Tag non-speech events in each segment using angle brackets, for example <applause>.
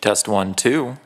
Test one, two.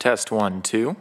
Test one, two.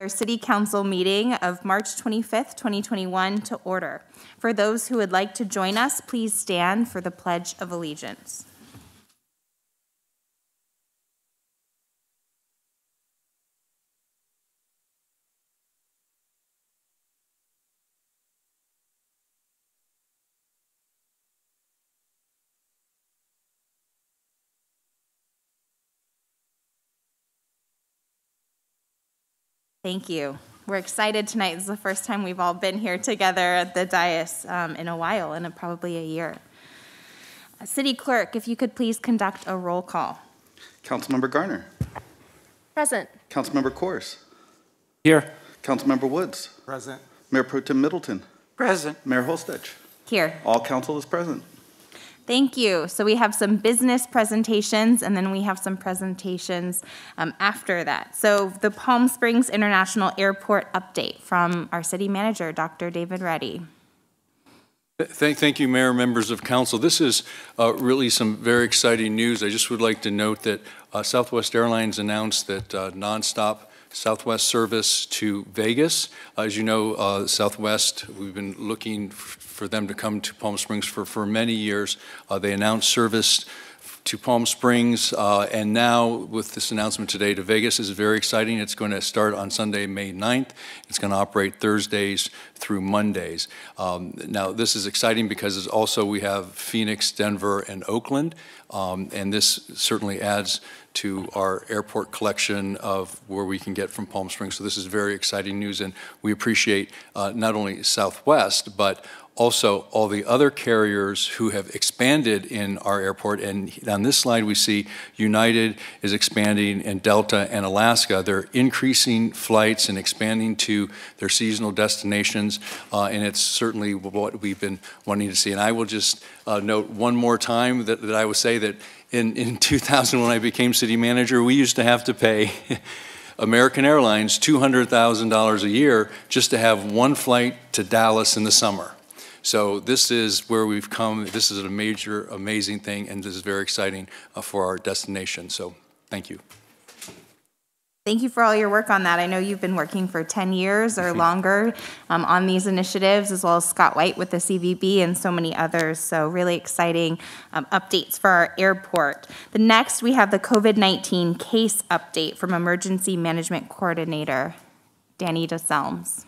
Our City Council meeting of March 25th, 2021 to order. For those who would like to join us, please stand for the Pledge of Allegiance. Thank you. We're excited tonight. This is the first time we've all been here together at the dais um, in a while, in a, probably a year. Uh, City Clerk, if you could please conduct a roll call. Councilmember Garner. Present. Councilmember Kors. Here. Councilmember Woods. Present. Mayor Pro Tem Middleton. Present. Mayor Holstege. Here. All council is present. Thank you. So we have some business presentations, and then we have some presentations um, after that. So the Palm Springs International Airport update from our city manager, Dr. David Ready. Thank, thank you, Mayor, members of council. This is uh, really some very exciting news. I just would like to note that uh, Southwest Airlines announced that uh, nonstop Southwest service to Vegas. As you know, uh, Southwest, we've been looking for them to come to Palm Springs for, for many years. Uh, they announced service to Palm Springs, uh, and now with this announcement today to Vegas is very exciting. It's going to start on Sunday, May 9th. It's going to operate Thursdays through Mondays. Um, now, this is exciting because also we have Phoenix, Denver, and Oakland, um, and this certainly adds to our airport collection of where we can get from Palm Springs. So this is very exciting news, and we appreciate uh, not only Southwest, but also all the other carriers who have expanded in our airport. And on this slide, we see United is expanding in Delta and Alaska. They're increasing flights and expanding to their seasonal destinations, uh, and it's certainly what we've been wanting to see. And I will just uh, note one more time that, that I will say that in, in <laughs> 2000, when I became city manager, we used to have to pay <laughs> American Airlines $200,000 a year just to have one flight to Dallas in the summer. So this is where we've come. This is a major, amazing thing, and this is very exciting uh, for our destination. So thank you. Thank you for all your work on that. I know you've been working for 10 years or longer um, on these initiatives, as well as Scott White with the CVB and so many others. So, really exciting um, updates for our airport. The next, we have the COVID 19 case update from Emergency Management Coordinator Danny DeSelms.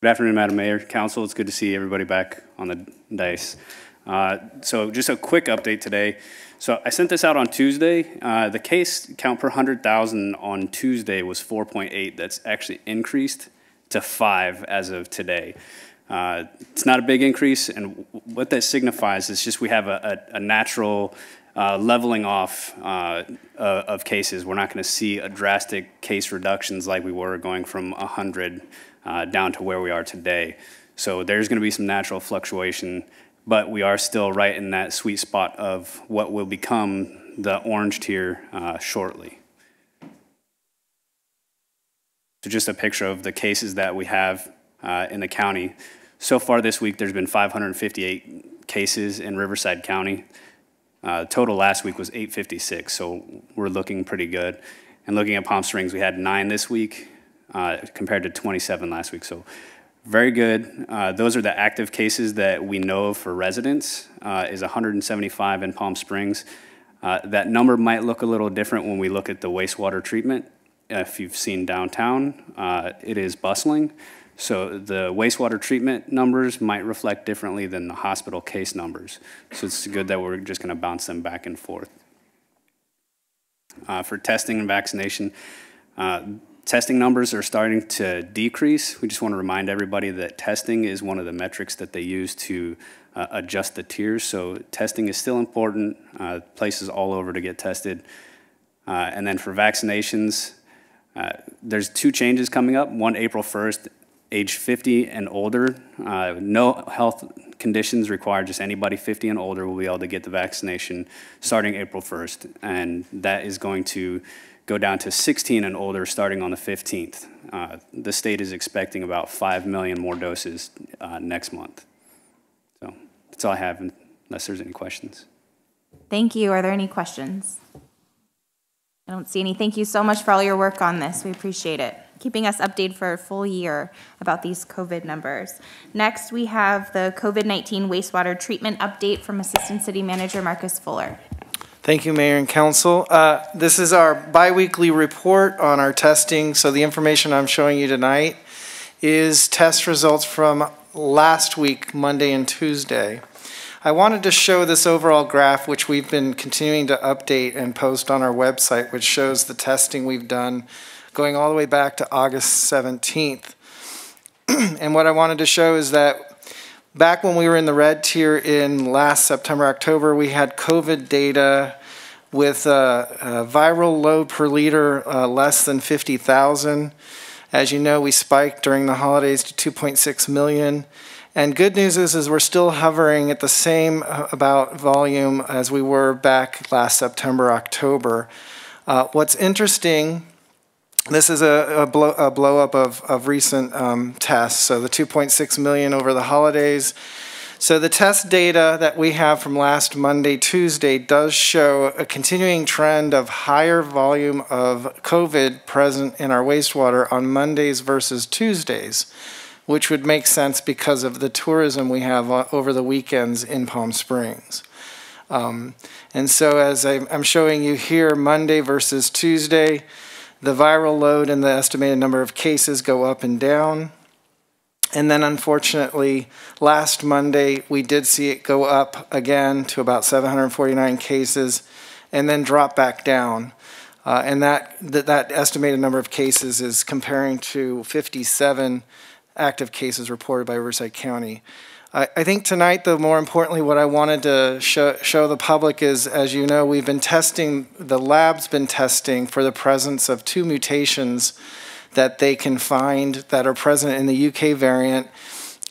Good afternoon, Madam Mayor, Council. It's good to see everybody back on the dice. Uh, so just a quick update today. So I sent this out on Tuesday. Uh, the case count per 100,000 on Tuesday was 4.8. That's actually increased to 5 as of today. Uh, it's not a big increase, and what that signifies is just we have a, a, a natural uh, leveling off uh, of cases. We're not going to see a drastic case reductions like we were going from 100 uh, down to where we are today. So there's going to be some natural fluctuation, but we are still right in that sweet spot of what will become the orange tier uh, shortly. So just a picture of the cases that we have uh, in the county. So far this week, there's been 558 cases in Riverside County. Uh, total last week was 856, so we're looking pretty good. And looking at Palm Springs, we had nine this week, uh, compared to 27 last week. So very good. Uh, those are the active cases that we know of for residents uh, is 175 in Palm Springs. Uh, that number might look a little different when we look at the wastewater treatment. If you've seen downtown, uh, it is bustling. So the wastewater treatment numbers might reflect differently than the hospital case numbers. So it's good that we're just going to bounce them back and forth. Uh, for testing and vaccination, uh, Testing numbers are starting to decrease. We just want to remind everybody that testing is one of the metrics that they use to uh, adjust the tiers. So testing is still important. Uh, places all over to get tested. Uh, and then for vaccinations, uh, there's two changes coming up. One April 1st, age 50 and older. Uh, no health conditions required, just anybody 50 and older will be able to get the vaccination starting April 1st. And that is going to go down to 16 and older starting on the 15th. Uh, the state is expecting about 5 million more doses uh, next month. So that's all I have, unless there's any questions. Thank you. Are there any questions? I don't see any. Thank you so much for all your work on this. We appreciate it. Keeping us updated for a full year about these COVID numbers. Next, we have the COVID 19 wastewater treatment update from Assistant City Manager Marcus Fuller. Thank you, Mayor and Council. Uh, This is our biweekly report on our testing. So the information I'm showing you tonight is test results from last week, Monday and Tuesday. I wanted to show this overall graph, which we've been continuing to update and post on our website, which shows the testing we've done going all the way back to August 17th. <clears throat> And what I wanted to show is that back when we were in the red tier in last September, October, we had COVID data with viral load per liter uh, less than 50,000. As you know, we spiked during the holidays to 2.6 million. And good news is, is we're still hovering at the same uh, about volume as we were back last September, October. Uh, what's interesting this is a, a, blow, a blow up of, of recent um, tests. So the 2.6 million over the holidays. So the test data that we have from last Monday, Tuesday does show a continuing trend of higher volume of COVID present in our wastewater on Mondays versus Tuesdays, which would make sense because of the tourism we have over the weekends in Palm Springs. Um, and so as I'm showing you here, Monday versus Tuesday, the viral load and the estimated number of cases go up and down. And then unfortunately, last Monday, we did see it go up again to about 749 cases and then drop back down. Uh, and that, that, that estimated number of cases is comparing to 57 active cases reported by Riverside County. I, I think tonight, though, more importantly, what I wanted to show, show the public is, as you know, we've been testing, the lab's been testing for the presence of two mutations that they can find that are present in the UK variant.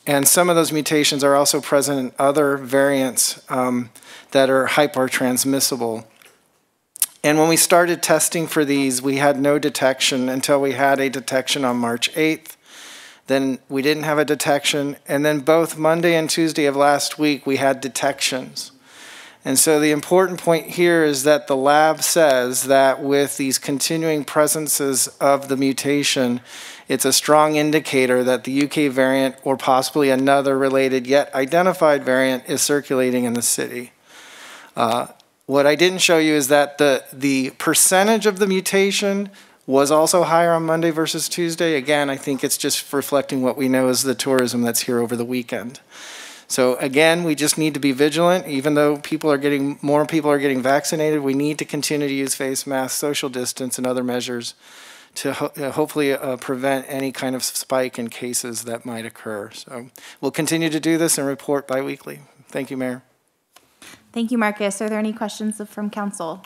And some of those mutations are also present in other variants um, that are hypertransmissible. And when we started testing for these, we had no detection until we had a detection on March 8th. Then we didn't have a detection. And then both Monday and Tuesday of last week, we had detections. And so the important point here is that the lab says that with these continuing presences of the mutation, it's a strong indicator that the UK variant or possibly another related yet identified variant is circulating in the city. Uh, what I didn't show you is that the, the percentage of the mutation was also higher on Monday versus Tuesday. Again, I think it's just reflecting what we know as the tourism that's here over the weekend. So again, we just need to be vigilant. Even though people are getting more people are getting vaccinated, we need to continue to use face masks, social distance, and other measures to ho- uh, hopefully uh, prevent any kind of spike in cases that might occur. So we'll continue to do this and report biweekly. Thank you, Mayor. Thank you, Marcus. Are there any questions from council?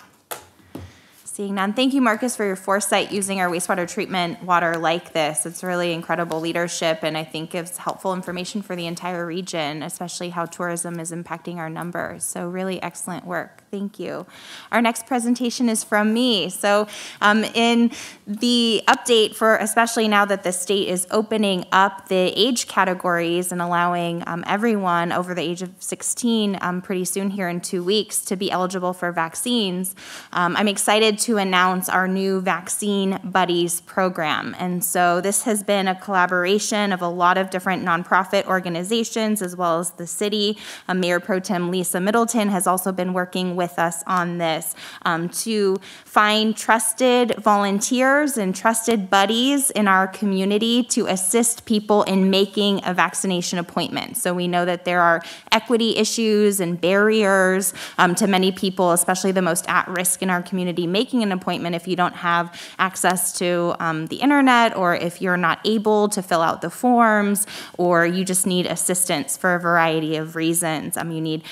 Seeing none. Thank you, Marcus, for your foresight using our wastewater treatment water like this. It's really incredible leadership and I think gives helpful information for the entire region, especially how tourism is impacting our numbers. So, really excellent work. Thank you. Our next presentation is from me. So, um, in the update for especially now that the state is opening up the age categories and allowing um, everyone over the age of 16 um, pretty soon here in two weeks to be eligible for vaccines, um, I'm excited to announce our new Vaccine Buddies program. And so this has been a collaboration of a lot of different nonprofit organizations as well as the city. Uh, Mayor Pro Tem Lisa Middleton has also been working with us on this um, to find trusted volunteers and trusted buddies in our community to assist people in making a vaccination appointment. So we know that there are equity issues and barriers um, to many people, especially the most at risk in our community, making an appointment if you don't have access to um, the internet or if you're not able to fill out the forms or you just need assistance for a variety of reasons. Um, you need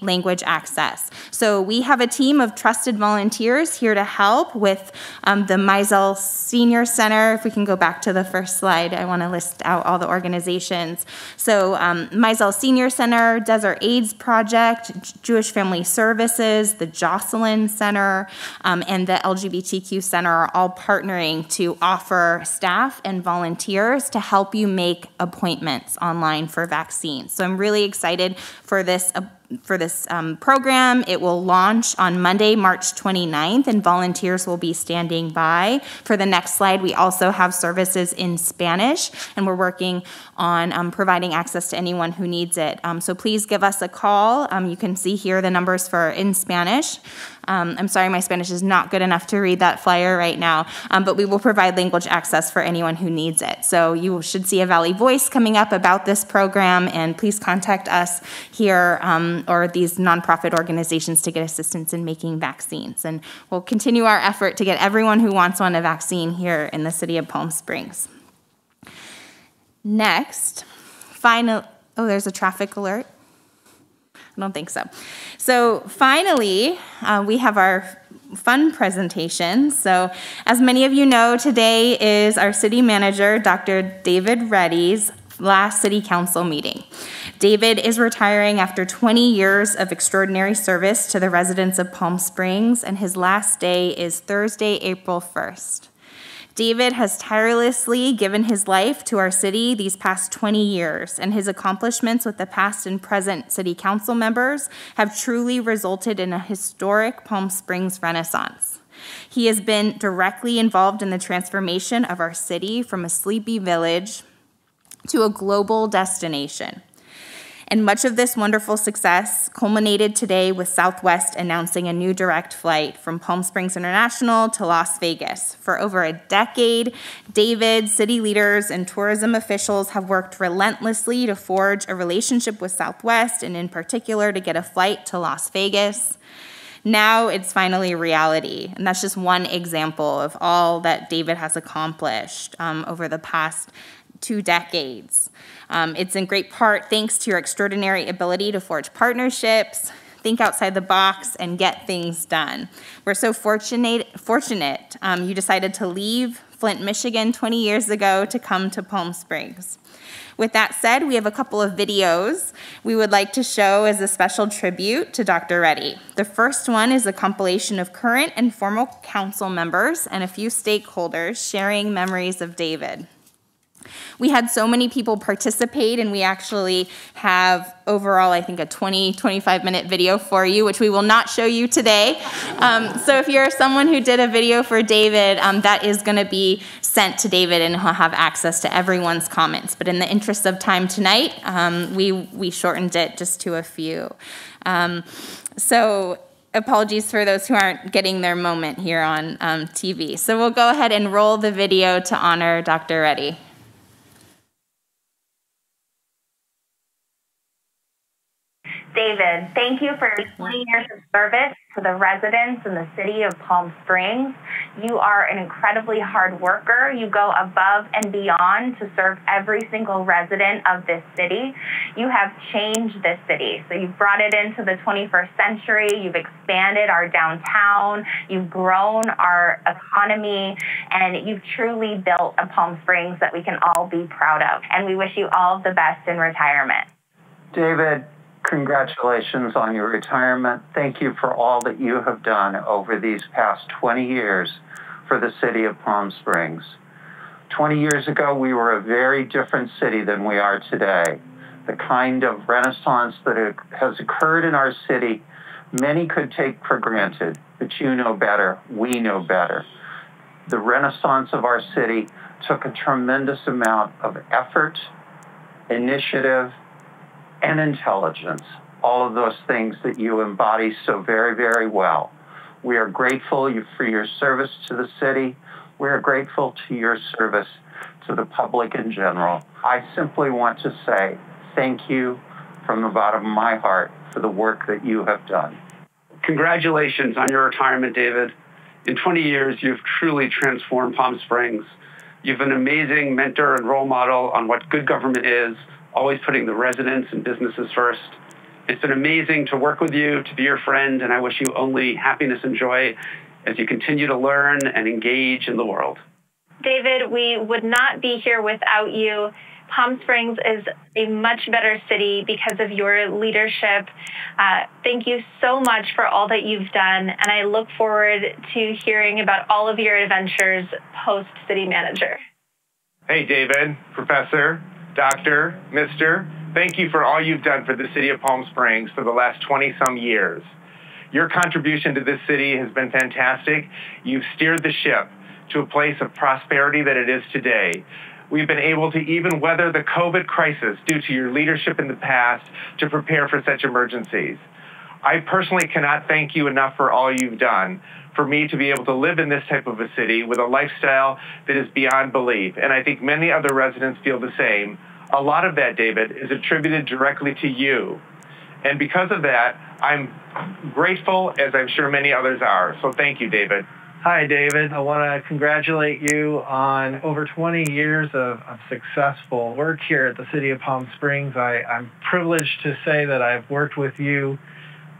language access. So we have a team of trusted volunteers here to help with um, the Mizell Senior Center. If we can go back to the first slide, I want to list out all the organizations. So um, Senior Center, Desert AIDS Project, Jewish Family Services, the Joslyn Center, um, and the LGBTQ Center are all partnering to offer staff and volunteers to help you make appointments online for vaccines. So I'm really excited for this for this um, program. It will launch on Monday, March 29th, and volunteers will be standing by. For the next slide, we also have services in Spanish, and we're working on um, providing access to anyone who needs it. Um, so please give us a call. Um, you can see here the numbers for in Spanish. Um, I'm sorry, my Spanish is not good enough to read that flyer right now, um, but we will provide language access for anyone who needs it. So you should see a Valley Voice coming up about this program, and please contact us here um, or these nonprofit organizations to get assistance in making vaccines. And we'll continue our effort to get everyone who wants one a vaccine here in the city of Palm Springs. Next, final. Oh, there's a traffic alert. I don't think so. So finally, uh, we have our fun presentation. So as many of you know, today is our city manager, Dr. David Ready's last city council meeting. David is retiring after 20 years of extraordinary service to the residents of Palm Springs, and his last day is Thursday, April 1st. David has tirelessly given his life to our city these past 20 years, and his accomplishments with the past and present city council members have truly resulted in a historic Palm Springs renaissance. He has been directly involved in the transformation of our city from a sleepy village to a global destination. And much of this wonderful success culminated today with Southwest announcing a new direct flight from Palm Springs International to Las Vegas. For over a decade, David, city leaders, and tourism officials have worked relentlessly to forge a relationship with Southwest, and in particular, to get a flight to Las Vegas. Now it's finally reality. And that's just one example of all that David has accomplished um, over the past two decades. Um, it's in great part thanks to your extraordinary ability to forge partnerships, think outside the box, and get things done. We're so fortunate, fortunate um, you decided to leave Flint, Michigan 20 years ago to come to Palm Springs. With that said, we have a couple of videos we would like to show as a special tribute to Dr. Ready. The first one is a compilation of current and former council members and a few stakeholders sharing memories of David. We had so many people participate, and we actually have overall, I think, a 20, 25 minute video for you, which we will not show you today. Um, so if you're someone who did a video for David, um, that is going to be sent to David, and he'll have access to everyone's comments. But in the interest of time tonight, um, we, we shortened it just to a few. Um, so apologies for those who aren't getting their moment here on um, TV. So we'll go ahead and roll the video to honor Dr. Ready. David, thank you for your 20 years of service to the residents in the city of Palm Springs. You are an incredibly hard worker. You go above and beyond to serve every single resident of this city. You have changed this city. So you've brought it into the 21st century. You've expanded our downtown. You've grown our economy and you've truly built a Palm Springs that we can all be proud of. And we wish you all the best in retirement. David, congratulations on your retirement. Thank you for all that you have done over these past 20 years for the city of Palm Springs. 20 years ago, we were a very different city than we are today. The kind of renaissance that has occurred in our city, many could take for granted, but you know better, we know better. The renaissance of our city took a tremendous amount of effort, initiative, and intelligence, all of those things that you embody so very, very well. We are grateful for your service to the city. We are grateful to your service to the public in general. I simply want to say thank you from the bottom of my heart for the work that you have done. Congratulations on your retirement, David. In 20 years, you've truly transformed Palm Springs. You've been an amazing mentor and role model on what good government is, always putting the residents and businesses first. It's been amazing to work with you, to be your friend, and I wish you only happiness and joy as you continue to learn and engage in the world. David, we would not be here without you. Palm Springs is a much better city because of your leadership. Uh, thank you so much for all that you've done, and I look forward to hearing about all of your adventures post city manager. Hey, David, Professor, Doctor, Mister, thank you for all you've done for the city of Palm Springs for the last 20 some years. Your contribution to this city has been fantastic. You've steered the ship to a place of prosperity that it is today. We've been able to even weather the COVID crisis due to your leadership in the past to prepare for such emergencies. I personally cannot thank you enough for all you've done for me to be able to live in this type of a city with a lifestyle that is beyond belief. And I think many other residents feel the same. A lot of that, David, is attributed directly to you. And because of that, I'm grateful, as I'm sure many others are. So thank you, David. Hi, David. I want to congratulate you on over 20 years of, of, successful work here at the City of Palm Springs. I, am privileged to say that I've worked with you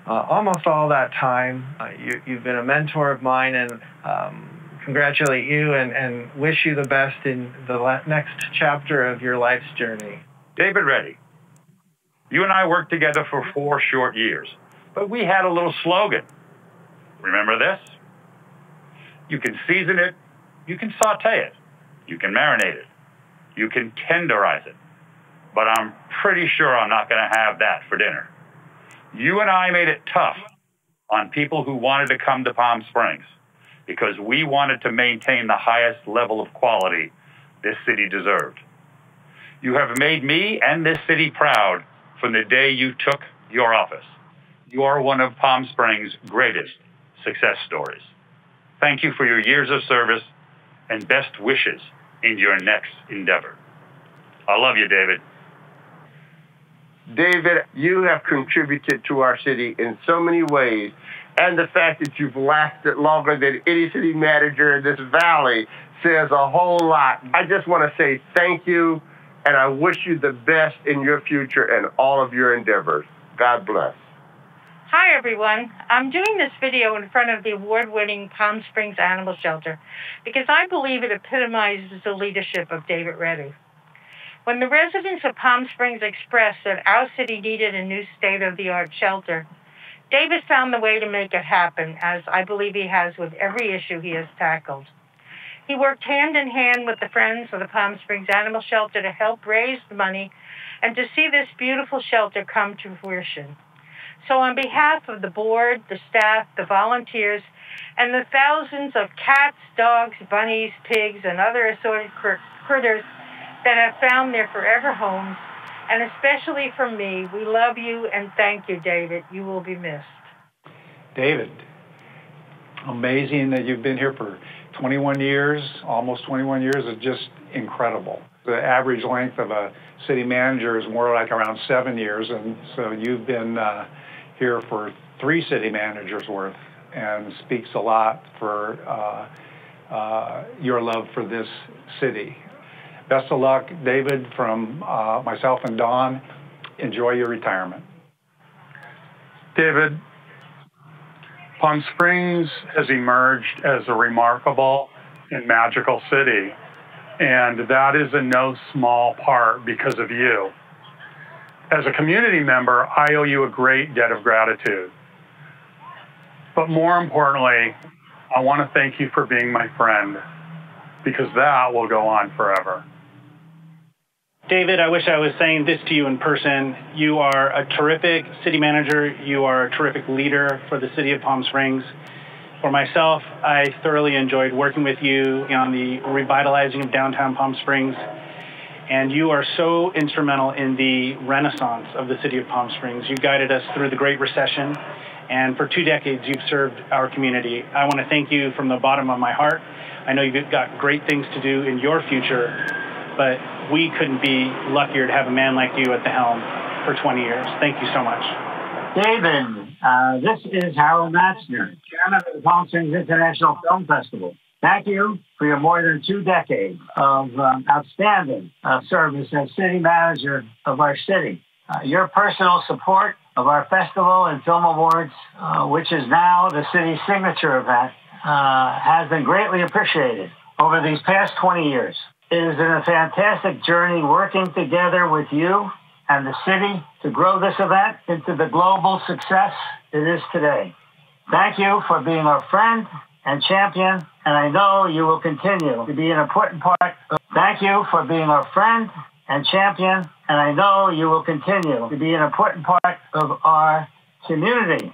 uh, almost all that time. Uh, you, have been a mentor of mine and um, congratulate you and, and, wish you the best in the next chapter of your life's journey. David Ready, you and I worked together for four short years, but we had a little slogan. Remember this? You can season it, you can saute it, you can marinate it, you can tenderize it, but I'm pretty sure I'm not going to have that for dinner. You and I made it tough on people who wanted to come to Palm Springs because we wanted to maintain the highest level of quality this city deserved. You have made me and this city proud from the day you took your office. You are one of Palm Springs' greatest success stories. Thank you for your years of service and best wishes in your next endeavor. I love you, David. David, you have contributed to our city in so many ways. And the fact that you've lasted longer than any city manager in this valley says a whole lot. I just want to say thank you, and I wish you the best in your future and all of your endeavors. God bless. Hi, everyone. I'm doing this video in front of the award winning Palm Springs Animal Shelter because I believe it epitomizes the leadership of David Ready. When the residents of Palm Springs expressed that our city needed a new state of the art shelter, David found the way to make it happen, as I believe he has with every issue he has tackled. He worked hand in hand with the Friends of the Palm Springs Animal Shelter to help raise the money and to see this beautiful shelter come to fruition. So, on behalf of the board, the staff, the volunteers, and the thousands of cats, dogs, bunnies, pigs, and other assorted critters that have found their forever homes, and especially from me, we love you and thank you, David. You will be missed. David, amazing that you've been here for 21 years, almost 21 years, is just incredible. The average length of a city manager is more like around seven years, and so you've been uh, here for three city managers worth, and speaks a lot for uh, uh, your love for this city. Best of luck, David, from uh, myself and Don. Enjoy your retirement. David, Palm Springs has emerged as a remarkable and magical city, and that is in no small part because of you. As a community member, I owe you a great debt of gratitude. But more importantly, I want to thank you for being my friend because that will go on forever. David, I wish I was saying this to you in person. You are a terrific city manager. You are a terrific leader for the city of Palm Springs. For myself, I thoroughly enjoyed working with you on the revitalizing of downtown Palm Springs. And you are so instrumental in the renaissance of the city of Palm Springs. You guided us through the Great Recession, and for two decades, you've served our community. I want to thank you from the bottom of my heart. I know you've got great things to do in your future, but we couldn't be luckier to have a man like you at the helm for 20 years. Thank you so much. David, uh, this is Harold Matzner, chairman of the Palm Springs International Film Festival. Thank you for your more than two decades of um, outstanding uh, service as city manager of our city. Uh, your personal support of our festival and film awards, uh, which is now the city's signature event, uh, has been greatly appreciated over these past 20 years. It has been a fantastic journey working together with you and the city to grow this event into the global success it is today. Thank you for being our friend and champion, and I know you will continue to be an important part. Of- Thank you for being our friend and champion, and I know you will continue to be an important part of our community.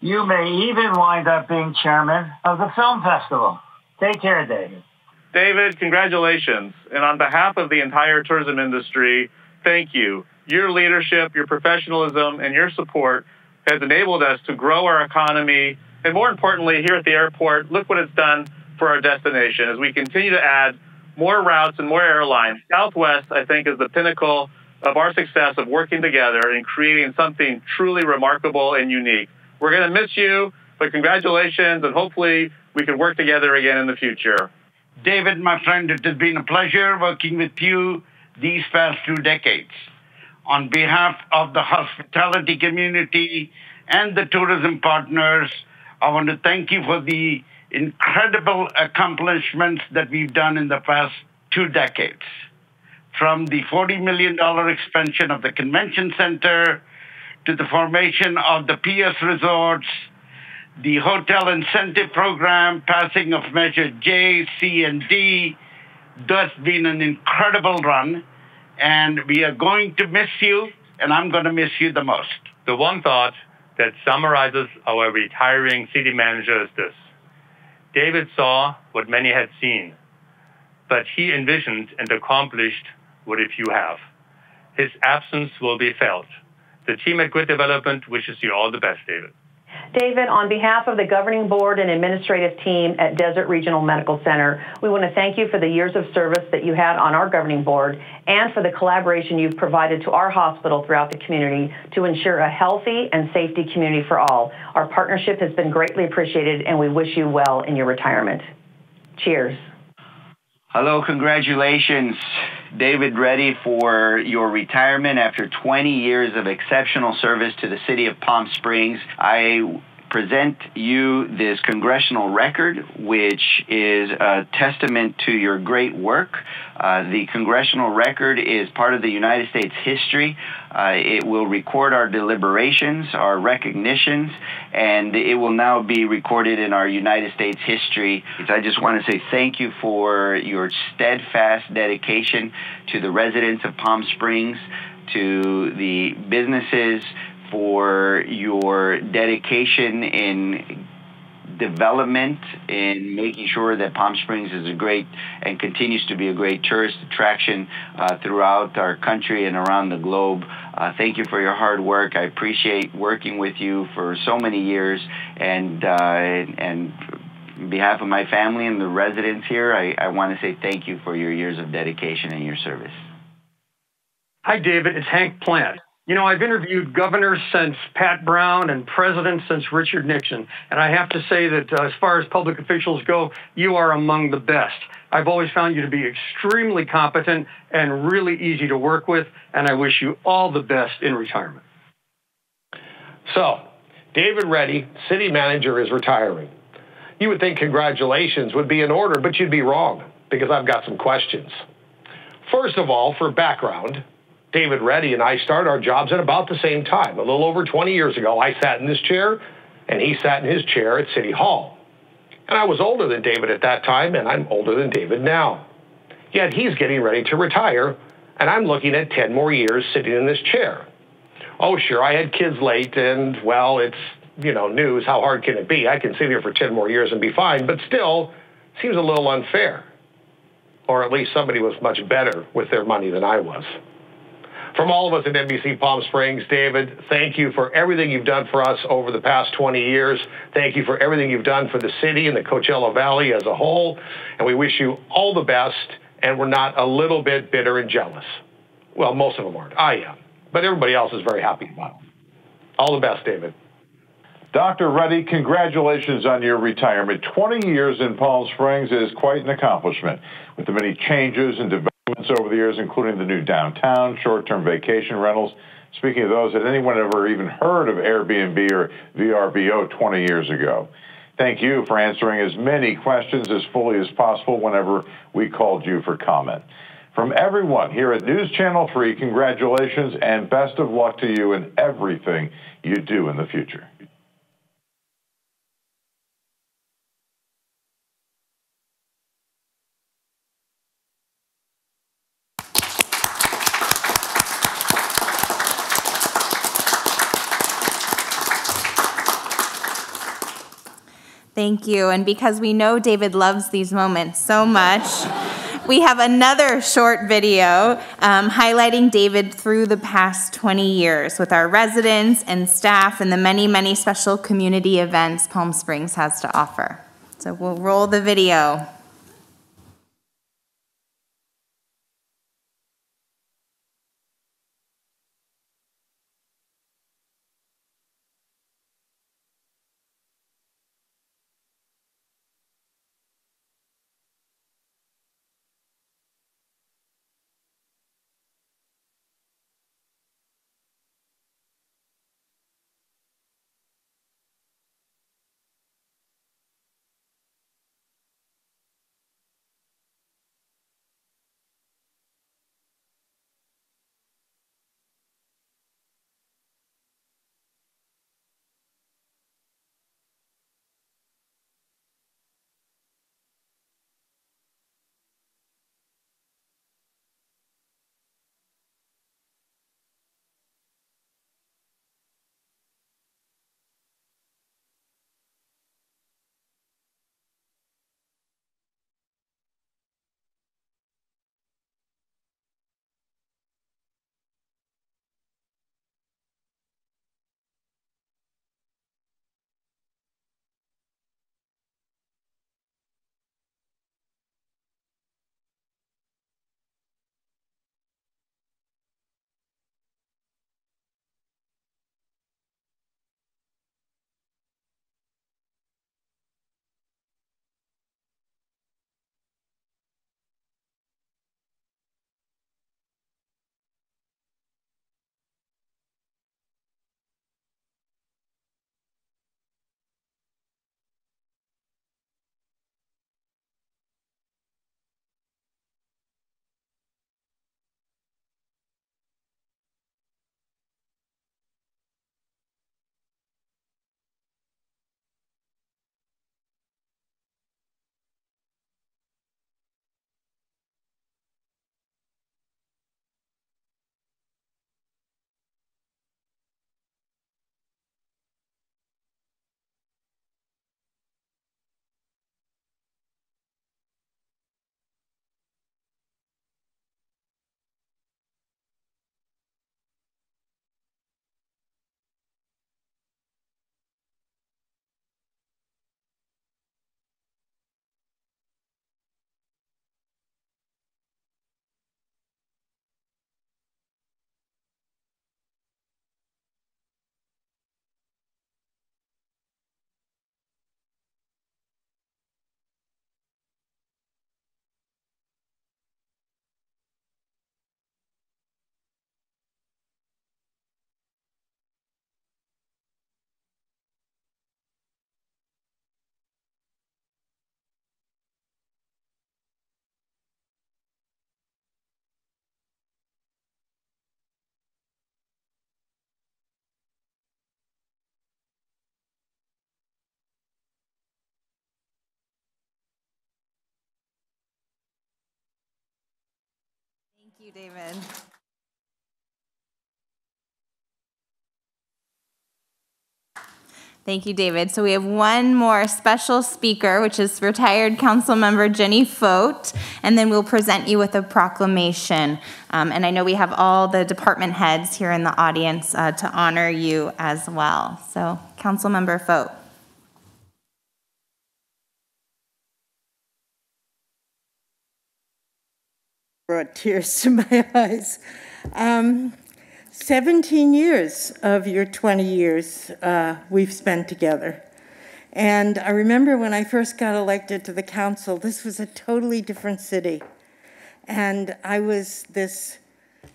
You may even wind up being chairman of the film festival. Take care, David. David, congratulations. And on behalf of the entire tourism industry, thank you. Your leadership, your professionalism, and your support has enabled us to grow our economy. And more importantly, here at the airport, look what it's done for our destination as we continue to add more routes and more airlines. Southwest, I think, is the pinnacle of our success of working together and creating something truly remarkable and unique. We're going to miss you, but congratulations, and hopefully we can work together again in the future. David, my friend, it has been a pleasure working with you these past two decades. On behalf of the hospitality community and the tourism partners, I want to thank you for the incredible accomplishments that we've done in the past two decades. From the $40 million expansion of the convention center to the formation of the PS resorts, the hotel incentive program, passing of Measure J, C, and D. That's been an incredible run, and we are going to miss you, and I'm going to miss you the most. The one thought that summarizes our retiring city manager is this. David saw what many had seen, but he envisioned and accomplished what a few have. His absence will be felt. The team at Grid Development wishes you all the best, David. David, on behalf of the governing board and administrative team at Desert Regional Medical Center, we want to thank you for the years of service that you had on our governing board and for the collaboration you've provided to our hospital throughout the community to ensure a healthy and safety community for all. Our partnership has been greatly appreciated, and we wish you well in your retirement. Cheers. Hello, congratulations, David Ready, for your retirement after 20 years of exceptional service to the city of Palm Springs. I present you this congressional record, which is a testament to your great work. Uh, the congressional record is part of the United States history. Uh, it will record our deliberations, our recognitions, and it will now be recorded in our United States history. I just want to say thank you for your steadfast dedication to the residents of Palm Springs, to the businesses, for your dedication in development in making sure that Palm Springs is a great and continues to be a great tourist attraction uh, throughout our country and around the globe. Uh, thank you for your hard work. I appreciate working with you for so many years, and uh, and on behalf of my family and the residents here, I, I want to say thank you for your years of dedication and your service. Hi, David. It's Hank Plant. You know, I've interviewed governors since Pat Brown and presidents since Richard Nixon. And I have to say that uh, as far as public officials go, you are among the best. I've always found you to be extremely competent and really easy to work with. And I wish you all the best in retirement. So, David Ready, city manager, is retiring. You would think congratulations would be in order, but you'd be wrong because I've got some questions. First of all, for background, David Ready and I started our jobs at about the same time. A little over 20 years ago, I sat in this chair, and he sat in his chair at City Hall. And I was older than David at that time, and I'm older than David now. Yet he's getting ready to retire, and I'm looking at 10 more years sitting in this chair. Oh, sure, I had kids late, and well, it's, you know, news. How hard can it be? I can sit here for 10 more years and be fine, but still, seems a little unfair. Or at least somebody was much better with their money than I was. From all of us at NBC Palm Springs, David, thank you for everything you've done for us over the past 20 years. Thank you for everything you've done for the city and the Coachella Valley as a whole. And we wish you all the best, and we're not a little bit bitter and jealous. Well, most of them aren't. I am. But everybody else is very happy about it. All the best, David. Dr. Ready, congratulations on your retirement. 20 years in Palm Springs is quite an accomplishment. With the many changes and developments over the years, including the new downtown, short-term vacation rentals. Speaking of those, had anyone ever even heard of Airbnb or VRBO 20 years ago? Thank you for answering as many questions as fully as possible whenever we called you for comment. From everyone here at News Channel 3, congratulations and best of luck to you in everything you do in the future. Thank you. And because we know David loves these moments so much, we have another short video um, highlighting David through the past 20 years with our residents and staff and the many, many special community events Palm Springs has to offer. So we'll roll the video. Thank you, David. Thank you, David. So we have one more special speaker, which is retired council member Ginny Foat, and then we'll present you with a proclamation. Um, and I know we have all the department heads here in the audience uh, to honor you as well. So, council member Fote. Brought tears to <laughs> my eyes. Um, 17 years of your 20 years uh, we've spent together. And I remember when I first got elected to the council, this was a totally different city. And I was this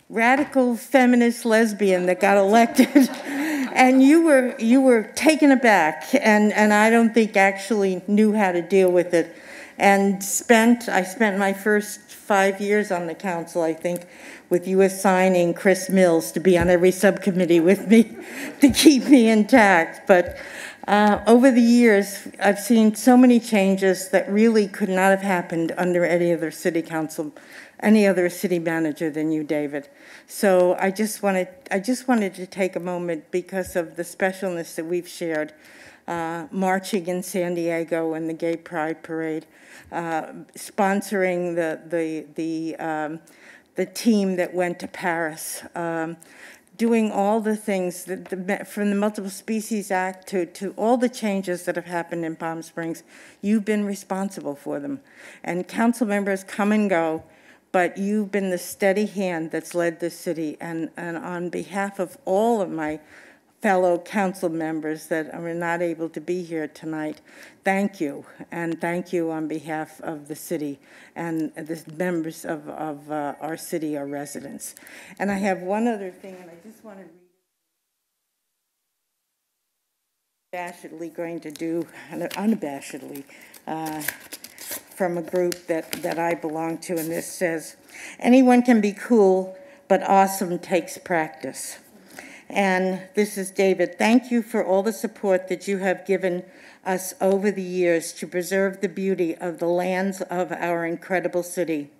radical feminist lesbian that got elected. <laughs> and you were, you were taken aback, and, and I don't think actually knew how to deal with it. And spent, I spent my first five years on the council, I think, with you assigning Chris Mills to be on every subcommittee with me <laughs> to keep me intact. But uh, over the years, I've seen so many changes that really could not have happened under any other city council, any other city manager than you, David. So I just wanted, I just wanted to take a moment because of the specialness that we've shared uh, marching in San Diego in the Gay Pride Parade, uh, sponsoring the, the, the, um, the team that went to Paris, um, doing all the things that the, from the Multiple Species Act to, to all the changes that have happened in Palm Springs, you've been responsible for them. And council members come and go, but you've been the steady hand that's led this city. And, and on behalf of all of my fellow council members that are not able to be here tonight, thank you. And thank you on behalf of the city and the members of, of uh, our city, our residents. And I have one other thing, and I just want to read unabashedly going to do, unabashedly, uh, from a group that, that I belong to, and this says, anyone can be cool, but awesome takes practice. And this is David. Thank you for all the support that you have given us over the years to preserve the beauty of the lands of our incredible city.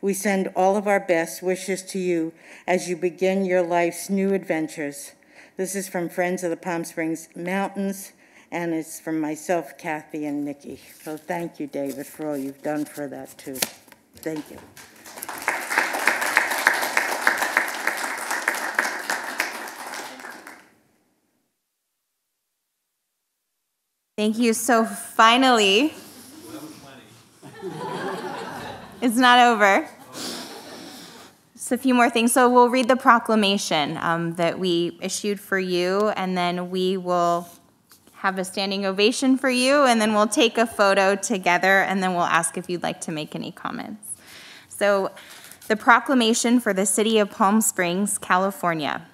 We send all of our best wishes to you as you begin your life's new adventures. This is from Friends of the Palm Springs Mountains, and it's from myself, Kathy, and Nikki. So thank you, David, for all you've done for that, too. Thank you. Thank you. So finally, it's not over. Just a few more things. So we'll read the proclamation um, that we issued for you, and then we will have a standing ovation for you, and then we'll take a photo together, and then we'll ask if you'd like to make any comments. So, the proclamation for the city of Palm Springs, California.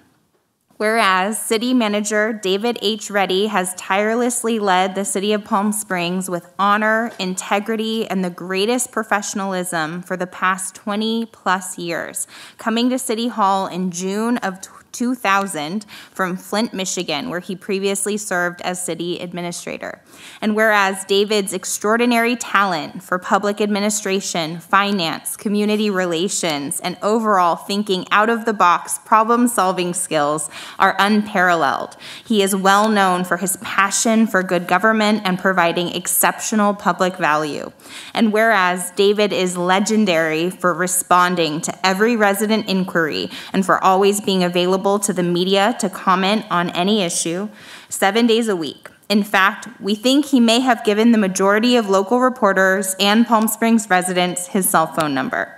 Whereas City Manager David H. Ready has tirelessly led the City of Palm Springs with honor, integrity, and the greatest professionalism for the past 20 plus years, coming to City Hall in June of 2000 from Flint, Michigan, where he previously served as city administrator. And whereas David's extraordinary talent for public administration, finance, community relations, and overall thinking out of the box problem solving skills are unparalleled, he is well known for his passion for good government and providing exceptional public value. And whereas David is legendary for responding to every resident inquiry and for always being available available to the media to comment on any issue seven days a week. In fact, we think he may have given the majority of local reporters and Palm Springs residents his cell phone number.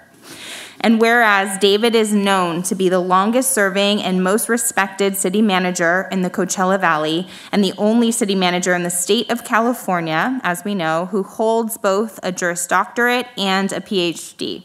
And whereas David is known to be the longest serving and most respected city manager in the Coachella Valley and the only city manager in the state of California, as we know, who holds both a Juris Doctorate and a PhD.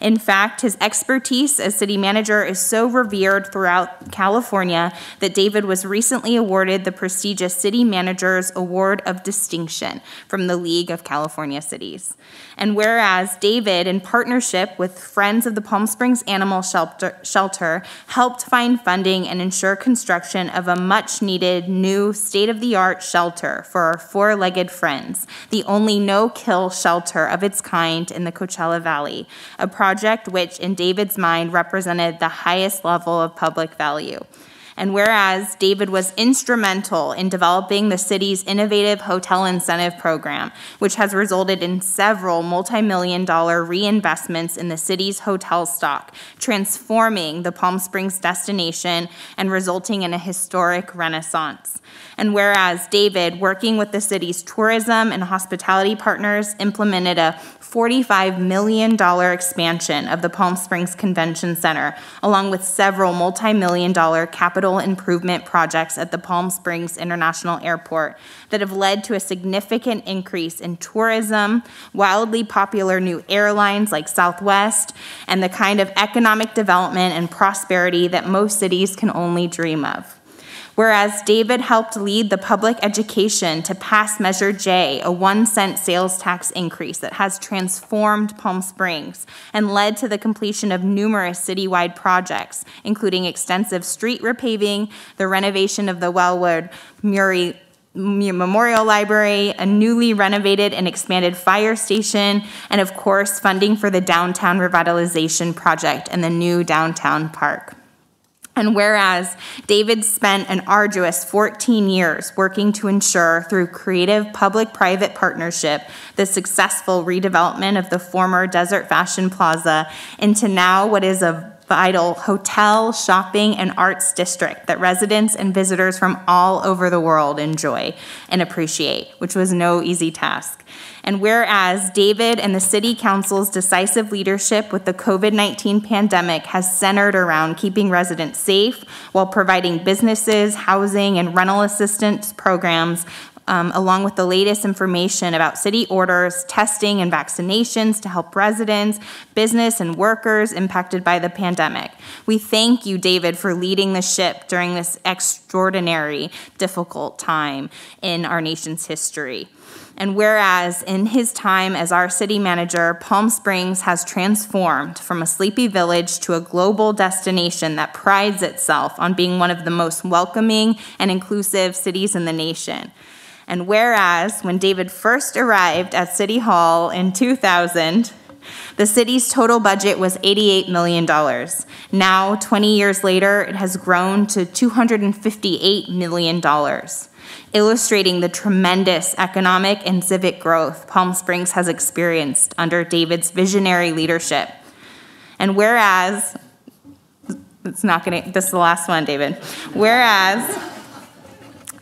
In fact, his expertise as city manager is so revered throughout California that David was recently awarded the prestigious City Manager's Award of Distinction from the League of California Cities. And whereas David, in partnership with Friends of the Palm Springs Animal Shelter, Shelter helped find funding and ensure construction of a much needed new state of the art shelter for our four legged friends, the only no kill shelter of its kind in the Coachella Valley, a project project which, in David's mind, represented the highest level of public value. And whereas David was instrumental in developing the city's innovative hotel incentive program, which has resulted in several multi million dollar reinvestments in the city's hotel stock, transforming the Palm Springs destination and resulting in a historic renaissance. And whereas David, working with the city's tourism and hospitality partners, implemented a $45 million expansion of the Palm Springs Convention Center, along with several multi million dollar capital improvement projects at the Palm Springs International Airport that have led to a significant increase in tourism, wildly popular new airlines like Southwest, and the kind of economic development and prosperity that most cities can only dream of. Whereas David helped lead the public education to pass Measure J, a one cent sales tax increase that has transformed Palm Springs and led to the completion of numerous citywide projects, including extensive street repaving, the renovation of the Wellwood Murray Memorial Library, a newly renovated and expanded fire station, and of course, funding for the downtown revitalization project and the new downtown park. And whereas David spent an arduous 14 years working to ensure, through creative public private partnership, the successful redevelopment of the former Desert Fashion Plaza into now what is a vital hotel, shopping, and arts district that residents and visitors from all over the world enjoy and appreciate, which was no easy task. And whereas David and the City Council's decisive leadership with the COVID 19 pandemic has centered around keeping residents safe while providing businesses, housing, and rental assistance programs um, along with the latest information about city orders, testing, and vaccinations to help residents, business, and workers impacted by the pandemic. We thank you, David, for leading the ship during this extraordinary, difficult time in our nation's history. And whereas in his time as our city manager, Palm Springs has transformed from a sleepy village to a global destination that prides itself on being one of the most welcoming and inclusive cities in the nation. And whereas when David first arrived at City Hall in 2000, the city's total budget was $88 million. Now, 20 years later, it has grown to $258 million, illustrating the tremendous economic and civic growth Palm Springs has experienced under David's visionary leadership. And whereas, it's not gonna, this is the last one, David. Whereas,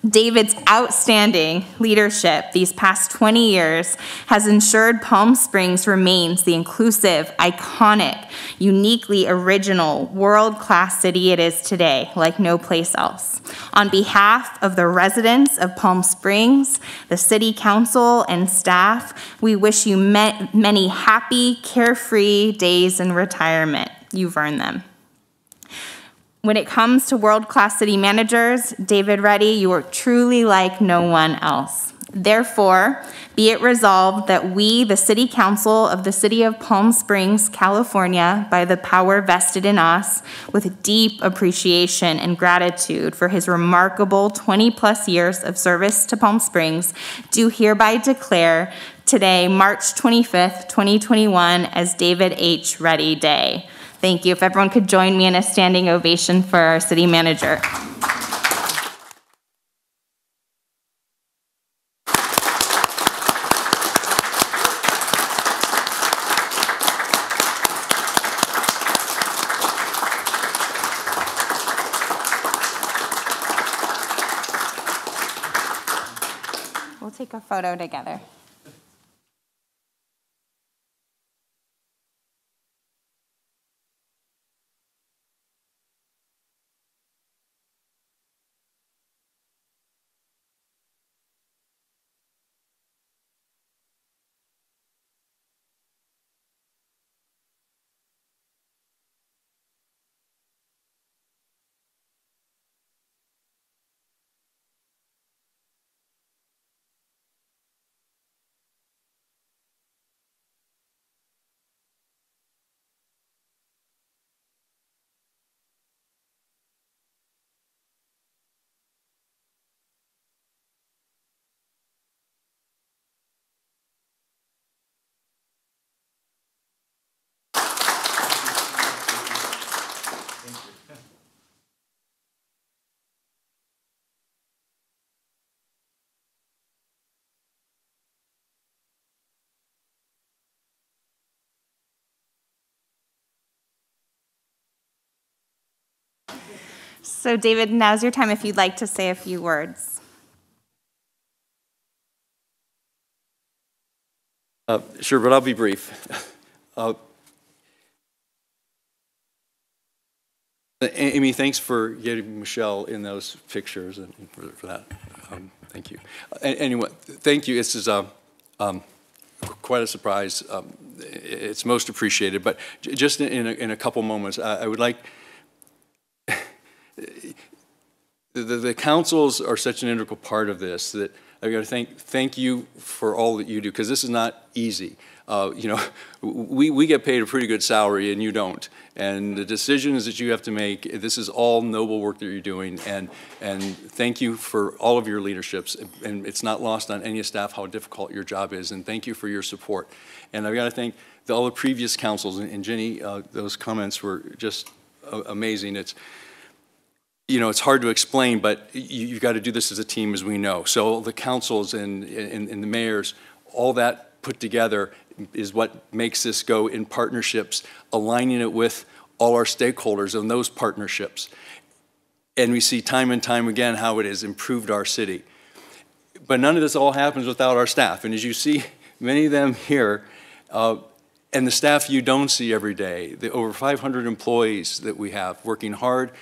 David's outstanding leadership these past 20 years has ensured Palm Springs remains the inclusive, iconic, uniquely original, world class city it is today, like no place else. On behalf of the residents of Palm Springs, the City Council, and staff, we wish you many happy, carefree days in retirement. You've earned them. When it comes to world class city managers, David Ready, you are truly like no one else. Therefore, be it resolved that we, the City Council of the City of Palm Springs, California, by the power vested in us, with deep appreciation and gratitude for his remarkable 20 plus years of service to Palm Springs, do hereby declare today, March 25th, 2021, as David H. Ready Day. Thank you. If everyone could join me in a standing ovation for our city manager. We'll take a photo together. So, David, now's your time if you'd like to say a few words. Uh, sure, but I'll be brief. Uh, Amy, thanks for getting Michelle in those pictures and for, for that. Um, thank you. Anyway, thank you. This is um, um, quite a surprise. Um, it's most appreciated. But just in a, in a couple moments, I, I would like the, the councils are such an integral part of this that I've got to thank, thank you for all that you do because this is not easy. Uh, you know, <laughs> we, we get paid a pretty good salary and you don't. And the decisions that you have to make, this is all noble work that you're doing. And, and thank you for all of your leaderships. And it's not lost on any staff how difficult your job is. And thank you for your support. And I've got to thank the, all the previous councils. And, and Ginny, uh, those comments were just amazing. It's, you know, it's hard to explain, but you, you've got to do this as a team, as we know. So the councils and, and, and the mayors, all that put together is what makes this go in partnerships, aligning it with all our stakeholders and those partnerships. And we see time and time again how it has improved our city. But none of this all happens without our staff. And as you see, many of them here, uh, and the staff you don't see every day, the over 500 employees that we have working hard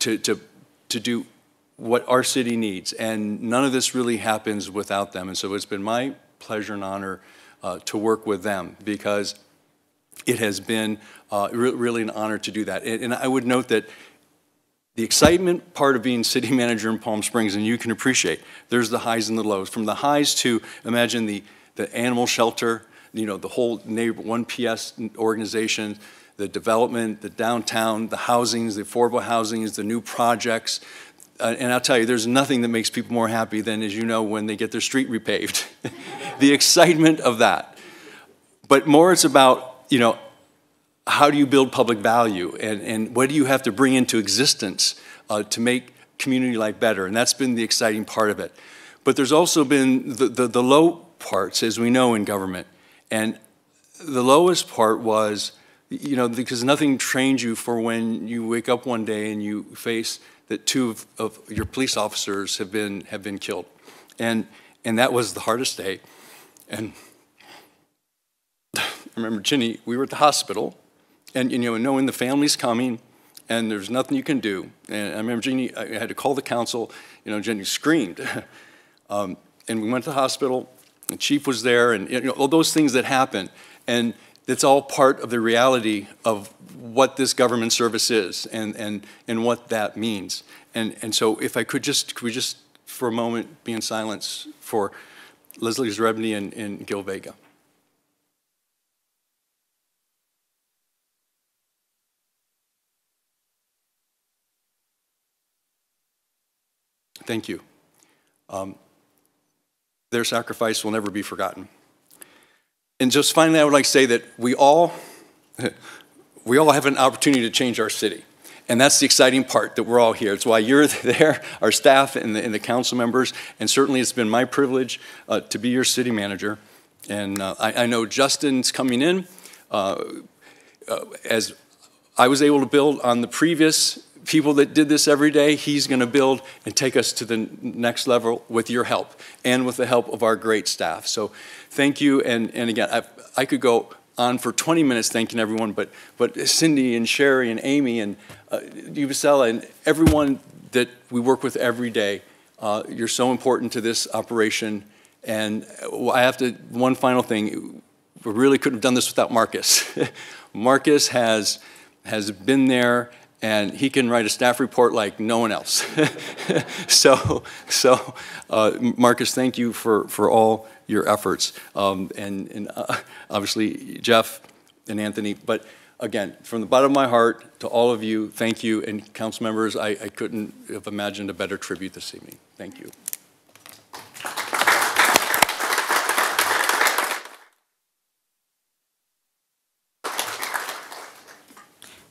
to, to, to do what our city needs. And none of this really happens without them. And so it's been my pleasure and honor uh, to work with them because it has been uh, re really an honor to do that. And, and I would note that the excitement part of being city <laughs> manager in Palm Springs, and you can appreciate, there's the highs and the lows. From the highs to imagine the, the animal shelter, you know, the whole neighbor, one PS organization, the development, the downtown, the housings, the affordable housings, the new projects. Uh, and I'll tell you, there's nothing that makes people more happy than, as you know, when they get their street repaved. <laughs> the excitement of that. But more it's about, you know, how do you build public value and, and what do you have to bring into existence uh, to make community life better? And that's been the exciting part of it. But there's also been the, the, the low parts, as we know in government. And the lowest part was, you know, because nothing trains you for when you wake up one day and you face that two of, of your police officers have been, have been killed. And, and that was the hardest day. And I <sighs> remember Ginny, we were at the hospital and you know, knowing the family's coming and there's nothing you can do. And I remember Jeannie, I had to call the council, you know, Ginny screamed. <laughs> um, and we went to the hospital, the chief was there, and you know, all those things that happen. And it's all part of the reality of what this government service is and, and, and what that means. And, and so if I could just, could we just for a moment be in silence for Leslie Zerebny and, and Gil Vega. Thank you. Um, their sacrifice will never be forgotten. And just finally, I would like to say that we all, <laughs> we all have an opportunity to change our city. And that's the exciting part that we're all here. It's why you're <laughs> there, our staff and the, and the council members. And certainly it's been my privilege uh, to be your city manager. And uh, I, I, know Justin's coming in. Uh, uh as I was able to build on the previous people that did this every day, he's going to build and take us to the next level with your help and with the help of our great staff. So thank you. And, and again, I, I could go on for 20 minutes thanking everyone, but, but Cindy and Sherry and Amy and uh, and everyone that we work with every day, uh, you're so important to this operation. And I have to, one final thing, we really couldn't have done this without Marcus. <laughs> Marcus has, has been there and he can write a staff report like no one else. <laughs> so, so uh, Marcus, thank you for, for all your efforts. Um, and and uh, obviously, Jeff and Anthony. But again, from the bottom of my heart to all of you, thank you. And council members, I, I couldn't have imagined a better tribute this evening. Thank you.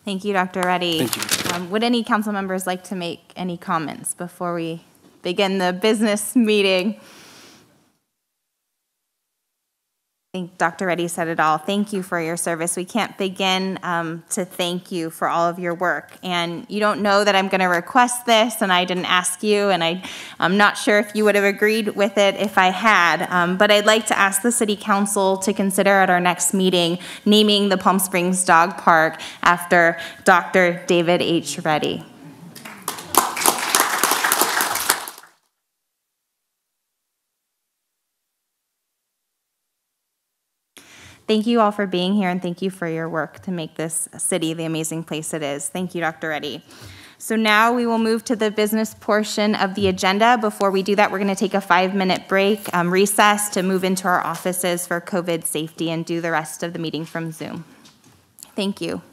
Thank you, Dr. Ready. Thank you. Um, would any council members like to make any comments before we begin the business meeting? I think Dr. Ready said it all. Thank you for your service. We can't begin um, to thank you for all of your work. And you don't know that I'm going to request this, and I didn't ask you, and I, am not sure if you would have agreed with it if I had. Um, but I'd like to ask the City Council to consider at our next meeting naming the Palm Springs Dog Park after Dr. David H. Ready. Thank you all for being here and thank you for your work to make this city the amazing place it is. Thank you, Dr. Ready. So now we will move to the business portion of the agenda. Before we do that, we're going to take a five minute break, um, recess to move into our offices for COVID safety and do the rest of the meeting from Zoom. Thank you.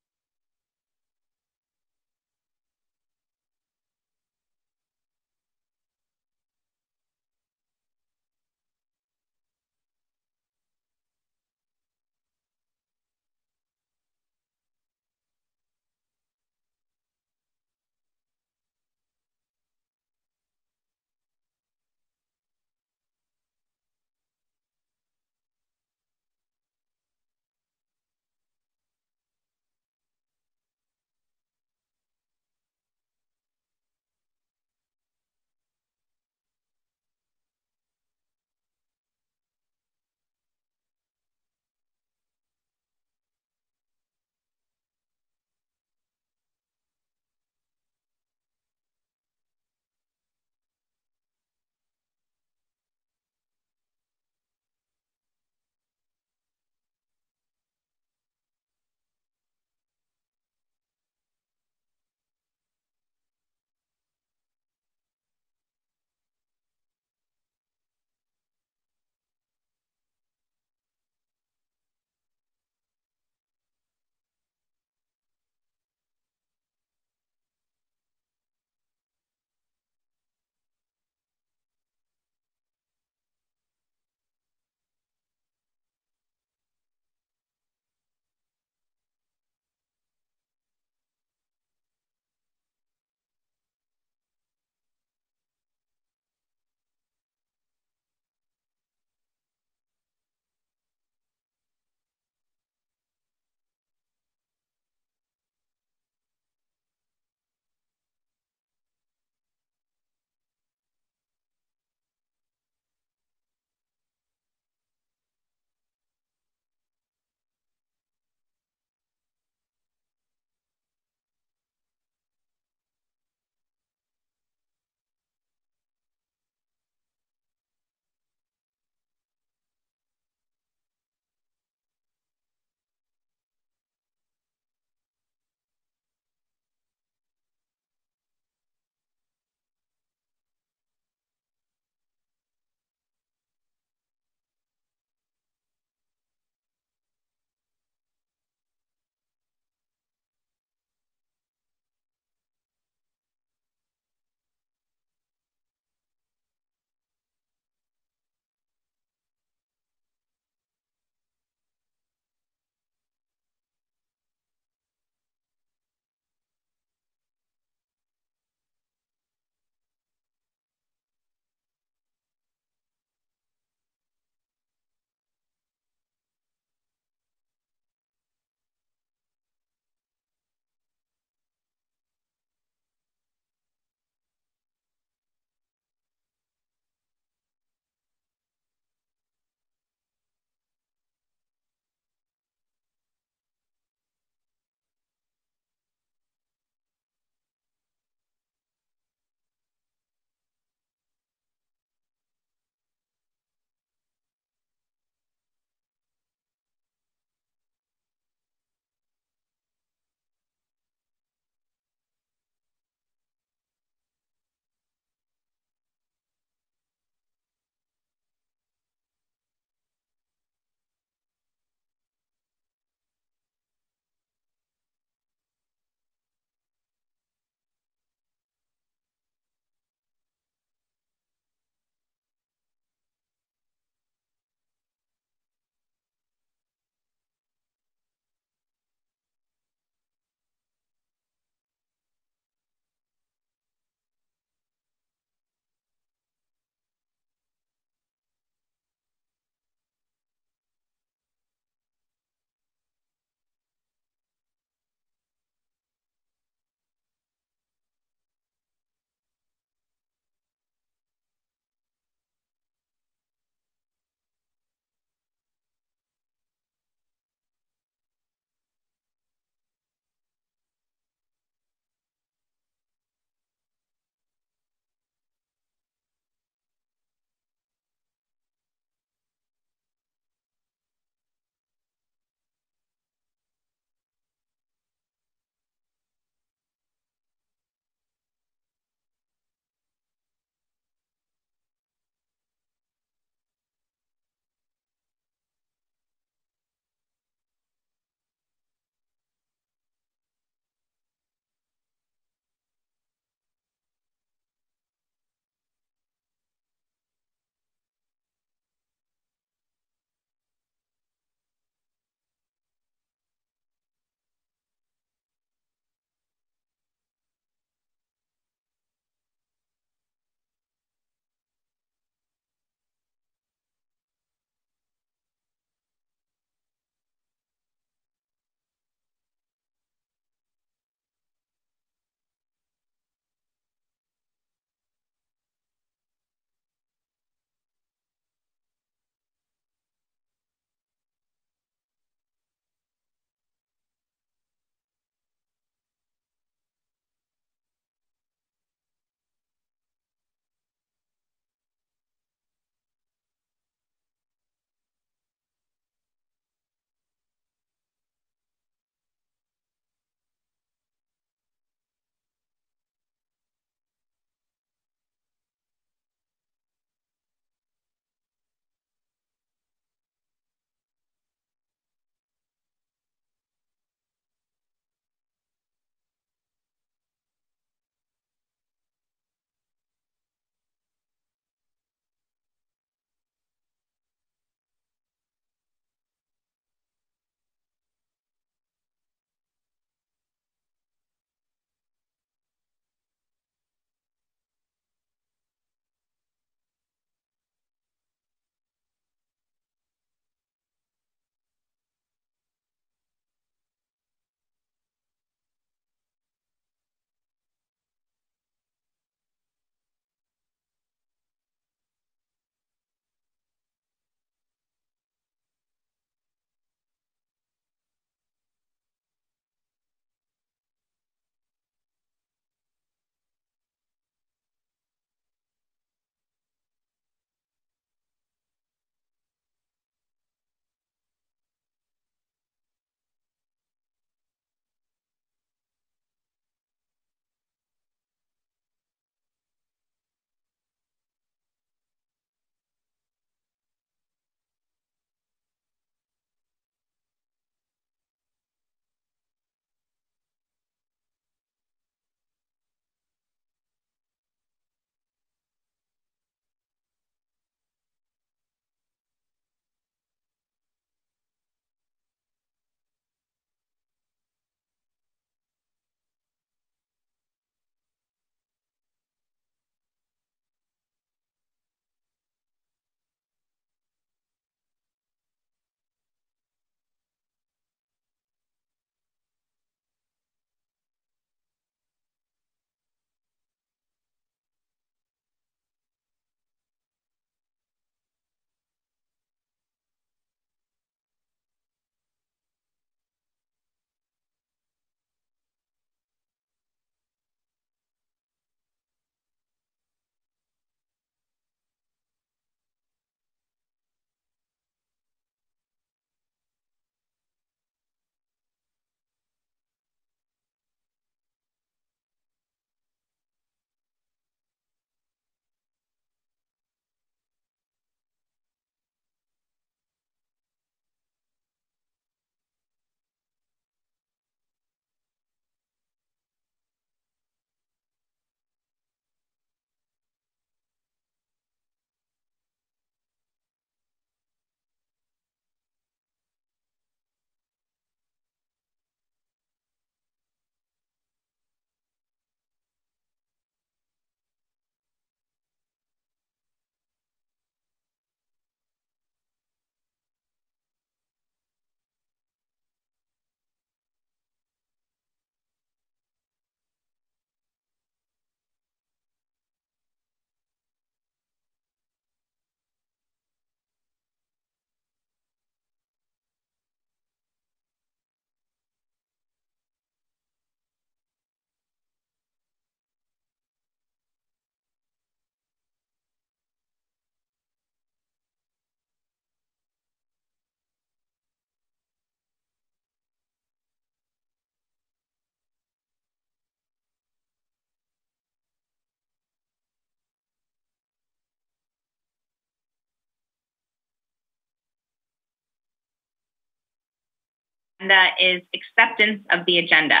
Agenda is acceptance of the agenda.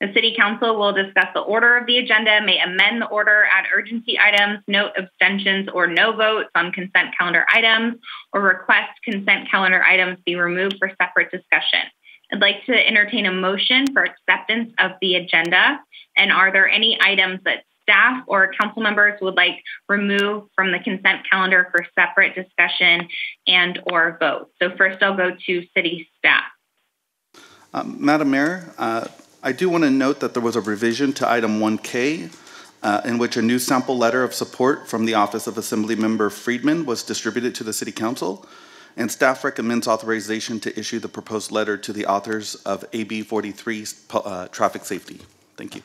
The City Council will discuss the order of the agenda, may amend the order, add urgency items, note abstentions or no votes on consent calendar items, or request consent calendar items be removed for separate discussion. I'd like to entertain a motion for acceptance of the agenda. And are there any items that staff or council members would like removed from the consent calendar for separate discussion and or vote? So first I'll go to city staff. Um, Madam Mayor, uh, I do want to note that there was a revision to item 1K uh, in which a new sample letter of support from the Office of Assembly Member Friedman was distributed to the City Council, and staff recommends authorization to issue the proposed letter to the authors of AB 43 uh, traffic safety. Thank you.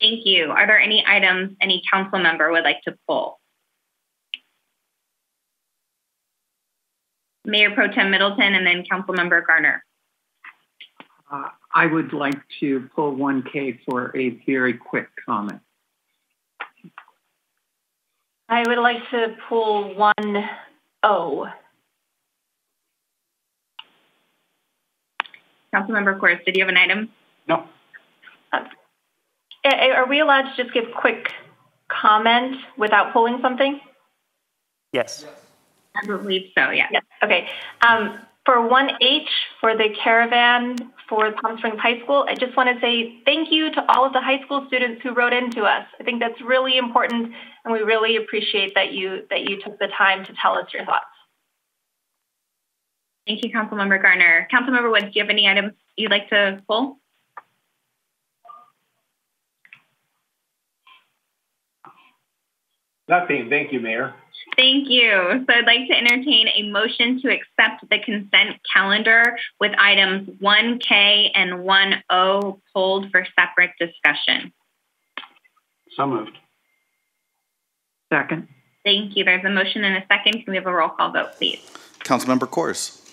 Thank you. Are there any items any council member would like to pull? Mayor Pro Tem Middleton and then Council Member Garner. Uh, I would like to pull 1K for a very quick comment. I would like to pull 1O. Councilmember Kors, did you have an item? No. Uh, are we allowed to just give quick comment without pulling something? Yes. I believe so, yeah. Yes, okay. Um, for 1H, for the caravan for Palm Springs High School, I just want to say thank you to all of the high school students who wrote in to us. I think that's really important, and we really appreciate that you that you took the time to tell us your thoughts. Thank you, Councilmember Garner. Councilmember Woods, do you have any items you'd like to pull? Nothing. Thank you, Mayor. Thank you. So I'd like to entertain a motion to accept the consent calendar with items 1K and 1O pulled for separate discussion. So moved. Second. Thank you. There's a motion and a second. Can we have a roll call vote, please? Councilmember Kors.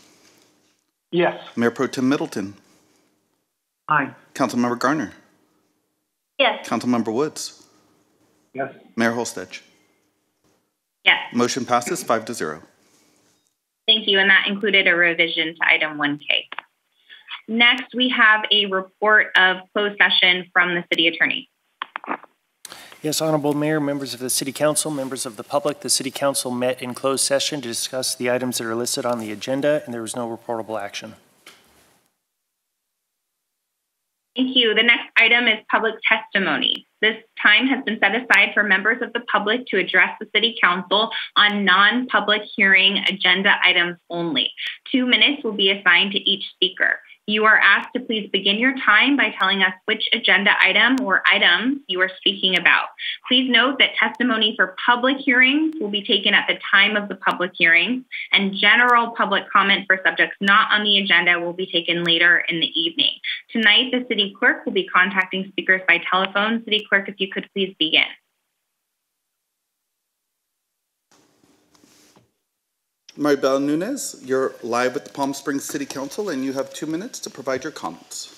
Yes. Mayor Pro Tem Middleton. Aye. Councilmember Garner. Yes. Councilmember Woods. Yes. Mayor Holstege. Yes. Motion passes five to zero. Thank you. And that included a revision to item 1K. Next, we have a report of closed session from the city attorney. Yes, Honorable Mayor, members of the City Council, members of the public, the City Council met in closed session to discuss the items that are listed on the agenda, and there was no reportable action. Thank you. The next item is public testimony. This time has been set aside for members of the public to address the City Council on non-public hearing agenda items only. Two minutes will be assigned to each speaker. You are asked to please begin your time by telling us which agenda item or items you are speaking about. Please note that testimony for public hearings will be taken at the time of the public hearing, and general public comment for subjects not on the agenda will be taken later in the evening. Tonight, the city clerk will be contacting speakers by telephone. City clerk, if you could please begin. Maribel Nunez, you're live with the Palm Springs City Council, and you have two minutes to provide your comments.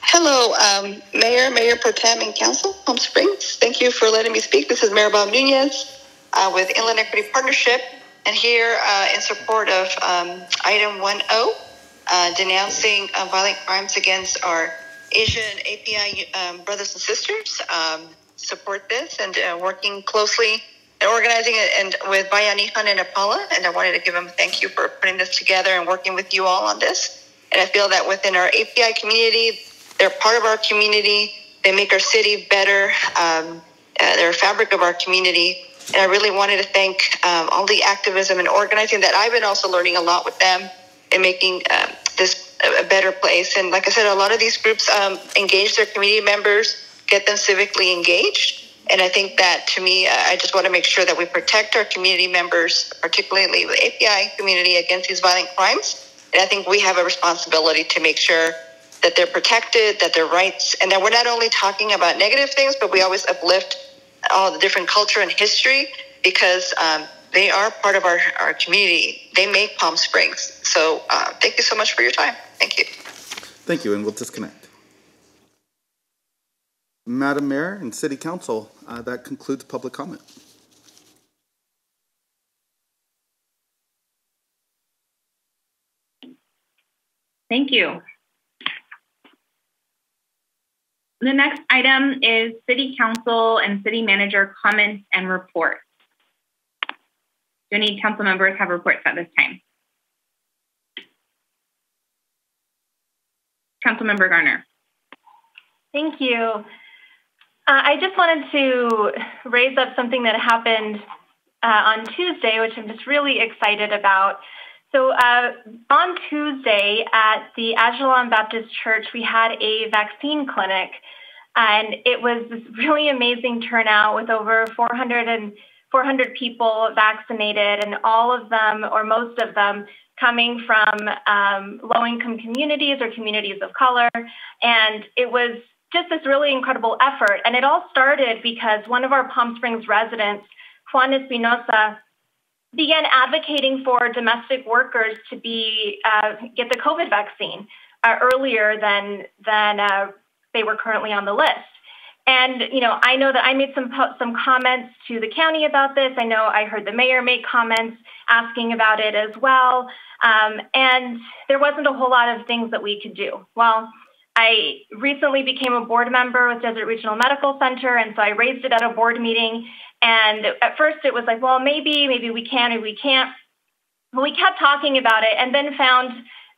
Hello, um, Mayor, Mayor Pro Tem, and Council, Palm Springs. Thank you for letting me speak. This is Maribel Nunez uh, with Inland Equity Partnership, and here uh, in support of um, item 1.0, uh, denouncing uh, violent crimes against our Asian API um, brothers and sisters. Um, support this and uh, working closely organizing it and with Bayanihan and Apala. And I wanted to give them a thank you for putting this together and working with you all on this. And I feel that within our API community, they're part of our community. They make our city better. Um, uh, they're a fabric of our community. And I really wanted to thank um, all the activism and organizing that I've been also learning a lot with them in making um, this a better place. And like I said, a lot of these groups um, engage their community members, get them civically engaged. And I think that to me, I just want to make sure that we protect our community members, particularly the API community, against these violent crimes. And I think we have a responsibility to make sure that they're protected, that their rights, and that we're not only talking about negative things, but we always uplift all the different culture and history because um, they are part of our, our community. They make Palm Springs. So uh, thank you so much for your time. Thank you. Thank you, and we'll disconnect. Madam Mayor and City Council, uh, that concludes public comment. Thank you. The next item is City Council and City Manager comments and reports. Do any council members have reports at this time? Councilmember Garner. Thank you. Uh, I just wanted to raise up something that happened uh, on Tuesday, which I'm just really excited about. So uh, on Tuesday at the Ajalon Baptist Church, we had a vaccine clinic, and it was this really amazing turnout with over 400 and 400 people vaccinated, and all of them, or most of them, coming from um, low-income communities or communities of color, and it was just this really incredible effort. And it all started because one of our Palm Springs residents, Juan Espinosa, began advocating for domestic workers to be uh, get the COVID vaccine uh, earlier than than uh, they were currently on the list. And you know, I know that I made some some comments to the county about this. I know I heard the mayor make comments asking about it as well. Um, and there wasn't a whole lot of things that we could do. Well, I recently became a board member with Desert Regional Medical Center, and so I raised it at a board meeting. And at first it was like, well, maybe, maybe we can or we can't. But we kept talking about it and then found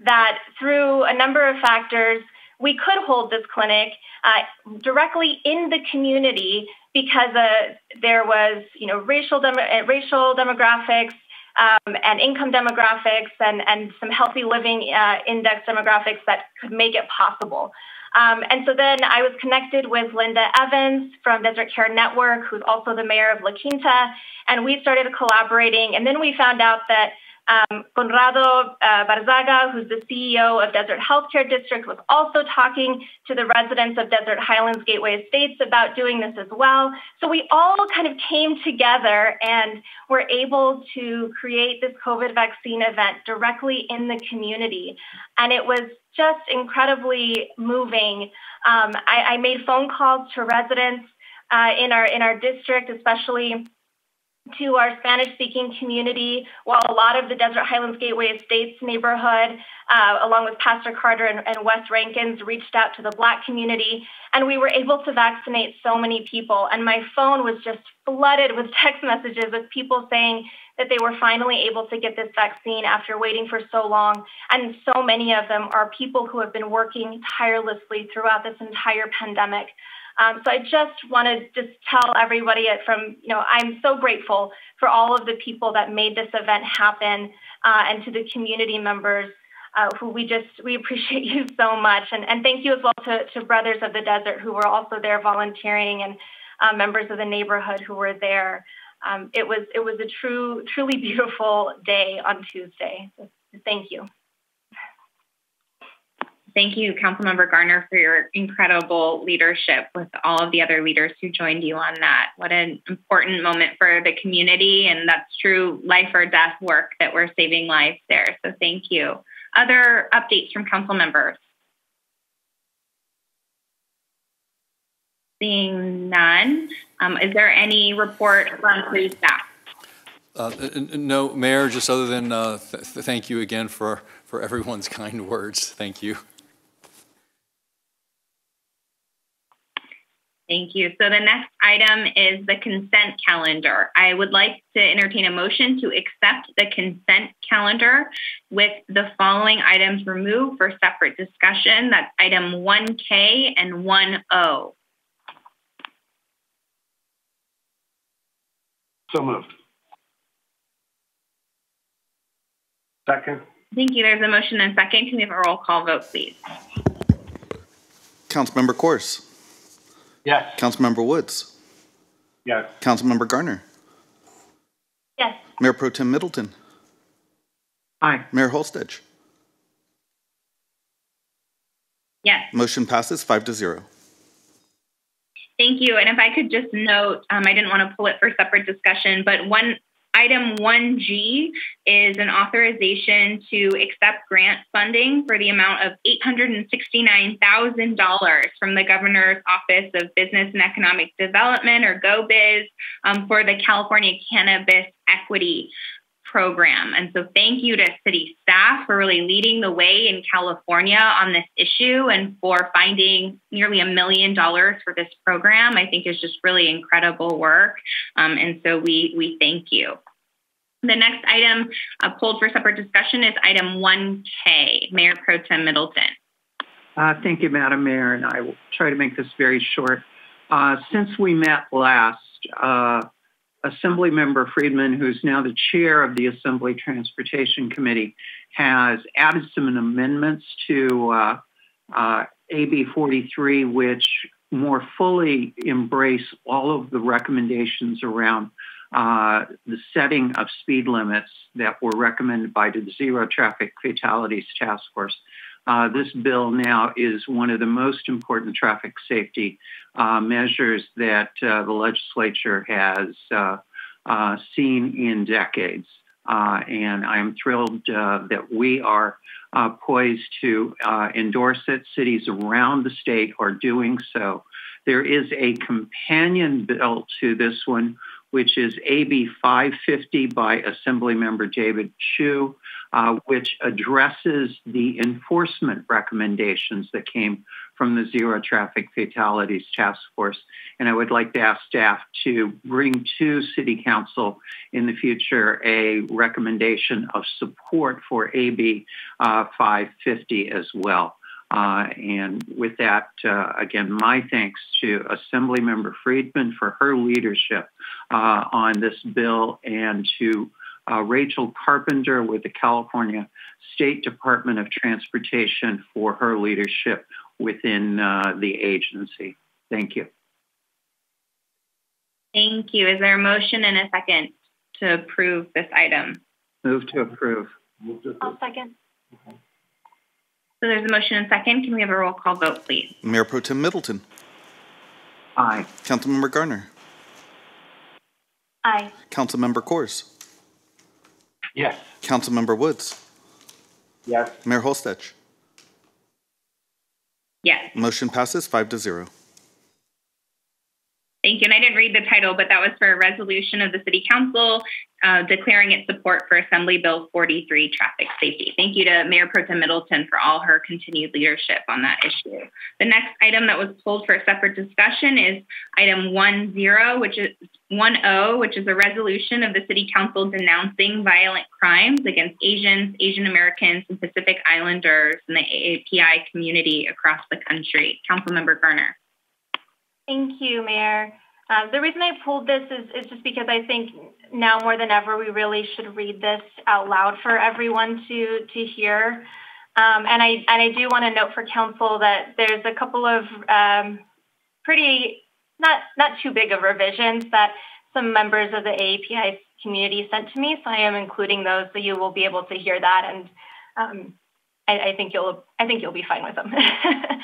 that through a number of factors, we could hold this clinic uh, directly in the community because uh, there was, you know, racial, dem- racial demographics, um, and income demographics and, and some healthy living uh, index demographics that could make it possible. Um, and so then I was connected with Linda Evans from Desert Care Network, who's also the mayor of La Quinta, and we started collaborating. And then we found out that um, Conrado uh, Barzaga, who's the CEO of Desert Healthcare District, was also talking to the residents of Desert Highlands Gateway Estates about doing this as well. So we all kind of came together and were able to create this COVID vaccine event directly in the community. And it was just incredibly moving. Um, I, I, made phone calls to residents uh, in our in our district, especially to our Spanish speaking community, while a lot of the Desert Highlands Gateway Estates neighborhood, uh, along with Pastor Carter and, and Wes Rankins, reached out to the Black community. And we were able to vaccinate so many people. And my phone was just flooded with <laughs> text messages with people saying that they were finally able to get this vaccine after waiting for so long. And so many of them are people who have been working tirelessly throughout this entire pandemic. Um, so I just want to just tell everybody from, you know, I'm so grateful for all of the people that made this event happen uh, and to the community members uh, who we just, we appreciate <laughs> you so much. And, and thank you as well to, to Brothers of the Desert who were also there volunteering and uh, members of the neighborhood who were there. Um, it was, it was a true, truly beautiful day on Tuesday. Thank you. Thank you, Councilmember Garner, for your incredible leadership with all of the other leaders who joined you on that. What an important moment for the community, and that's true life or death work that we're saving lives there. So thank you. Other updates from council members? Seeing none, um, is there any report from city staff? Uh, no, Mayor, just other than uh, th thank you again for, for everyone's <laughs> kind words. Thank you. Thank you. So the next item is the consent calendar. I would like to entertain a motion to accept the consent calendar with the following items removed for separate discussion. That's item 1K and 1O. So moved. Second. Thank you. There's a motion and second. Can we have a roll call vote, please? Councilmember Kors. Yes. Councilmember Woods. Yes. Councilmember Garner. Yes. Mayor Pro Tem Middleton. Aye. Mayor Holstege. Yes. Motion passes five to zero. Thank you. And if I could just note, um, I didn't want to pull it for separate discussion, but one Item 1G is an authorization to accept grant funding for the amount of $869,000 from the Governor's Office of Business and Economic Development, or GOBIZ, um, for the California Cannabis Equity program. And so thank you to city staff for really leading the way in California on this issue and for finding nearly a million dollars for this program. I think is just really incredible work. Um, and so we, we thank you. The next item uh, pulled for separate discussion is item 1K, Mayor Pro Tem Middleton. Uh, thank you, Madam Mayor, and I will try to make this very short. Uh, since we met last, uh, Assemblymember Friedman, who's now the chair of the Assembly Transportation Committee, has added some amendments to uh, uh, AB 43, which more fully embrace all of the recommendations around uh, the setting of speed limits that were recommended by the Zero Traffic Fatalities Task Force. Uh, this bill now is one of the most important traffic safety uh, measures that uh, the legislature has uh, uh, seen in decades. Uh, and I'm thrilled that we are poised to endorse it. Cities around the state are doing so. There is a companion bill to this one, which is AB 550 by Assemblymember David Chiu, uh, which addresses the enforcement recommendations that came from the Zero Traffic Fatalities Task Force. And I would like to ask staff to bring to City Council in the future a recommendation of support for AB uh, 550 as well. Uh, and with that, uh, again, my thanks to Assemblymember Friedman for her leadership uh, on this bill and to uh, Rachel Carpenter with the California State Department of Transportation for her leadership within uh, the agency. Thank you. Thank you. Is there a motion and a second to approve this item? Move to approve. I'll second. So there's a motion and second. Can we have a roll call vote, please? Mayor Pro Tem Middleton. Aye. Councilmember Garner. Aye. Councilmember Kors. Yes. Councilmember Woods. Yes. Mayor Holstege. Yes. Motion passes five to zero. Thank you. And I didn't read the title, but that was for a resolution of the City Council uh, declaring its support for Assembly Bill 43 traffic safety. Thank you to Mayor Pro Tem Middleton for all her continued leadership on that issue. The next item that was pulled for a separate discussion is item 10, which is 10, which is a resolution of the City Council denouncing violent crimes against Asians, Asian Americans, and Pacific Islanders in the AAPI community across the country. Councilmember Garner. Thank you, Mayor. Uh, the reason I pulled this is, is just because I think now more than ever we really should read this out loud for everyone to to hear. Um, and I and I do want to note for council that there's a couple of um, pretty not not too big of revisions that some members of the AAPI community sent to me. So I am including those, so you will be able to hear that, and um, I, I think you'll I think you'll be fine with them.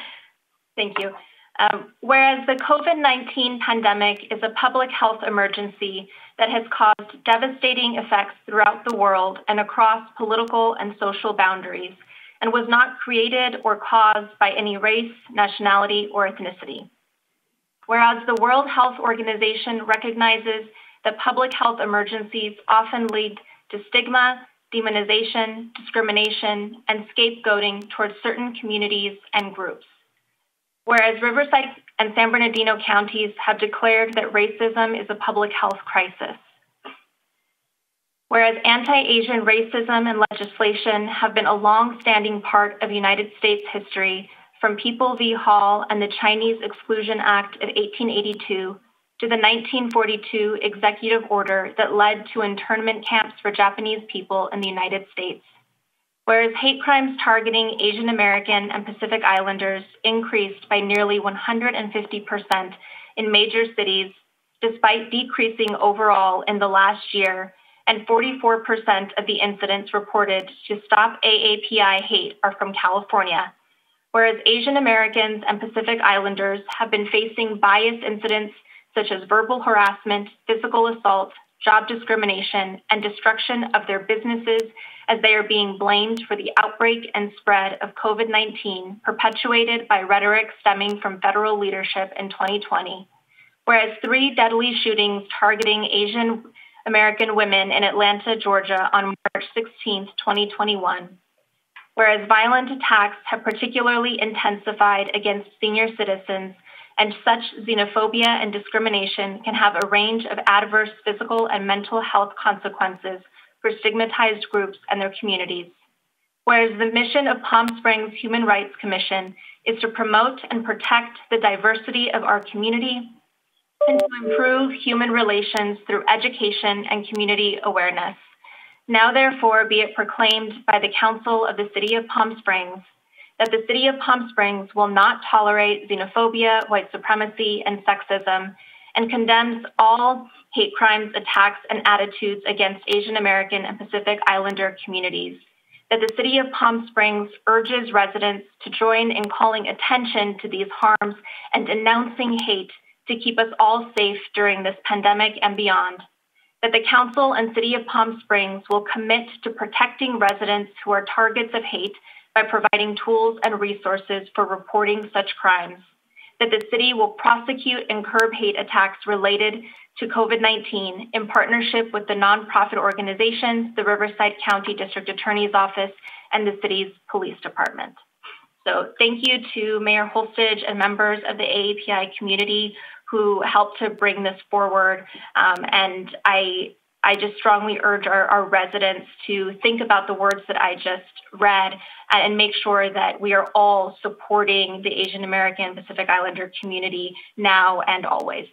<laughs> Thank you. Um, whereas the COVID 19 pandemic is a public health emergency that has caused devastating effects throughout the world and across political and social boundaries, and was not created or caused by any race, nationality, or ethnicity. Whereas the World Health Organization recognizes that public health emergencies often lead to stigma, demonization, discrimination, and scapegoating towards certain communities and groups. Whereas Riverside and San Bernardino counties have declared that racism is a public health crisis. Whereas anti Asian racism and legislation have been a long standing part of United States history, from People v. Hall and the Chinese Exclusion Act of 1882 to the 1942 executive order that led to internment camps for Japanese people in the United States whereas hate crimes targeting Asian American and Pacific Islanders increased by nearly 150% in major cities, despite decreasing overall in the last year, and 44% of the incidents reported to stop AAPI hate are from California, whereas Asian Americans and Pacific Islanders have been facing bias incidents such as verbal harassment, physical assault, job discrimination, and destruction of their businesses as they are being blamed for the outbreak and spread of COVID 19 perpetuated by rhetoric stemming from federal leadership in 2020. Whereas three deadly shootings targeting Asian American women in Atlanta, Georgia on March 16, 2021. Whereas violent attacks have particularly intensified against senior citizens, and such xenophobia and discrimination can have a range of adverse physical and mental health consequences for stigmatized groups and their communities. Whereas the mission of Palm Springs Human Rights Commission is to promote and protect the diversity of our community and to improve human relations through education and community awareness. Now, therefore, be it proclaimed by the Council of the City of Palm Springs that the City of Palm Springs will not tolerate xenophobia, white supremacy, and sexism, and condemns all hate crimes, attacks, and attitudes against Asian American and Pacific Islander communities. That the City of Palm Springs urges residents to join in calling attention to these harms and denouncing hate to keep us all safe during this pandemic and beyond. That the Council and City of Palm Springs will commit to protecting residents who are targets of hate by providing tools and resources for reporting such crimes. That the city will prosecute and curb hate attacks related to COVID 19 in partnership with the nonprofit organizations, the Riverside County District Attorney's Office, and the city's police department. So, thank you to Mayor Holstege and members of the AAPI community who helped to bring this forward. Um, and I I just strongly urge our, our, residents to think about the words that I just read and make sure that we are all supporting the Asian American Pacific Islander community now and always.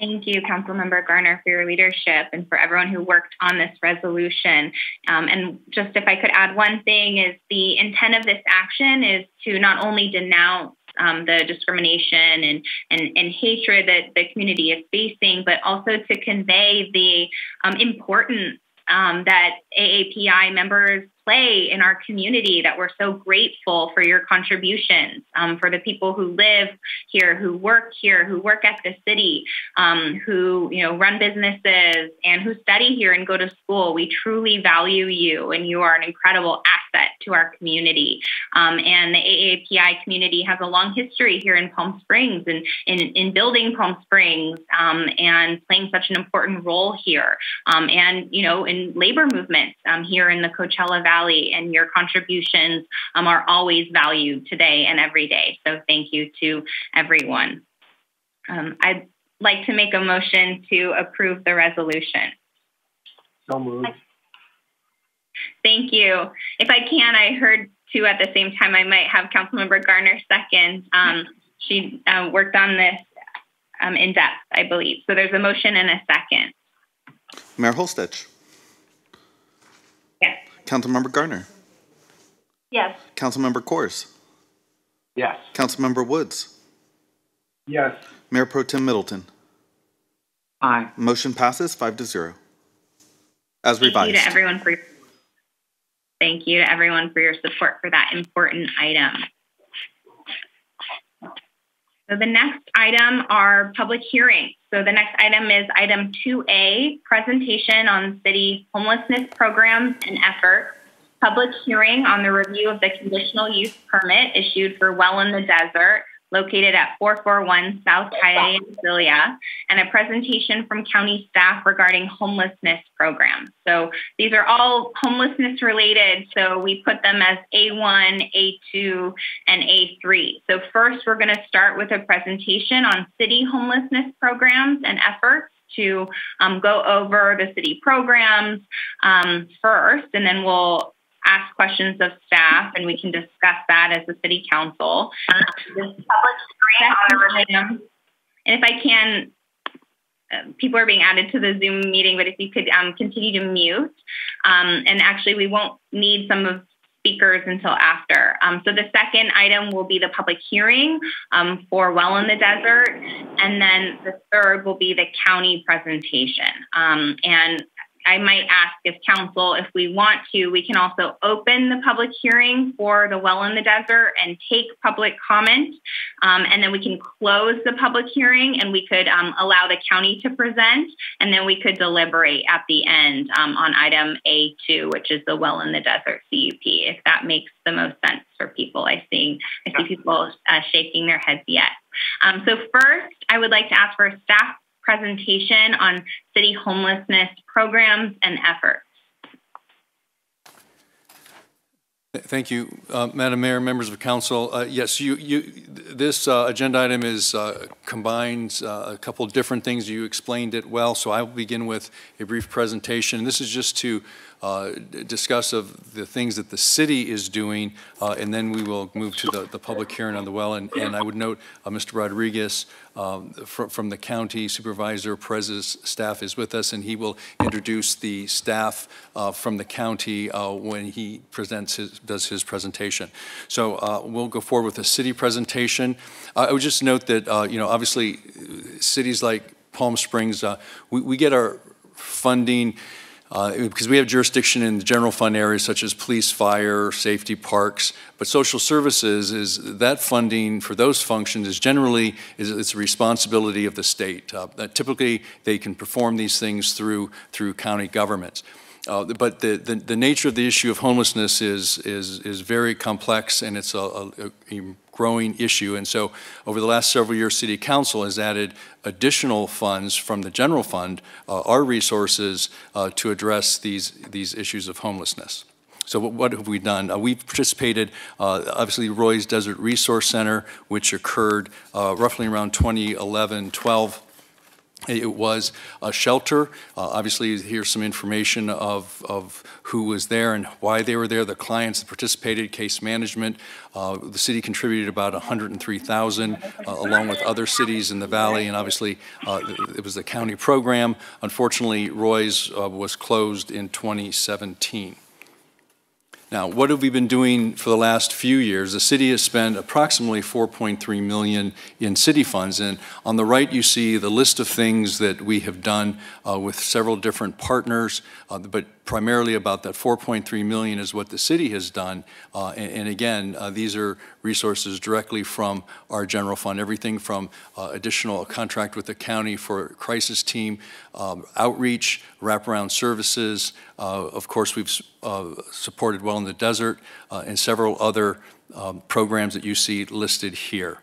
Thank you, Councilmember Garner, for your leadership and for everyone who worked on this resolution. Um, and just if I could add one thing is the intent of this action is to not only denounce um, the discrimination and, and, and hatred that the community is facing, but also to convey the um, importance um, that AAPI members play in our community that we're so grateful for your contributions um, for the people who live here who work here who work at the city um, who you know run businesses and who study here and go to school. We truly value you and you are an incredible asset to our community um, and the AAPI community has a long history here in Palm Springs and in, in building Palm Springs um, and playing such an important role here um, and you know in labor movements um, here in the Coachella Valley Valley, and your contributions um, are always valued today and every day. So thank you to everyone. Um, I'd like to make a motion to approve the resolution. So moved. Thank you. If I can, I heard two at the same time. I might have Councilmember Garner second. Um, she uh, worked on this um, in depth, I believe. So there's a motion and a second. Mayor Holstege. Yes. Councilmember Garner. Yes. Councilmember Kors. Yes. Councilmember Woods. Yes. Mayor Pro Tem Middleton. Aye. Motion passes five to zero. As Thank revised. you to everyone for Thank you to everyone for your support for that important item. So the next item are public hearings. So the next item is item 2A, presentation on city homelessness programs and efforts. Public hearing on the review of the conditional use permit issued for Well in the Desert located at 441 South in and a presentation from county staff regarding homelessness programs. So these are all homelessness related, so we put them as A1, A2, and A3. So first, we're going to start with a presentation on city homelessness programs and efforts to um, go over the city programs um, first, and then we'll ask questions of staff and we can discuss that as the city council. and if I can, uh, people are being added to the Zoom meeting, but if you could um, continue to mute. Um, and actually, we won't need some of speakers until after. Um, so the second item will be the public hearing um, for Well in the Desert, and then the third will be the county presentation. Um, and I might ask if council, if we want to, we can also open the public hearing for the well in the desert and take public comment. Um, and then we can close the public hearing and we could um, allow the county to present. And then we could deliberate at the end um, on item A2, which is the well in the desert CUP, if that makes the most sense for people. I see, I see people uh, shaking their heads yes. Um, so first, I would like to ask for a staff presentation on city homelessness programs and efforts. Thank you, uh, Madam Mayor, members of council. Uh, yes, you, you, this uh, agenda item is uh, combines uh, a couple different things. You explained it well, so I will begin with a brief presentation. This is just to uh, discuss of the things that the city is doing, uh, and then we will move to the, the public hearing on the well. And, and I would note uh, Mr. Rodriguez um, from, from the county supervisor, Perez's staff is with us, and he will introduce the staff uh, from the county uh, when he presents his, does his presentation. So we'll go forward with a city presentation. I would just note that, you know, obviously cities like Palm Springs, we, we get our funding uh, because we have jurisdiction in the general fund areas such as police, fire, safety, parks, but social services is that funding for those functions is generally is it's a responsibility of the state. Uh, typically, they can perform these things through through county governments. Uh, but the, the, the, nature of the issue of homelessness is, is, is very complex and it's a, a, a growing issue. And so over the last several years, City Council has added additional funds from the general fund, uh, our resources, uh, to address these, these issues of homelessness. So what, have we done? Uh, we've participated, uh, obviously, Roy's Desert Resource Center, which occurred uh, roughly around 2011, 12. It was a shelter. Uh, obviously, here's some information of, of who was there and why they were there, the clients that participated, case management. Uh, the city contributed about 103,000, uh, along with other cities in the valley, and obviously uh, it was a county program. Unfortunately, Roy's uh, was closed in 2017. Now, what have we been doing for the last few years? The city has spent approximately 4.3 million in city funds, and on the right you see the list of things that we have done uh, with several different partners, uh, but primarily about that 4.3 million is what the city has done. Uh, and, and, again, uh, these are resources directly from our general fund, everything from uh, additional contract with the county for crisis team, um, outreach, wraparound services. Uh, of course, we've uh, supported Well in the Desert uh, and several other um, programs that you see listed here.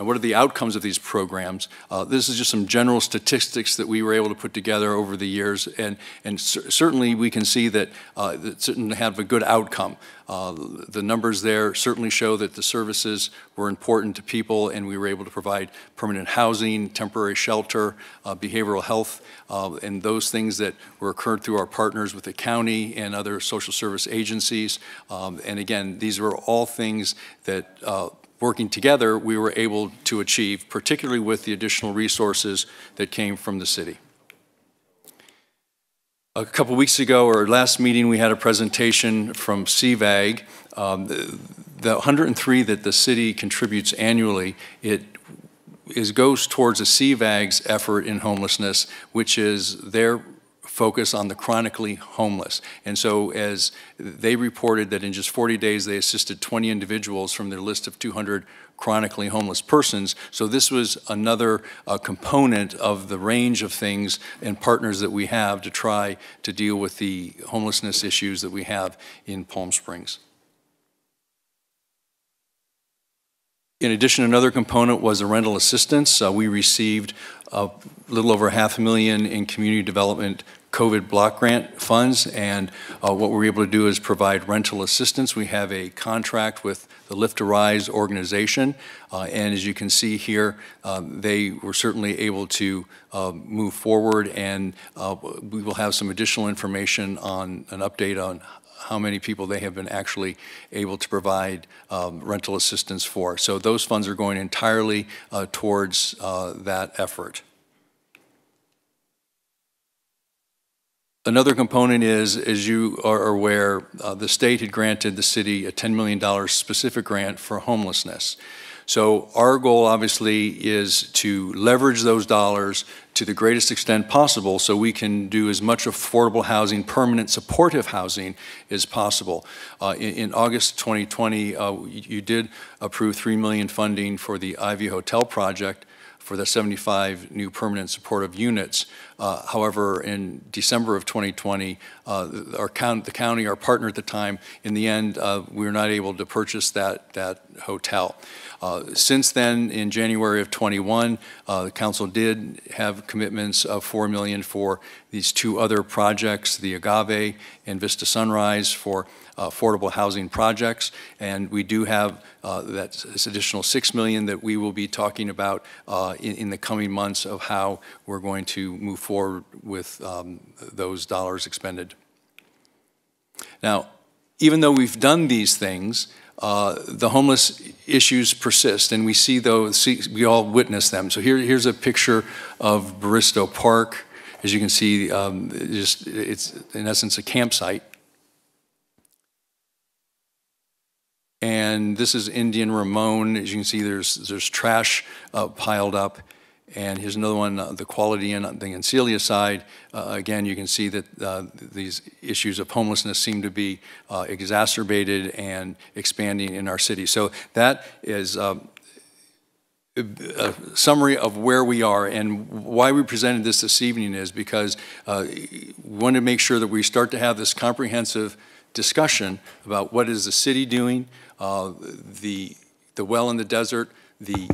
And what are the outcomes of these programs? Uh, this is just some general statistics that we were able to put together over the years, and, and cer certainly we can see that, uh, that certainly have a good outcome. Uh, the numbers there certainly show that the services were important to people, and we were able to provide permanent housing, temporary shelter, uh, behavioral health, uh, and those things that were occurred through our partners with the county and other social service agencies. Um, and again, these were all things that uh, working together, we were able to achieve, particularly with the additional resources that came from the city. A couple weeks ago, or last meeting, we had a presentation from CVAG. Um, the, the 103 that the city contributes annually, it is goes towards a CVAG's effort in homelessness, which is their focus on the chronically homeless. And so as they reported that in just 40 days they assisted 20 individuals from their list of 200 chronically homeless persons. So this was another uh, component of the range of things and partners that we have to try to deal with the homelessness issues that we have in Palm Springs. In addition, another component was the rental assistance. Uh, we received a little over half a million in community development COVID block grant funds, and uh, what we're able to do is provide rental assistance. We have a contract with the Lift to Rise organization, uh, and as you can see here, uh, they were certainly able to uh, move forward, and uh, we will have some additional information on an update on how many people they have been actually able to provide um, rental assistance for. So those funds are going entirely uh, towards that effort. Another component is, as you are aware, uh, the state had granted the city a $10 million specific grant for homelessness. So our goal obviously is to leverage those dollars to the greatest extent possible so we can do as much affordable housing, permanent supportive housing as possible. Uh, in, in, August 2020, uh, you, you did approve 3 million funding for the Ivy Hotel project for the 75 new permanent supportive units. Uh, However, in December of 2020, uh, our county, the county, our partner at the time, in the end, uh, we were not able to purchase that, that hotel. Uh, Since then, in January of '21, uh, the council did have commitments of 4 million for these two other projects, the Agave and Vista Sunrise for affordable housing projects. And we do have uh, that additional 6 million that we will be talking about uh, in, in the coming months of how we're going to move forward with um, those dollars expended. Now, even though we've done these things, uh, the homeless issues persist, and we see those, see, we all witness them. So here, here's a picture of Baristo Park. As you can see, um, just, it's in essence a campsite. And this is Indian Ramon. As you can see, there's, there's trash uh, piled up. And here's another one, uh, the Quality Inn on the Ancilia side. Uh, again, you can see that uh, these issues of homelessness seem to be uh, exacerbated and expanding in our city. So that is um, a summary of where we are and why we presented this this evening is because uh, we want to make sure that we start to have this comprehensive discussion about what is the city doing, uh, the, the well in the desert, the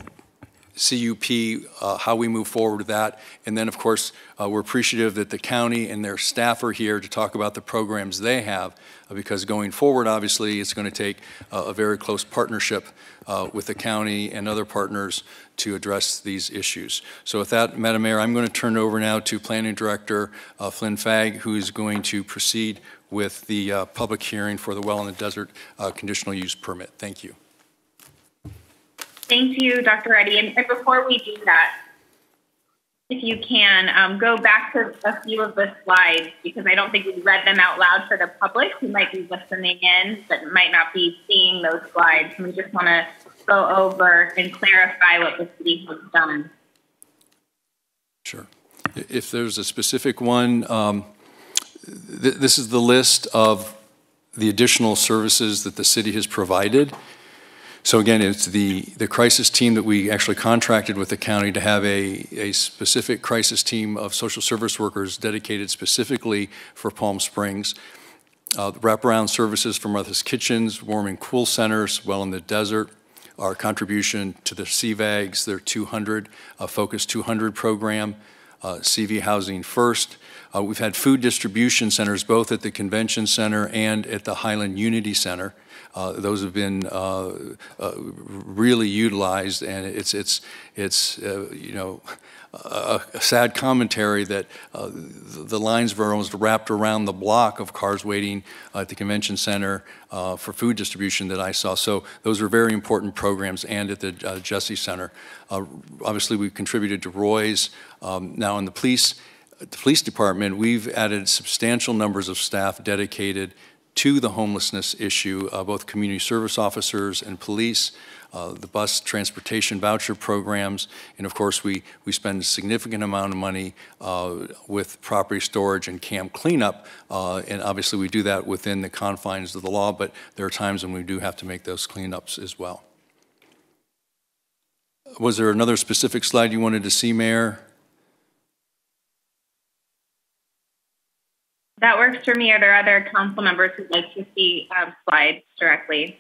CUP, uh, how we move forward with that. And then, of course, uh, we're appreciative that the county and their staff are here to talk about the programs they have, uh, because going forward, obviously, it's going to take a very close partnership uh, with the county and other partners to address these issues. So with that, Madam Mayor, I'm going to turn it over now to Planning Director uh, Flinn Fagg, who is going to proceed with the public hearing for the Well in the Desert conditional use permit. Thank you. Thank you, Dr. Ready. And, and before we do that, if you can, um, go back to a few of the slides because I don't think we read them out loud for the public who might be listening in but might not be seeing those slides. And We just want to go over and clarify what the city has done. Sure. If there's a specific one, um, th this is the list of the additional services that the city has provided. So again, it's the, the crisis team that we actually contracted with the county to have a, a specific crisis team of social service workers dedicated specifically for Palm Springs. Uh, wraparound services from Martha's Kitchens, warm and cool centers, well in the desert, our contribution to the CVAGs, their 200, uh, Focus 200 program, uh, CV Housing First. Uh, we've had food distribution centers both at the Convention Center and at the Highland Unity Center. Uh, those have been uh, uh, really utilized, and it's it's it's you know a, a, sad commentary that uh, the lines were almost wrapped around the block of cars waiting at the convention center uh, for food distribution that I saw. So those were very important programs and at the uh, Jessie Center. obviously, we contributed to Roy's. Um, now in the police, the police department, we've added substantial numbers of staff dedicated to the homelessness issue, uh, both community service officers and police, uh, the bus transportation voucher programs, and of course we, we spend a significant amount of money uh, with property storage and camp cleanup, uh, and obviously we do that within the confines of the law, but there are times when we do have to make those cleanups as well. Was there another specific slide you wanted to see, Mayor? That works for me. Are there other council members who'd like to see um, slides directly?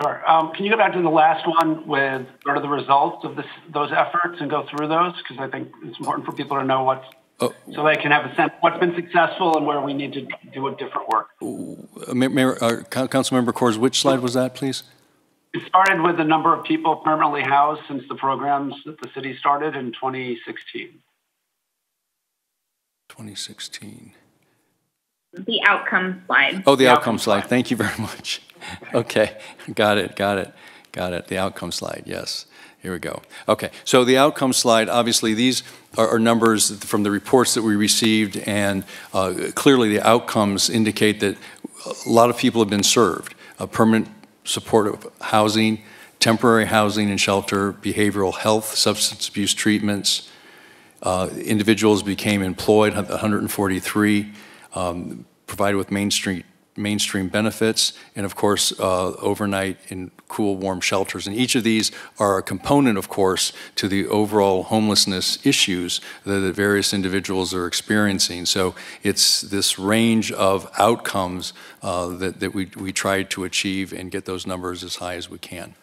Sure. Um, can you go back to the last one with sort of the results of this, those efforts and go through those? Because I think it's important for people to know what's, oh. so they can have a sense what's been successful and where we need to do a different work. Uh, Mayor, uh, Councilmember Kors, which slide was that, please? It started with the number of people permanently housed since the programs that the city started in 2016. 2016 the outcome slide. Oh, the, the outcome, outcome slide. slide. Thank you very <laughs> much. Okay, got it, got it, got it. The outcome slide, yes. Here we go. Okay, so the outcome slide, obviously these are, are numbers from the reports that we received and uh, clearly the outcomes indicate that a lot of people have been served. A permanent supportive housing, temporary housing and shelter, behavioral health, substance abuse treatments. Uh, individuals became employed, 143 um, provided with Main Street mainstream benefits, and of course, uh, overnight in cool, warm shelters. And each of these are a component, of course, to the overall homelessness issues that the various individuals are experiencing. So it's this range of outcomes uh, that, that we, we try to achieve and get those numbers as high as we can.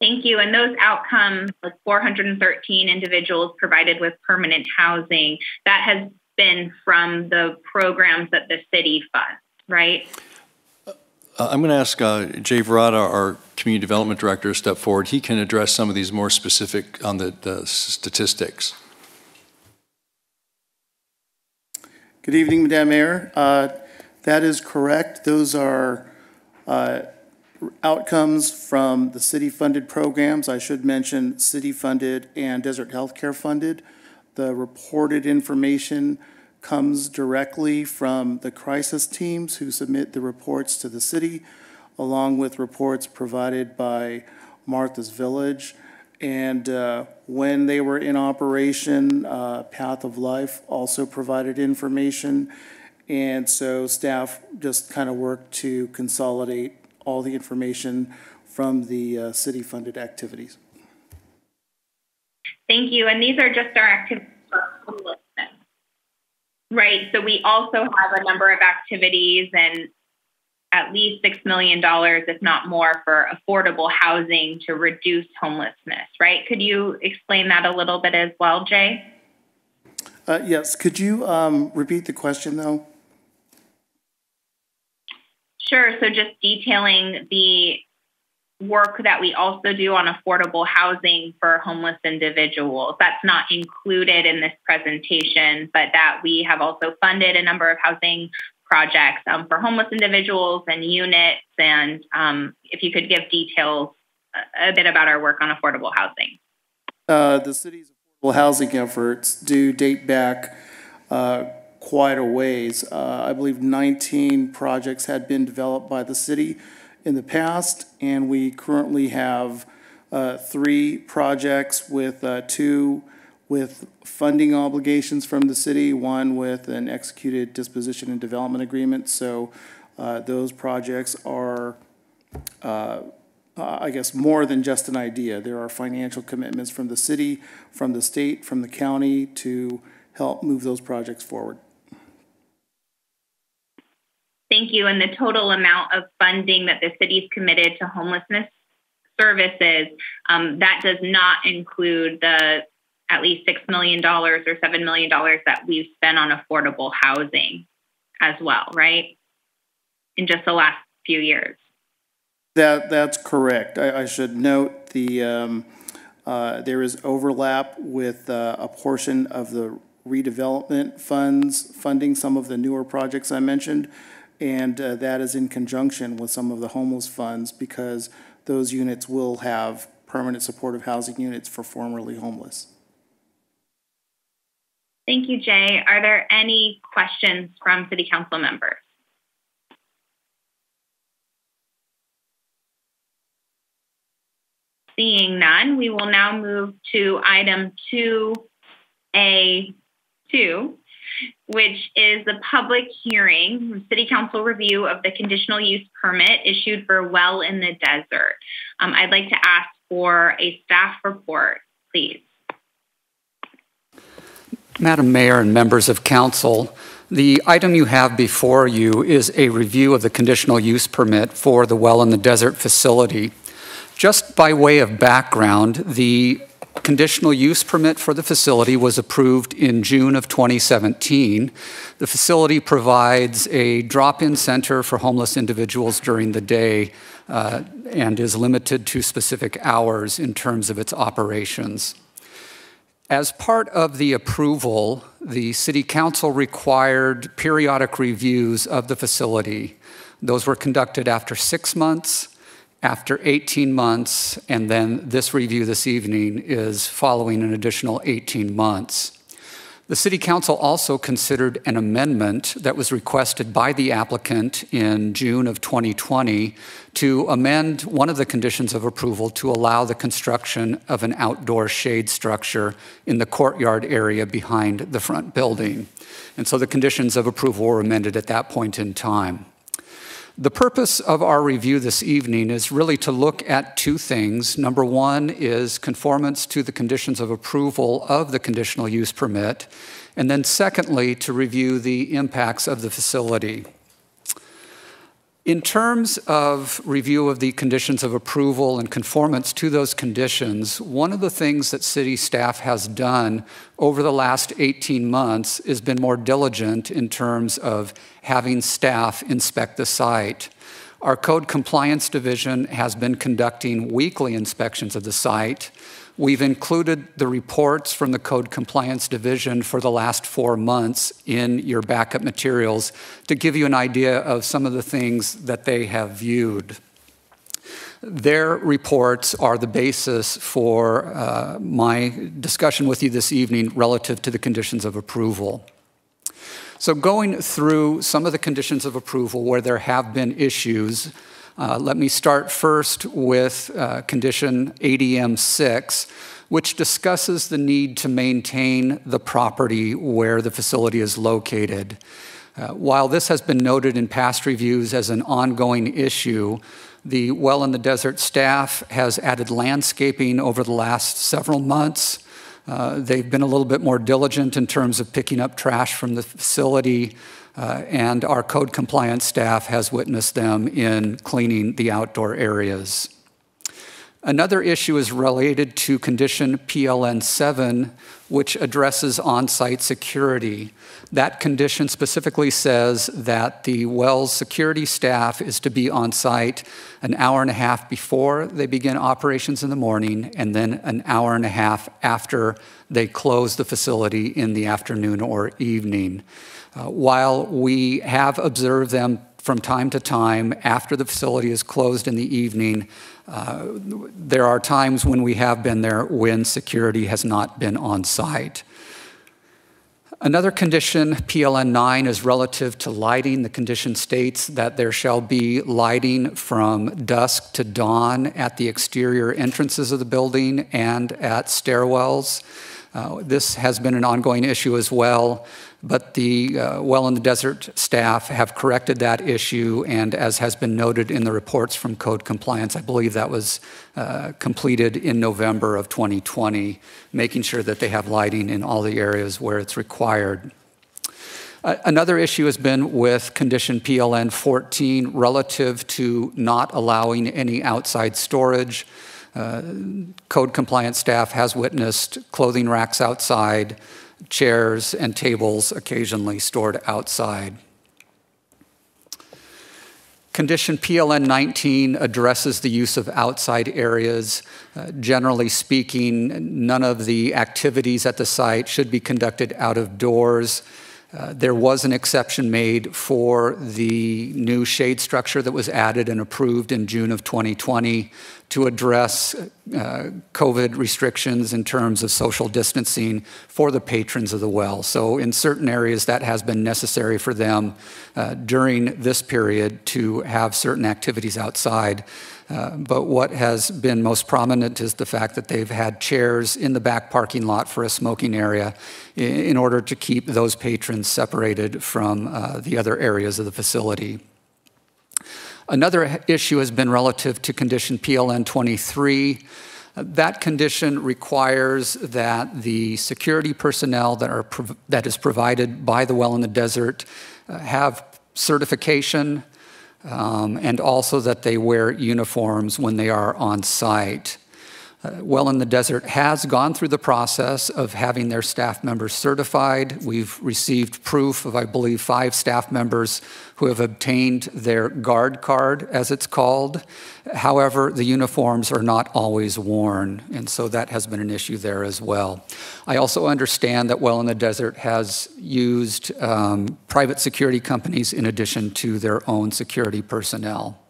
Thank you. And those outcomes, like 413 individuals provided with permanent housing, that has been from the programs that the city funds, right? Uh, I'm going to ask uh, Jay Virata, our community development director, to step forward. He can address some of these more specific on the, the statistics. Good evening, Madam Mayor. Uh, that is correct. Those are uh, outcomes from the city-funded programs. I should mention city-funded and Desert Healthcare funded. The reported information comes directly from the crisis teams who submit the reports to the city, along with reports provided by Martha's Village. And uh, when they were in operation, uh, Path of Life also provided information. And so staff just kind of worked to consolidate all the information from the uh, city-funded activities. Thank you. And these are just our activities for homelessness. Right. So we also have a number of activities and at least $6 million, if not more, for affordable housing to reduce homelessness, right? Could you explain that a little bit as well, Jay? Uh, yes. Could you um, repeat the question, though? Sure. So just detailing the work that we also do on affordable housing for homeless individuals. That's not included in this presentation, but that we have also funded a number of housing projects um, for homeless individuals and units. And um, if you could give details a, bit about our work on affordable housing. Uh, the city's affordable housing efforts do date back uh, quite a ways. Uh, I believe 19 projects had been developed by the city in the past, and we currently have uh, three projects with uh, two with funding obligations from the city, one with an executed disposition and development agreement. So uh, those projects are, uh, I guess, more than just an idea. There are financial commitments from the city, from the state, from the county to help move those projects forward. Thank you. And the total amount of funding that the city's committed to homelessness services, um, that does not include the at least $6 million or $7 million that we've spent on affordable housing as well, right? In just the last few years. That, that's correct. I, I should note the um, uh, there is overlap with uh, a portion of the redevelopment funds funding some of the newer projects I mentioned and uh, that is in conjunction with some of the homeless funds because those units will have permanent supportive housing units for formerly homeless. Thank you, Jay. Are there any questions from City Council members? Seeing none, we will now move to item 2A2, which is the public hearing, City Council review of the conditional use permit issued for Well in the Desert. Um, I'd like to ask for a staff report, please. Madam Mayor and members of council, the item you have before you is a review of the conditional use permit for the Well in the Desert facility. Just by way of background, the conditional use permit for the facility was approved in June of 2017. The facility provides a drop-in center for homeless individuals during the day uh, and is limited to specific hours in terms of its operations. As part of the approval, the City Council required periodic reviews of the facility. Those were conducted after six months, after 18 months, and then this review this evening is following an additional 18 months. The City Council also considered an amendment that was requested by the applicant in June of 2020 to amend one of the conditions of approval to allow the construction of an outdoor shade structure in the courtyard area behind the front building. And so the conditions of approval were amended at that point in time. The purpose of our review this evening is really to look at two things. Number one is conformance to the conditions of approval of the conditional use permit. And then secondly, to review the impacts of the facility. In terms of review of the conditions of approval and conformance to those conditions, one of the things that city staff has done over the last 18 months has been more diligent in terms of having staff inspect the site. Our code compliance division has been conducting weekly inspections of the site. We've included the reports from the Code Compliance Division for the last four months in your backup materials to give you an idea of some of the things that they have viewed. Their reports are the basis for uh, my discussion with you this evening relative to the conditions of approval. So, going through some of the conditions of approval where there have been issues, uh, let me start first with uh, condition ADM 6, which discusses the need to maintain the property where the facility is located. Uh, while this has been noted in past reviews as an ongoing issue, the Well in the Desert staff has added landscaping over the last several months. Uh, they've been a little bit more diligent in terms of picking up trash from the facility uh, and our code compliance staff has witnessed them in cleaning the outdoor areas. Another issue is related to condition PLN 7, which addresses on site security. That condition specifically says that the WELL's security staff is to be on site an hour and a half before they begin operations in the morning and then an hour and a half after they close the facility in the afternoon or evening. Uh, while we have observed them from time to time after the facility is closed in the evening, uh, there are times when we have been there when security has not been on site. Another condition, PLN 9, is relative to lighting. The condition states that there shall be lighting from dusk to dawn at the exterior entrances of the building and at stairwells. Uh, this has been an ongoing issue as well but the uh, Well in the Desert staff have corrected that issue, and as has been noted in the reports from Code Compliance, I believe that was uh, completed in November of 2020, making sure that they have lighting in all the areas where it's required. Uh, another issue has been with condition PLN 14 relative to not allowing any outside storage. Uh, code compliance staff has witnessed clothing racks outside, chairs and tables occasionally stored outside. Condition PLN 19 addresses the use of outside areas. Uh, generally speaking, none of the activities at the site should be conducted out of doors. Uh, there was an exception made for the new shade structure that was added and approved in June of 2020 to address uh, COVID restrictions in terms of social distancing for the patrons of the well. So, in certain areas, that has been necessary for them uh, during this period to have certain activities outside. Uh, but what has been most prominent is the fact that they've had chairs in the back parking lot for a smoking area in, in order to keep those patrons separated from uh, the other areas of the facility. Another issue has been relative to condition PLN 23. That condition requires that the security personnel that, are, that is provided by the well in the desert uh, have certification um, and also that they wear uniforms when they are on site. Uh, well in the Desert has gone through the process of having their staff members certified. We've received proof of, I believe, five staff members who have obtained their guard card, as it's called. However, the uniforms are not always worn, and so that has been an issue there as well. I also understand that Well in the Desert has used um, private security companies in addition to their own security personnel.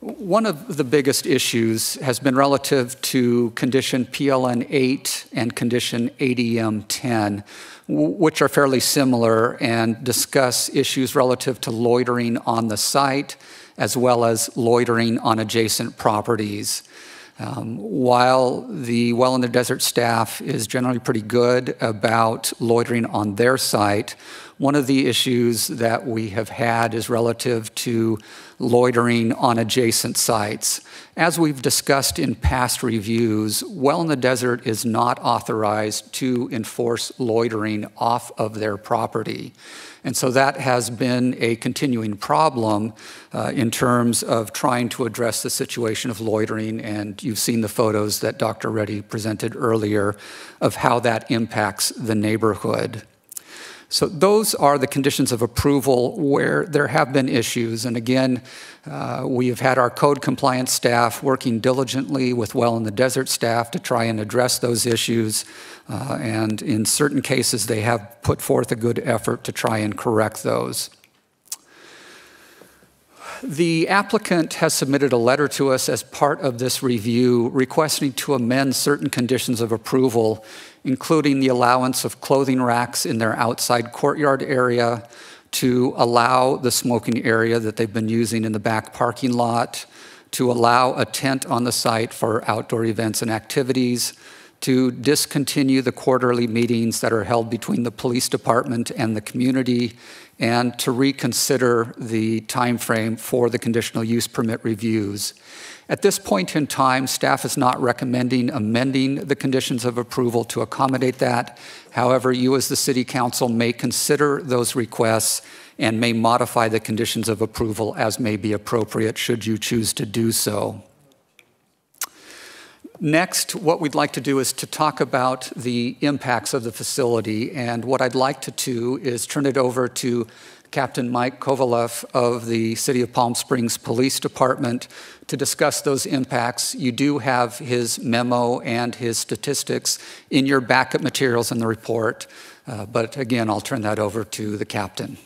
One of the biggest issues has been relative to condition PLN 8 and condition ADM 10, which are fairly similar and discuss issues relative to loitering on the site as well as loitering on adjacent properties. Um, while the Well in the Desert staff is generally pretty good about loitering on their site, one of the issues that we have had is relative to loitering on adjacent sites. As we've discussed in past reviews, Well in the Desert is not authorized to enforce loitering off of their property. And so that has been a continuing problem uh, in terms of trying to address the situation of loitering. And you've seen the photos that Dr. Ready presented earlier of how that impacts the neighborhood. So those are the conditions of approval where there have been issues. And again, uh, we have had our code compliance staff working diligently with Well in the Desert staff to try and address those issues. Uh, and in certain cases, they have put forth a good effort to try and correct those. The applicant has submitted a letter to us as part of this review requesting to amend certain conditions of approval, including the allowance of clothing racks in their outside courtyard area, to allow the smoking area that they've been using in the back parking lot, to allow a tent on the site for outdoor events and activities, to discontinue the quarterly meetings that are held between the police department and the community, and to reconsider the time frame for the conditional use permit reviews. At this point in time, staff is not recommending amending the conditions of approval to accommodate that. However, you as the City Council may consider those requests and may modify the conditions of approval as may be appropriate should you choose to do so. Next, what we'd like to do is to talk about the impacts of the facility. And what I'd like to do is turn it over to Captain Mike Kovaleff of the City of Palm Springs Police Department to discuss those impacts. You do have his memo and his statistics in your backup materials in the report. Uh, but again, I'll turn that over to the captain.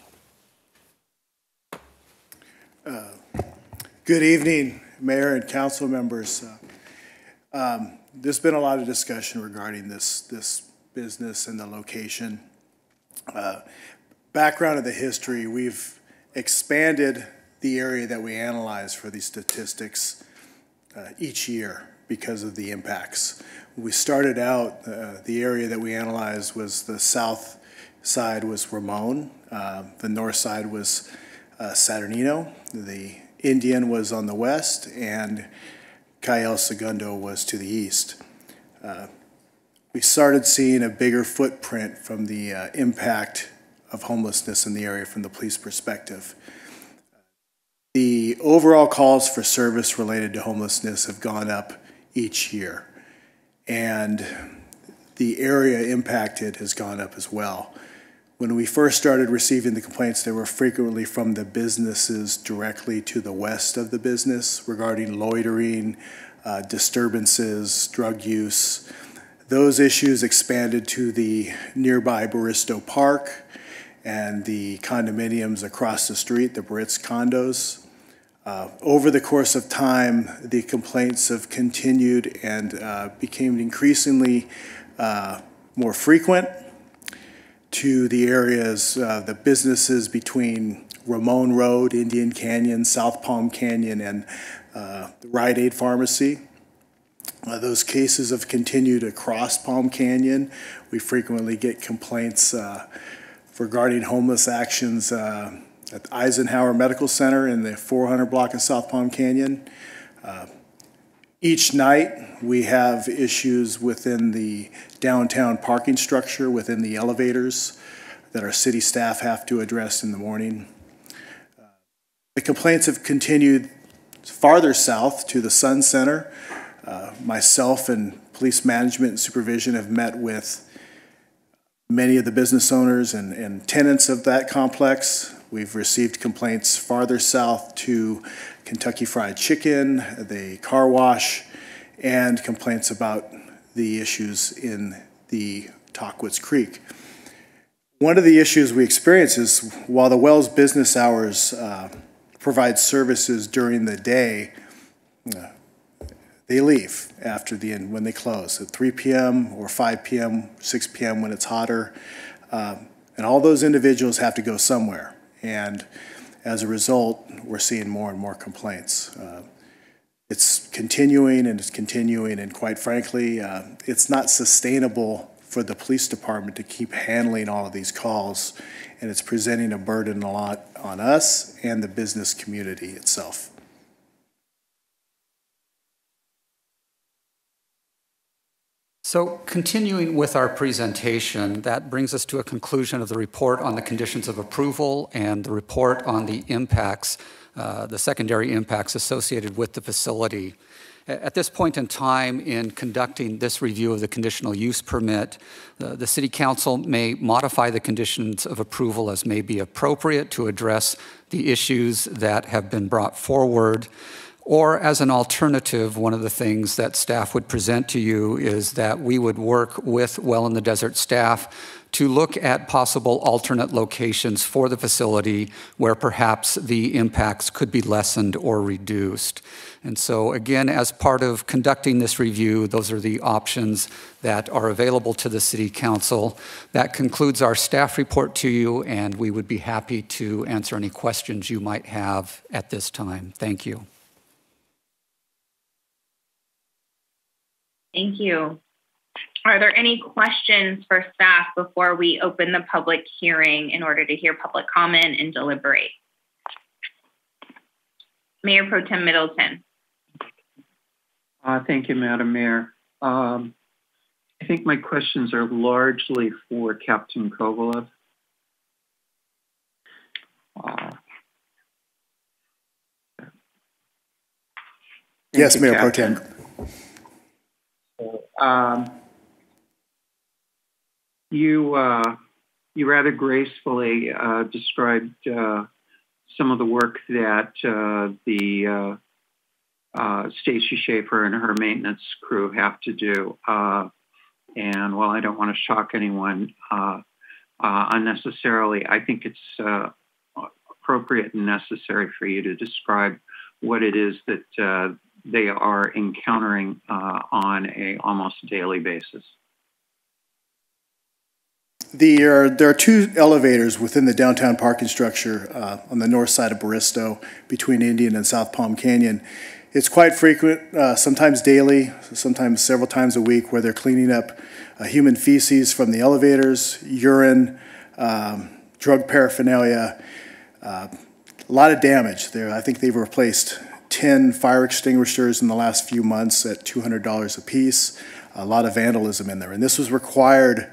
Uh, good evening, Mayor and council members. Uh, um, there's been a lot of discussion regarding this, this business and the location. Uh, background of the history, we've expanded the area that we analyze for these statistics uh, each year because of the impacts. We started out, uh, the area that we analyzed was the south side was Ramon, uh, the north side was uh, Saturnino, the Indian was on the west, and Calle Segundo was to the east. Uh, we started seeing a bigger footprint from the uh, impact of homelessness in the area from the police perspective. The overall calls for service related to homelessness have gone up each year, and the area impacted has gone up as well. When we first started receiving the complaints, they were frequently from the businesses directly to the west of the business regarding loitering, uh, disturbances, drug use. Those issues expanded to the nearby Baristo Park and the condominiums across the street, the Britz condos. Uh, over the course of time, the complaints have continued and uh, became increasingly uh, more frequent to the areas, uh, the businesses between Ramon Road, Indian Canyon, South Palm Canyon, and uh, the Rite Aid Pharmacy. Uh, those cases have continued across Palm Canyon. We frequently get complaints uh, regarding homeless actions uh, at the Eisenhower Medical Center in the 400 block of South Palm Canyon. Each night, we have issues within the downtown parking structure, within the elevators that our city staff have to address in the morning. Uh, the complaints have continued farther south to the Sun Center. Uh, myself and police management and supervision have met with many of the business owners and, and tenants of that complex. We've received complaints farther south to Kentucky Fried Chicken, the car wash, and complaints about the issues in the Tahquitz Creek. One of the issues we experience is while the Wells business hours uh, provide services during the day, uh, they leave after the end when they close at 3 p.m. or 5 p.m., 6 p.m. when it's hotter. Um, and all those individuals have to go somewhere. And as a result, we're seeing more and more complaints. Uh, it's continuing and it's continuing, and quite frankly, uh, it's not sustainable for the police department to keep handling all of these calls, and it's presenting a burden a lot on us and the business community itself. So continuing with our presentation, that brings us to a conclusion of the report on the conditions of approval and the report on the impacts, uh, the secondary impacts associated with the facility. At this point in time, in conducting this review of the conditional use permit, uh, the City Council may modify the conditions of approval as may be appropriate to address the issues that have been brought forward. Or as an alternative, one of the things that staff would present to you is that we would work with Well in the Desert staff to look at possible alternate locations for the facility where perhaps the impacts could be lessened or reduced. And so again, as part of conducting this review, those are the options that are available to the City Council. That concludes our staff report to you, and we would be happy to answer any questions you might have at this time. Thank you. Thank you. Are there any questions for staff before we open the public hearing in order to hear public comment and deliberate? Mayor Pro Tem Middleton. Uh, thank you, Madam Mayor. Um, I think my questions are largely for Captain Kovaleff. Uh, yes, Mayor Pro Tem. Um, you uh, you rather gracefully uh, described uh, some of the work that uh, the uh, uh, Stacy Schaefer and her maintenance crew have to do. and while I don't want to shock anyone unnecessarily, I think it's appropriate and necessary for you to describe what it is that they are encountering uh, on a almost daily basis. The, uh, there are two elevators within the downtown parking structure uh, on the north side of Baristo between Indian and South Palm Canyon. It's quite frequent, uh, sometimes daily, sometimes several times a week, where they're cleaning up uh, human feces from the elevators, urine, um, drug paraphernalia, uh, a lot of damage there. I think they've replaced 10 fire extinguishers in the last few months at $200 a piece. A lot of vandalism in there. And this was required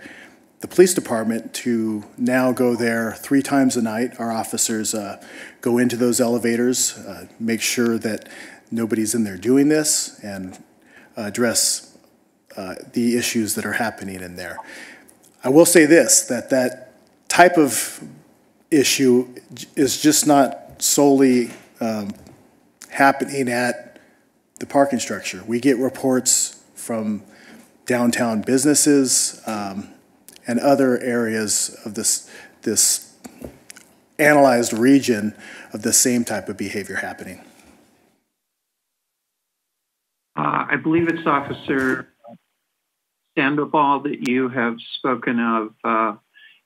the police department to now go there three times a night. Our officers uh, go into those elevators, uh, make sure that nobody's in there doing this, and address uh, the issues that are happening in there. I will say this that that type of issue is just not solely um, happening at the parking structure. We get reports from downtown businesses um, and other areas of this, this analyzed region of the same type of behavior happening. Uh, I believe it's Officer Sandoval that you have spoken of uh,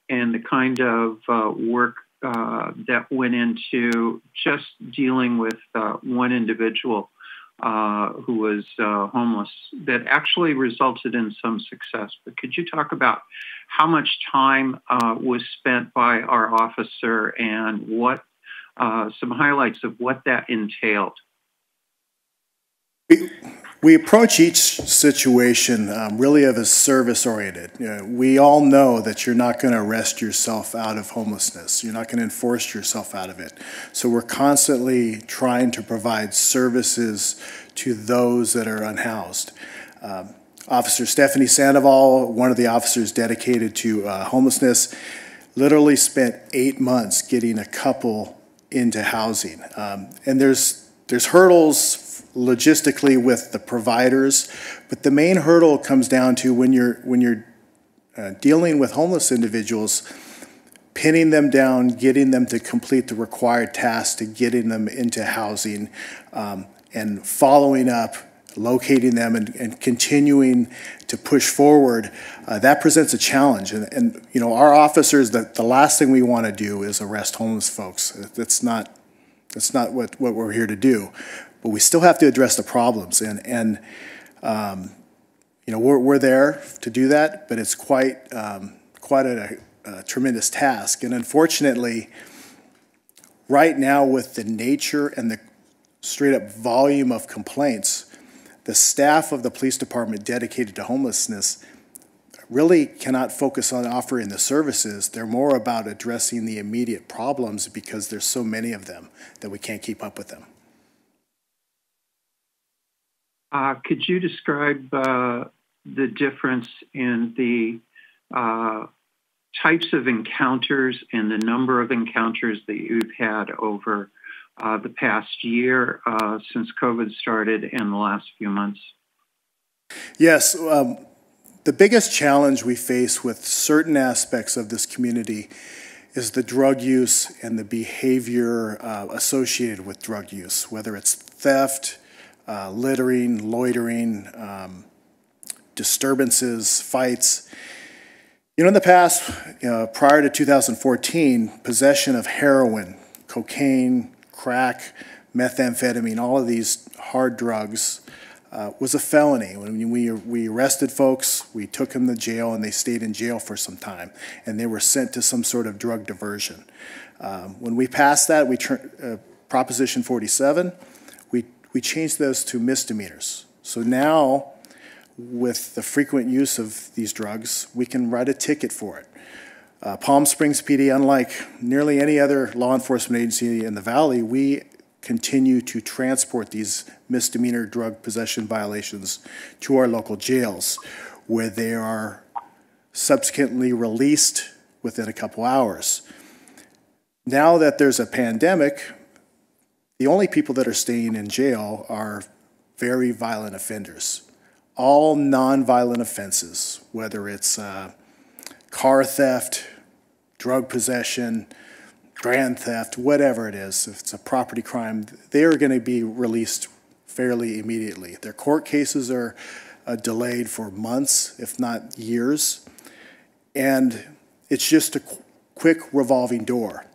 and the kind of uh, work uh, that went into just dealing with uh, one individual uh, who was uh, homeless that actually resulted in some success. But could you talk about how much time uh, was spent by our officer and what some highlights of what that entailed? We approach each situation um, really of a service oriented. You know, we all know that you're not going to arrest yourself out of homelessness. You're not going to enforce yourself out of it. So we're constantly trying to provide services to those that are unhoused. Um, Officer Stephanie Sandoval, one of the officers dedicated to uh, homelessness, literally spent eight months getting a couple into housing. Um, and there's there's hurdles logistically with the providers, but the main hurdle comes down to when you're when you're uh, dealing with homeless individuals, pinning them down, getting them to complete the required tasks to getting them into housing, um, and following up, locating them, and, and continuing to push forward, uh, that presents a challenge. And, and, you know, our officers, the, the last thing we want to do is arrest homeless folks. That's not, that's not what, what we're here to do. But we still have to address the problems. And, and um, you know, we're, we're there to do that, but it's quite, um, quite a, a tremendous task. And unfortunately, right now with the nature and the straight up volume of complaints, the staff of the police department dedicated to homelessness really cannot focus on offering the services. They're more about addressing the immediate problems because there's so many of them that we can't keep up with them. Uh, could you describe uh, the difference in the uh, types of encounters and the number of encounters that you've had over uh, the past year uh, since COVID started and the last few months? Yes. Um, the biggest challenge we face with certain aspects of this community is the drug use and the behavior uh, associated with drug use, whether it's theft, uh, littering, loitering, um, disturbances, fights. You know, in the past, you know, prior to 2014, possession of heroin, cocaine, crack, methamphetamine, all of these hard drugs uh, was a felony. When we, we arrested folks, we took them to jail, and they stayed in jail for some time, and they were sent to some sort of drug diversion. Um, when we passed that, we uh, Proposition 47, we, changed those to misdemeanors. So now with the frequent use of these drugs, we can write a ticket for it. Uh, Palm Springs PD, unlike nearly any other law enforcement agency in the valley, we continue to transport these misdemeanor drug possession violations to our local jails, where they are subsequently released within a couple hours. Now that there's a pandemic, the only people that are staying in jail are very violent offenders all nonviolent offenses, whether it's uh, car theft, drug possession, grand theft, whatever it is, if it's a property crime, they are going to be released fairly immediately. Their court cases are uh, delayed for months, if not years, and it's just a qu quick revolving door.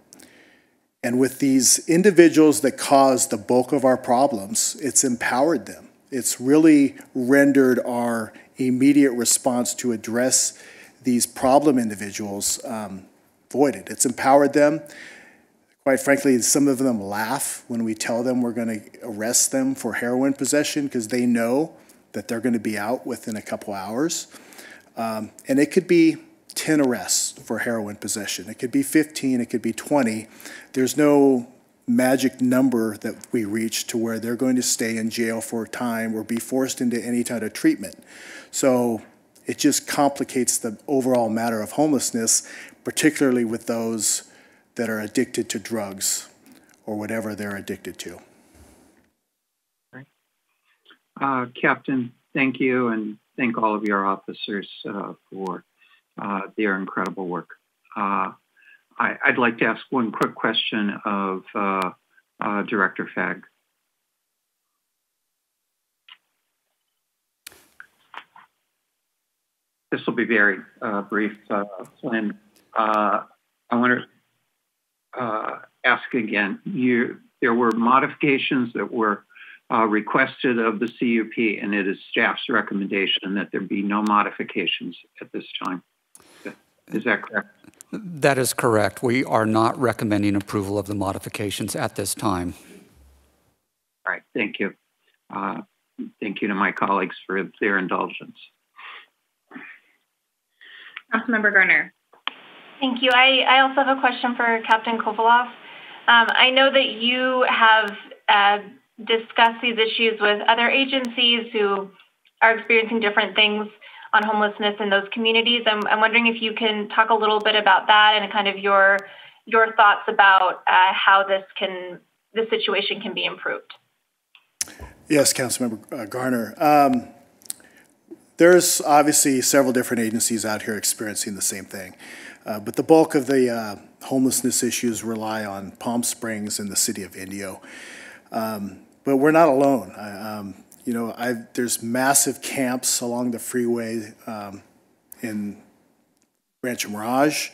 And with these individuals that cause the bulk of our problems, it's empowered them it's really rendered our immediate response to address these problem individuals um, voided. It's empowered them. Quite frankly, some of them laugh when we tell them we're going to arrest them for heroin possession because they know that they're going to be out within a couple hours. Um, and it could be 10 arrests for heroin possession. It could be 15, it could be 20. There's no magic number that we reach to where they're going to stay in jail for a time or be forced into any type of treatment. So it just complicates the overall matter of homelessness, particularly with those that are addicted to drugs or whatever they're addicted to. Uh, Captain, thank you, and thank all of your officers uh, for their incredible work. Uh, I, would like to ask one quick question of uh, uh, Director Fagg. This will be very uh, brief, uh, Flinn. Uh, I want to uh, ask again. You, there were modifications that were requested of the CUP, and it is staff's recommendation that there be no modifications at this time. Is that correct? That is correct. We are not recommending approval of the modifications at this time. All right, thank you. Uh, thank you to my colleagues for their indulgence. Councilmember Garner. Thank you. I, I also have a question for Captain Kovaleff. Um, I know that you have uh, discussed these issues with other agencies who are experiencing different things on homelessness in those communities. I'm, I'm wondering if you can talk a little bit about that and kind of your your thoughts about uh, how this can the situation can be improved. Yes, Councilmember uh, Garner. Um, there's obviously several different agencies out here experiencing the same thing, uh, but the bulk of the uh, homelessness issues rely on Palm Springs and the city of Indio. Um, but we're not alone. Um, you know, I've, there's massive camps along the freeway um, in Rancho Mirage.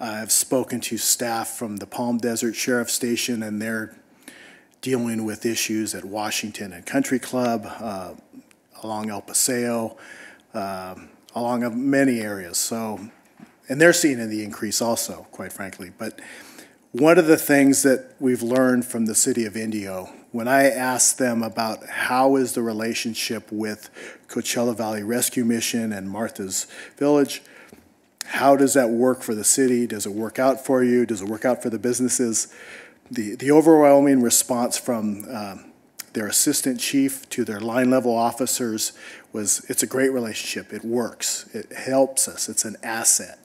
I've spoken to staff from the Palm Desert Sheriff Station, and they're dealing with issues at Washington and Country Club, uh, along El Paseo, um, along many areas. So, and they're seeing the increase also, quite frankly. But one of the things that we've learned from the city of Indio, when I asked them about how is the relationship with Coachella Valley Rescue Mission and Martha's Village, how does that work for the city? Does it work out for you? Does it work out for the businesses? The, the overwhelming response from um, their assistant chief to their line level officers was it's a great relationship. It works. It helps us. It's an asset.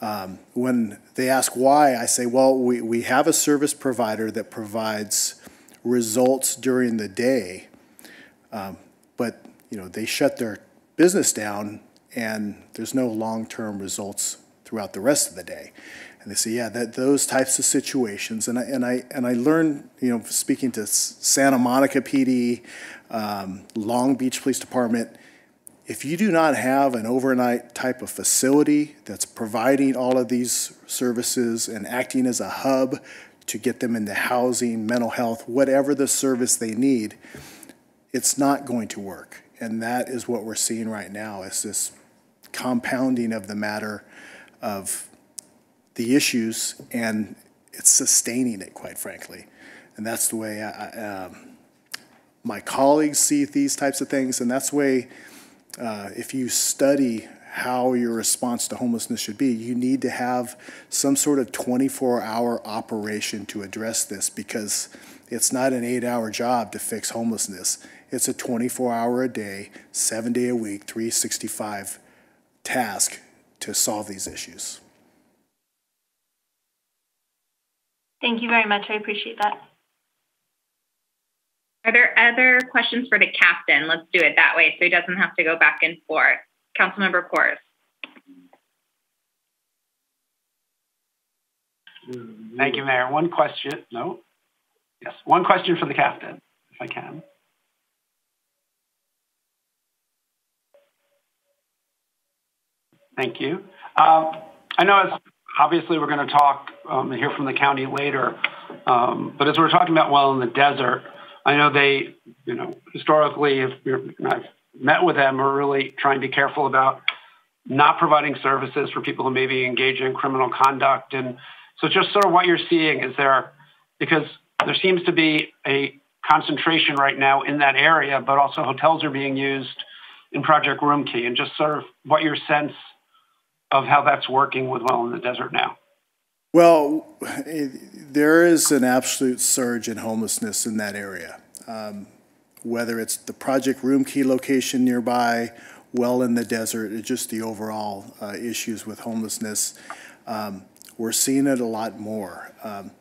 Um, when they ask why, I say, well, we, we have a service provider that provides results during the day, um, but you know they shut their business down and there's no long-term results throughout the rest of the day. And they say, yeah, that those types of situations, and I and I and I learned, you know, speaking to Santa Monica PD, um, Long Beach Police Department, if you do not have an overnight type of facility that's providing all of these services and acting as a hub to get them into housing, mental health, whatever the service they need, it's not going to work. And that is what we're seeing right now is this compounding of the matter of the issues and it's sustaining it, quite frankly. And that's the way I, um, my colleagues see these types of things, and that's the way uh, if you study how your response to homelessness should be, you need to have some sort of 24 hour operation to address this because it's not an eight hour job to fix homelessness. It's a 24 hour a day, seven day a week, 365 task to solve these issues. Thank you very much. I appreciate that. Are there other questions for the captain? Let's do it that way so he doesn't have to go back and forth. Councilmember Kors. Thank you, Mayor. One question. No? Yes, one question for the captain, if I can. Thank you. Um, I know as obviously we're going to talk um, hear from the county later, um, but as we're talking about well in the desert, I know they, you know, historically, if I've met with them, are really trying to be careful about not providing services for people who may be engaging in criminal conduct. And so, just sort of what you're seeing is there, because there seems to be a concentration right now in that area, but also hotels are being used in Project Roomkey, and just sort of what your sense of how that's working with Well in the Desert now. Well, there is an absolute surge in homelessness in that area. Um, whether it's the Project Roomkey location nearby, well in the desert, just the overall uh, issues with homelessness. Um, we're seeing it a lot more. Um,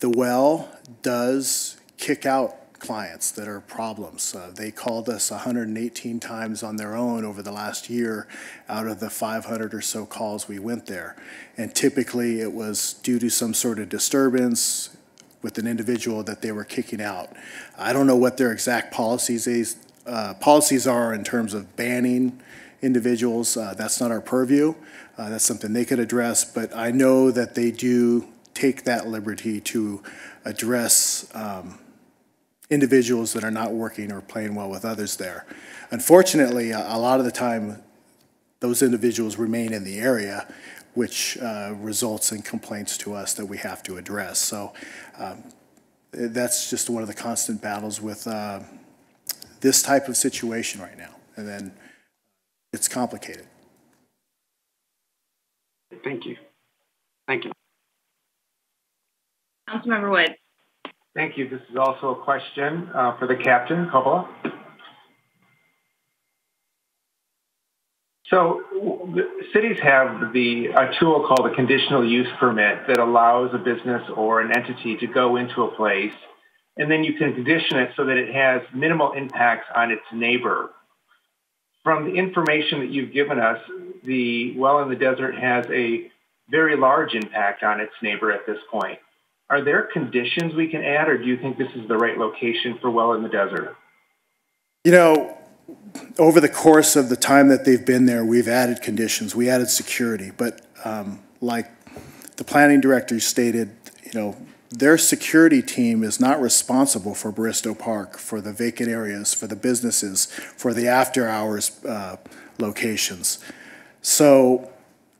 the well does kick out clients that are problems. Uh, they called us 118 times on their own over the last year out of the 500 or so calls we went there. And typically it was due to some sort of disturbance with an individual that they were kicking out. I don't know what their exact policies is, uh, policies are in terms of banning individuals. Uh, that's not our purview. Uh, that's something they could address, but I know that they do take that liberty to address um, individuals that are not working or playing well with others there. Unfortunately, a, a lot of the time, those individuals remain in the area, which uh, results in complaints to us that we have to address. So um, that's just one of the constant battles with uh, this type of situation right now. And then it's complicated. Thank you. Thank you. Councilmember Woods. Thank you. This is also a question uh, for the captain, Kovaleff. So cities have the a tool called a conditional use permit that allows a business or an entity to go into a place, and then you can condition it so that it has minimal impacts on its neighbor. From the information that you've given us, the well in the desert has a very large impact on its neighbor at this point. Are there conditions we can add, or do you think this is the right location for Well in the Desert? You know, over the course of the time that they've been there, we've added conditions. We added security, but um, like the planning director stated, you know, their security team is not responsible for Baristo Park, for the vacant areas, for the businesses, for the after hours uh, locations. So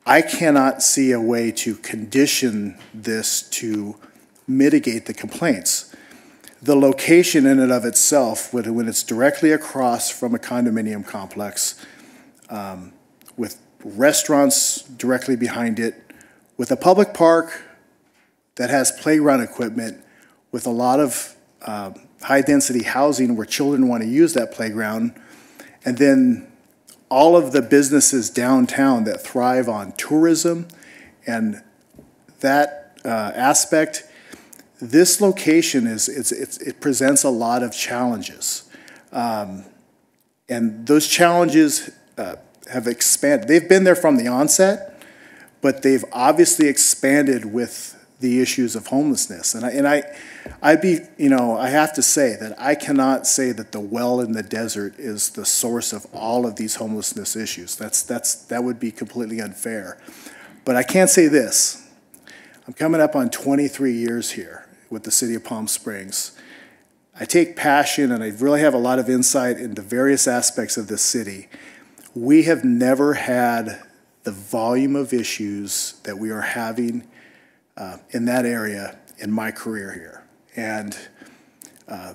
I cannot see a way to condition this to mitigate the complaints. The location in and of itself, when, it's directly across from a condominium complex, um, with restaurants directly behind it, with a public park that has playground equipment, with a lot of uh, high density housing where children want to use that playground, and then all of the businesses downtown that thrive on tourism and that uh, aspect, this location is it's, it's, it presents a lot of challenges, um, and those challenges uh, have expanded. They've been there from the onset, but they've obviously expanded with the issues of homelessness. And I, and I, I'd be, you know, I have to say that I cannot say that the well in the desert is the source of all of these homelessness issues. That's, that's, that would be completely unfair. But I can't say this. I'm coming up on 23 years here with the city of Palm Springs. I take passion and I really have a lot of insight into various aspects of this city. We have never had the volume of issues that we are having uh, in that area in my career here. And uh,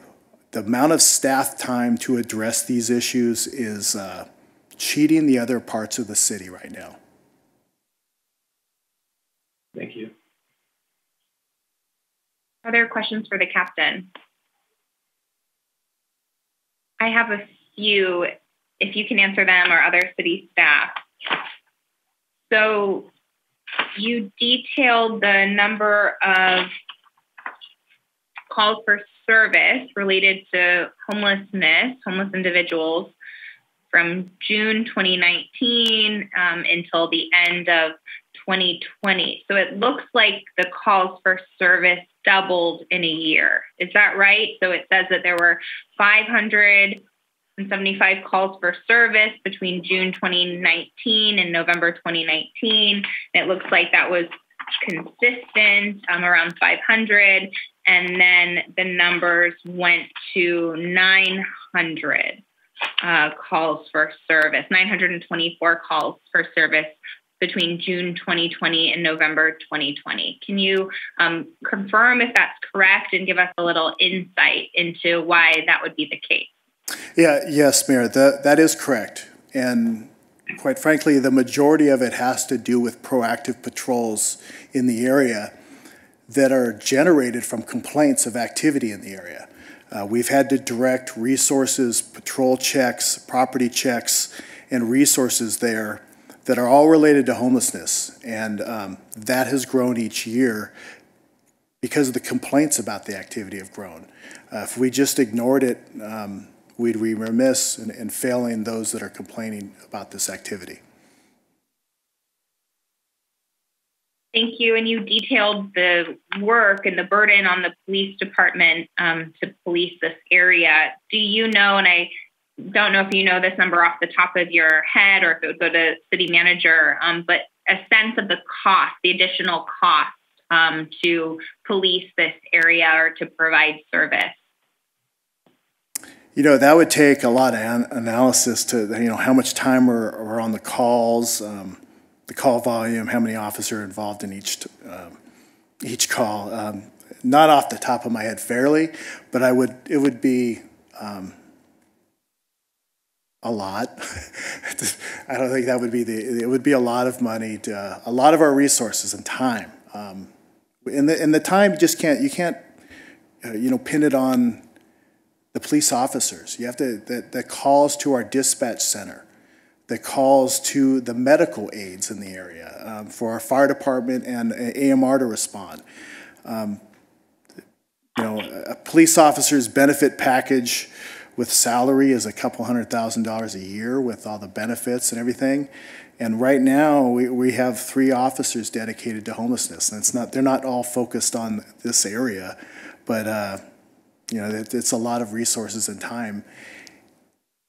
the amount of staff time to address these issues is uh, cheating the other parts of the city right now. Thank you. Other questions for the captain? I have a few, if you can answer them or other city staff. So you detailed the number of calls for service related to homelessness, homeless individuals from June 2019 um, until the end of 2020. So it looks like the calls for service doubled in a year. Is that right? So it says that there were 575 calls for service between June 2019 and November 2019. It looks like that was consistent um, around 500 and then the numbers went to 900 uh, calls for service 924 calls for service between June 2020 and November 2020. Can you um, confirm if that's correct and give us a little insight into why that would be the case? Yeah, yes, Mayor, that, that is correct. And quite frankly, the majority of it has to do with proactive patrols in the area that are generated from complaints of activity in the area. Uh, we've had to direct resources, patrol checks, property checks, and resources there that are all related to homelessness. And um, that has grown each year because the complaints about the activity have grown. Uh, if we just ignored it, um, we'd be remiss in, in failing those that are complaining about this activity. Thank you. And you detailed the work and the burden on the police department um, to police this area. Do you know, and I don't know if you know this number off the top of your head or if it would go to city manager, um, but a sense of the cost, the additional cost um, to police this area or to provide service? You know, that would take a lot of an analysis to, you know, how much time are, are on the calls, um, the call volume, how many officers are involved in each, um, each call. Um, not off the top of my head fairly, but I would, it would be, um, a lot. <laughs> I don't think that would be the. It would be a lot of money, to, uh, a lot of our resources and time. Um, and the and the time just can't you can't uh, you know pin it on the police officers. You have to that that calls to our dispatch center, that calls to the medical aides in the area um, for our fire department and AMR to respond. Um, you know, a police officer's benefit package with salary is a couple hundred thousand dollars a year with all the benefits and everything. And right now, we, we have three officers dedicated to homelessness. And it's not, they're not all focused on this area, but, uh, you know, it, it's a lot of resources and time.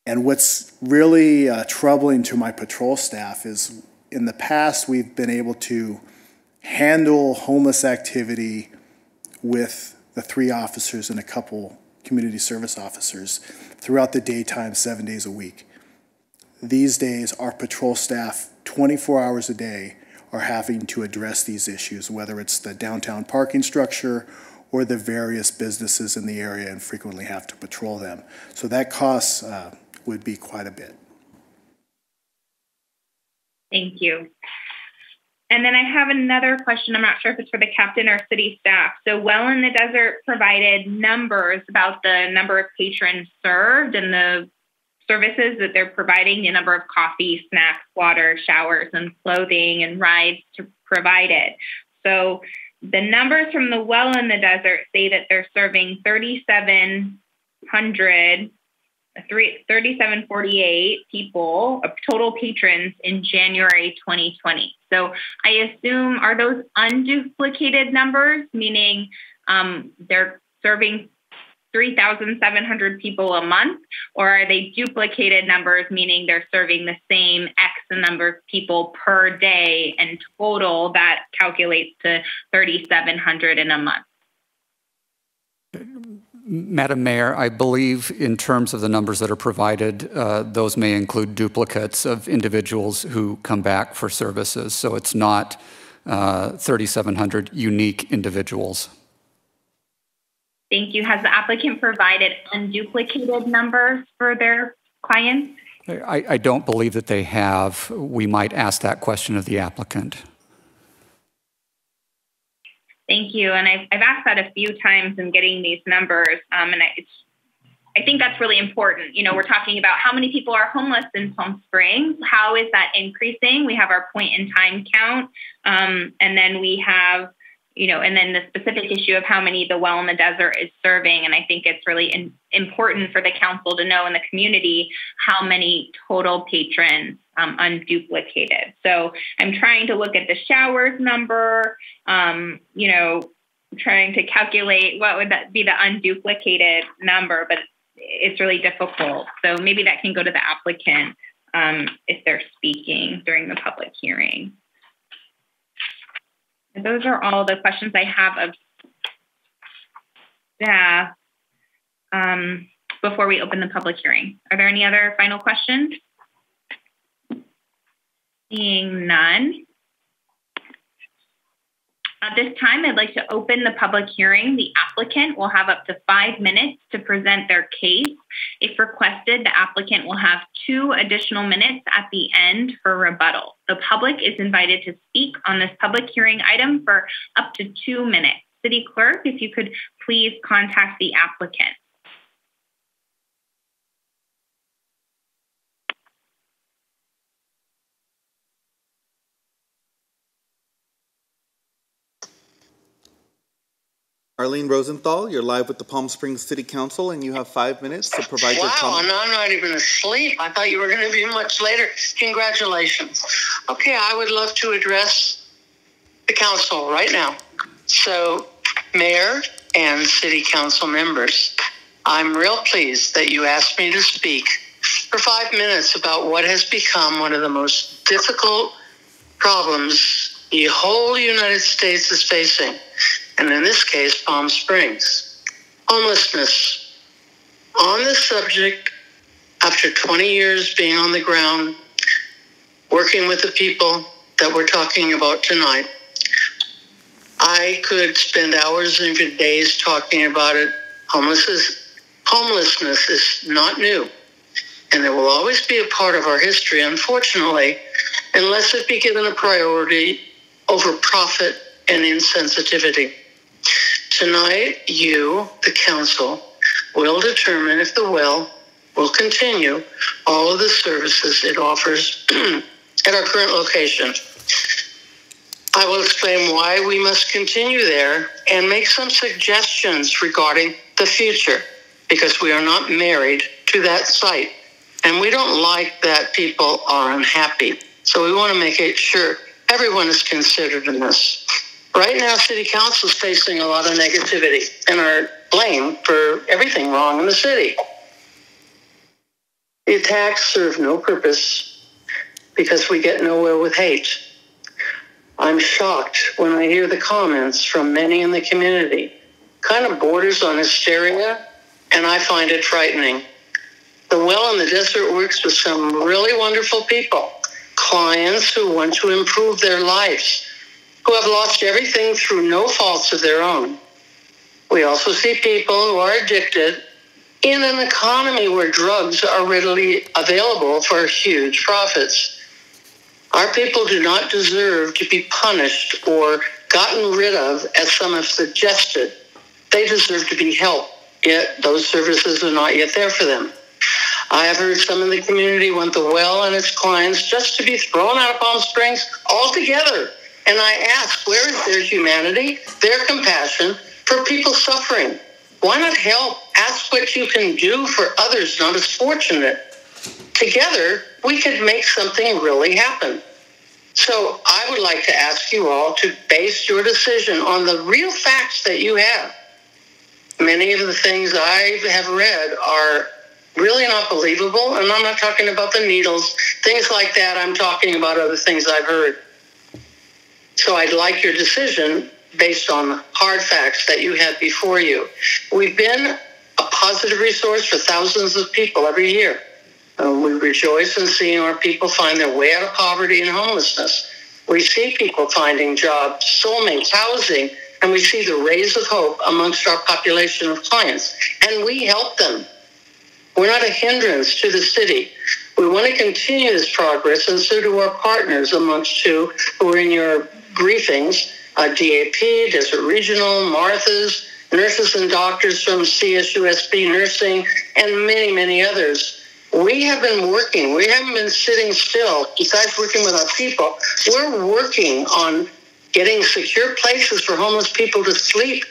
And what's really uh, troubling to my patrol staff is in the past, we've been able to handle homeless activity with the three officers and a couple community service officers throughout the daytime, seven days a week. These days, our patrol staff, 24 hours a day, are having to address these issues, whether it's the downtown parking structure or the various businesses in the area and frequently have to patrol them. So that costs uh, would be quite a bit. Thank you. And then I have another question. I'm not sure if it's for the captain or city staff. So, Well in the Desert provided numbers about the number of patrons served and the services that they're providing, the number of coffee, snacks, water, showers, and clothing and rides to provided. So, the numbers from the Well in the Desert say that they're serving 3,700 3748 people, uh, total patrons in January 2020. So I assume, are those unduplicated numbers, meaning um, they're serving 3,700 people a month, or are they duplicated numbers, meaning they're serving the same X number of people per day, and total that calculates to 3,700 in a month? Madam Mayor, I believe in terms of the numbers that are provided, uh, those may include duplicates of individuals who come back for services. So it's not uh, 3,700 unique individuals. Thank you. Has the applicant provided unduplicated numbers for their clients? I, I don't believe that they have. We might ask that question of the applicant. Thank you. And I've, I've asked that a few times in getting these numbers. Um, and it's, I think that's really important. You know, we're talking about how many people are homeless in Palm Springs. How is that increasing? We have our point in time count. Um, and then we have you know, and then the specific issue of how many the well in the desert is serving. And I think it's really in, important for the council to know in the community how many total patrons um, unduplicated. So I'm trying to look at the showers number, um, you know, trying to calculate what would that be the unduplicated number, but it's really difficult. So maybe that can go to the applicant um, if they're speaking during the public hearing. Those are all the questions I have of staff um, before we open the public hearing. Are there any other final questions? Seeing none. At this time, I'd like to open the public hearing. The applicant will have up to five minutes to present their case. If requested, the applicant will have two additional minutes at the end for rebuttal. The public is invited to speak on this public hearing item for up to two minutes. City Clerk, if you could please contact the applicant. Arlene Rosenthal, you're live with the Palm Springs City Council, and you have five minutes to provide your comments. Wow, I'm not even asleep. I thought you were going to be much later. Congratulations. Okay, I would love to address the council right now. So, Mayor and City Council members, I'm real pleased that you asked me to speak for five minutes about what has become one of the most difficult problems the whole United States is facing and in this case, Palm Springs. Homelessness. On this subject, after 20 years being on the ground, working with the people that we're talking about tonight, I could spend hours and even days talking about it. Homelessness, homelessness is not new, and it will always be a part of our history, unfortunately, unless it be given a priority over profit and insensitivity. Tonight, you, the council, will determine if the well will continue all of the services it offers <clears throat> at our current location. I will explain why we must continue there and make some suggestions regarding the future because we are not married to that site. And we don't like that people are unhappy. So we want to make it sure everyone is considered in this. Right now, City Council is facing a lot of negativity and are blamed for everything wrong in the city. The attacks serve no purpose because we get nowhere with hate. I'm shocked when I hear the comments from many in the community. Kind of borders on hysteria, and I find it frightening. The Well in the Desert works with some really wonderful people, clients who want to improve their lives, who have lost everything through no faults of their own. We also see people who are addicted in an economy where drugs are readily available for huge profits. Our people do not deserve to be punished or gotten rid of, as some have suggested. They deserve to be helped, yet those services are not yet there for them. I have heard some in the community want the well and its clients just to be thrown out of Palm Springs altogether. And I ask, where is their humanity, their compassion for people suffering? Why not help? Ask what you can do for others not as fortunate. Together, we could make something really happen. So I would like to ask you all to base your decision on the real facts that you have. Many of the things I have read are really not believable, and I'm not talking about the needles, things like that. I'm talking about other things I've heard. So I'd like your decision based on hard facts that you have before you. We've been a positive resource for thousands of people every year. Uh, we rejoice in seeing our people find their way out of poverty and homelessness. We see people finding jobs, soulmates, housing, and we see the rays of hope amongst our population of clients. And we help them. We're not a hindrance to the city. We want to continue this progress, and so do our partners amongst you who are in your briefings uh, DAP, Desert Regional, Martha's, nurses and doctors from CSUSB Nursing, and many, many others. We have been working. We haven't been sitting still. Besides working with our people, we're working on getting secure places for homeless people to sleep,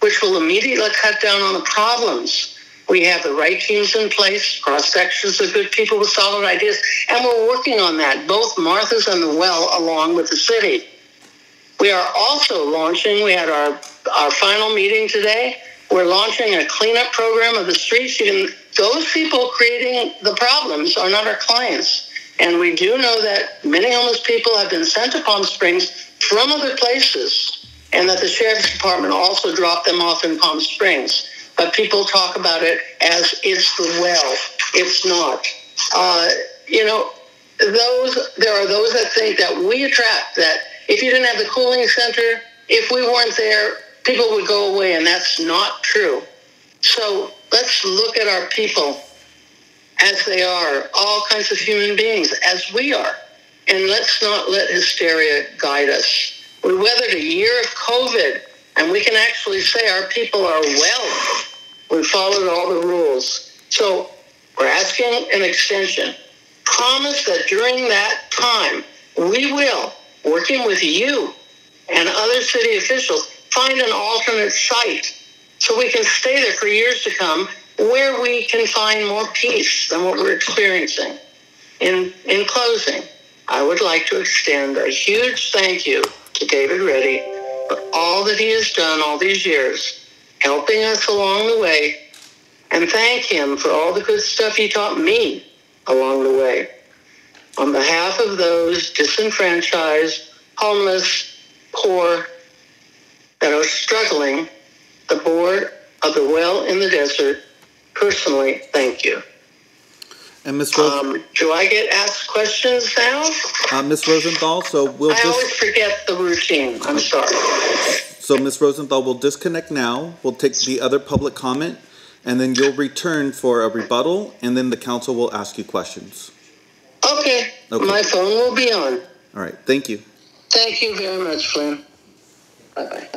which will immediately cut down on the problems. We have the right teams in place, cross sections of good people with solid ideas, and we're working on that, both Martha's and the Well, along with the city. We are also launching, we had our, our final meeting today. We're launching a cleanup program of the streets. Can, those people creating the problems are not our clients. And we do know that many homeless people have been sent to Palm Springs from other places, and that the sheriff's department also dropped them off in Palm Springs. But people talk about it as it's the well. It's not. Uh, you know, those there are those that think that we attract that if you didn't have the cooling center, if we weren't there, people would go away, and that's not true. So let's look at our people as they are, all kinds of human beings as we are, and let's not let hysteria guide us. We weathered a year of COVID, and we can actually say our people are well. We followed all the rules. So we're asking an extension. Promise that during that time, we will working with you and other city officials, find an alternate site so we can stay there for years to come where we can find more peace than what we're experiencing. In, in closing, I would like to extend a huge thank you to David Ready for all that he has done all these years, helping us along the way, and thank him for all the good stuff he taught me along the way on behalf of those disenfranchised, homeless, poor, that are struggling, the board of the Well in the Desert, personally, thank you. And Ms. Um, do I get asked questions now? uh, Ms. Rosenthal, so we'll I always just, forget the routine. I'm sorry. so Ms. Rosenthal, we'll disconnect now. We'll take the other public comment, and then you'll return for a rebuttal, and then the council will ask you questions. Okay, Okay. my phone will be on. All right, thank you. Thank you very much, Flinn. Bye-bye.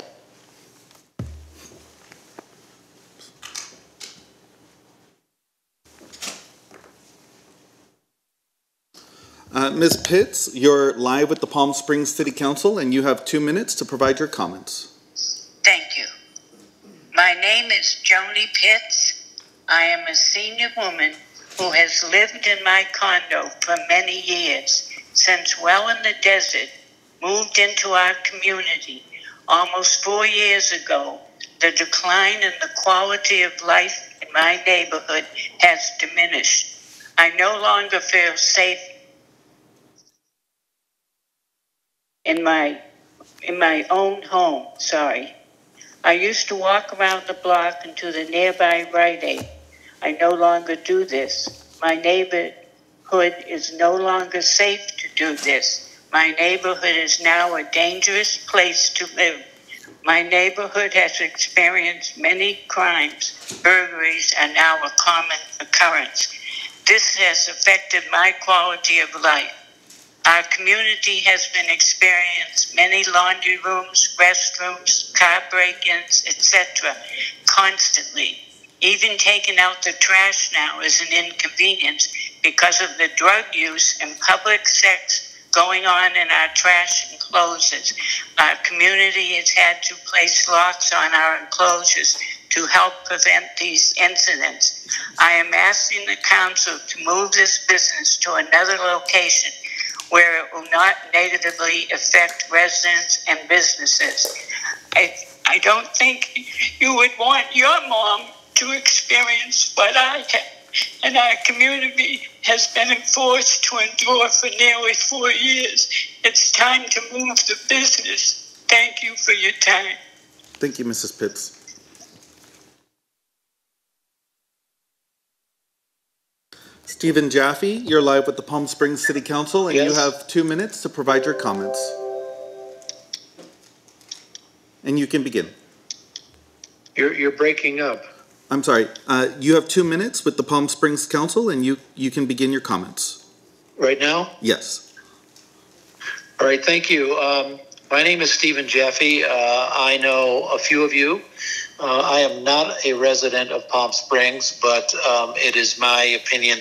Uh, Ms. Pitts, you're live with the Palm Springs City Council, and you have two minutes to provide your comments. Thank you. My name is Joni Pitts. I am a senior woman who has lived in my condo for many years since Well in the Desert moved into our community almost four years ago. The decline in the quality of life in my neighborhood has diminished. I no longer feel safe in my in my own home, sorry. I used to walk around the block and to the nearby Rite Aid. I no longer do this. My neighborhood is no longer safe to do this. My neighborhood is now a dangerous place to live. My neighborhood has experienced many crimes. Burglaries are now a common occurrence. This has affected my quality of life. Our community has been experienced many laundry rooms, restrooms, car break-ins, etc. constantly. Even taking out the trash now is an inconvenience because of the drug use and public sex going on in our trash enclosures. Our community has had to place locks on our enclosures to help prevent these incidents. I am asking the council to move this business to another location where it will not negatively affect residents and businesses. I, I don't think you would want your mom to experience what I have and our community has been forced to endure for nearly four years. It's time to move the business. Thank you for your time. Thank you, Mrs. Pitts. Stephen Jaffe, you're live with the Palm Springs City Council, and you have two minutes to provide your comments. And you can begin. You're, you're breaking up. I'm sorry. Uh, you have two minutes with the Palm Springs Council, and you, you can begin your comments. Right now? Yes. All right, thank you. Um, my name is Stephen Jaffe. Uh, I know a few of you. Uh, I am not a resident of Palm Springs, but um, it is my opinion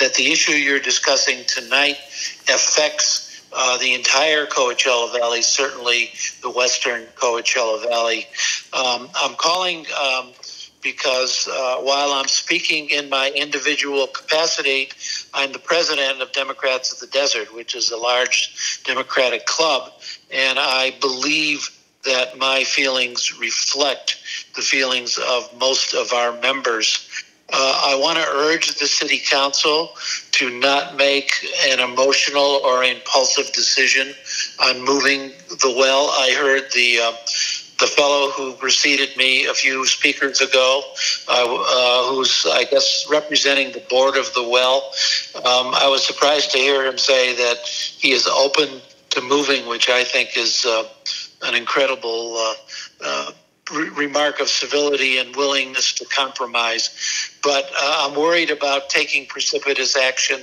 that the issue you're discussing tonight affects uh, the entire Coachella Valley, certainly the western Coachella Valley. Um, I'm calling um, because uh, while I'm speaking in my individual capacity, I'm the president of Democrats of the Desert, which is a large Democratic club, and I believe that my feelings reflect the feelings of most of our members. Uh, I want to urge the city council to not make an emotional or impulsive decision on moving the well. I heard the uh, the fellow who preceded me a few speakers ago, uh, uh, who's I guess representing the board of the well. Um, I was surprised to hear him say that he is open to moving, which I think is uh, an incredible uh, re- remark of civility and willingness to compromise. But uh, I'm worried about taking precipitous action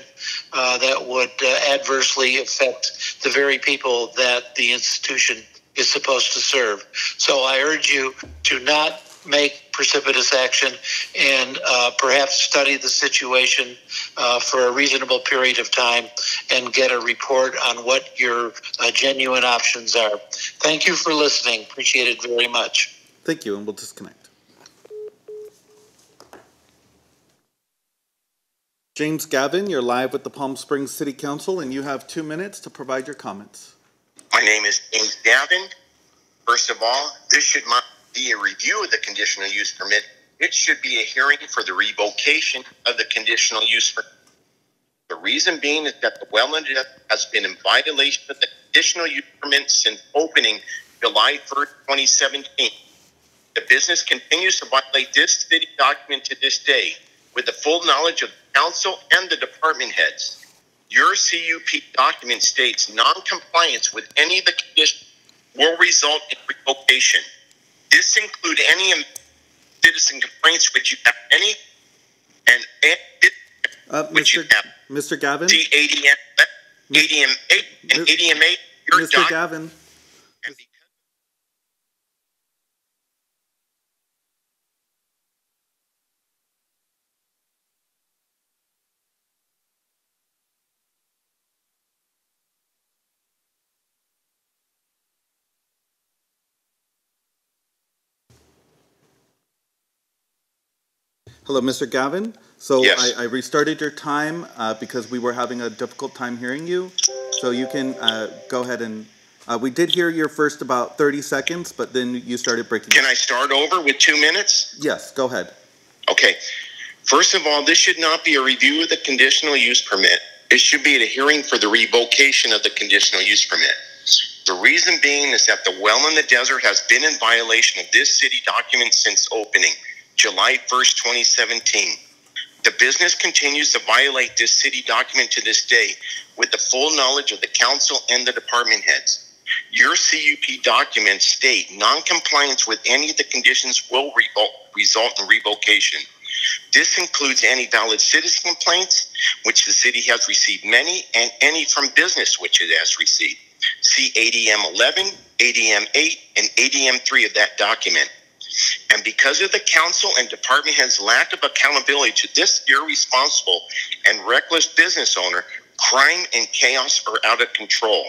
uh, that would uh, adversely affect the very people that the institution is supposed to serve. So I urge you to not make precipitous action and uh, perhaps study the situation uh, for a reasonable period of time and get a report on what your uh, genuine options are. Thank you for listening. Appreciate it very much. Thank you, and we'll disconnect. James Gavin, you're live with the Palm Springs City Council, and you have two minutes to provide your comments. My name is James Gavin. First of all, this should not be a review of the conditional use permit. It should be a hearing for the revocation of the conditional use permit. The reason being is that the wetland has been in violation of the conditional use permit since opening July 1st, 2017. The business continues to violate this city document to this day with the full knowledge of the council and the department heads. Your CUP document states non-compliance with any of the conditions will result in revocation. This include any citizen complaints which you have any and, and Uh, which you Mr. have Mr. Gavin? see ADM, ADM 8 and ADM 8. Mr. Gavin? Hello, Mr. Gavin. So Yes. I, I restarted your time uh, because we were having a difficult time hearing you. So you can uh, go ahead and, uh, we did hear your first about 30 seconds, but then you started breaking. Can I start over with two minutes? Yes, go ahead. Okay. First of all, this should not be a review of the conditional use permit. It should be a hearing for the revocation of the conditional use permit. The reason being is that the well in the desert has been in violation of this city document since opening, July 1st, 2017. The business continues to violate this city document to this day with the full knowledge of the council and the department heads. Your CUP documents state non-compliance with any of the conditions will result in revocation. This includes any valid citizen complaints, which the city has received many, and any from business, which it has received. See ADM 11, ADM 8, and ADM 3 of that document. And because of the council and department heads' lack of accountability to this irresponsible and reckless business owner, crime and chaos are out of control.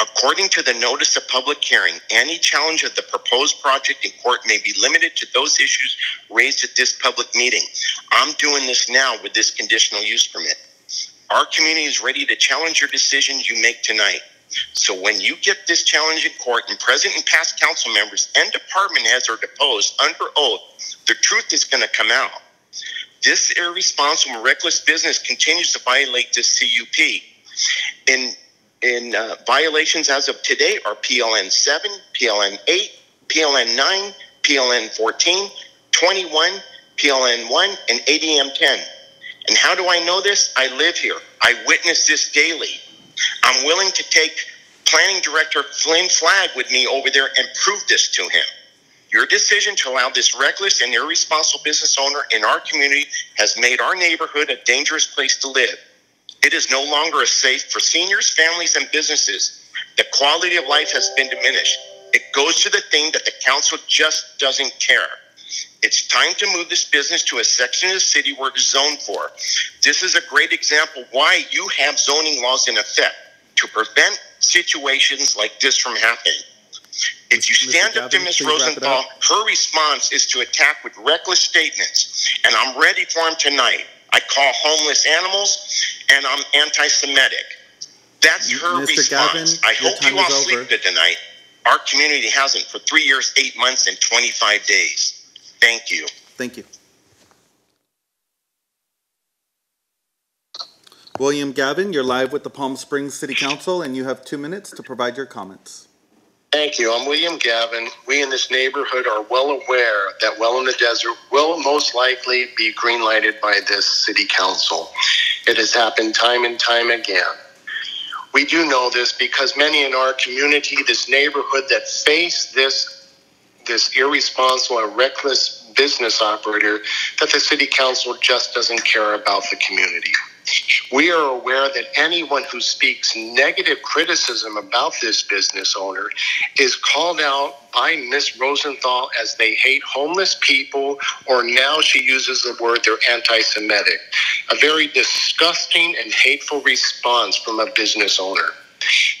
According to the notice of public hearing, any challenge of the proposed project in court may be limited to those issues raised at this public meeting. I'm doing this now with this conditional use permit. Our community is ready to challenge your decisions you make tonight. So when you get this challenge in court and present and past council members and department heads are deposed under oath, the truth is going to come out. This irresponsible, reckless business continues to violate this CUP. In in uh, violations as of today are PLN 7, PLN 8, PLN 9, PLN 14, 21, PLN 1, and ADM 10. And how do I know this? I live here. I witness this daily. I'm willing to take Planning Director Flinn Fagg with me over there and prove this to him. Your decision to allow this reckless and irresponsible business owner in our community has made our neighborhood a dangerous place to live. It is no longer a safe for seniors, families, and businesses. The quality of life has been diminished. It goes to the thing that the council just doesn't care. It's time to move this business to a section of the city where it's zoned for. This is a great example why you have zoning laws in effect to prevent situations like this from happening. If you stand up to Ms. Rosenthal, her response is to attack with reckless statements, and I'm ready for him tonight. I call homeless animals, and I'm anti-Semitic. That's her Mr. response. Gavin, I hope you all sleep good tonight. Our community hasn't for three years, eight months, and 25 days. Thank you. Thank you. William Gavin, you're live with the Palm Springs City Council, and you have two minutes to provide your comments. Thank you. I'm William Gavin. We in this neighborhood are well aware that Well in the Desert will most likely be green lighted by this city council. It has happened time and time again. We do know this because many in our community, this neighborhood that face this this irresponsible and reckless business operator that the city council just doesn't care about the community. We are aware that anyone who speaks negative criticism about this business owner is called out by Ms. Rosenthal as they hate homeless people, or now she uses the word they're anti Semitic. A very disgusting and hateful response from a business owner.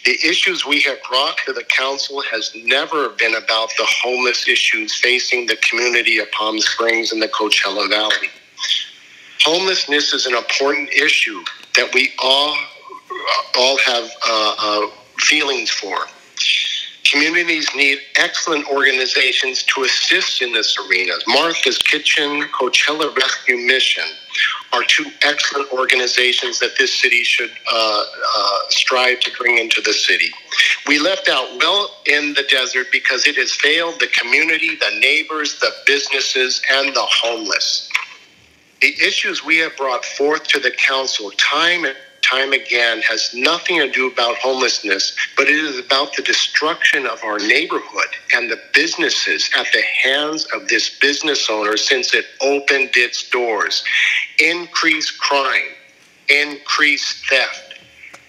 The issues we have brought to the council has never been about the homeless issues facing the community of Palm Springs and the Coachella Valley. Homelessness is an important issue that we all all have uh, uh, feelings for. Communities need excellent organizations to assist in this arena. Martha's Kitchen, Coachella Rescue Mission are two excellent organizations that this city should uh, uh, strive to bring into the city. We left out well in the desert because it has failed the community, the neighbors, the businesses, and the homeless. The issues we have brought forth to the council time and time again has nothing to do about homelessness, but it is about the destruction of our neighborhood and the businesses at the hands of this business owner since it opened its doors. Increased crime, increased theft,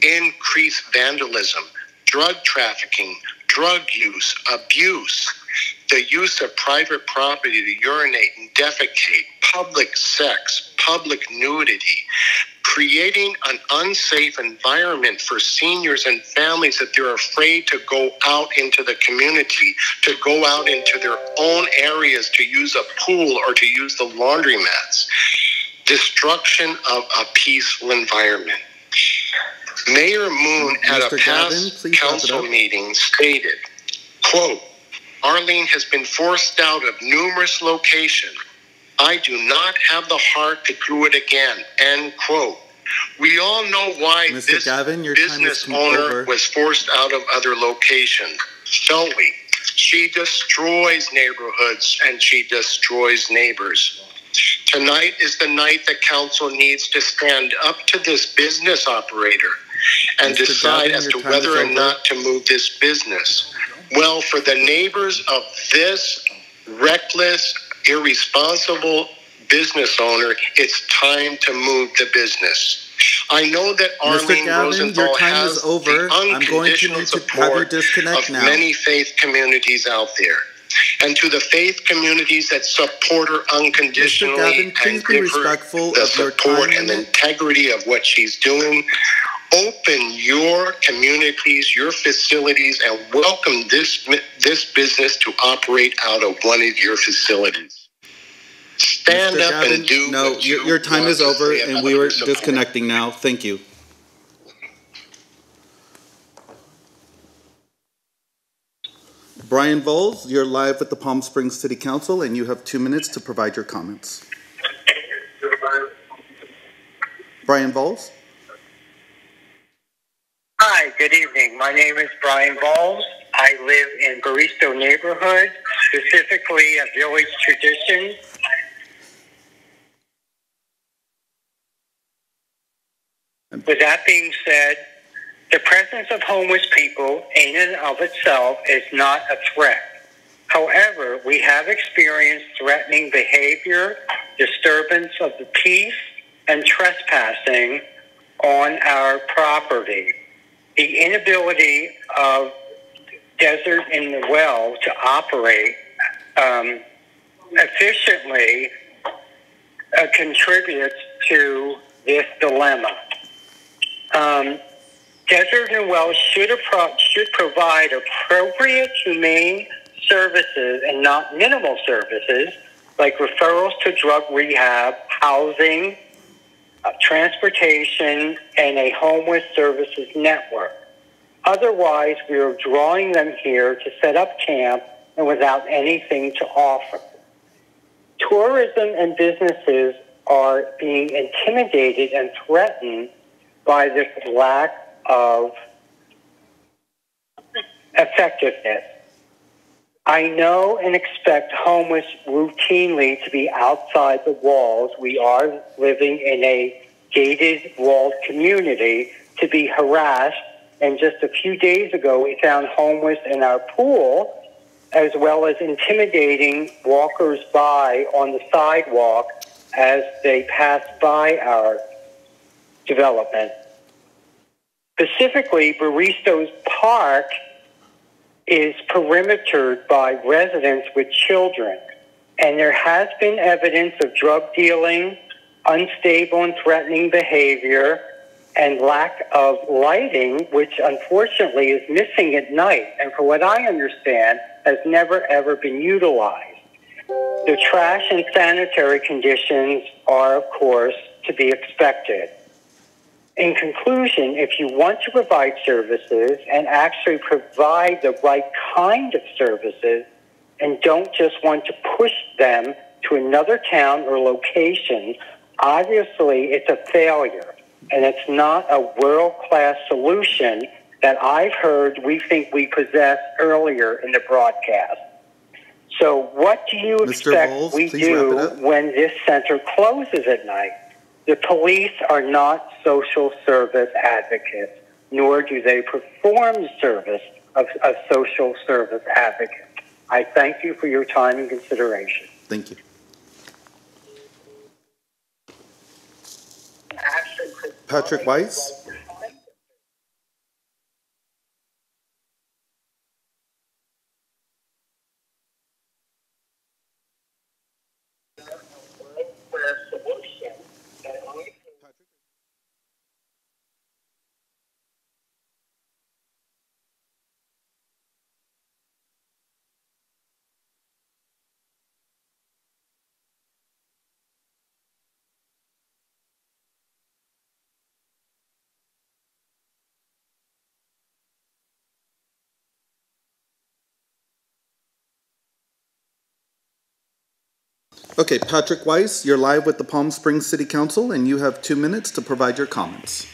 increased vandalism, drug trafficking, drug use, abuse, the use of private property to urinate and defecate, public sex, public nudity, creating an unsafe environment for seniors and families that they're afraid to go out into the community, to go out into their own areas to use a pool or to use the laundromats. Destruction of a peaceful environment. Mayor Moon at a Mr. Gavin, past it council meeting stated, quote, Arlene has been forced out of numerous locations. I do not have the heart to do it again, end quote. We all know why Mr. this Gavin, your time is business owner over. was forced out of other locations, don't we? She destroys neighborhoods and she destroys neighbors. Tonight is the night the council needs to stand up to this business operator and Mr. decide as to whether or not to move this business. Well, for the neighbors of this reckless, irresponsible business owner, it's time to move the business. I know that Mr. Arlene Gavin, Rosenthal your time has is over. the I'm going to unconditional need to have you support disconnect of now. many faith communities out there. And to the faith communities that support her unconditionally Gavin, and be give her respectful the of support and the integrity of what she's doing. Open your communities, your facilities, and welcome this this business to operate out of one of your facilities. Stand Mr. up Gavin, and do no, what your, you your time is over, and we were disconnecting now. Thank you. Brian Voles, you're live with the Palm Springs City Council, and you have two minutes to provide your comments. Brian Voles? Hi, good evening. My name is Brian Balls. I live in Baristo neighborhood, specifically a village tradition. With that being said, the presence of homeless people in and of itself is not a threat. However, we have experienced threatening behavior, disturbance of the peace, and trespassing on our property. The inability of Desert in the Well to operate um, efficiently uh, contributes to this dilemma. Um, Desert and Well should, appro- should provide appropriate, humane services and not minimal services like referrals to drug rehab, housing, uh, transportation, and a homeless services network. Otherwise, we are drawing them here to set up camp and without anything to offer. Tourism and businesses are being intimidated and threatened by this lack of effectiveness. I know and expect homeless routinely to be outside the walls. We are living in a gated, walled community to be harassed. And just a few days ago, we found homeless in our pool, as well as intimidating walkers by on the sidewalk as they pass by our development. Specifically, Baristos Park is perimetered by residents with children. And there has been evidence of drug dealing, unstable and threatening behavior, and lack of lighting, which unfortunately is missing at night. And for what I understand, has never ever been utilized. The trash and sanitary conditions are, of course, to be expected. In conclusion, if you want to provide services and actually provide the right kind of services and don't just want to push them to another town or location, obviously it's a failure and it's not a world class solution that I've heard we think we possess earlier in the broadcast. So, what do you Mr. expect Bowles, we please wrap it do when this center closes at night? The police are not social service advocates, nor do they perform the service of, of social service advocates. I thank you for your time and consideration. Thank you. Patrick Weiss? Okay, Patrick Weiss, you're live with the Palm Springs City Council, and you have two minutes to provide your comments.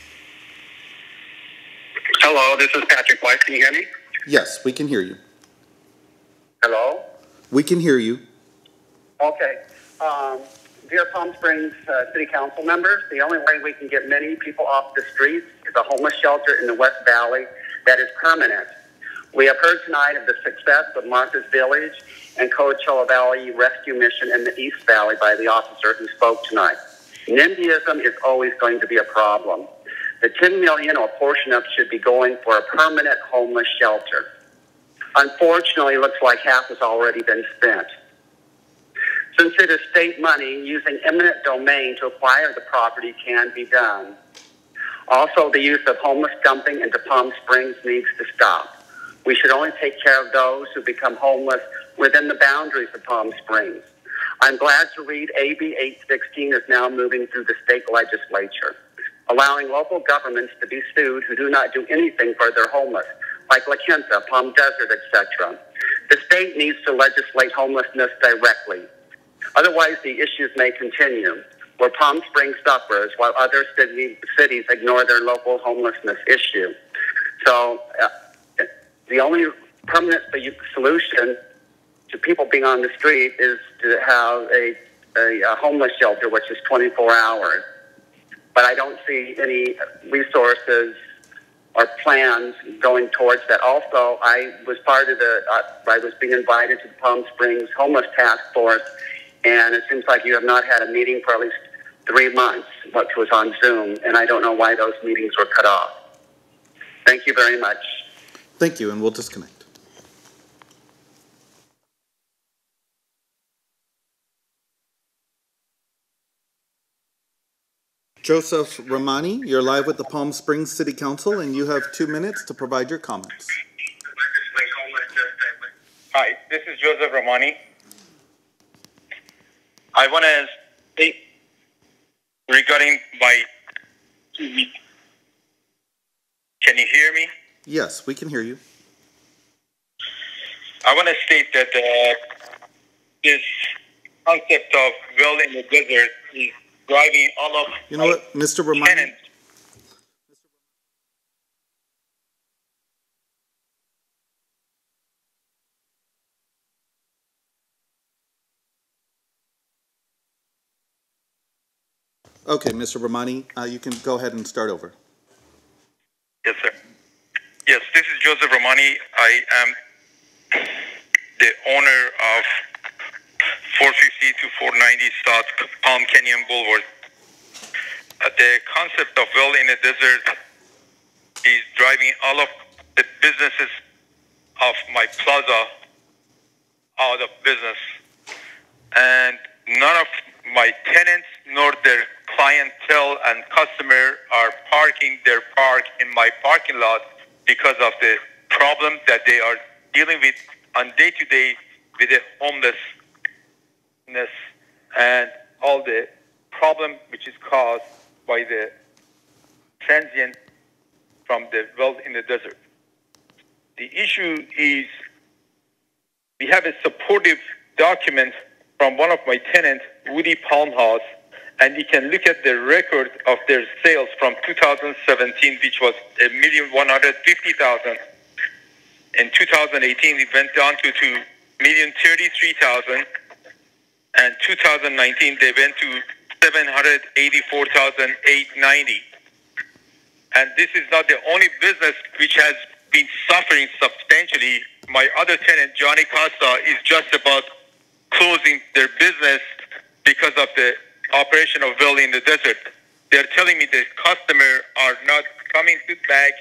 Hello, this is Patrick Weiss. Can you hear me? Yes, we can hear you. Hello? We can hear you. Okay. Um, dear Palm Springs uh, City Council members, the only way we can get many people off the streets is a homeless shelter in the West Valley that is permanent. We have heard tonight of the success of Martha's Village and Coachella Valley Rescue Mission in the East Valley by the officer who spoke tonight. NIMBYism is always going to be a problem. The 10 million or portion of should be going for a permanent homeless shelter. Unfortunately, it looks like half has already been spent. Since it is state money, using eminent domain to acquire the property can be done. Also, the use of homeless dumping into Palm Springs needs to stop. We should only take care of those who become homeless within the boundaries of Palm Springs. I'm glad to read AB 816 is now moving through the state legislature, allowing local governments to be sued who do not do anything for their homeless, like La Quinta, Palm Desert, etc. The state needs to legislate homelessness directly. Otherwise, the issues may continue, where Palm Springs suffers while other city, cities ignore their local homelessness issue. So, uh, the only permanent solution to people being on the street is to have a, a, a homeless shelter, which is 24 hours. But I don't see any resources or plans going towards that. Also, I was part of the, uh, I was being invited to the Palm Springs Homeless Task Force, and it seems like you have not had a meeting for at least three months, which was on Zoom, and I don't know why those meetings were cut off. Thank you very much. Thank you, and we'll disconnect. Joseph Romani, you're live with the Palm Springs City Council, and you have two minutes to provide your comments. Hi, this is Joseph Romani. I want to speak regarding my. Can you hear me? Yes, we can hear you. I want to state that uh, this concept of well in the desert is driving all of You know what, Mr. Romani? Okay, Mr. Romani, uh, you can go ahead and start over. Yes, sir. Yes, this is Joseph Romani. I am the owner of 450 to 490 South Palm Canyon Boulevard. Uh, the concept of well in the desert is driving all of the businesses of my plaza out of business. And none of my tenants nor their clientele and customer are parking their park in my parking lot because of the problem that they are dealing with on day to day with the homelessness and all the problem which is caused by the transient from the world in the desert. The issue is we have a supportive document from one of my tenants, Woody Palmhouse, and you can look at the record of their sales from 2017, which was a million one hundred fifty thousand. In 2018, it went down to two million thirty-three thousand, and 2019 they went to 784,890. And this is not the only business which has been suffering substantially. My other tenant, Johnny Costa, is just about closing their business because of the operation of well in the desert. They're telling me the customer are not coming back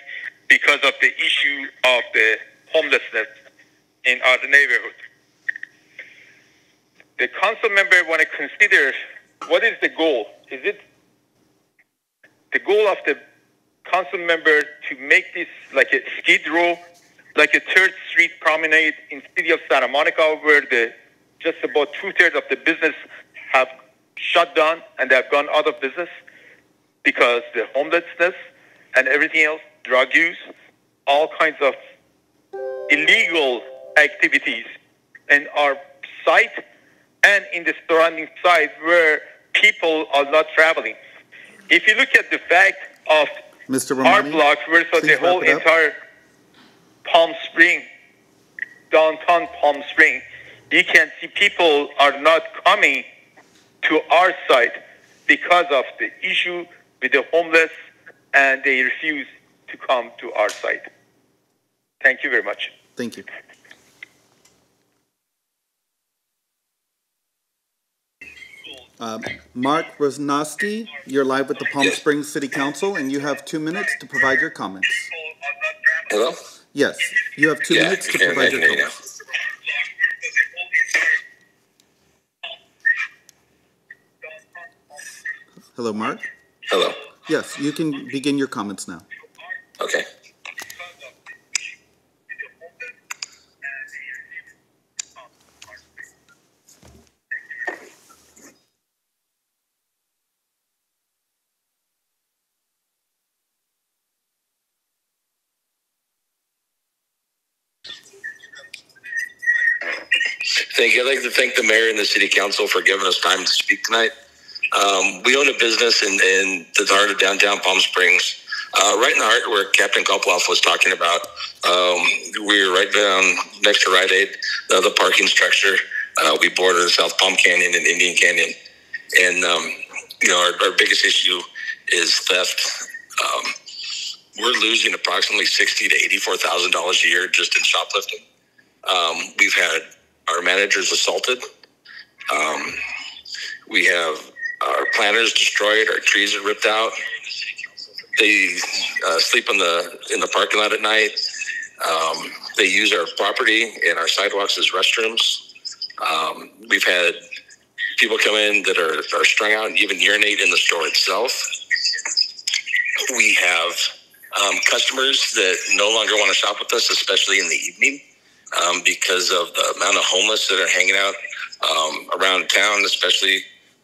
because of the issue of the homelessness in our neighborhood. The council member want to consider what is the goal? Is it the goal of the council member to make this like a skid row, like a Third Street promenade in city of Santa Monica, where the just about two thirds of the business have shut down and they have gone out of business because the homelessness and everything else, drug use, all kinds of illegal activities and our site and in the surrounding sites where people are not traveling. If you look at the fact of Mr. our Romani, block versus the whole entire Palm Spring, downtown Palm Spring, you can see people are not coming to our site because of the issue with the homeless and they refuse to come to our site. Thank you very much. Thank you. Uh, Mark Rosnosti, you're live with the Palm Springs City Council, and you have two minutes to provide your comments. Hello? Yes, you have two Yeah, minutes to provide your comments. Hello, Mark? Hello. Yes, you can begin your comments now. Okay. To thank the mayor and the city council for giving us time to speak tonight. Um, we own a business in, in the heart of downtown Palm Springs, uh, right in the heart where Captain Kovaleff was talking about. Um, we're right down next to Rite Aid, uh, the parking structure. Uh, we border South Palm Canyon and Indian Canyon. And, um, you know, our, our biggest issue is theft. Um, we're losing approximately sixty to eighty-four thousand dollars a year just in shoplifting. Um, we've had our managers assaulted. Um, we have our planters destroyed. Our trees are ripped out. They uh, sleep in the in the parking lot at night. Um, they use our property and our sidewalks as restrooms. Um, we've had people come in that are, are strung out and even urinate in the store itself. We have um, customers that no longer want to shop with us, especially in the evening, um, because of the amount of homeless that are hanging out um, around town, especially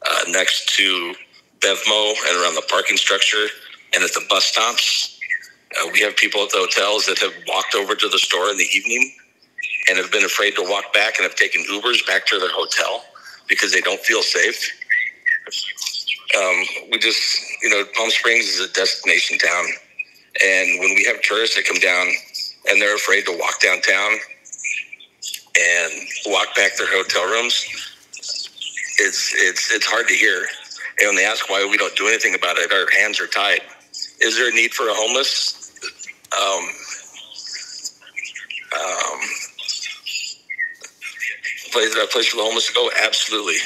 uh, next to Bevmo and around the parking structure and at the bus stops. Uh, we have people at the hotels that have walked over to the store in the evening and have been afraid to walk back and have taken Ubers back to their hotel because they don't feel safe. Um, we just, you know, Palm Springs is a destination town. And when we have tourists that come down and they're afraid to walk downtown and walk back their hotel rooms, it's it's it's hard to hear. And when they ask why we don't do anything about it, our hands are tied. Is there a need for a homeless? Um, um, place a place for the homeless to go? Absolutely.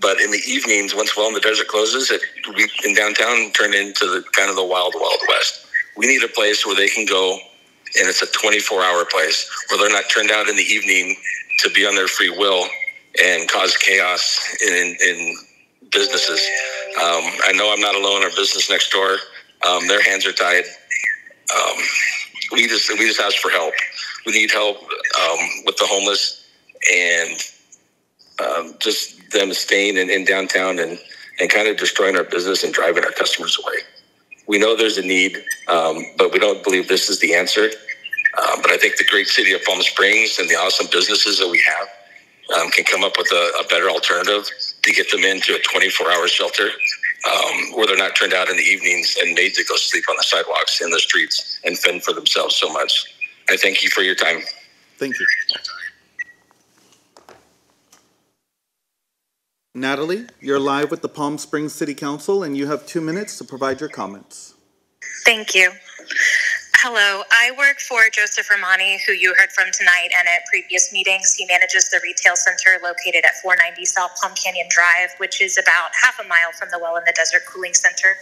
But in the evenings, once Well in the Desert closes, it we in downtown turn into the kind of the wild, wild west. We need a place where they can go, and it's a 24 hour place where they're not turned out in the evening to be on their free will and cause chaos in, in, in businesses. Um, I know I'm not alone. Our business next door, um, their hands are tied. Um, we just we just ask for help. We need help um, with the homeless and um, just them staying in, in downtown and, and kind of destroying our business and driving our customers away. We know there's a need, um, but we don't believe this is the answer. Um, but I think the great city of Palm Springs and the awesome businesses that we have um, can come up with a, a better alternative to get them into a 24 hour shelter um, where they're not turned out in the evenings and made to go sleep on the sidewalks in the streets and fend for themselves so much. I thank you for your time. Thank you. Natalie, you're live with the Palm Springs City Council, and you have two minutes to provide your comments. Thank you. Hello, I work for Joseph Romani, who you heard from tonight and at previous meetings. He manages the retail center located at 490 South Palm Canyon Drive, which is about half a mile from the Well in the Desert Cooling Center.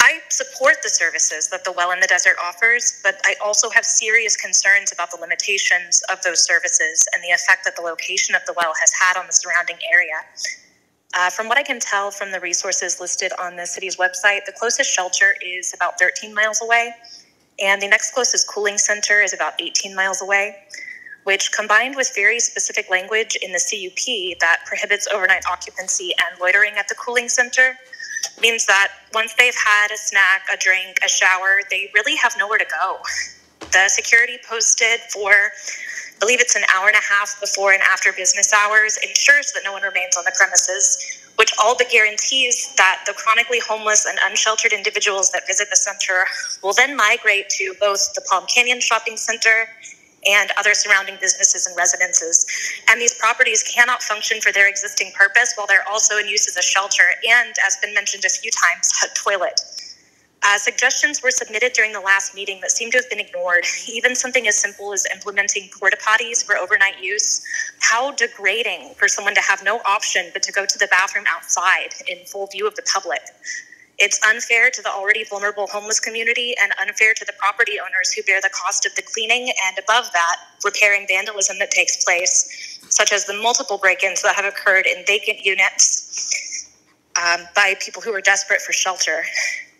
I support the services that the Well in the Desert offers, but I also have serious concerns about the limitations of those services and the effect that the location of the well has had on the surrounding area. Uh, from what I can tell from the resources listed on the city's website, the closest shelter is about 13 miles away, and the next closest cooling center is about 18 miles away, which combined with very specific language in the CUP that prohibits overnight occupancy and loitering at the cooling center means that once they've had a snack, a drink, a shower, they really have nowhere to go. The security posted for I believe it's an hour and a half before and after business hours, ensures that no one remains on the premises, which all but guarantees that the chronically homeless and unsheltered individuals that visit the center will then migrate to both the Palm Canyon Shopping Center and other surrounding businesses and residences. And these properties cannot function for their existing purpose while they're also in use as a shelter and, as been mentioned a few times, a toilet. Uh, suggestions were submitted during the last meeting that seem to have been ignored. <laughs> Even something as simple as implementing porta potties for overnight use. How degrading for someone to have no option but to go to the bathroom outside in full view of the public. It's unfair to the already vulnerable homeless community and unfair to the property owners who bear the cost of the cleaning and, above that, repairing vandalism that takes place, such as the multiple break ins that have occurred in vacant units um, by people who are desperate for shelter.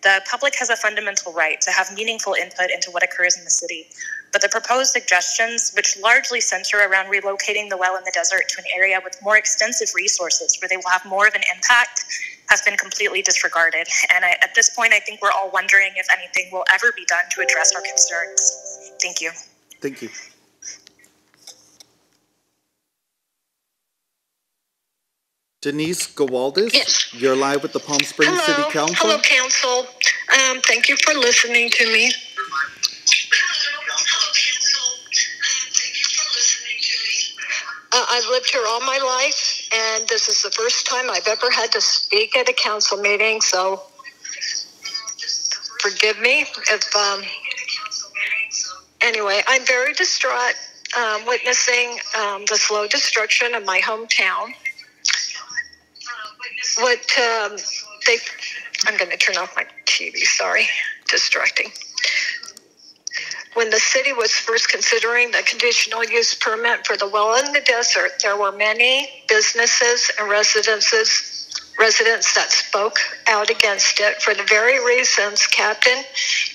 The public has a fundamental right to have meaningful input into what occurs in the city, but the proposed suggestions, which largely center around relocating the well in the desert to an area with more extensive resources where they will have more of an impact, has been completely disregarded. And I, at this point, I think we're all wondering if anything will ever be done to address our concerns. Thank you. Thank you. Denise Gawaldis, Yes. you're live with the Palm Springs City Hello, Council. hello, council. Um, thank you for listening to me. Uh, I've lived here all my life, and this is the first time I've ever had to speak at a council meeting. So, forgive me if. Um, anyway, I'm very distraught um, witnessing um, the slow destruction of my hometown. What um, they, I'm going to turn off my TV. Sorry, distracting. When the city was first considering the conditional use permit for the well in the desert, there were many businesses and residences residents that spoke out against it for the very reasons Captain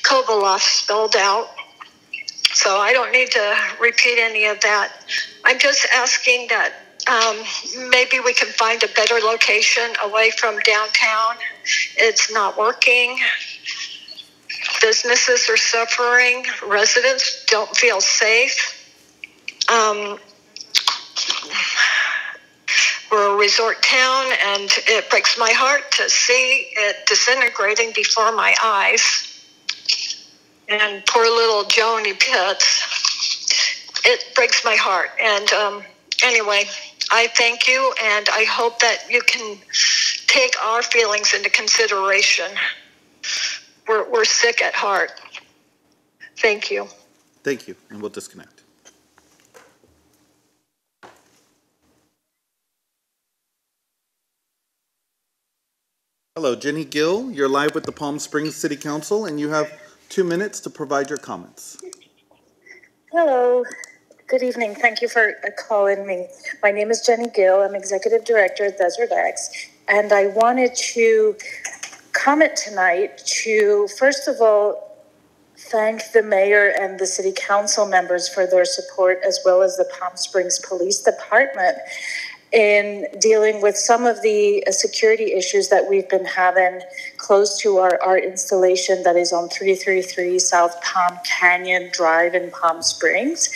Kovaleff spelled out. So I don't need to repeat any of that. I'm just asking that um, maybe we can find a better location away from downtown. It's not working. Businesses are suffering. Residents don't feel safe. Um, we're a resort town, and it breaks my heart to see it disintegrating before my eyes. And poor little Joni Pitts. It breaks my heart. And um, anyway, I thank you, and I hope that you can take our feelings into consideration. We're, we're sick at heart. Thank you. Thank you, and we'll disconnect. Hello, Jenny Gill, you're live with the Palm Springs City Council, and you have two minutes to provide your comments. Hello. Good evening. Thank you for calling me. My name is Jenny Gill. I'm Executive Director at Desert X. And I wanted to comment tonight to, first of all, thank the mayor and the city council members for their support, as well as the Palm Springs Police Department in dealing with some of the uh, security issues that we've been having close to our art installation that is on 333 South Palm Canyon Drive in Palm Springs.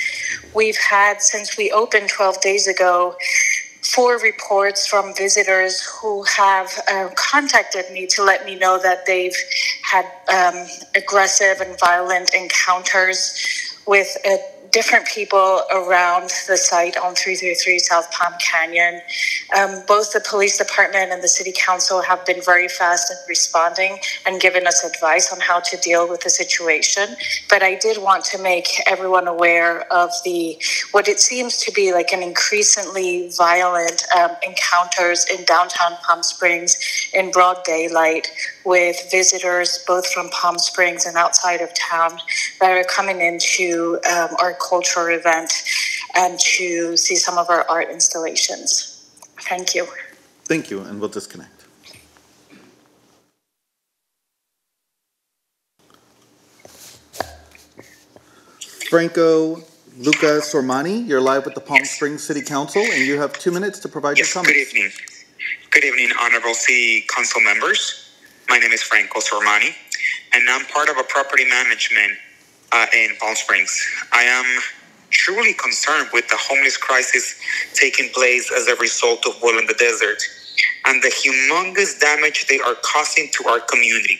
We've had, since we opened 12 days ago, four reports from visitors who have uh, contacted me to let me know that they've had um, aggressive and violent encounters with uh, different people around the site on 333 South Palm Canyon. Um, both the police department and the city council have been very fast in responding and given us advice on how to deal with the situation. But I did want to make everyone aware of the what it seems to be like an increasingly violent um, encounters in downtown Palm Springs in broad daylight with visitors both from Palm Springs and outside of town that are coming into um, our cultural event and to see some of our art installations. Thank you. Thank you, and we'll disconnect. Franco Luca Sormani, you're live with the Palm Springs City Council, and you have two minutes to provide Yes, your comments. good evening. Good evening, honorable city council members. My name is Franco Sormani, and I'm part of a property management uh, in Palm Springs. I am truly concerned with the homeless crisis taking place as a result of Well in the Desert and the humongous damage they are causing to our community.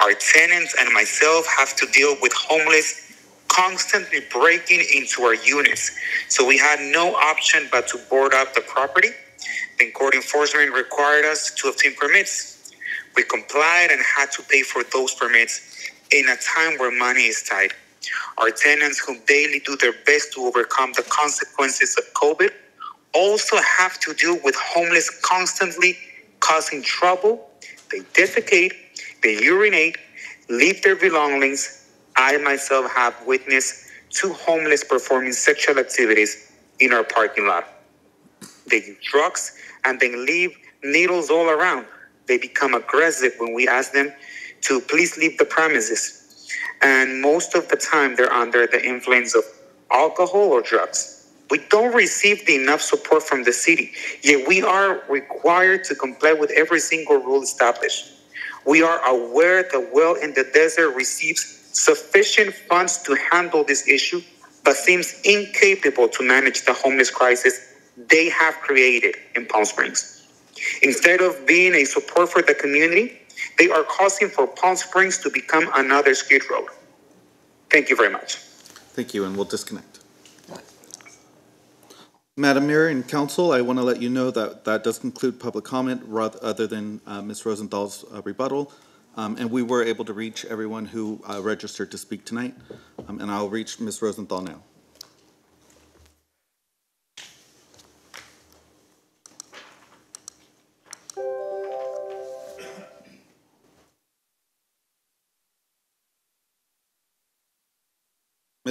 Our tenants and myself have to deal with homeless constantly breaking into our units. So we had no option but to board up the property. Then court enforcement required us to obtain permits. We complied and had to pay for those permits in a time where money is tight. Our tenants who daily do their best to overcome the consequences of COVID also have to deal with homeless constantly causing trouble. They defecate, they urinate, leave their belongings. I myself have witnessed two homeless performing sexual activities in our parking lot. They use drugs and then leave needles all around. They become aggressive when we ask them to please leave the premises. And most of the time, they're under the influence of alcohol or drugs. We don't receive the enough support from the city, yet we are required to comply with every single rule established. We are aware the well in the desert receives sufficient funds to handle this issue, but seems incapable to manage the homeless crisis they have created in Palm Springs. Instead of being a support for the community, they are causing for Palm Springs to become another skid road. Thank you very much. Thank you, and we'll disconnect. Madam Mayor and Council, I want to let you know that that does conclude public comment rather, other than uh, Ms. Rosenthal's uh, rebuttal. Um, and we were able to reach everyone who uh, registered to speak tonight. Um, and I'll reach Ms. Rosenthal now.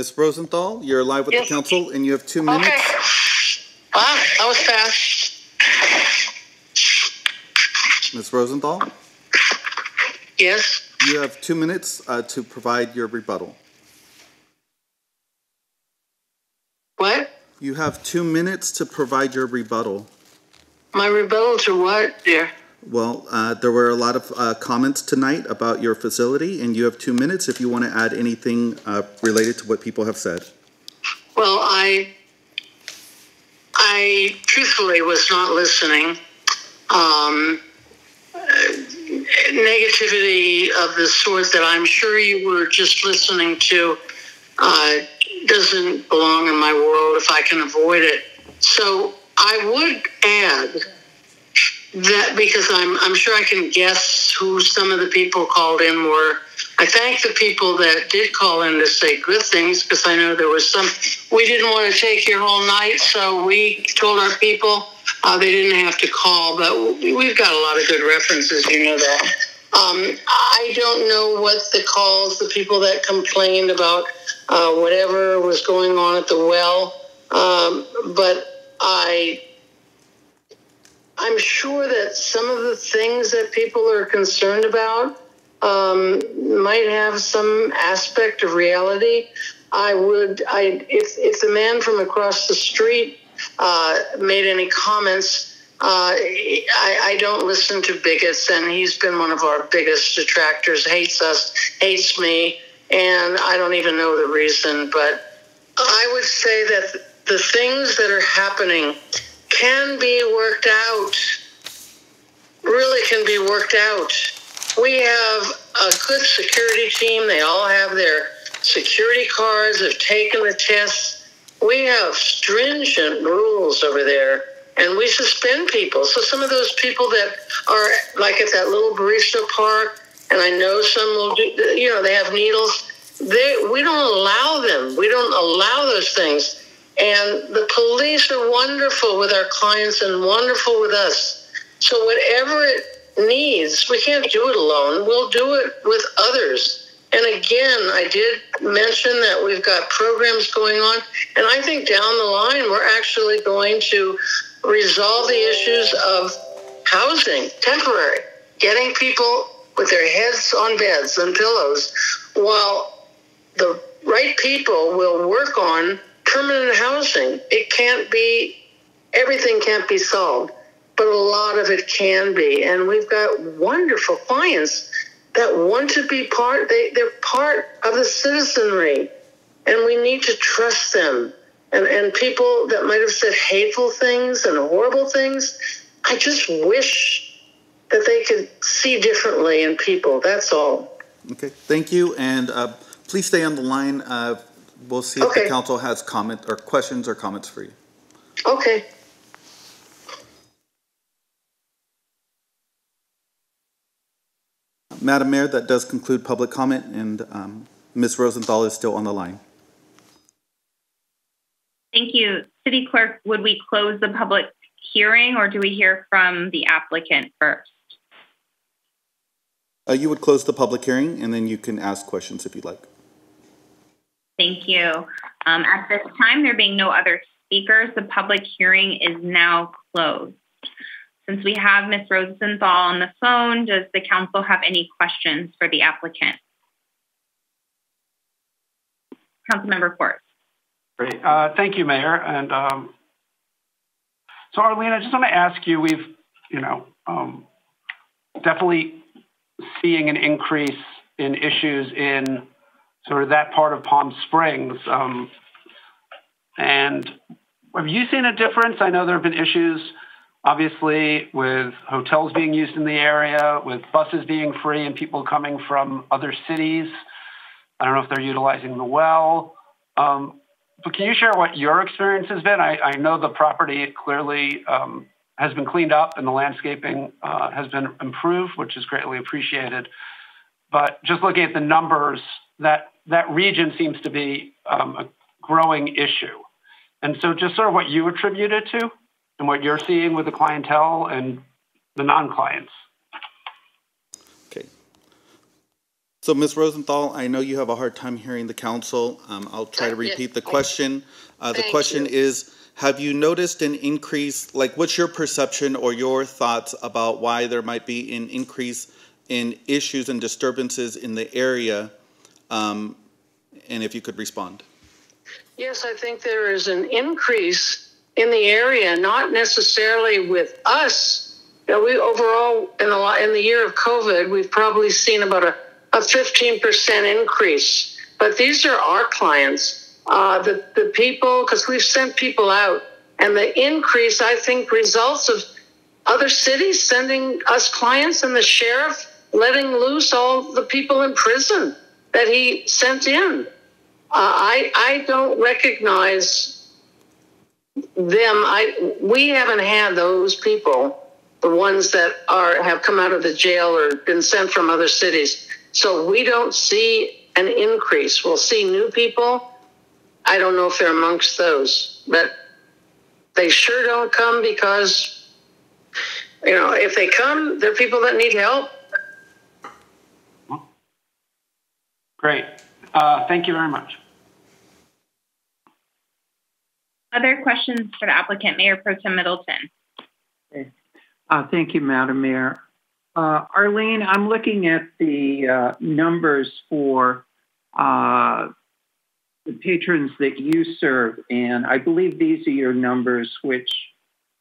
Ms. Rosenthal, you're live with Yes. the council and you have two minutes. Okay. Wow, that was fast. Ms. Rosenthal, Yes. you have two minutes uh, to provide your rebuttal. What? You have two minutes to provide your rebuttal. My rebuttal to what, dear? Well, uh, there were a lot of uh, comments tonight about your facility, and you have two minutes if you want to add anything uh, related to what people have said. Well, I, I truthfully was not listening. Um, negativity of the sort that I'm sure you were just listening to uh, doesn't belong in my world if I can avoid it. So I would add that because I'm I'm sure I can guess who some of the people called in were. I thank the people that did call in to say good things because I know there was some. We didn't want to take your whole night, so we told our people uh, they didn't have to call. But we- we've got a lot of good references, you know that. Um, I don't know what the calls, the people that complained about uh, whatever was going on at the well, um, but I I'm sure that some of the things that people are concerned about um, might have some aspect of reality. I would, I if if the man from across the street uh, made any comments. Uh, I, I don't listen to bigots, and he's been one of our biggest detractors. Hates us, hates me, and I don't even know the reason. But I would say that the things that are happening can be worked out. Really can be worked out. We have a good security team. They all have their security cards, have taken the tests. We have stringent rules over there, and we suspend people. So some of those people that are like at that little Baristo Park, and I know some will do, you know, they have needles. They, we don't allow them. We don't allow those things. And the police are wonderful with our clients and wonderful with us. So whatever it needs, we can't do it alone. We'll do it with others. And again, I did mention that we've got programs going on, and I think down the line we're actually going to resolve the issues of housing, temporary, getting people with their heads on beds and pillows, while the right people will work on permanent housing. It can't be, everything can't be solved, but a lot of it can be. And we've got wonderful clients that want to be part, they, they're part of the citizenry. And we need to trust them. and, and people that might have said hateful things and horrible things. I just wish that they could see differently in people. That's all. Okay, thank you. And uh, please stay on the line. Uh, we'll see if the council has comment or questions or comments for you. Okay. Madam Mayor, that does conclude public comment, and um, Ms. Rosenthal is still on the line. Thank you. City Clerk, would we close the public hearing or do we hear from the applicant first? Uh, you would close the public hearing, and then you can ask questions if you'd like. Thank you. Um, at this time, there being no other speakers, the public hearing is now closed. Since we have Ms. Rosenthal on the phone, does the council have any questions for the applicant? Councilmember Fort. Great. Uh, Thank you, Mayor. And um, so Arlene, I just want to ask you, we've, you know, um, definitely seeing an increase in issues in sort of that part of Palm Springs. Um, And have you seen a difference? I know there have been issues, obviously, with hotels being used in the area, with buses being free and people coming from other cities. I don't know if they're utilizing the well. Um, but can you share what your experience has been? I, I know the property clearly um, has been cleaned up and the landscaping uh, has been improved, which is greatly appreciated. But just looking at the numbers, that that region seems to be um, a growing issue. And so, just sort of what you attribute it to, and what you're seeing with the clientele and the non-clients. Okay. So, Ms. Rosenthal, I know you have a hard time hearing the council. Um, I'll try to repeat the question. Uh, the question you. is, have you noticed an increase, like what's your perception or your thoughts about why there might be an increase in issues and disturbances in the area? Um, and if you could respond. Yes, I think there is an increase in the area, not necessarily with us. You know, we overall in the in the year of COVID, we've probably seen about a a fifteen percent increase. But these are our clients, uh, the the people, because we've sent people out, and the increase I think results of other cities sending us clients and the sheriff letting loose all the people in prison that he sent in. Uh, I I don't recognize them. I we haven't had those people, the ones that are have come out of the jail or been sent from other cities. So we don't see an increase. We'll see new people. I don't know if they're amongst those, but they sure don't come because you know if they come, they're people that need help. Great. Uh, thank you very much. Other questions for the applicant, Mayor Pro Tem Middleton? Uh, Thank you, Madam Mayor. Uh, Arlene, I'm looking at the uh, numbers for uh, the patrons that you serve, and I believe these are your numbers, which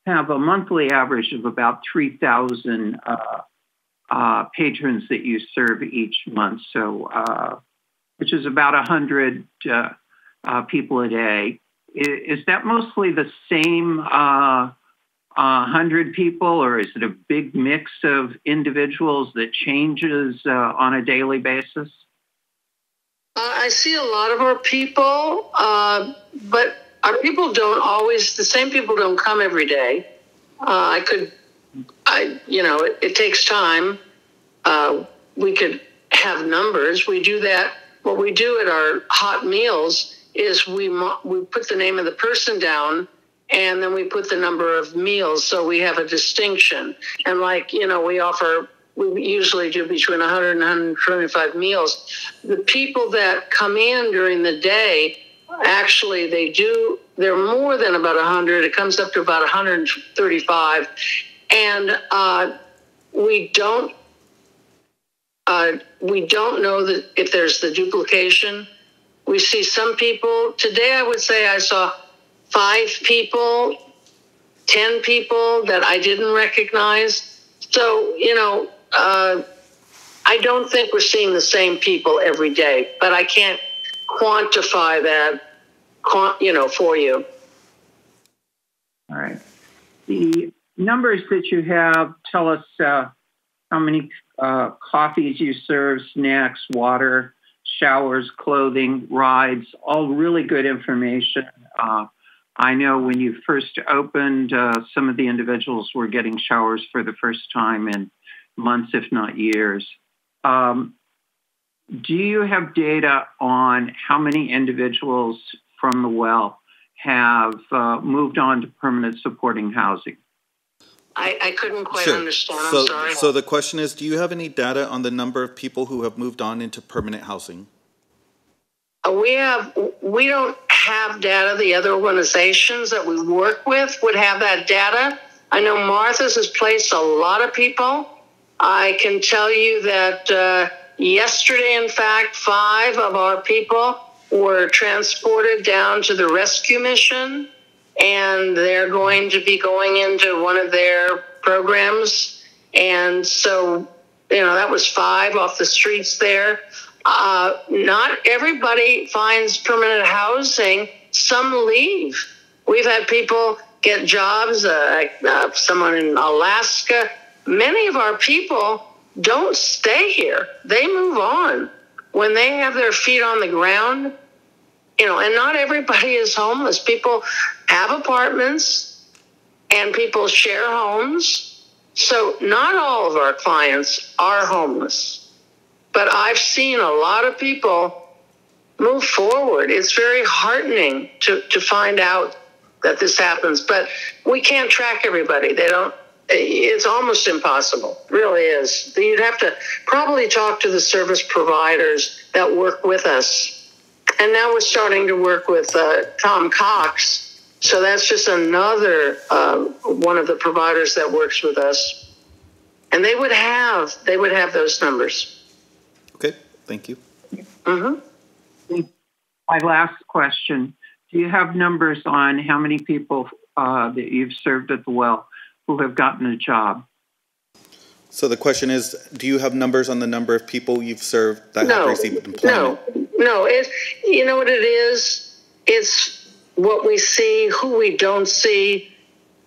have a monthly average of about 3,000 uh, uh, patrons that you serve each month. So, uh, which is about 100 uh, uh, people a day. Is that mostly the same uh, uh, 100 people, or is it a big mix of individuals that changes on a daily basis? I see a lot of our people, uh, but our people don't always. The same people don't come every day. Uh, I could, I you know, it, it takes time. Uh, we could have numbers. We do that. What we do at our hot meals is we we put the name of the person down, and then we put the number of meals, so we have a distinction. And like you know, we offer. We usually do between 100 and 125 meals. The people that come in during the day, actually, they do. They're more than about 100. It comes up to about 135, and uh, we don't uh, we don't know that if there's the duplication. We see some people today. I would say I saw five people, ten people that I didn't recognize. So you know, uh, I don't think we're seeing the same people every day, but I can't quantify that you know, for you. All right. The numbers that you have tell us uh, how many uh, coffees you serve, snacks, water, showers, clothing, rides, all really good information. Uh, I know when you first opened, uh, some of the individuals were getting showers for the first time in months, if not years. Um, do you have data on how many individuals from the well have uh, moved on to permanent supporting housing? I, I couldn't quite Sure. understand. I'm So, sorry. so the question is, do you have any data on the number of people who have moved on into permanent housing? Uh, We have, we don't have data. The other organizations that we work with would have that data. I know Martha's has placed a lot of people. I can tell you that uh, yesterday, in fact, five of our people were transported down to the rescue mission, and they're going to be going into one of their programs. And so, you know, that was five off the streets there. Uh, not everybody finds permanent housing. Some leave. We've had people get jobs. Uh, uh, someone in Alaska. Many of our people don't stay here. They move on when they have their feet on the ground. You know, and not everybody is homeless. People have apartments, and people share homes. So not all of our clients are homeless but I've seen a lot of people move forward. It's very heartening to, to find out that this happens, but we can't track everybody. They don't, it's almost impossible, really is. You'd have to probably talk to the service providers that work with us. And now we're starting to work with uh, Tom Cox. So that's just another uh, one of the providers that works with us. And they would have, they would have those numbers. Okay, thank you. Mm-hmm. My last question Do you have numbers on how many people uh, that you've served at the well who have gotten a job? So the question is, do you have numbers on the number of people you've served that have No, received employment? No, no. It, you know what it is? It's what we see, who we don't see.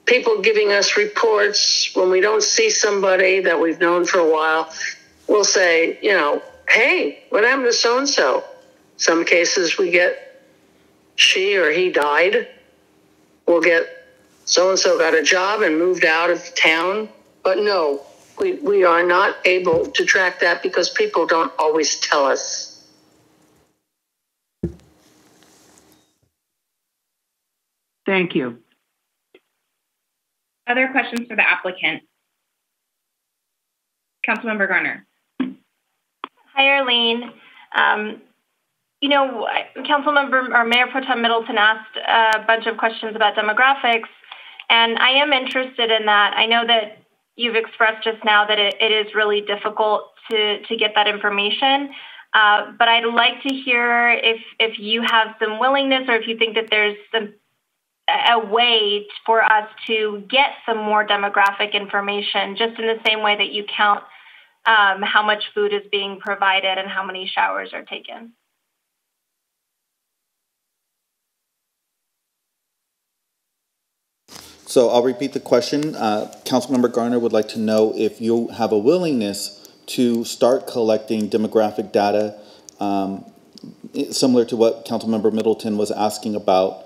People giving us reports when we don't see somebody that we've known for a while. We'll say, you know, hey, what happened to so and so? Some cases we get she or he died. We'll get so and so got a job and moved out of town. But no, we, we are not able to track that because people don't always tell us. Thank you. Other questions for the applicant? Councilmember Garner. Hi, Arlene. Um, you know, Councilmember or Mayor Pro Tem Middleton asked a bunch of questions about demographics, and I am interested in that. I know that you've expressed just now that it, it is really difficult to, to get that information. Uh, but I'd like to hear if if you have some willingness or if you think that there's some a way for us to get some more demographic information, just in the same way that you count um, how much food is being provided and how many showers are taken. So I'll repeat the question. Uh, Councilmember Garner would like to know if you have a willingness to start collecting demographic data um, similar to what Councilmember Middleton was asking about,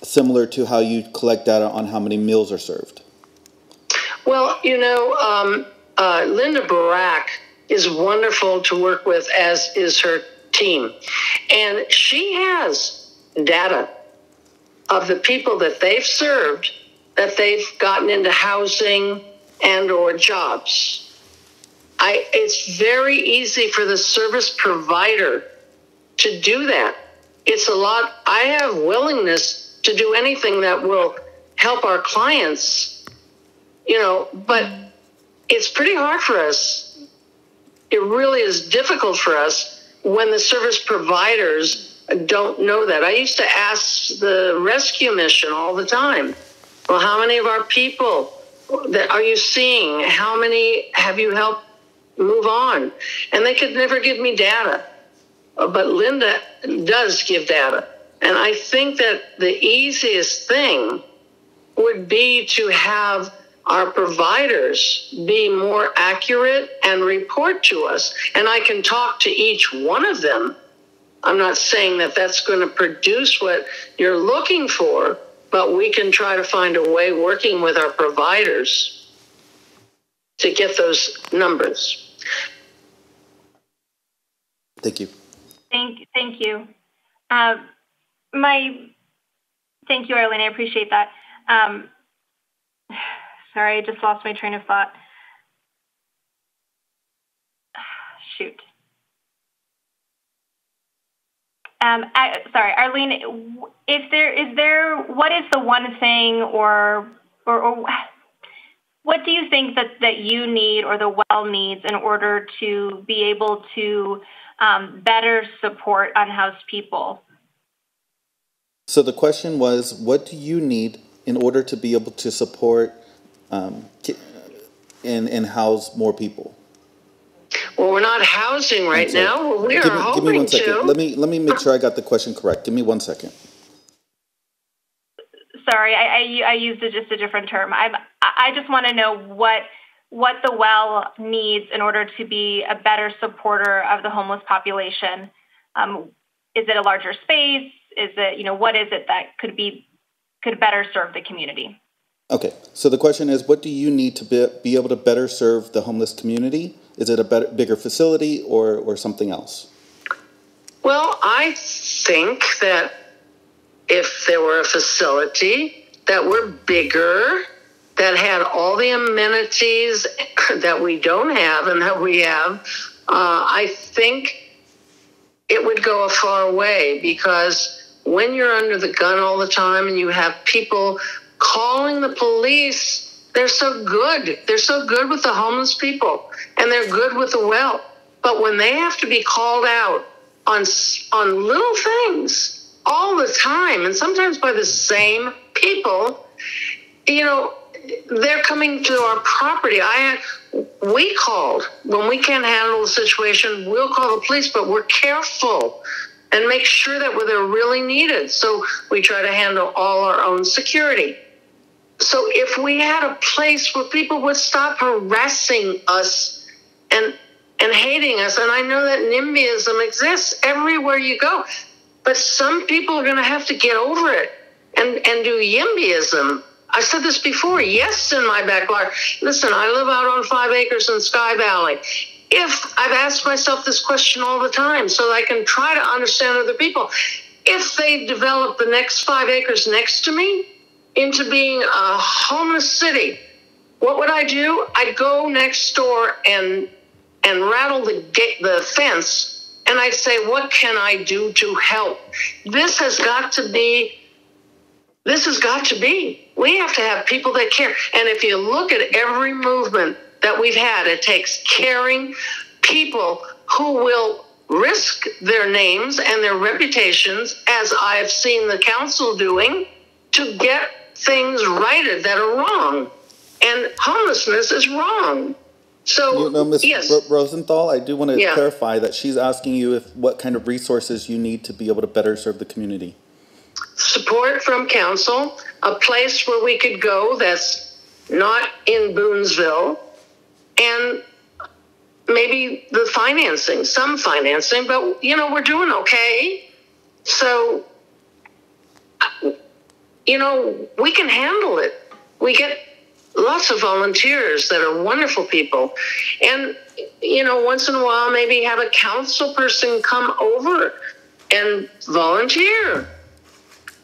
similar to how you collect data on how many meals are served. Well, you know, um, uh, Linda Barak is wonderful to work with, as is her team. And she has data of the people that they've served that they've gotten into housing and or jobs. I, it's very easy for the service provider to do that. It's a lot. I have willingness to do anything that will help our clients, you know, but it's pretty hard for us. It really is difficult for us when the service providers don't know that. I used to ask the rescue mission all the time, well, how many of our people that are you seeing? How many have you helped move on? And they could never give me data. Uh, But Linda does give data. And I think that the easiest thing would be to have our providers be more accurate and report to us. And I can talk to each one of them. I'm not saying that that's going to produce what you're looking for, but we can try to find a way working with our providers to get those numbers. Thank you. Thank, thank you. Uh, my, thank you, Arlene. I appreciate that. Um, <sighs> sorry, I just lost my train of thought. <sighs> Shoot. Um, I, sorry, Arlene. If there is there, what is the one thing, or, or, or what do you think that that you need or the well needs in order to be able to um, better support unhoused people? So the question was, what do you need in order to be able to support um, and, and house more people? Well, we're not housing right sorry. now. We give are me, hoping give me one second. to. Let me let me make sure I got the question correct. Give me one second. Sorry, I, I, I used a, just a different term. I'm, I just want to know what what the well needs in order to be a better supporter of the homeless population. Um, is it a larger space? Is it you know what is it that could be could better serve the community? Okay, so the question is, what do you need to be, be able to better serve the homeless community? Is it a better, bigger facility or, or something else? Well, I think that if there were a facility that were bigger, that had all the amenities <laughs> that we don't have and that we have, uh, I think it would go a far way because when you're under the gun all the time and you have people calling the police they're so good. They're so good with the homeless people, and they're good with the well. But when they have to be called out on on little things all the time, and sometimes by the same people, you know, they're coming to our property. I we called when we can't handle the situation. We'll call the police, but we're careful and make sure that they're really needed. So we try to handle all our own security. So if we had a place where people would stop harassing us and and hating us, and I know that NIMBYism exists everywhere you go, but some people are going to have to get over it and and do YIMBYism. I said this before. Yes, in my backyard. Listen, I live out on five acres in Sky Valley. If I've asked myself this question all the time, so I can try to understand other people. If they develop the next five acres next to me, into being a homeless city, what would I do? I'd go next door and and rattle the gate, the fence, and I'd say, "What can I do to help?" This has got to be. This has got to be. We have to have people that care. And if you look at every movement that we've had, it takes caring people who will risk their names and their reputations, as I've seen the council doing, to get things righted that are wrong. And homelessness is wrong. So, you know, Ms. yes. Ro- Rosenthal, I do want to Yeah. clarify that she's asking you if what kind of resources you need to be able to better serve the community. support from council, a place where we could go that's not in Boonesville, and maybe the financing, some financing, but you know, we're doing okay. So, you know, we can handle it. We get lots of volunteers that are wonderful people. And, you know, once in a while, maybe have a council person come over and volunteer.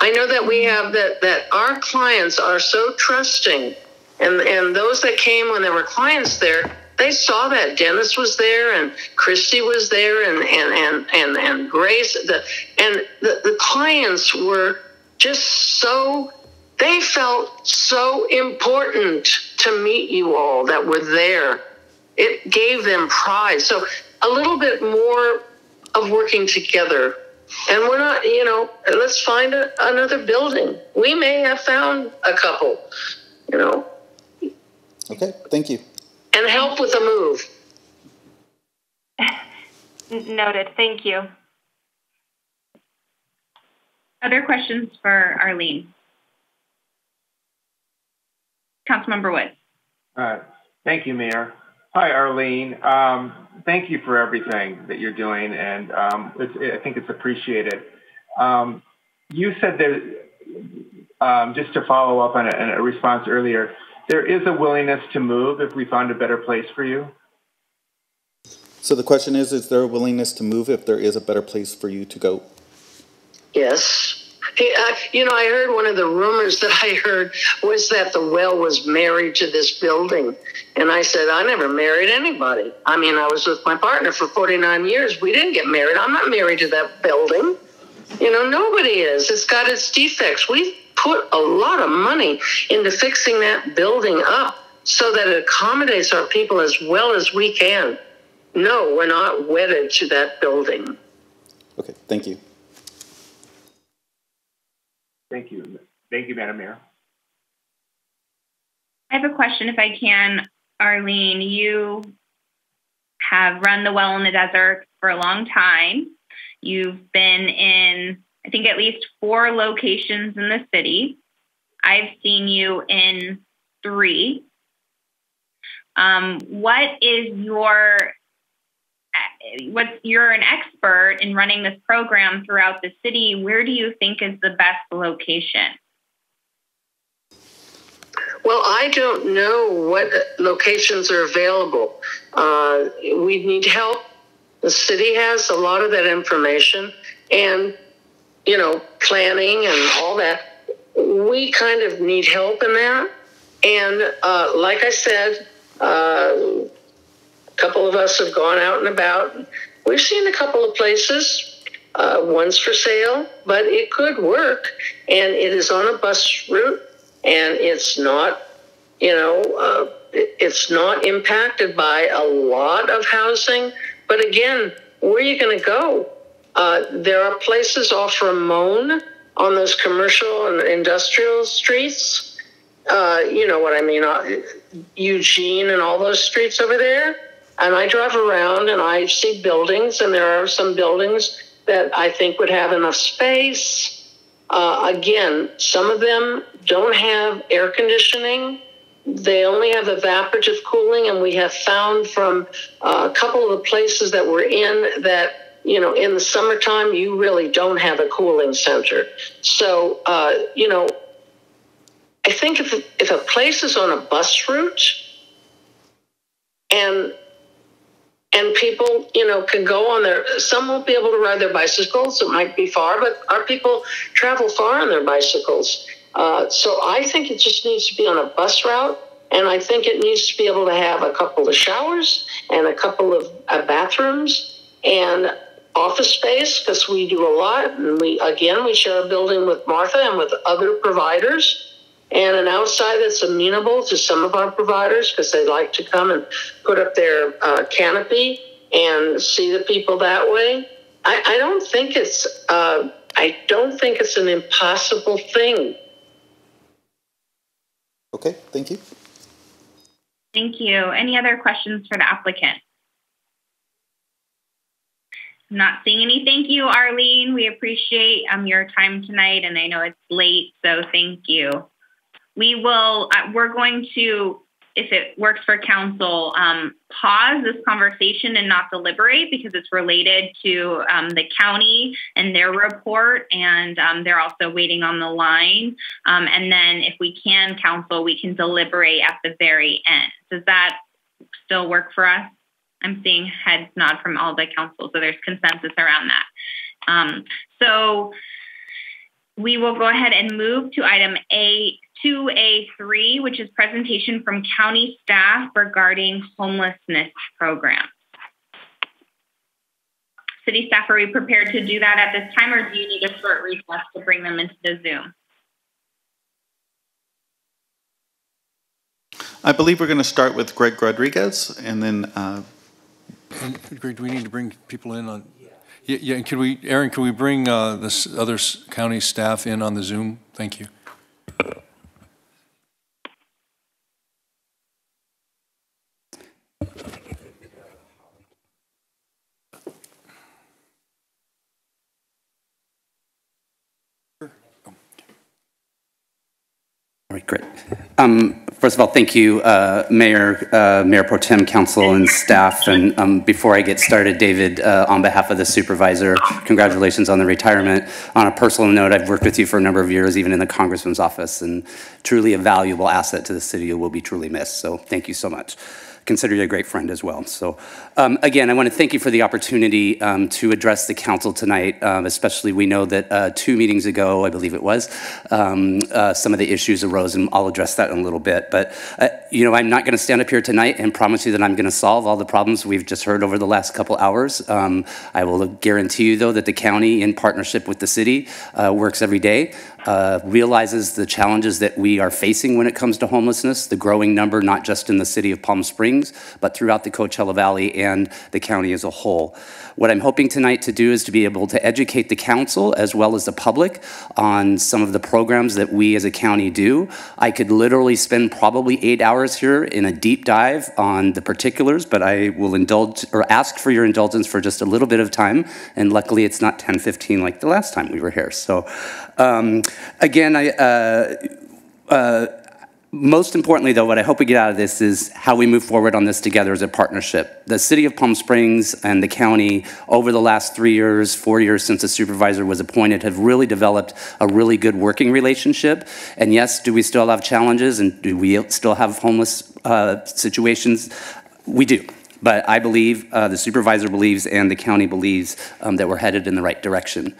I know that we have that, that our clients are so trusting. And, and those that came when there were clients there, they saw that Dennis was there and Christy was there and, and, and, and, and Grace. The, and the, the clients were just so they felt so important to meet you all that were there. It gave them pride. So a little bit more of working together. And we're not, you know, let's find a, another building. We may have found a couple, you know, Okay, thank you. and help with the move. <laughs> Noted. Thank you. Other questions for Arlene? Councilmember Woods. Uh, thank you, Mayor. Hi, Arlene. Um, thank you for everything that you're doing, and um, I think it's appreciated. Um, you said that, um, just to follow up on a, on a response earlier, there is a willingness to move if we found a better place for you. So the question is, is there a willingness to move if there is a better place for you to go? Yes. Uh, you know, I heard one of the rumors that I heard was that the well was married to this building. And I said, I never married anybody. I mean, I was with my partner for 49 years. We didn't get married. I'm not married to that building. You know, nobody is. It's got its defects. We've put a lot of money into fixing that building up so that it accommodates our people as well as we can. No, we're not wedded to that building. Okay, thank you. Thank you. Thank you, Madam Mayor. I have a question, if I can. Arlene, you have run the well in the desert for a long time. You've been in, I think, at least four locations in the city. I've seen you in three. Um, what is your what you're an expert in running this program throughout the city. Where do you think is the best location? Well, I don't know what locations are available. Uh, we need help. The city has a lot of that information and, you know, planning and all that. We kind of need help in that. And uh, like I said, uh, couple of us have gone out and about. We've seen a couple of places. Uh, one's for sale, but it could work. And it is on a bus route, and it's not, you know, uh, it's not impacted by a lot of housing. But again, where are you going to go? Uh, there are places off Ramon on those commercial and industrial streets. Uh, you know what I mean? Uh, Eugene and all those streets over there and I drive around and I see buildings, and there are some buildings that I think would have enough space. Uh, again, some of them don't have air conditioning. They only have evaporative cooling, and we have found from uh, a couple of the places that we're in that you know in the summertime you really don't have a cooling center. So uh, you know, I think if if a place is on a bus route and and people, you know, can go on their. Some won't be able to ride their bicycles. It might be far, but our people travel far on their bicycles. Uh, so I think it just needs to be on a bus route, and I think it needs to be able to have a couple of showers and a couple of uh, bathrooms and office space because we do a lot. And we again we share a building with Martha and with other providers and an outside that's amenable to some of our providers because they like to come and put up their uh, canopy and see the people that way. I, I don't think it's uh, I don't think it's an impossible thing. Okay, thank you. Thank you. Any other questions for the applicant? I'm not seeing any. Thank you, Arlene. We appreciate um, your time tonight, and I know it's late, so thank you we will, uh, we're going to, if it works for council, um, pause this conversation and not deliberate because it's related to um, the county and their report, and um, they're also waiting on the line. Um, and then, if we can, council, we can deliberate at the very end. Does that still work for us? I'm seeing heads nod from all the council, so there's consensus around that. Um, so we will go ahead and move to item A 2A3, which is presentation from county staff regarding homelessness programs. City staff, are we prepared to do that at this time, or do you need a short recess to bring them into the Zoom? I believe we're going to start with Greg Rodriguez, and then. Uh, Greg, do we need to bring people in on? Yeah, yeah. Can we, Aaron? Can we bring uh, this other county staff in on the Zoom? Thank you. Right, great. Um, first of all, thank you, uh, Mayor, uh, Mayor Pro Tem, Council, and staff. And um, before I get started, David, uh, on behalf of the supervisor, congratulations on the retirement. On a personal note, I've worked with you for a number of years, even in the Congressman's office, and truly a valuable asset to the city. You will be truly missed. So thank you so much consider you a great friend as well. So um, again, I want to thank you for the opportunity um, to address the council tonight, um, especially we know that uh, two meetings ago, I believe it was, um, uh, some of the issues arose and I'll address that in a little bit. But, uh, you know, I'm not going to stand up here tonight and promise you that I'm going to solve all the problems we've just heard over the last couple hours. Um, I will guarantee you, though, that the county, in partnership with the city, uh, works every day uh, realizes the challenges that we are facing when it comes to homelessness, the growing number, not just in the city of Palm Springs, but throughout the Coachella Valley and the county as a whole. What I'm hoping tonight to do is to be able to educate the council as well as the public on some of the programs that we as a county do. I could literally spend probably eight hours here in a deep dive on the particulars, but I will indulge or ask for your indulgence for just a little bit of time. And luckily, it's not 10 15 like the last time we were here. So, um, again, I. Uh, uh, most importantly, though, what I hope we get out of this is how we move forward on this together as a partnership. The city of Palm Springs and the county, over the last three years, four years since the supervisor was appointed, have really developed a really good working relationship. And yes, do we still have challenges and do we still have homeless uh, situations? We do. But I believe, uh, the supervisor believes, and the county believes um, that we're headed in the right direction.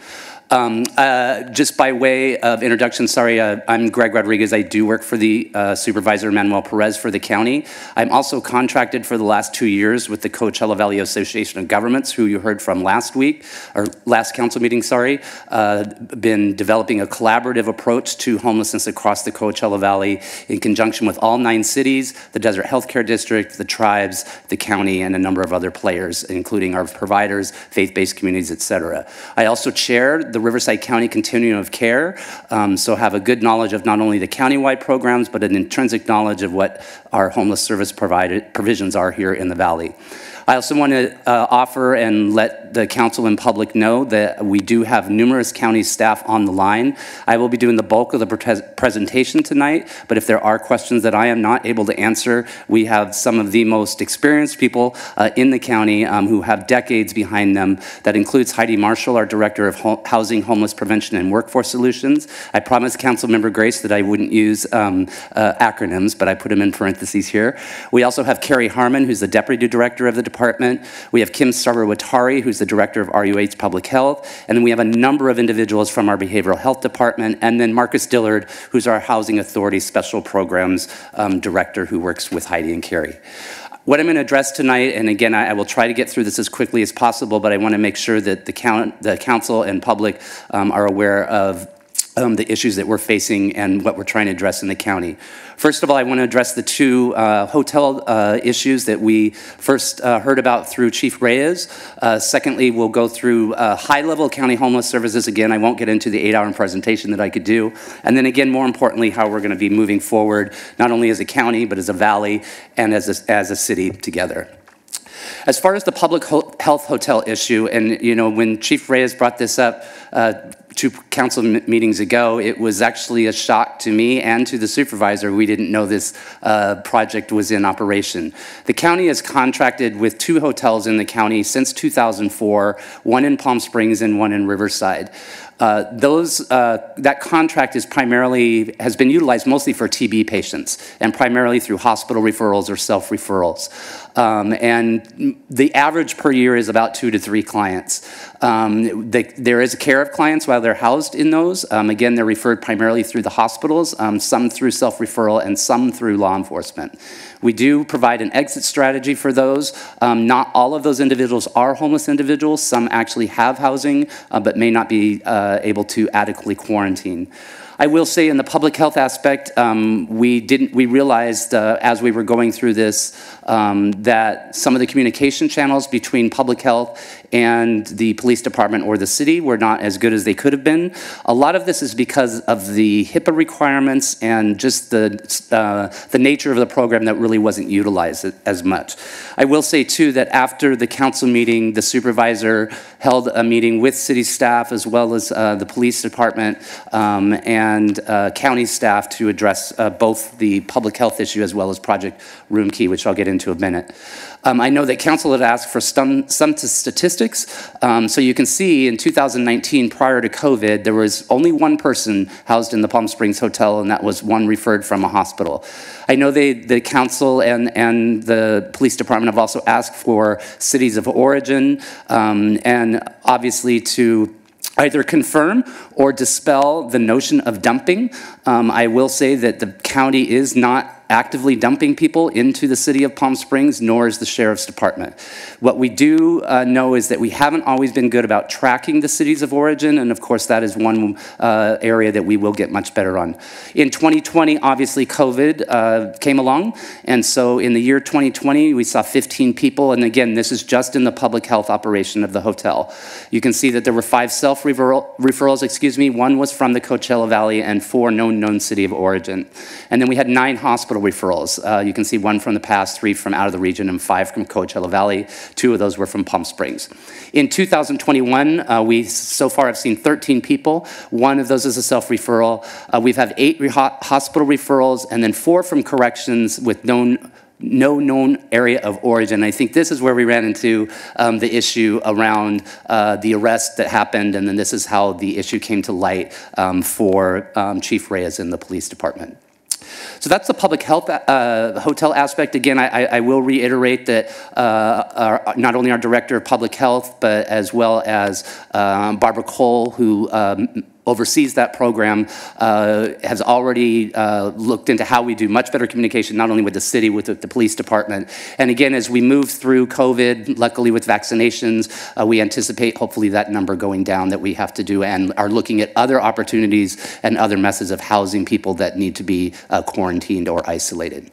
Um, uh, just by way of introduction, sorry, uh, I'm Greg Rodriguez. I do work for the uh, supervisor Manuel Perez for the county. I'm also contracted for the last two years with the Coachella Valley Association of Governments, who you heard from last week, or last council meeting, sorry. Uh, been developing a collaborative approach to homelessness across the Coachella Valley in conjunction with all nine cities, the Desert Healthcare District, the tribes, the county, and a number of other players, including our providers, faith-based communities, et cetera. I also chair the the Riverside County Continuum of Care, um, so have a good knowledge of not only the countywide programs, but an intrinsic knowledge of what our homeless service provided, provisions are here in the Valley. I also want to uh, offer and let the council and public know that we do have numerous county staff on the line. I will be doing the bulk of the pre presentation tonight, but if there are questions that I am not able to answer, we have some of the most experienced people uh, in the county um, who have decades behind them. That includes Heidi Marshall, our Director of Ho Housing, Homeless Prevention, and Workforce Solutions. I promised Council Member Grace that I wouldn't use um, uh, acronyms, but I put them in parentheses here. We also have Carrie Harmon, who's the Deputy Director of the Department Department. We have Kim Saruwatari, who's the Director of RUH Public Health. And then we have a number of individuals from our Behavioral Health Department. And then Marcus Dillard, who's our Housing Authority Special Programs um, Director, who works with Heidi and Carrie. What I'm going to address tonight, and again, I, I, will try to get through this as quickly as possible, but I want to make sure that the, count, the council and public um, are aware of um, the issues that we're facing and what we're trying to address in the county. First of all, I want to address the two uh, hotel uh, issues that we first uh, heard about through Chief Reyes. Uh, secondly, we'll go through uh, high-level county homeless services. Again, I won't get into the eight-hour presentation that I could do. And then again, more importantly, how we're going to be moving forward, not only as a county, but as a valley and as a, as a city together. As far as the public ho health hotel issue, and you know, when Chief Reyes brought this up, uh, two council meetings ago, it was actually a shock to me and to the supervisor. We didn't know this uh, project was in operation. The county has contracted with two hotels in the county since 2004, one in Palm Springs and one in Riverside. Uh, those, uh, that contract is primarily, has been utilized mostly for TB patients and primarily through hospital referrals or self-referrals. Um, and the average per year is about two to three clients. Um, they, there is care of clients while they're housed in those. Um, again, they're referred primarily through the hospitals, um, some through self-referral and some through law enforcement. We do provide an exit strategy for those. Um, not all of those individuals are homeless individuals. Some actually have housing, uh, but may not be uh, able to adequately quarantine. I will say in the public health aspect, um, we didn't, we realized uh, as we were going through this um, that some of the communication channels between public health and the police department or the city were not as good as they could have been. A lot of this is because of the HIPAA requirements and just the, uh, the nature of the program that really wasn't utilized as much. I will say too that after the council meeting, the supervisor held a meeting with city staff as well as uh, the police department um, and uh, county staff to address uh, both the public health issue as well as Project Roomkey, which I'll get into in a minute. Um, I know that council had asked for some, some statistics. Um, so you can see in 2019, prior to COVID, there was only one person housed in the Palm Springs Hotel, and that was one referred from a hospital. I know they, the council and, and the police department have also asked for cities of origin um, and obviously to either confirm or dispel the notion of dumping. Um, I will say that the county is not actively dumping people into the city of Palm Springs, nor is the sheriff's department. What we do uh, know is that we haven't always been good about tracking the cities of origin, and of course, that is one uh, area that we will get much better on. In 2020, obviously, COVID uh, came along, and so in the year 2020, we saw 15 people, and again, this is just in the public health operation of the hotel. You can see that there were five self referrals, excuse me, one was from the Coachella Valley, and four known known city of origin. And then we had nine hospitals referrals. Uh, you can see one from the past, three from out of the region, and five from Coachella Valley. Two of those were from Palm Springs. In 2021, uh, we so far have seen 13 people. One of those is a self-referral. Uh, we've had eight re hospital referrals, and then four from corrections with known no known area of origin. I think this is where we ran into um, the issue around uh, the arrest that happened, and then this is how the issue came to light um, for um, Chief Reyes in the police department. So that's the public health uh, hotel aspect. Again, I, I will reiterate that uh, our, not only our director of public health, but as well as um, Barbara Cole, who um, oversees that program, uh, has already uh, looked into how we do much better communication, not only with the city, with the, police department. And again, as we move through COVID, luckily with vaccinations, uh, we anticipate hopefully that number going down that we have to do and are looking at other opportunities and other methods of housing people that need to be uh, quarantined or isolated.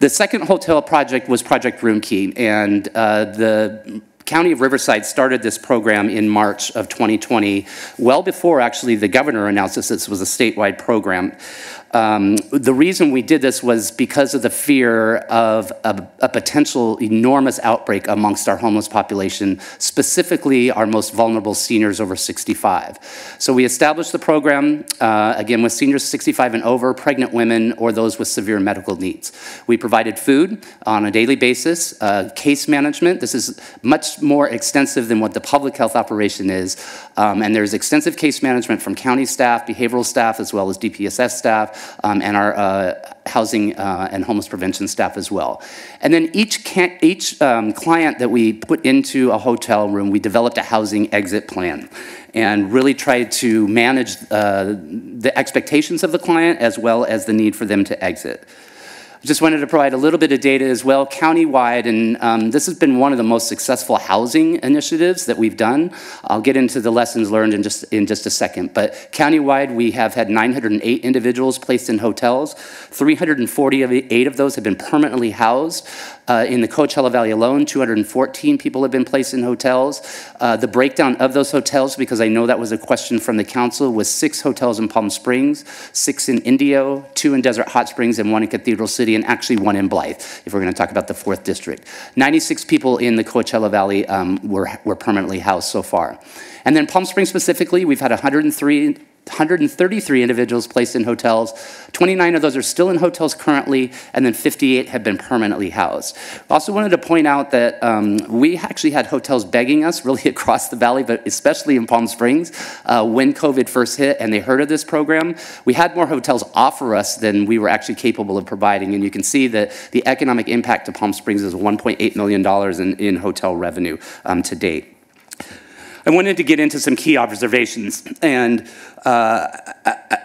The second hotel project was Project Roomkey, and uh, the County of Riverside started this program in March of 2020, well before actually the governor announced this, this was a statewide program. Um, the reason we did this was because of the fear of a, a, potential enormous outbreak amongst our homeless population, specifically our most vulnerable seniors over 65. So we established the program, uh, again, with seniors 65 and over, pregnant women, or those with severe medical needs. We provided food on a daily basis, uh, case management. This is much more extensive than what the public health operation is. Um, and there's extensive case management from county staff, behavioral staff, as well as DPSS staff, um, and our uh, housing uh, and homeless prevention staff as well. And then each, each um, client that we put into a hotel room, we developed a housing exit plan and really tried to manage uh, the expectations of the client as well as the need for them to exit. Just wanted to provide a little bit of data as well, countywide, and um, this has been one of the most successful housing initiatives that we've done. I'll get into the lessons learned in just, in just a second, but countywide, we have had 908 individuals placed in hotels. 348 of those have been permanently housed. Uh, in the Coachella Valley alone, 214 people have been placed in hotels. Uh, the breakdown of those hotels, because I know that was a question from the council, was six hotels in Palm Springs, six in Indio, two in Desert Hot Springs, and one in Cathedral City, and actually one in Blythe, if we're going to talk about the fourth district. 96 people in the Coachella Valley um, were, were permanently housed so far. And then Palm Springs specifically, we've had 103 133 individuals placed in hotels. 29 of those are still in hotels currently, and then 58 have been permanently housed. Also wanted to point out that um, we actually had hotels begging us really <laughs> across the valley, but especially in Palm Springs, uh, when COVID first hit and they heard of this program. We had more hotels offer us than we were actually capable of providing, and you can see that the economic impact to Palm Springs is $1.8 million in, in hotel revenue um, to date. I wanted to get into some key observations. And uh, I,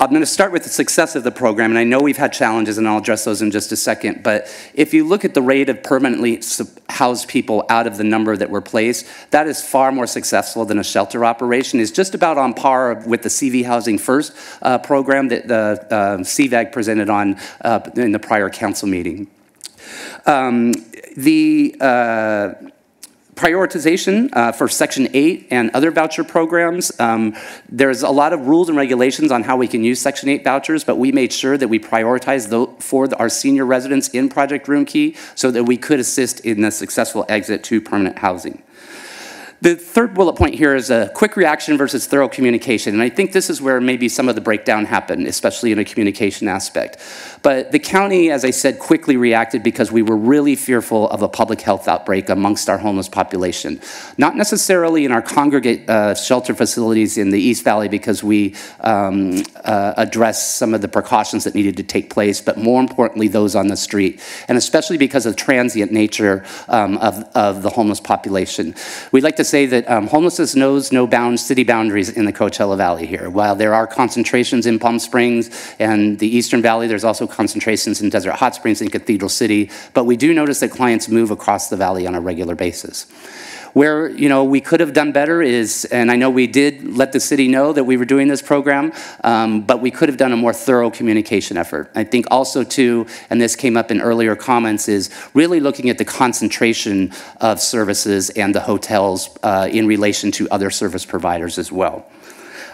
am going to start with the success of the program, and I know we've had challenges, and I'll address those in just a second. But if you look at the rate of permanently housed people out of the number that were placed, that is far more successful than a shelter operation. It's just about on par with the CV Housing First uh, program that the uh, CVAG presented on uh, in the prior council meeting. Um, the uh, prioritization uh, for Section 8 and other voucher programs. Um, there's a lot of rules and regulations on how we can use Section 8 vouchers, but we made sure that we prioritized for the, our senior residents in Project Roomkey so that we could assist in the successful exit to permanent housing. The third bullet point here is a quick reaction versus thorough communication. And I think this is where maybe some of the breakdown happened, especially in a communication aspect. But the county, as I said, quickly reacted because we were really fearful of a public health outbreak amongst our homeless population. Not necessarily in our congregate uh, shelter facilities in the East Valley because we um, uh, addressed some of the precautions that needed to take place, but more importantly, those on the street. And especially because of the transient nature um, of, of the homeless population. We'd like to say that um, homelessness knows no bounds, city boundaries in the Coachella Valley here. While there are concentrations in Palm Springs and the Eastern Valley, there's also concentrations in Desert Hot Springs and Cathedral City, but we do notice that clients move across the valley on a regular basis. Where you know we could have done better is, and I know we did let the city know that we were doing this program, um, but we could have done a more thorough communication effort. I think also too, and this came up in earlier comments, is really looking at the concentration of services and the hotels uh, in relation to other service providers as well.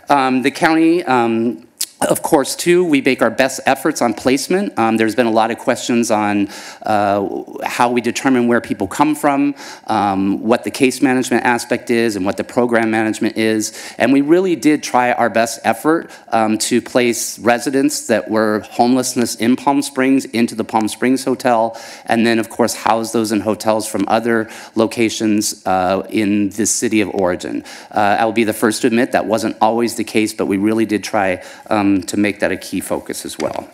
Um, the county um, of course, too, we make our best efforts on placement. Um, there's been a lot of questions on uh, how we determine where people come from, um, what the case management aspect is, and what the program management is. And we really did try our best effort um, to place residents that were homelessness in Palm Springs into the Palm Springs Hotel, and then, of course, house those in hotels from other locations uh, in the city of origin. Uh, I will be the first to admit that wasn't always the case, but we really did try um, to make that a key focus as well.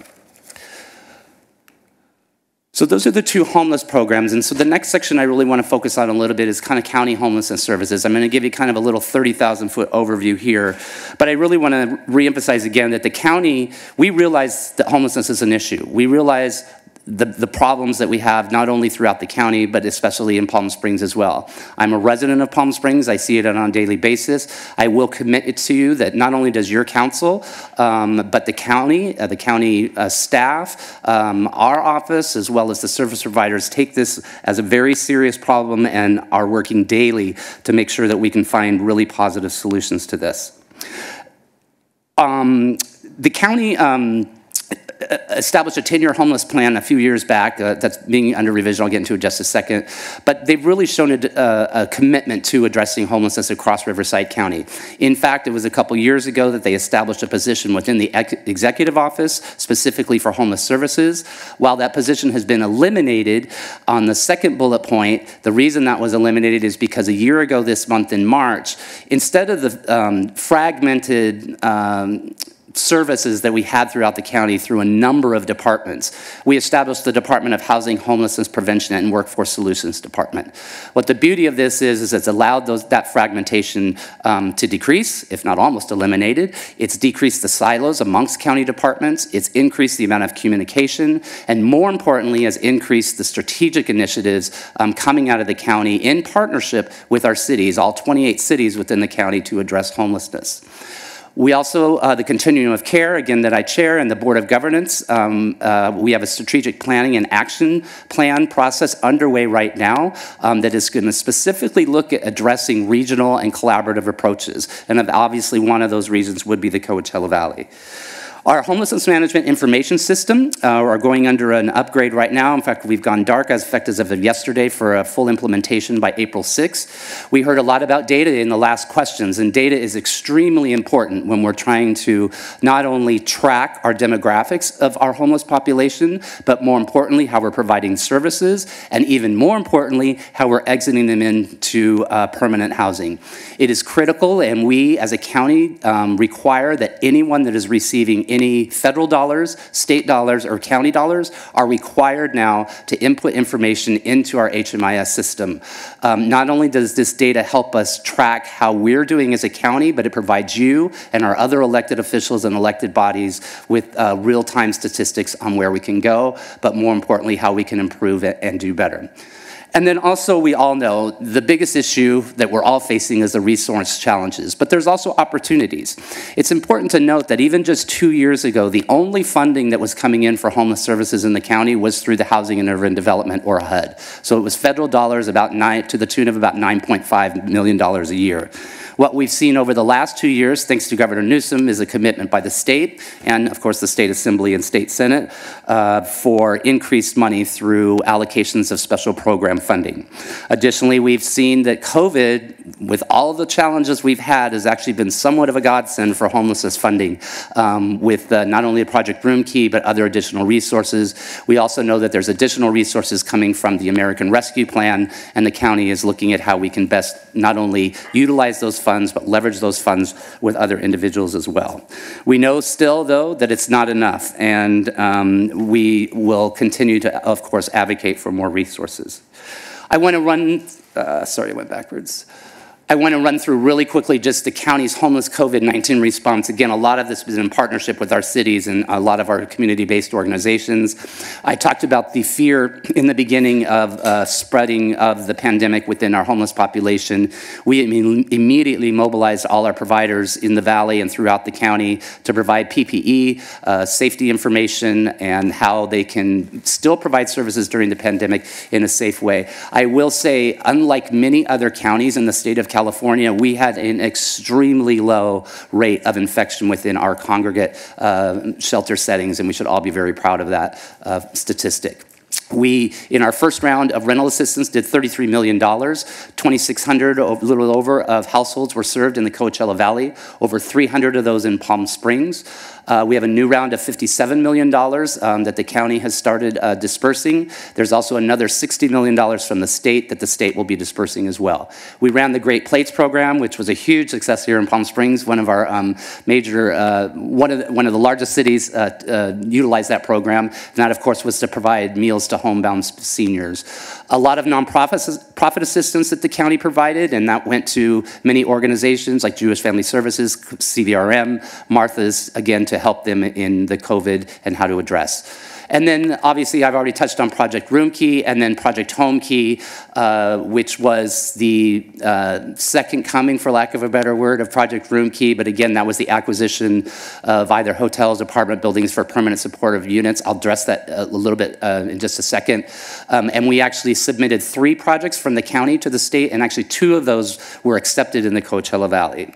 So those are the two homeless programs. And so the next section I really want to focus on a little bit is kind of county homelessness services. I'm going to give you kind of a little 30,000 foot overview here. But I really want to reemphasize again that the county, we realize that homelessness is an issue. We realize the, the problems that we have not only throughout the county, but especially in Palm Springs as well. I'm a resident of Palm Springs. I see it on a daily basis. I will commit it to you that not only does your council, um, but the county, uh, the county uh, staff, um, our office, as well as the service providers take this as a very serious problem and are working daily to make sure that we can find really positive solutions to this. Um, the county um, established a 10-year homeless plan a few years back uh, that's being under revision. I'll get into it just a second. But they've really shown a, a, a, commitment to addressing homelessness across Riverside County. In fact, it was a couple years ago that they established a position within the ex executive office specifically for homeless services. While that position has been eliminated, on the second bullet point, the reason that was eliminated is because a year ago this month in March, instead of the um, fragmented um, services that we had throughout the county through a number of departments. We established the Department of Housing, Homelessness Prevention, and Workforce Solutions Department. What the beauty of this is, is it's allowed those, that fragmentation um, to decrease, if not almost eliminated. It's decreased the silos amongst county departments. It's increased the amount of communication, and more importantly, has increased the strategic initiatives um, coming out of the county in partnership with our cities, all 28 cities within the county to address homelessness. We also, uh, the continuum of care, again, that I chair, and the Board of Governance, um, uh, we have a strategic planning and action plan process underway right now um, that is going to specifically look at addressing regional and collaborative approaches. And obviously, one of those reasons would be the Coachella Valley. Our homelessness management information system uh, are going under an upgrade right now. In fact, we've gone dark as effective as of yesterday for a full implementation by April 6. We heard a lot about data in the last questions, and data is extremely important when we're trying to not only track our demographics of our homeless population, but more importantly, how we're providing services, and even more importantly, how we're exiting them into uh, permanent housing. It is critical, and we as a county um, require that anyone that is receiving any federal dollars, state dollars, or county dollars are required now to input information into our HMIS system. Um, not only does this data help us track how we're doing as a county, but it provides you and our other elected officials and elected bodies with uh, real-time statistics on where we can go, but more importantly, how we can improve it and do better. And then also, we all know the biggest issue that we're all facing is the resource challenges, but there's also opportunities. It's important to note that even just two years ago, the only funding that was coming in for homeless services in the county was through the Housing and Urban Development, or HUD. So it was federal dollars about nine, to the tune of about $9.5 million a year. What we've seen over the last two years, thanks to Governor Newsom, is a commitment by the state and, of course, the State Assembly and State Senate uh, for increased money through allocations of special program funding. Additionally, we've seen that COVID, with all the challenges we've had, has actually been somewhat of a godsend for homelessness funding um, with uh, not only Project Roomkey, but other additional resources. We also know that there's additional resources coming from the American Rescue Plan, and the county is looking at how we can best not only utilize those funds, but leverage those funds with other individuals as well. We know still, though, that it's not enough, and um, we will continue to, of course, advocate for more resources. I want to run, uh, sorry, I went backwards. I want to run through really quickly just the county's homeless COVID-19 response. Again, a lot of this was in partnership with our cities and a lot of our community-based organizations. I talked about the fear in the beginning of uh, spreading of the pandemic within our homeless population. We immediately mobilized all our providers in the valley and throughout the county to provide PPE, uh, safety information, and how they can still provide services during the pandemic in a safe way. I will say, unlike many other counties in the state of California, we had an extremely low rate of infection within our congregate uh, shelter settings, and we should all be very proud of that uh, statistic. We, in our first round of rental assistance, did $33 million. 2,600, a little over, of households were served in the Coachella Valley, over 300 of those in Palm Springs. Uh, we have a new round of $57 million um, that the county has started uh, dispersing. There's also another $60 million from the state that the state will be dispersing as well. We ran the Great Plates program, which was a huge success here in Palm Springs. One of our um, major, uh, one, of the, one of the largest cities uh, uh, utilized that program. And that, of course, was to provide meals to homebound seniors. A lot of nonprofit profit assistance that the county provided, and that went to many organizations like Jewish Family Services, CVRM, Martha's, again, to help them in the COVID and how to address. And then obviously I've already touched on Project Roomkey and then Project Homekey, uh, which was the uh, second coming, for lack of a better word, of Project Roomkey. But again, that was the acquisition of either hotels, apartment buildings for permanent supportive units. I'll address that a little bit uh, in just a second. Um, and we actually submitted three projects from the county to the state, and actually two of those were accepted in the Coachella Valley.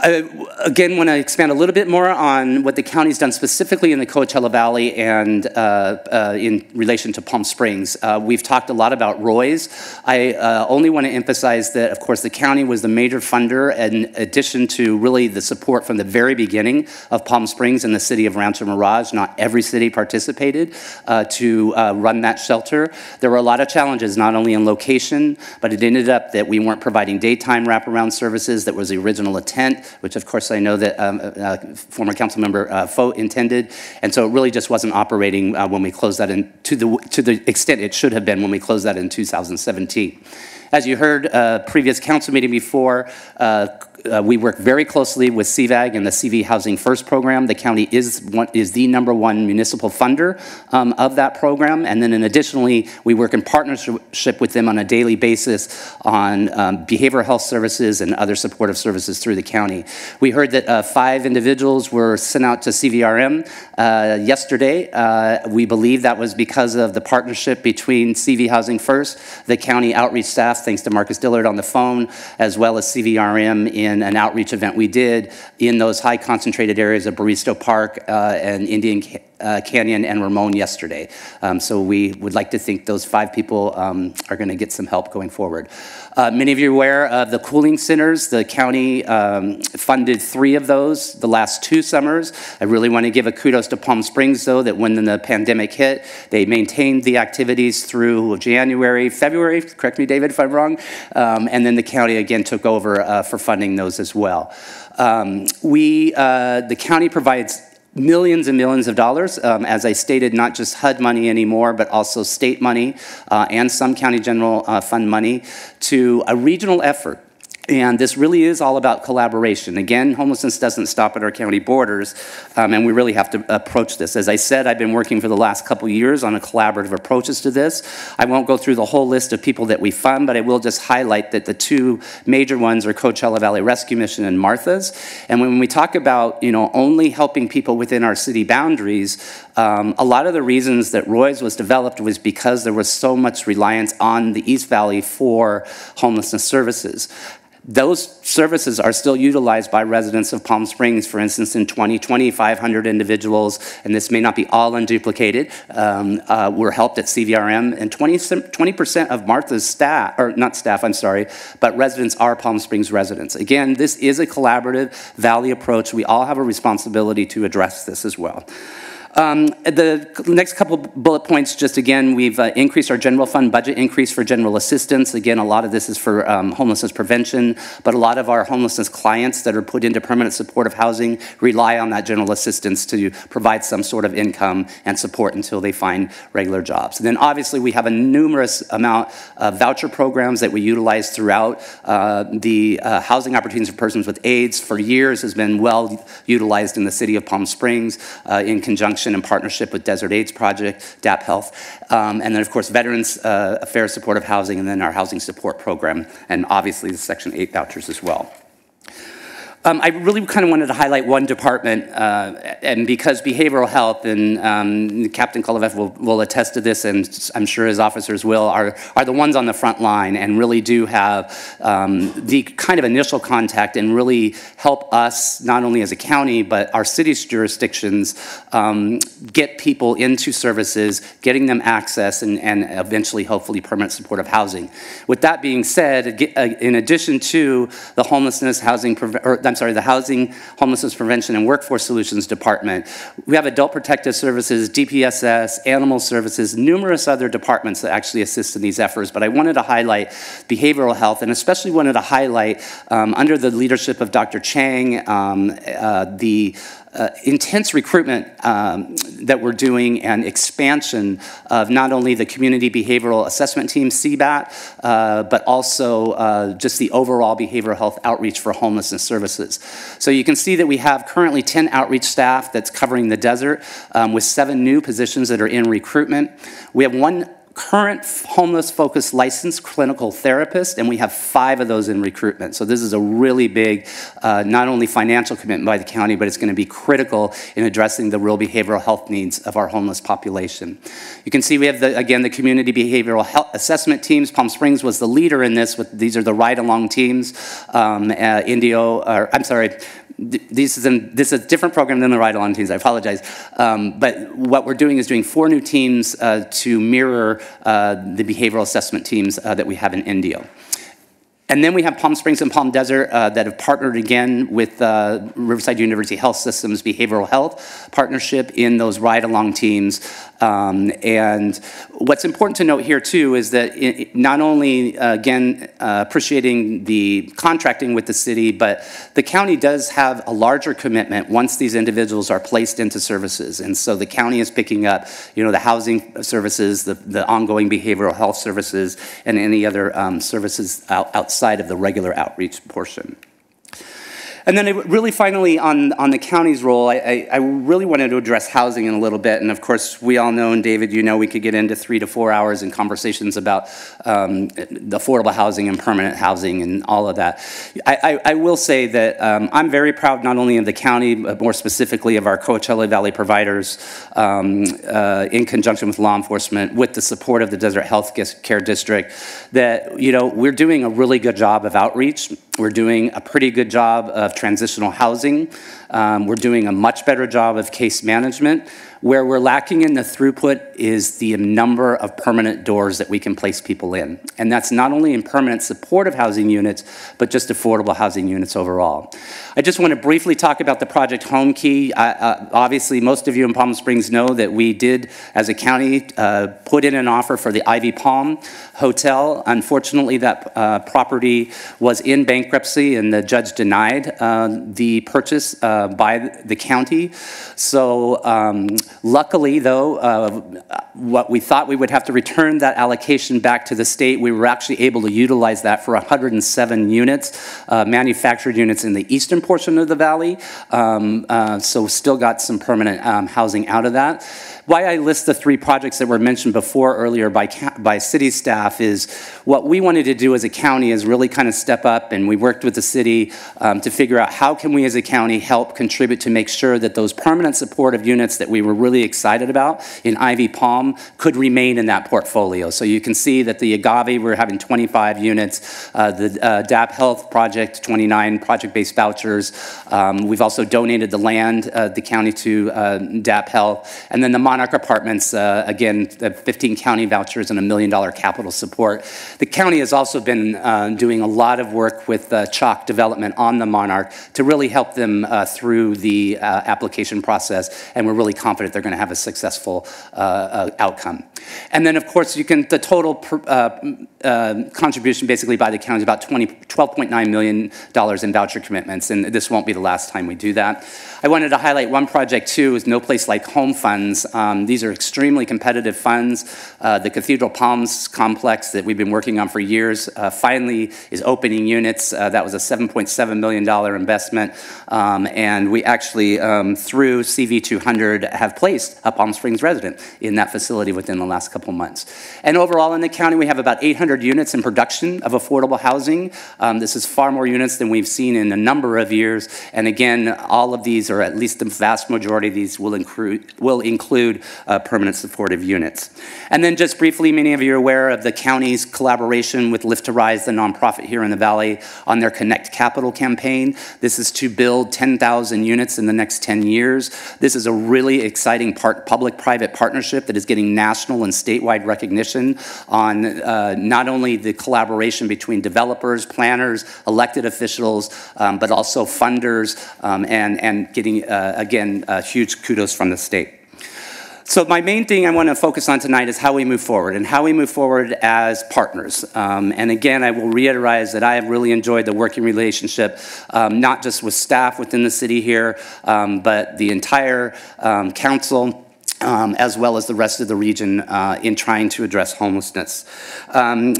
I, again, want to expand a little bit more on what the county's done specifically in the Coachella Valley and uh, uh, in relation to Palm Springs. Uh, we've talked a lot about ROYS. I uh, only want to emphasize that, of course, the county was the major funder in addition to really the support from the very beginning of Palm Springs and the city of Rancho Mirage. Not every city participated uh, to uh, run that shelter. There were a lot of challenges, not only in location, but it ended up that we weren't providing daytime wraparound services that was the original intent which of course I know that um, uh, former council member uh, Foat intended. And so it really just wasn't operating uh, when we closed that in, to the, to the extent it should have been when we closed that in 2017. As you heard uh, previous council meeting before, uh, uh, we work very closely with CVAG and the CV Housing First program. The county is one, is the number one municipal funder um, of that program, and then additionally, we work in partnership with them on a daily basis on um, behavioral health services and other supportive services through the county. We heard that uh, five individuals were sent out to CVRM uh, yesterday. Uh, we believe that was because of the partnership between CV Housing First, the county outreach staff, thanks to Marcus Dillard on the phone, as well as CVRM in an outreach event we did in those high concentrated areas of Baristo Park uh, and Indian uh, Canyon and Ramon yesterday. Um, so we would like to think those five people um, are going to get some help going forward. Uh, many of you are aware of the cooling centers. The county um, funded three of those the last two summers. I really want to give a kudos to Palm Springs, though, that when the pandemic hit, they maintained the activities through January, February, correct me, David, if I'm wrong, um, and then the county again took over uh, for funding those as well. Um, we, uh, the county provides millions and millions of dollars. Um, as I stated, not just HUD money anymore, but also state money uh, and some county general uh, fund money to a regional effort and this really is all about collaboration. Again, homelessness doesn't stop at our county borders, um, and we really have to approach this. As I said, I've been working for the last couple years on a collaborative approaches to this. I won't go through the whole list of people that we fund, but I will just highlight that the two major ones are Coachella Valley Rescue Mission and Martha's. And when we talk about, you know, only helping people within our city boundaries, um, a lot of the reasons that ROYS was developed was because there was so much reliance on the East Valley for homelessness services those services are still utilized by residents of Palm Springs. For instance, in 2020, 500 individuals, and this may not be all unduplicated, um, uh, were helped at CVRM, and 20, percent of Martha's staff, or not staff, I'm sorry, but residents are Palm Springs residents. Again, this is a collaborative Valley approach. We all have a responsibility to address this as well. Um, the next couple bullet points, just again, we've uh, increased our general fund budget increase for general assistance. Again, a lot of this is for um, homelessness prevention, but a lot of our homelessness clients that are put into permanent supportive housing rely on that general assistance to provide some sort of income and support until they find regular jobs. And then obviously we have a numerous amount of voucher programs that we utilize throughout. Uh, the uh, housing opportunities for persons with AIDS for years has been well utilized in the city of Palm Springs uh, in conjunction in partnership with Desert AIDS Project, DAP Health, um, and then of course Veterans uh, Affairs Supportive Housing, and then our Housing Support Program, and obviously the Section 8 vouchers as well. Um, I really kind of wanted to highlight one department, uh, and because behavioral health, and um, Captain Kovaleff will, will, attest to this, and I'm sure his officers will, are, are the ones on the front line and really do have um, the kind of initial contact and really help us, not only as a county, but our city's jurisdictions, um, get people into services, getting them access, and, and eventually, hopefully, permanent supportive housing. With that being said, uh, in addition to the homelessness housing, or, I'm sorry, the Housing, Homelessness Prevention and Workforce Solutions Department. We have Adult Protective Services, DPSS, Animal Services, numerous other departments that actually assist in these efforts. But I wanted to highlight behavioral health and especially wanted to highlight um, under the leadership of Dr. Chang, um, uh, the uh, intense recruitment um, that we're doing and expansion of not only the community behavioral assessment team, CBAT, uh, but also uh, just the overall behavioral health outreach for homelessness services. So you can see that we have currently 10 outreach staff that's covering the desert um, with seven new positions that are in recruitment. We have one current homeless focused licensed clinical therapist, and we have five of those in recruitment. So this is a really big, uh, not only financial commitment by the county, but it's going to be critical in addressing the real behavioral health needs of our homeless population. You can see we have, the, again, the community behavioral health assessment teams. Palm Springs was the leader in this. With, these are the ride-along teams. Um, uh, Indio, or, I'm sorry, this is, this is a different program than the ride-along teams, I apologize. Um, but what we're doing is doing four new teams uh, to mirror uh, the behavioral assessment teams uh, that we have in Indio. And then we have Palm Springs and Palm Desert uh, that have partnered again with uh, Riverside University Health Systems Behavioral Health Partnership in those ride-along teams. Um, and what's important to note here too is that it, not only, uh, again, uh, appreciating the contracting with the city, but the county does have a larger commitment once these individuals are placed into services. And so the county is picking up, you know, the housing services, the, the ongoing behavioral health services, and any other um, services out, outside of the regular outreach portion. And then really finally on, on the county's role, I, I, I, really wanted to address housing in a little bit. And of course, we all know, and David, you know, we could get into three to four hours in conversations about um, the affordable housing and permanent housing and all of that. I, I will say that um, I'm very proud not only of the county, but more specifically of our Coachella Valley providers um, uh, in conjunction with law enforcement, with the support of the Desert Health Care District, that, you know, we're doing a really good job of outreach. We're doing a pretty good job of transitional housing. Um, we're doing a much better job of case management. Where we're lacking in the throughput is the number of permanent doors that we can place people in. And that's not only in permanent supportive housing units, but just affordable housing units overall. I just want to briefly talk about the Project Homekey. uh, obviously, most of you in Palm Springs know that we did, as a county, uh, put in an offer for the Ivy Palm Hotel. Unfortunately, that uh, property was in bankruptcy and the judge denied uh, the purchase uh, by the county. So um, Luckily, though, uh, what we thought we would have to return that allocation back to the state, we were actually able to utilize that for 107 units, uh, manufactured units in the eastern portion of the valley. Um, uh, so still got some permanent um, housing out of that. Why I list the three projects that were mentioned before earlier by, by city staff is what we wanted to do as a county is really kind of step up and we worked with the city um, to figure out how can we as a county help contribute to make sure that those permanent supportive units that we were really excited about in Ivy Palm could remain in that portfolio. So you can see that the Agave, we're having 25 units, uh, the uh, DAP Health Project, 29 project-based vouchers. Um, we've also donated the land, uh, the county to uh, DAP Health. And then the Monarch Apartments, uh, again, the 15 county vouchers and a million dollar capital support. The county has also been uh, doing a lot of work with uh, Chalk Development on the Monarch to really help them uh, through the uh, application process. And we're really confident they're going to have a successful outcome. And then, of course, you can, the total per, uh, contribution basically by the county is about 20, $12.9 million in voucher commitments, and this won't be the last time we do that. I wanted to highlight one project too, is No Place Like Home funds. Um, these are extremely competitive funds. Uh, the Cathedral Palms complex that we've been working on for years uh, finally is opening units. Uh, that was a $7.7 million investment, um, and we actually, um, through CV200, have placed a Palm Springs resident in that facility within the last couple months. And overall in the county, we have about 800 units in production of affordable housing. Um, this is far more units than we've seen in a number of years, and again, all of these or at least the vast majority of these will include, will include uh, permanent supportive units. And then just briefly, many of you are aware of the county's collaboration with Lift to Rise, the nonprofit here in the Valley, on their Connect Capital campaign. This is to build 10,000 units in the next 10 years. This is a really exciting public-private partnership that is getting national and statewide recognition on uh, not only the collaboration between developers, planners, elected officials, um, but also funders um, and, and getting, uh, again, uh, huge kudos from the state. So my main thing I want to focus on tonight is how we move forward and how we move forward as partners. Um, and again, I will reiterate that I have really enjoyed the working relationship, um, not just with staff within the city here, um, but the entire um, council, um, as well as the rest of the region uh, in trying to address homelessness. Um,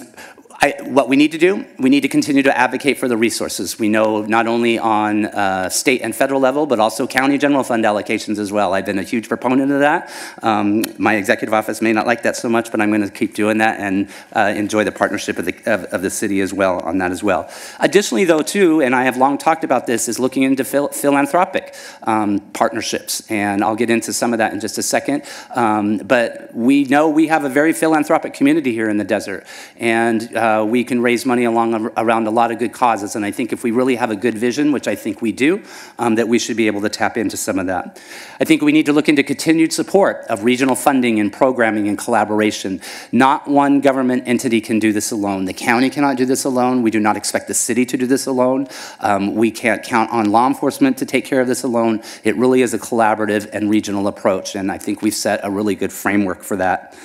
I, what we need to do, we need to continue to advocate for the resources. We know not only on uh, state and federal level, but also county general fund allocations as well. I've been a huge proponent of that. Um, my executive office may not like that so much, but I'm going to keep doing that and uh, enjoy the partnership of the, of, of, the city as well on that as well. Additionally, though, too, and I have long talked about this, is looking into phil philanthropic um, partnerships, and I'll get into some of that in just a second. Um, but we know we have a very philanthropic community here in the desert, and uh, uh, we can raise money along around a lot of good causes. And I think if we really have a good vision, which I think we do, um, that we should be able to tap into some of that. I think we need to look into continued support of regional funding and programming and collaboration. Not one government entity can do this alone. The county cannot do this alone. We do not expect the city to do this alone. Um, we can't count on law enforcement to take care of this alone. It really is a collaborative and regional approach. And I think we've set a really good framework for that.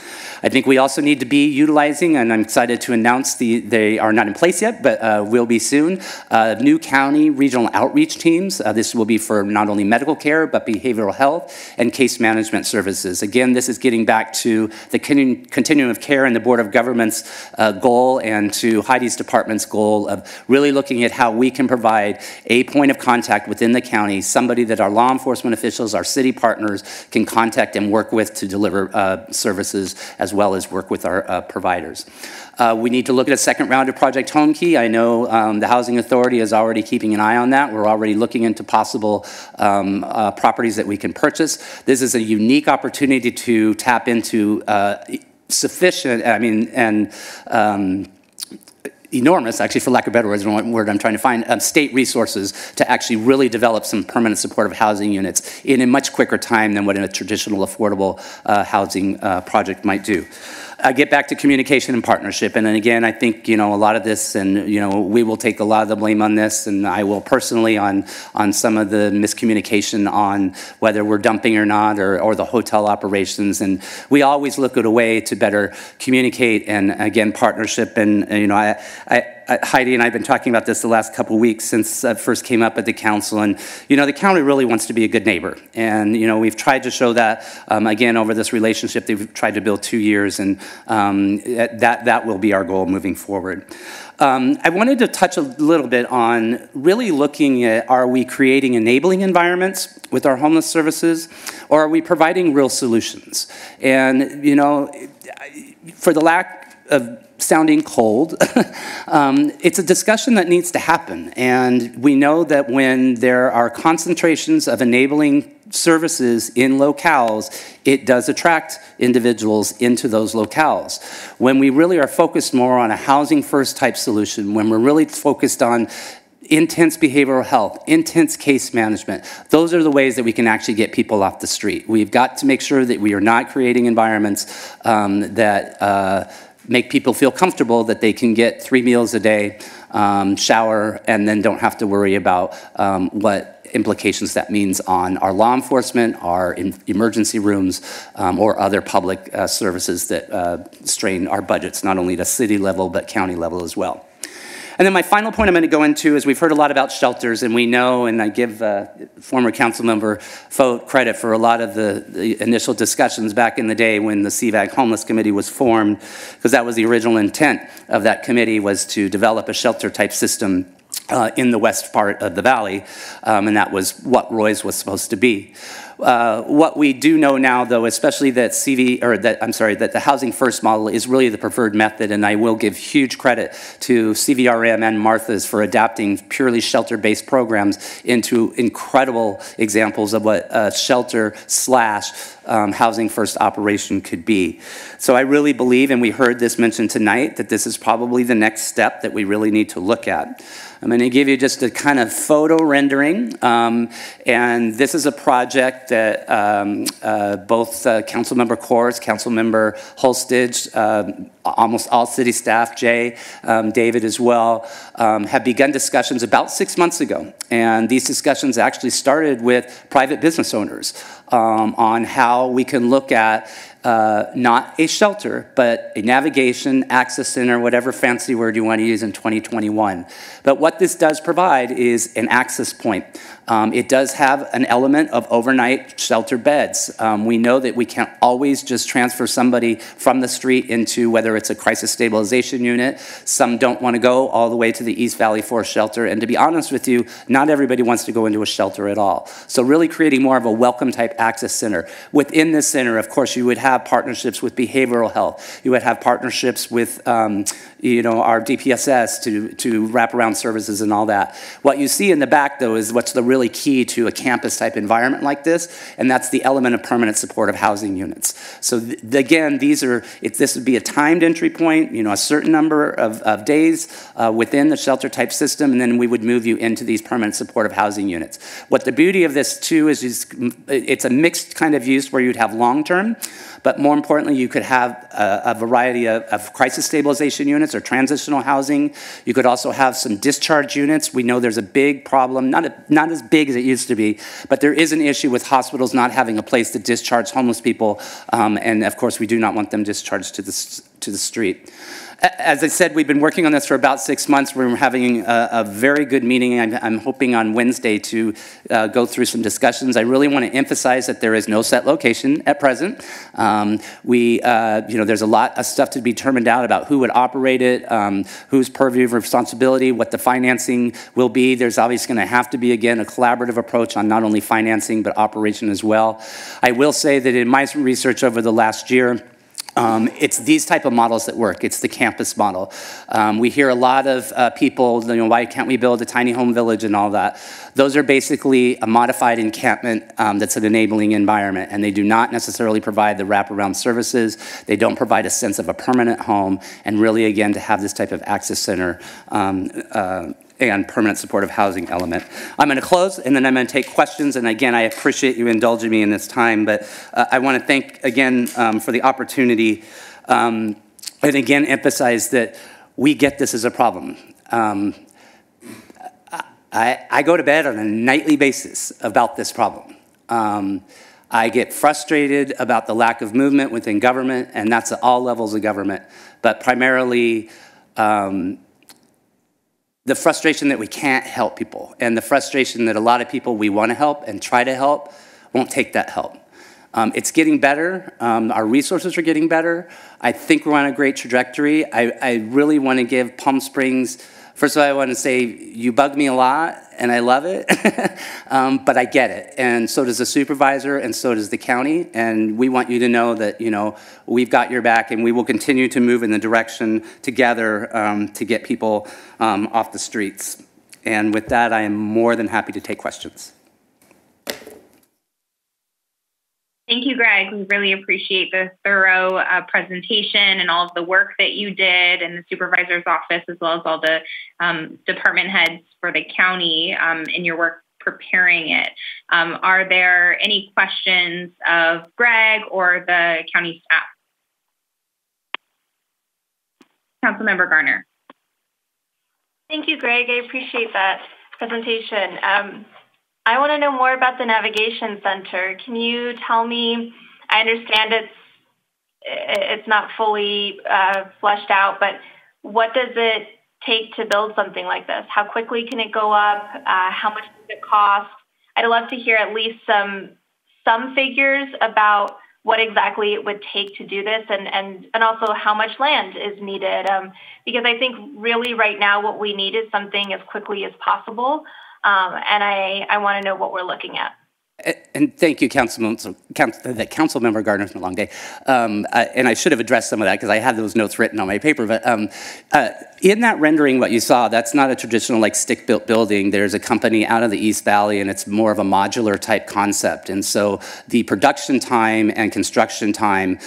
I think we also need to be utilizing, and I'm excited to announce the, they are not in place yet, but uh, will be soon, uh, new county regional outreach teams. Uh, this will be for not only medical care, but behavioral health and case management services. Again, this is getting back to the continuum of care and the Board of Government's uh, goal and to Heidi's department's goal of really looking at how we can provide a point of contact within the county, somebody that our law enforcement officials, our city partners can contact and work with to deliver uh, services as well as work with our uh, providers. Uh, we need to look at a second round of Project Homekey. I know um, the Housing Authority is already keeping an eye on that. We're already looking into possible um, uh, properties that we can purchase. This is a unique opportunity to tap into uh, sufficient, I mean, and um, enormous, actually, for lack of better words, word I'm trying to find, um, state resources to actually really develop some permanent supportive housing units in a much quicker time than what a traditional affordable uh, housing uh, project might do. I get back to communication and partnership. And then again, I think, you know, a lot of this, and, you know, we will take a lot of the blame on this, and I will personally on, on some of the miscommunication on whether we're dumping or not, or, or the hotel operations. And we always look at a way to better communicate and, again, partnership. And, you know, I, I I, Heidi and I have been talking about this the last couple weeks since I first came up at the council. And, you know, the county really wants to be a good neighbor. And, you know, we've tried to show that, um, again, over this relationship that we've tried to build two years. And um, that, that will be our goal moving forward. Um, I wanted to touch a little bit on really looking at are we creating enabling environments with our homeless services or are we providing real solutions? And, you know, for the lack of sounding cold. <laughs> um, it's a discussion that needs to happen. And we know that when there are concentrations of enabling services in locales, it does attract individuals into those locales. When we really are focused more on a housing first type solution, when we're really focused on intense behavioral health, intense case management. Those are the ways that we can actually get people off the street. We've got to make sure that we are not creating environments um, that uh, make people feel comfortable that they can get three meals a day, um, shower, and then don't have to worry about um, what implications that means on our law enforcement, our emergency rooms, um, or other public uh, services that uh, strain our budgets, not only at a city level, but county level as well. And then my final point I'm going to go into is we've heard a lot about shelters, and we know, and I give uh, former council member Foat credit for a lot of the, the, initial discussions back in the day when the CVAG Homeless Committee was formed, because that was the original intent of that committee was to develop a shelter type system uh, in the west part of the valley, um, and that was what Roy's was supposed to be. Uh, what we do know now, though, especially that CV or that I'm sorry, that the housing first model is really the preferred method, and I will give huge credit to CVRM and Martha's for adapting purely shelter-based programs into incredible examples of what a shelter slash um, housing first operation could be. So I really believe, and we heard this mentioned tonight, that this is probably the next step that we really need to look at. I'm going to give you just a kind of photo rendering. Um, and this is a project that um, uh, both uh, Councilmember Kors, Councilmember Holstege, uh, almost all city staff, Jay, um, David as well, um, have begun discussions about six months ago. And these discussions actually started with private business owners um, on how we can look at uh, not a shelter, but a navigation access center, whatever fancy word you want to use in 2021. But what this does provide is an access point. Um, it does have an element of overnight shelter beds. Um, we know that we can't always just transfer somebody from the street into whether it's a crisis stabilization unit. Some don't want to go all the way to the East Valley Force shelter. And to be honest with you, not everybody wants to go into a shelter at all. So really creating more of a welcome type access center. Within this center, of course, you would have partnerships with behavioral health. You would have partnerships with um, you know, our DPSS to, to wrap around services and all that. What you see in the back, though, is what's the really key to a campus type environment like this, and that's the element of permanent supportive housing units. So th again, these are, if this would be a timed entry point, you know, a certain number of, of days uh, within the shelter type system, and then we would move you into these permanent supportive housing units. What the beauty of this too is, is it's a mixed kind of use where you'd have long term, but more importantly, you could have a, a variety of, of, crisis stabilization units or transitional housing. You could also have some discharge units. We know there's a big problem, not, a, not as big as it used to be, but there is an issue with hospitals not having a place to discharge homeless people. Um, and of course, we do not want them discharged to the, to the street as I said, we've been working on this for about six months. We're having a, a very good meeting. I'm, I'm, hoping on Wednesday to uh, go through some discussions. I really want to emphasize that there is no set location at present. Um, we, uh, you know, there's a lot of stuff to be determined out about who would operate it, um, whose purview of responsibility, what the financing will be. There's obviously going to have to be, again, a collaborative approach on not only financing, but operation as well. I will say that in my research over the last year, um, it's these type of models that work. It's the campus model. Um, we hear a lot of uh, people, you know, why can't we build a tiny home village and all that? Those are basically a modified encampment um, that's an enabling environment, and they do not necessarily provide the wraparound services. They don't provide a sense of a permanent home, and really, again, to have this type of access center um, uh, and permanent supportive housing element. I'm going to close and then I'm going to take questions. And again, I appreciate you indulging me in this time, but uh, I want to thank again um, for the opportunity um, and again emphasize that we get this as a problem. Um, I, I, go to bed on a nightly basis about this problem. Um, I get frustrated about the lack of movement within government, and that's at all levels of government, but primarily um, the frustration that we can't help people and the frustration that a lot of people we want to help and try to help won't take that help. Um, it's getting better. Um, our resources are getting better. I think we're on a great trajectory. I, I really want to give Palm Springs First of all, I want to say you bug me a lot, and I love it, <laughs> um, but I get it, and so does the supervisor, and so does the county, and we want you to know that you know we've got your back, and we will continue to move in the direction together um, to get people um, off the streets. And with that, I am more than happy to take questions. Thank you, Greg. We really appreciate the thorough uh, presentation and all of the work that you did in the supervisor's office, as well as all the um, department heads for the county um, in your work preparing it. Um, are there any questions of Greg or the county staff? Councilmember Garner. Thank you, Greg. I appreciate that presentation. Um, I want to know more about the navigation center. Can you tell me? I understand it's it's not fully uh, fleshed out, but what does it take to build something like this? How quickly can it go up? Uh, how much does it cost? I'd love to hear at least some some figures about what exactly it would take to do this and, and, and also how much land is needed. Um, because I think really right now what we need is something as quickly as possible. Um, and I, I want to know what we're looking at. And thank you, Councilman, Council Member Gardner, been a long day. Um, and I should have addressed some of that because I had those notes written on my paper. But um, uh, in that rendering, what you saw, that's not a traditional like stick-built building. There's a company out of the East Valley, and it's more of a modular type concept. And so the production time and construction time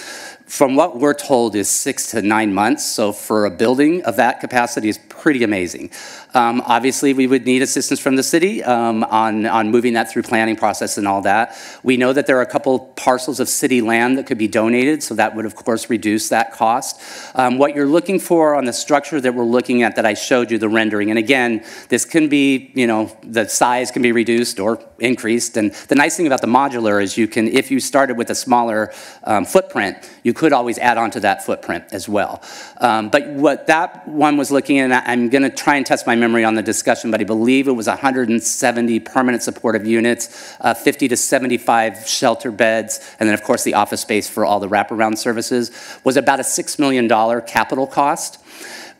from what we're told is six to nine months. So for a building of that capacity is pretty amazing. Um, obviously, we would need assistance from the city um, on, on moving that through planning process and all that. We know that there are a couple parcels of city land that could be donated, so that would of course reduce that cost. Um, what you're looking for on the structure that we're looking at that I showed you the rendering, and again, this can be, you know, the size can be reduced or increased. And the nice thing about the modular is you can, if you started with a smaller um, footprint, you could always add on to that footprint as well. Um, but what that one was looking at, I'm going to try and test my memory on the discussion, but I believe it was 170 permanent supportive units, uh, 50 to 75 shelter beds, and then of course the office space for all the wraparound services was about a $6 million capital cost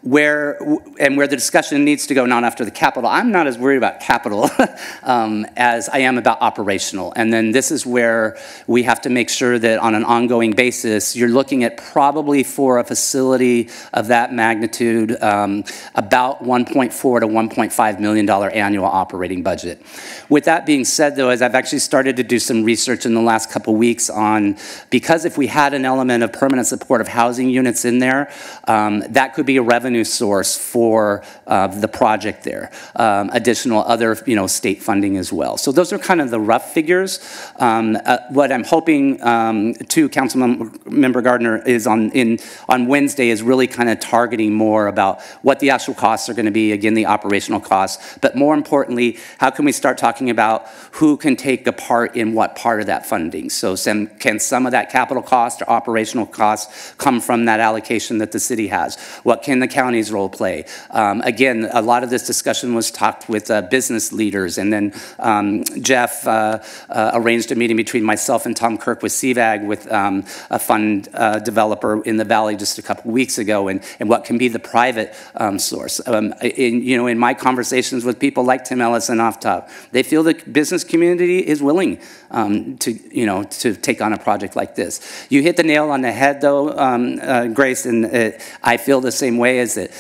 where and where the discussion needs to go not after the capital. I'm not as worried about capital <laughs> um, as i am about operational. And then this is where we have to make sure that on an ongoing basis you're looking at probably for a facility of that magnitude um, about 1.4 to 1.5 million dollar annual operating budget. With that being said though as i've actually started to do some research in the last couple weeks on because if we had an element of permanent supportive housing units in there um, that could be a revenue revenue source for uh, the project there. Um, additional other, you know, state funding as well. So those are kind of the rough figures. Um, uh, what I'm hoping um, to Councilmember Member Gardner is on in on Wednesday is really kind of targeting more about what the actual costs are going to be. Again, the operational costs, but more importantly, how can we start talking about who can take a part in what part of that funding? So some, can some of that capital cost or operational costs come from that allocation that the city has? What can the county's role play? Um, again, a lot of this discussion was talked with uh, business leaders, and then um, Jeff uh, uh, arranged a meeting between myself and Tom Kirk with CVAG with um, a fund uh, developer in the valley just a couple weeks ago, and, and what can be the private um, source. Um, in, you know, in my conversations with people like Tim Ellis and Aftab, they feel the business community is willing um, to, you know, to take on a project like this. You hit the nail on the head, though, uh, Grace, and uh, I feel the same way is that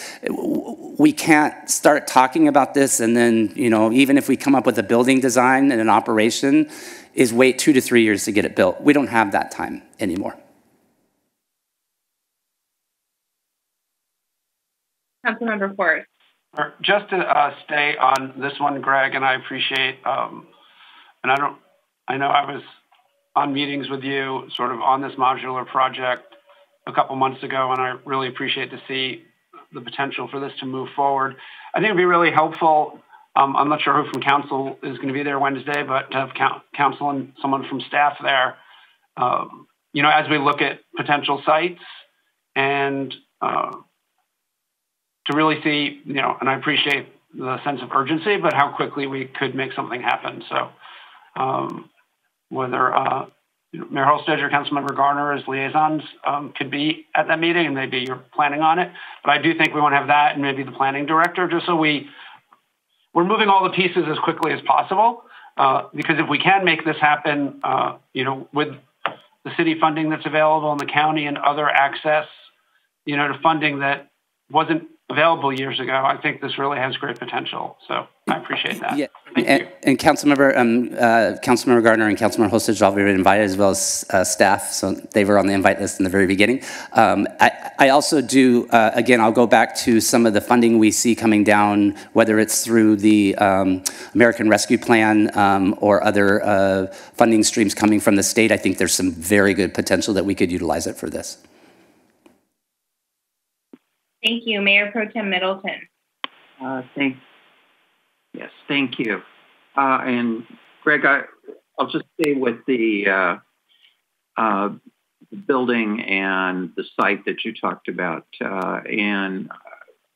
we can't start talking about this and then, you know, even if we come up with a building design and an operation, is wait two to three years to get it built. We don't have that time anymore. Councilmember Forrest. Just to uh, stay on this one, Greg, and I appreciate, um, and I don't, I know I was on meetings with you sort of on this modular project a couple months ago, and I really appreciate to see the potential for this to move forward. I think it'd be really helpful. Um, I'm not sure who from council is going to be there Wednesday, but to have council and someone from staff there, um, you know, as we look at potential sites and uh, to really see, you know, and I appreciate the sense of urgency, but how quickly we could make something happen. So um, whether uh, Mayor Holstege or Councilmember Garner as liaisons um, could be at that meeting, and maybe you're planning on it. But I do think we want to have that and maybe the planning director, just so we we're moving all the pieces as quickly as possible. Uh, because if we can make this happen, uh, you know, with the city funding that's available in the county and other access, you know, to funding that wasn't available years ago, I think this really has great potential. So I appreciate that. Yeah, and, and Councilmember, um, uh, Councilmember Gardner and Councilmember Holstege all been invited, as well as uh, staff. So they were on the invite list in the very beginning. Um, I, I, also do. Uh, again, I'll go back to some of the funding we see coming down, whether it's through the um, American Rescue Plan um, or other uh, funding streams coming from the state. I think there's some very good potential that we could utilize it for this. Thank you, Mayor Pro Tem Middleton. Uh, thank, yes, thank you. Uh, and Greg, I, will just stay with the uh, uh, building and the site that you talked about. Uh, and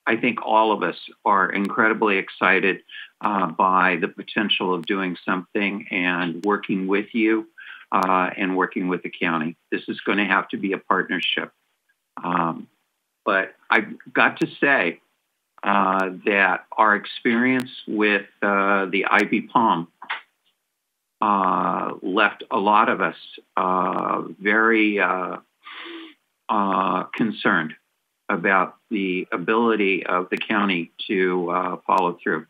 I think all of us are incredibly excited uh, by the potential of doing something and working with you and working with the county. This is going to have to be a partnership. Um, but I've got to say uh, that our experience with uh, the Ivy Palm uh, left a lot of us uh, very uh, uh, concerned about the ability of the county to follow through.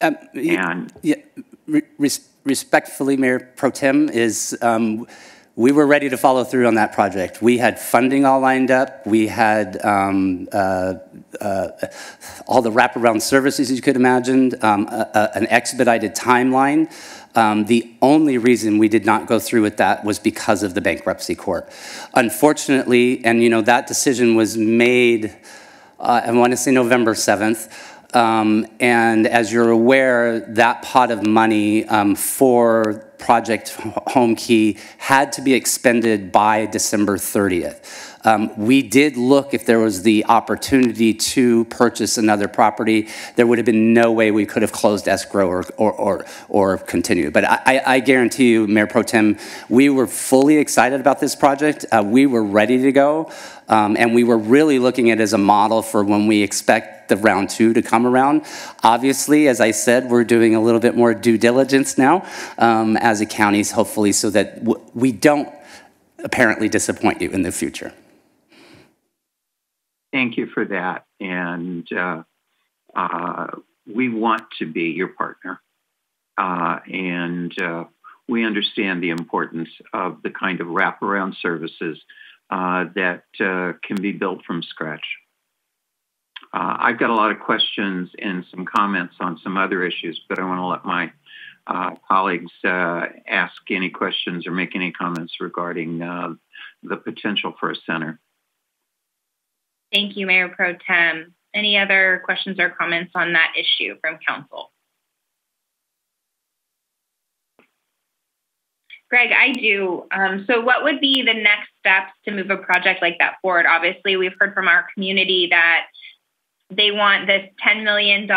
Um, and yeah, res respectfully, Mayor Pro Tem, is um, we were ready to follow through on that project. We had funding all lined up. We had um, uh, uh, all the wraparound services you could imagine, um, an expedited timeline. Um, the only reason we did not go through with that was because of the bankruptcy court. Unfortunately, and you know that decision was made, uh, I want to say November 7th. Um, and as you're aware, that pot of money um, for Project Homekey had to be expended by December 30th. Um, we did look if there was the opportunity to purchase another property. There would have been no way we could have closed escrow or, or, or, or continued. But I, I, guarantee you, Mayor Pro Tem, we were fully excited about this project. Uh, we were ready to go. Um, and we were really looking at it as a model for when we expect the round two to come around. Obviously, as I said, we're doing a little bit more due diligence now um, as a county, hopefully, so that we don't apparently disappoint you in the future thank you for that. And uh, uh, we want to be your partner. Uh, and uh, we understand the importance of the kind of wraparound services uh, that uh, can be built from scratch. I've got a lot of questions and some comments on some other issues, but I want to let my colleagues ask any questions or make any comments regarding the potential for a center. Thank you, Mayor Pro Tem. Any other questions or comments on that issue from council? Greg, I do. Um, so, what would be the next steps to move a project like that forward? Obviously, we've heard from our community that they want this $10 million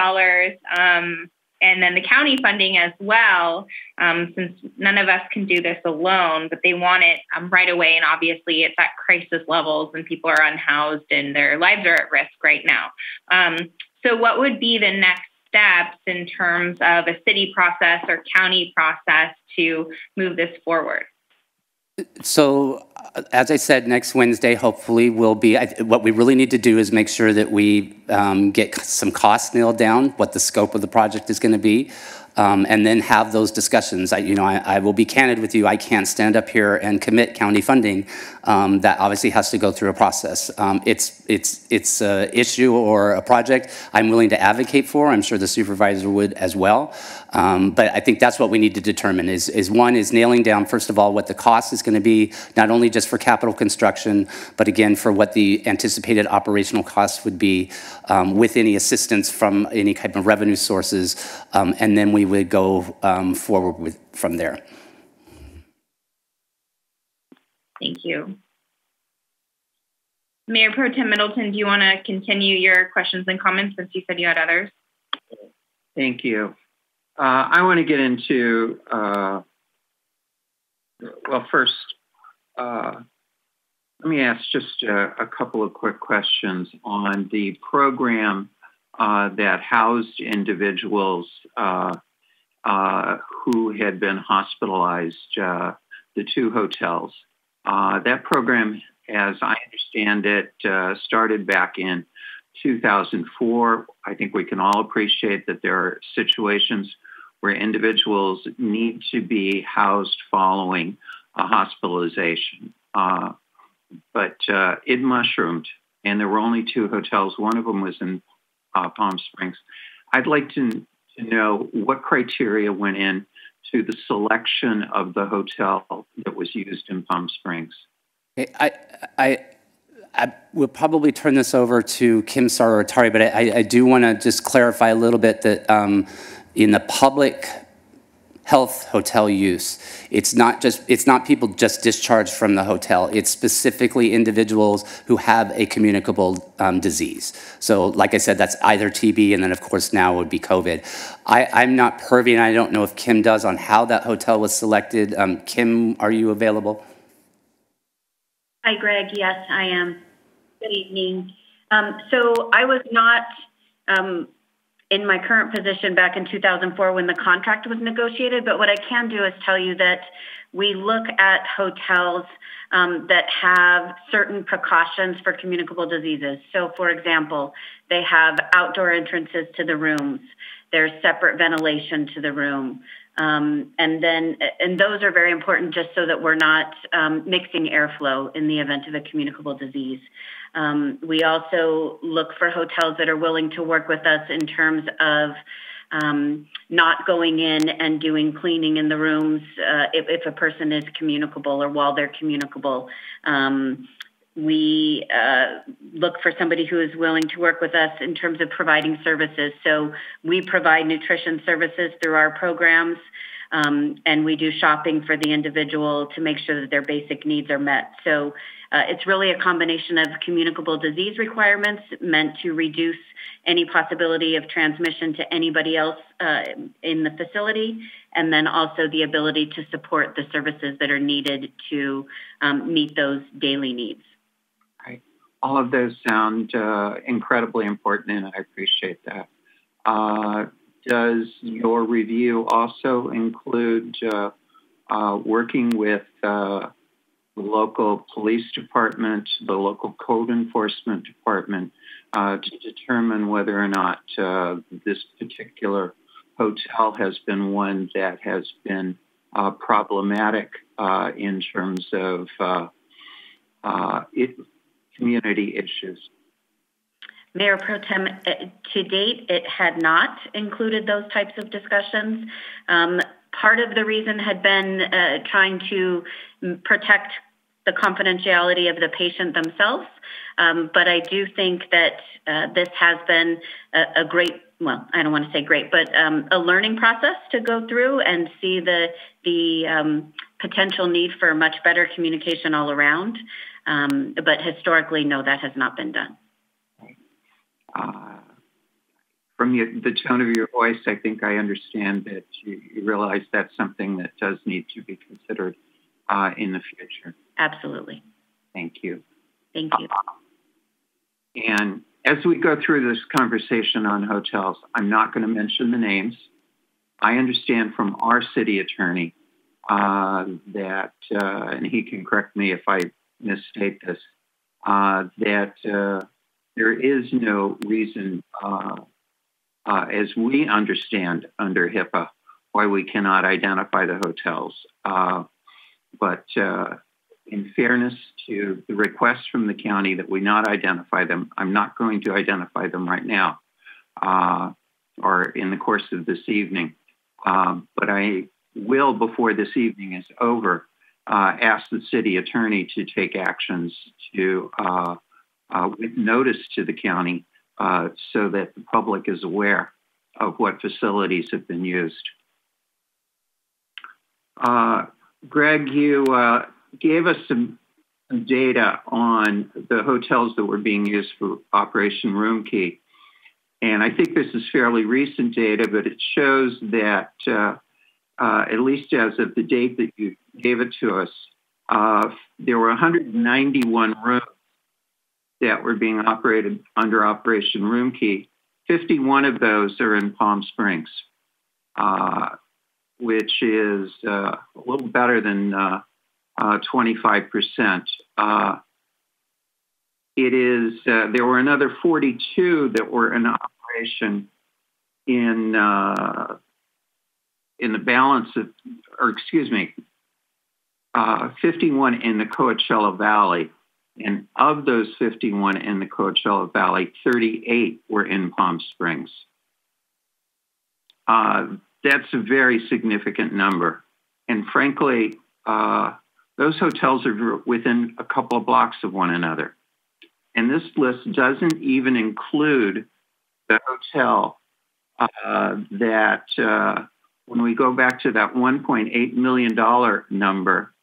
um, and then the county funding as well, um, since none of us can do this alone, but they want it um, right away. And obviously, it's at crisis levels, and people are unhoused and their lives are at risk right now. Um, so, what would be the next steps in terms of a city process or county process to move this forward? So, as I said, next Wednesday, hopefully, will be. I, what we really need to do is make sure that we um, get some costs nailed down, what the scope of the project is going to be um, and then have those discussions. I, you know, I, I, will be candid with you. I can't stand up here and commit county funding. Um, that obviously has to go through a process. Um, it's it's it's an issue or a project I'm willing to advocate for. I'm sure the supervisor would as well. Um, but I think that's what we need to determine. Is is one is nailing down first of all what the cost is going to be, not only just for capital construction, but again for what the anticipated operational costs would be, um, with any assistance from any type of revenue sources, um, and then we would go um, forward with from there. Thank you. Mayor Pro Tem Middleton, do you want to continue your questions and comments since you said you had others? Thank you. Uh, I want to get into, uh, well, first, uh, let me ask just a, a, couple of quick questions on the program uh, that housed individuals uh, uh, who had been hospitalized, the two hotels. that program, as I understand it, started back in 2004. I think we can all appreciate that there are situations where individuals need to be housed following a hospitalization. Uh, but uh, it mushroomed, and there were only two hotels. One of them was in uh, Palm Springs. I'd like to, to know what criteria went in to the selection of the hotel that was used in Palm Springs. I, I, I will probably turn this over to Kim Saruwatari, but I, I do want to just clarify a little bit that um, in the public health hotel use. It's not just it's not people just discharged from the hotel. It's specifically individuals who have a communicable um, disease. So, like I said, that's either TB and then of course now would be COVID. I, I'm not pervy, and I don't know if Kim does on how that hotel was selected. Um, Kim, are you available? Hi, Greg. Yes, I am. Good evening. Um, so I was not um, in my current position back in 2004 when the contract was negotiated. But what I can do is tell you that we look at hotels um, that have certain precautions for communicable diseases. So, for example, they have outdoor entrances to the rooms. There's separate ventilation to the room. Um, and then, and those are very important just so that we're not um, mixing airflow in the event of a communicable disease. Um, we also look for hotels that are willing to work with us in terms of um, not going in and doing cleaning in the rooms uh, if, if, a person is communicable or while they're communicable. Um, we uh, look for somebody who is willing to work with us in terms of providing services. So we provide nutrition services through our programs. Um, and we do shopping for the individual to make sure that their basic needs are met. So uh, it's really a combination of communicable disease requirements meant to reduce any possibility of transmission to anybody else uh, in the facility, and then also the ability to support the services that are needed to um, meet those daily needs. All of those sound uh, incredibly important, and I appreciate that. Uh, does your review also include uh, uh, working with the local police department, the local code enforcement department, uh, to determine whether or not uh, this particular hotel has been one that has been uh, problematic in terms of it, community issues? Mayor Pro Tem, uh, to date, it had not included those types of discussions. Um, part of the reason had been uh, trying to protect the confidentiality of the patient themselves. Um, but I do think that uh, this has been a, a, great, well, I don't want to say great, but um, a learning process to go through and see the the um, potential need for much better communication all around. Um, but historically, no, that has not been done. Uh, from your, the tone of your voice, I think I understand that you, you, realize that's something that does need to be considered uh, in the future. Absolutely. Thank you. Thank you. Uh, and as we go through this conversation on hotels, I'm not going to mention the names. I understand from our city attorney uh, that, uh, and he can correct me if I misstate this, uh, that there is no reason, uh, uh, as we understand under HIPAA, why we cannot identify the hotels. Uh, but uh, in fairness to the request from the county that we not identify them, I'm not going to identify them right now uh, or in the course of this evening. Um, but I will, before this evening is over, uh, ask the city attorney to take actions to uh, with notice to the county uh, so that the public is aware of what facilities have been used. Greg, you uh, gave us some some data on the hotels that were being used for Operation Roomkey. And I think this is fairly recent data, but it shows that, uh, uh, at least as of the date that you gave it to us, uh, there were 191 rooms that were being operated under Operation Roomkey. 51 of those are in Palm Springs, uh, which is uh, a little better than uh, 25%. it is, there were another 42 that were in operation in in the balance of, or excuse me, uh, 51 in the Coachella Valley. And of those 51 in the Coachella Valley, 38 were in Palm Springs. That's a very significant number. And frankly, uh, those hotels are within a couple of blocks of one another. And this list doesn't even include the hotel uh, that, uh, when we go back to that $1.8 million number,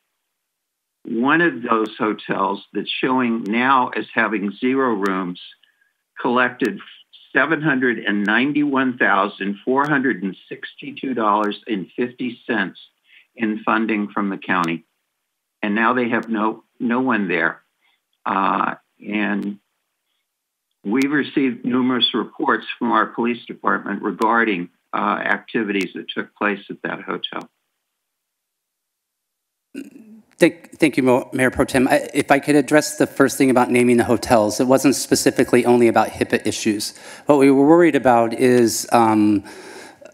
one of those hotels that's showing now as having zero rooms collected $791,462.50 in funding from the county. And now they have no, no one there. Uh, and we've received numerous reports from our police department regarding uh, activities that took place at that hotel. Thank, thank you, Mayor Pro Tem. I, if I could address the first thing about naming the hotels, it wasn't specifically only about HIPAA issues. What we were worried about is um,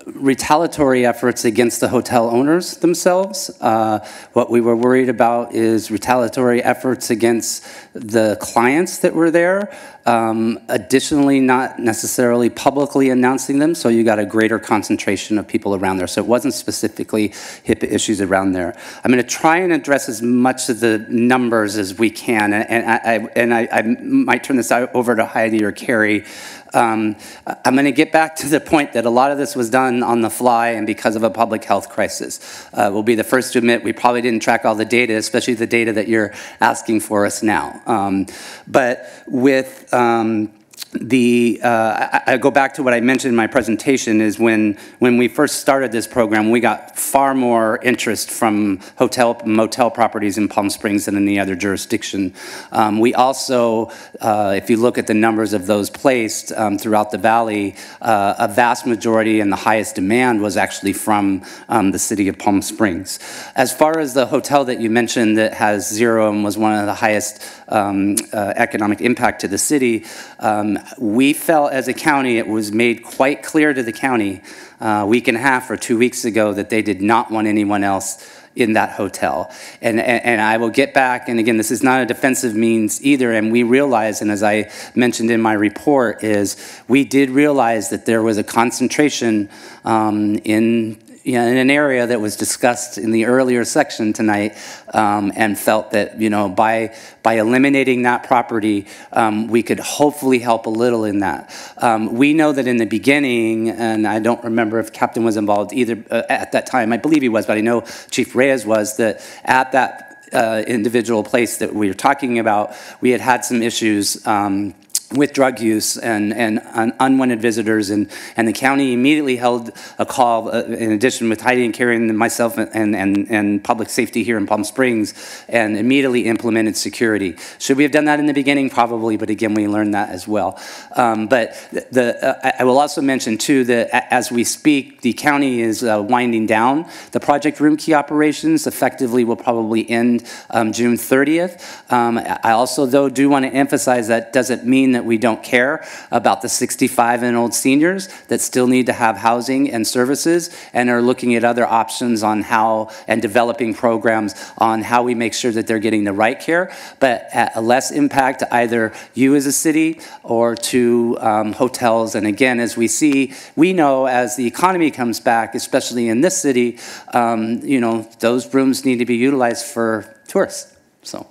retaliatory efforts against the hotel owners themselves. Uh, what we were worried about is retaliatory efforts against the clients that were there. Um, additionally, not necessarily publicly announcing them, so you got a greater concentration of people around there. So it wasn't specifically HIPAA issues around there. I'm going to try and address as much of the numbers as we can, and, I, I and I, I, might turn this over to Heidi or Carrie. Um, I'm going to get back to the point that a lot of this was done on the fly and because of a public health crisis. Uh, we'll be the first to admit we probably didn't track all the data, especially the data that you're asking for us now. Um, but with um, the uh, I, I, go back to what I mentioned in my presentation is when when we first started this program, we got far more interest from hotel motel properties in Palm Springs than any other jurisdiction. Um, we also, uh, if you look at the numbers of those placed um, throughout the valley, uh, a vast majority and the highest demand was actually from um, the city of Palm Springs. As far as the hotel that you mentioned that has zero and was one of the highest um, uh, economic impact to the city. Um, we felt as a county, it was made quite clear to the county uh, a week and a half or two weeks ago that they did not want anyone else in that hotel. And, and, and, I will get back, and again, this is not a defensive means either, and we realize, and as I mentioned in my report, is we did realize that there was a concentration um, in you know, in an area that was discussed in the earlier section tonight um, and felt that, you know, by, by eliminating that property, um, we could hopefully help a little in that. Um, we know that in the beginning, and I don't remember if Captain was involved either uh, at that time, I believe he was, but I know Chief Reyes was, that at that uh, individual place that we were talking about, we had had some issues um, with drug use and, and unwanted visitors. And, and the county immediately held a call, uh, in addition with Heidi and Karen and myself and, and, and public safety here in Palm Springs, and immediately implemented security. Should we have done that in the beginning? Probably, but again, we learned that as well. Um, but the, uh, I will also mention, too, that as we speak, the county is uh, winding down the Project Roomkey operations. Effectively, will probably end um, June 30th. Um, I also, though, do want to emphasize that doesn't mean that that we don't care about the 65 and old seniors that still need to have housing and services and are looking at other options on how and developing programs on how we make sure that they're getting the right care, but at a less impact to either you as a city or to um, hotels. And again, as we see, we know as the economy comes back, especially in this city, um, you know, those rooms need to be utilized for tourists. So.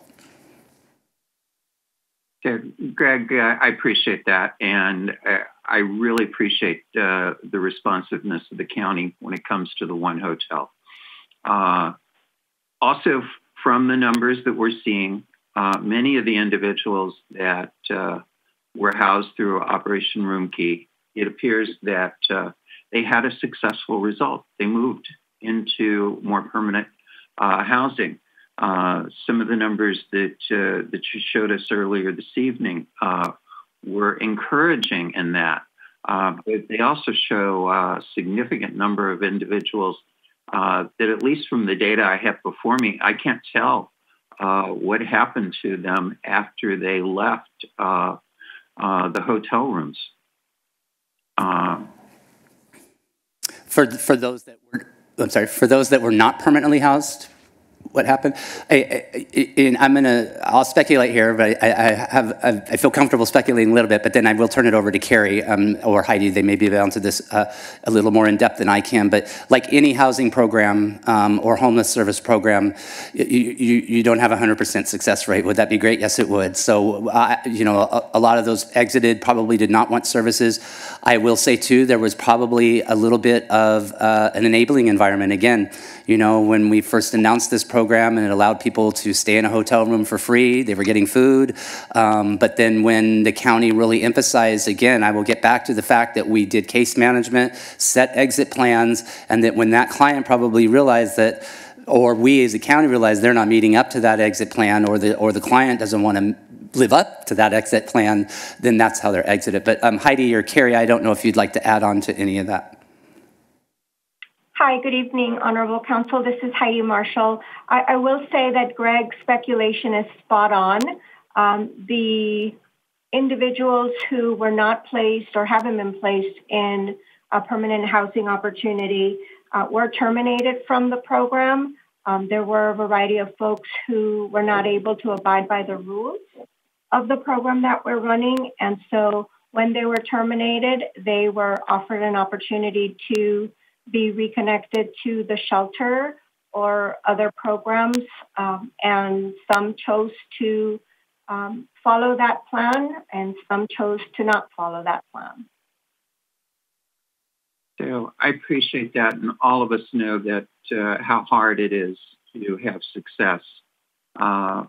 Greg, I appreciate that. And uh, I really appreciate uh, the responsiveness of the county when it comes to the one hotel. Uh, also, from the numbers that we're seeing, uh, many of the individuals that uh, were housed through Operation Roomkey, it appears that uh, they had a successful result. They moved into more permanent housing. Uh, some of the numbers that uh, that you showed us earlier this evening were encouraging in that. but they also show a significant number of individuals that, at least from the data I have before me, I can't tell uh, what happened to them after they left uh, uh, the hotel rooms. Uh, for for those that were, I'm sorry, for those that were not permanently housed, what happened. I, am gonna, I'll speculate here, but I, I, have, I feel comfortable speculating a little bit, but then I will turn it over to Carrie um, or Heidi. They may be able to this uh, a little more in depth than I can. But like any housing program um, or homeless service program, you, you, you don't have a 100% success rate. Would that be great? Yes, it would. So, uh, you know, a, a, lot of those exited probably did not want services. I will say too, there was probably a little bit of uh, an enabling environment. Again, you know, when we first announced this program and it allowed people to stay in a hotel room for free, they were getting food. Um, but then when the county really emphasized, again, I will get back to the fact that we did case management, set exit plans, and that when that client probably realized that or we as a county realize they're not meeting up to that exit plan or the or the client doesn't want to live up to that exit plan, then that's how they're exited. But um, Heidi or Carrie, I don't know if you'd like to add on to any of that. Hi, good evening, Honorable Council. This is Heidi Marshall. I, I will say that Greg's speculation is spot on. Um, the individuals who were not placed or haven't been placed in a permanent housing opportunity uh, were terminated from the program. Um, there were a variety of folks who were not able to abide by the rules of the program that we're running. And so when they were terminated, they were offered an opportunity to be reconnected to the shelter or other programs, um, and some chose to um, follow that plan, and some chose to not follow that plan. So I appreciate that, and all of us know that uh, how hard it is to have success. Uh,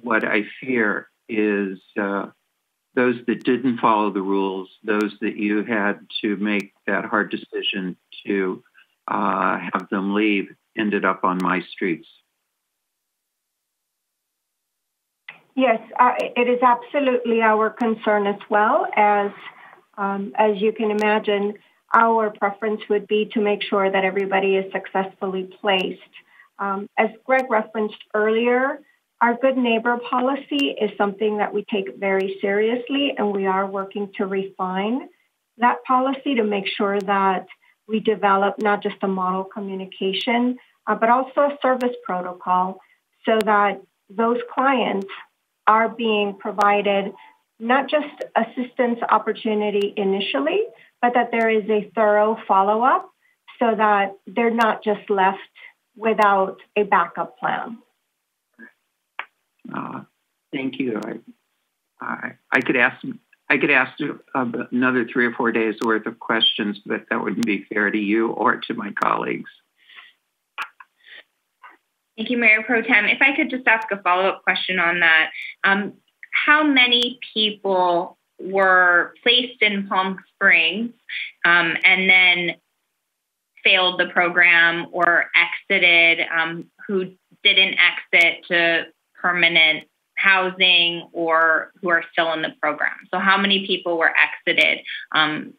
what I fear is uh, those that didn't follow the rules, those that you had to make that hard decision to uh, have them leave, ended up on my streets. Yes, uh, it is absolutely our concern as well. As um, as you can imagine, our preference would be to make sure that everybody is successfully placed. Um, as Greg referenced earlier, our good neighbor policy is something that we take very seriously, and we are working to refine that policy to make sure that we develop not just a model communication, uh, but also a service protocol so that those clients are being provided not just assistance opportunity initially, but that there is a thorough follow up so that they're not just left without a backup plan. Uh, thank you. I, I, I could ask I could ask another three or four days worth of questions, but that wouldn't be fair to you or to my colleagues. Thank you, Mayor Pro Tem. If I could just ask a follow up question on that. Um, how many people were placed in Palm Springs um, and then failed the program or exited um, who didn't exit to permanent housing or who are still in the program. So, how many people were exited, um,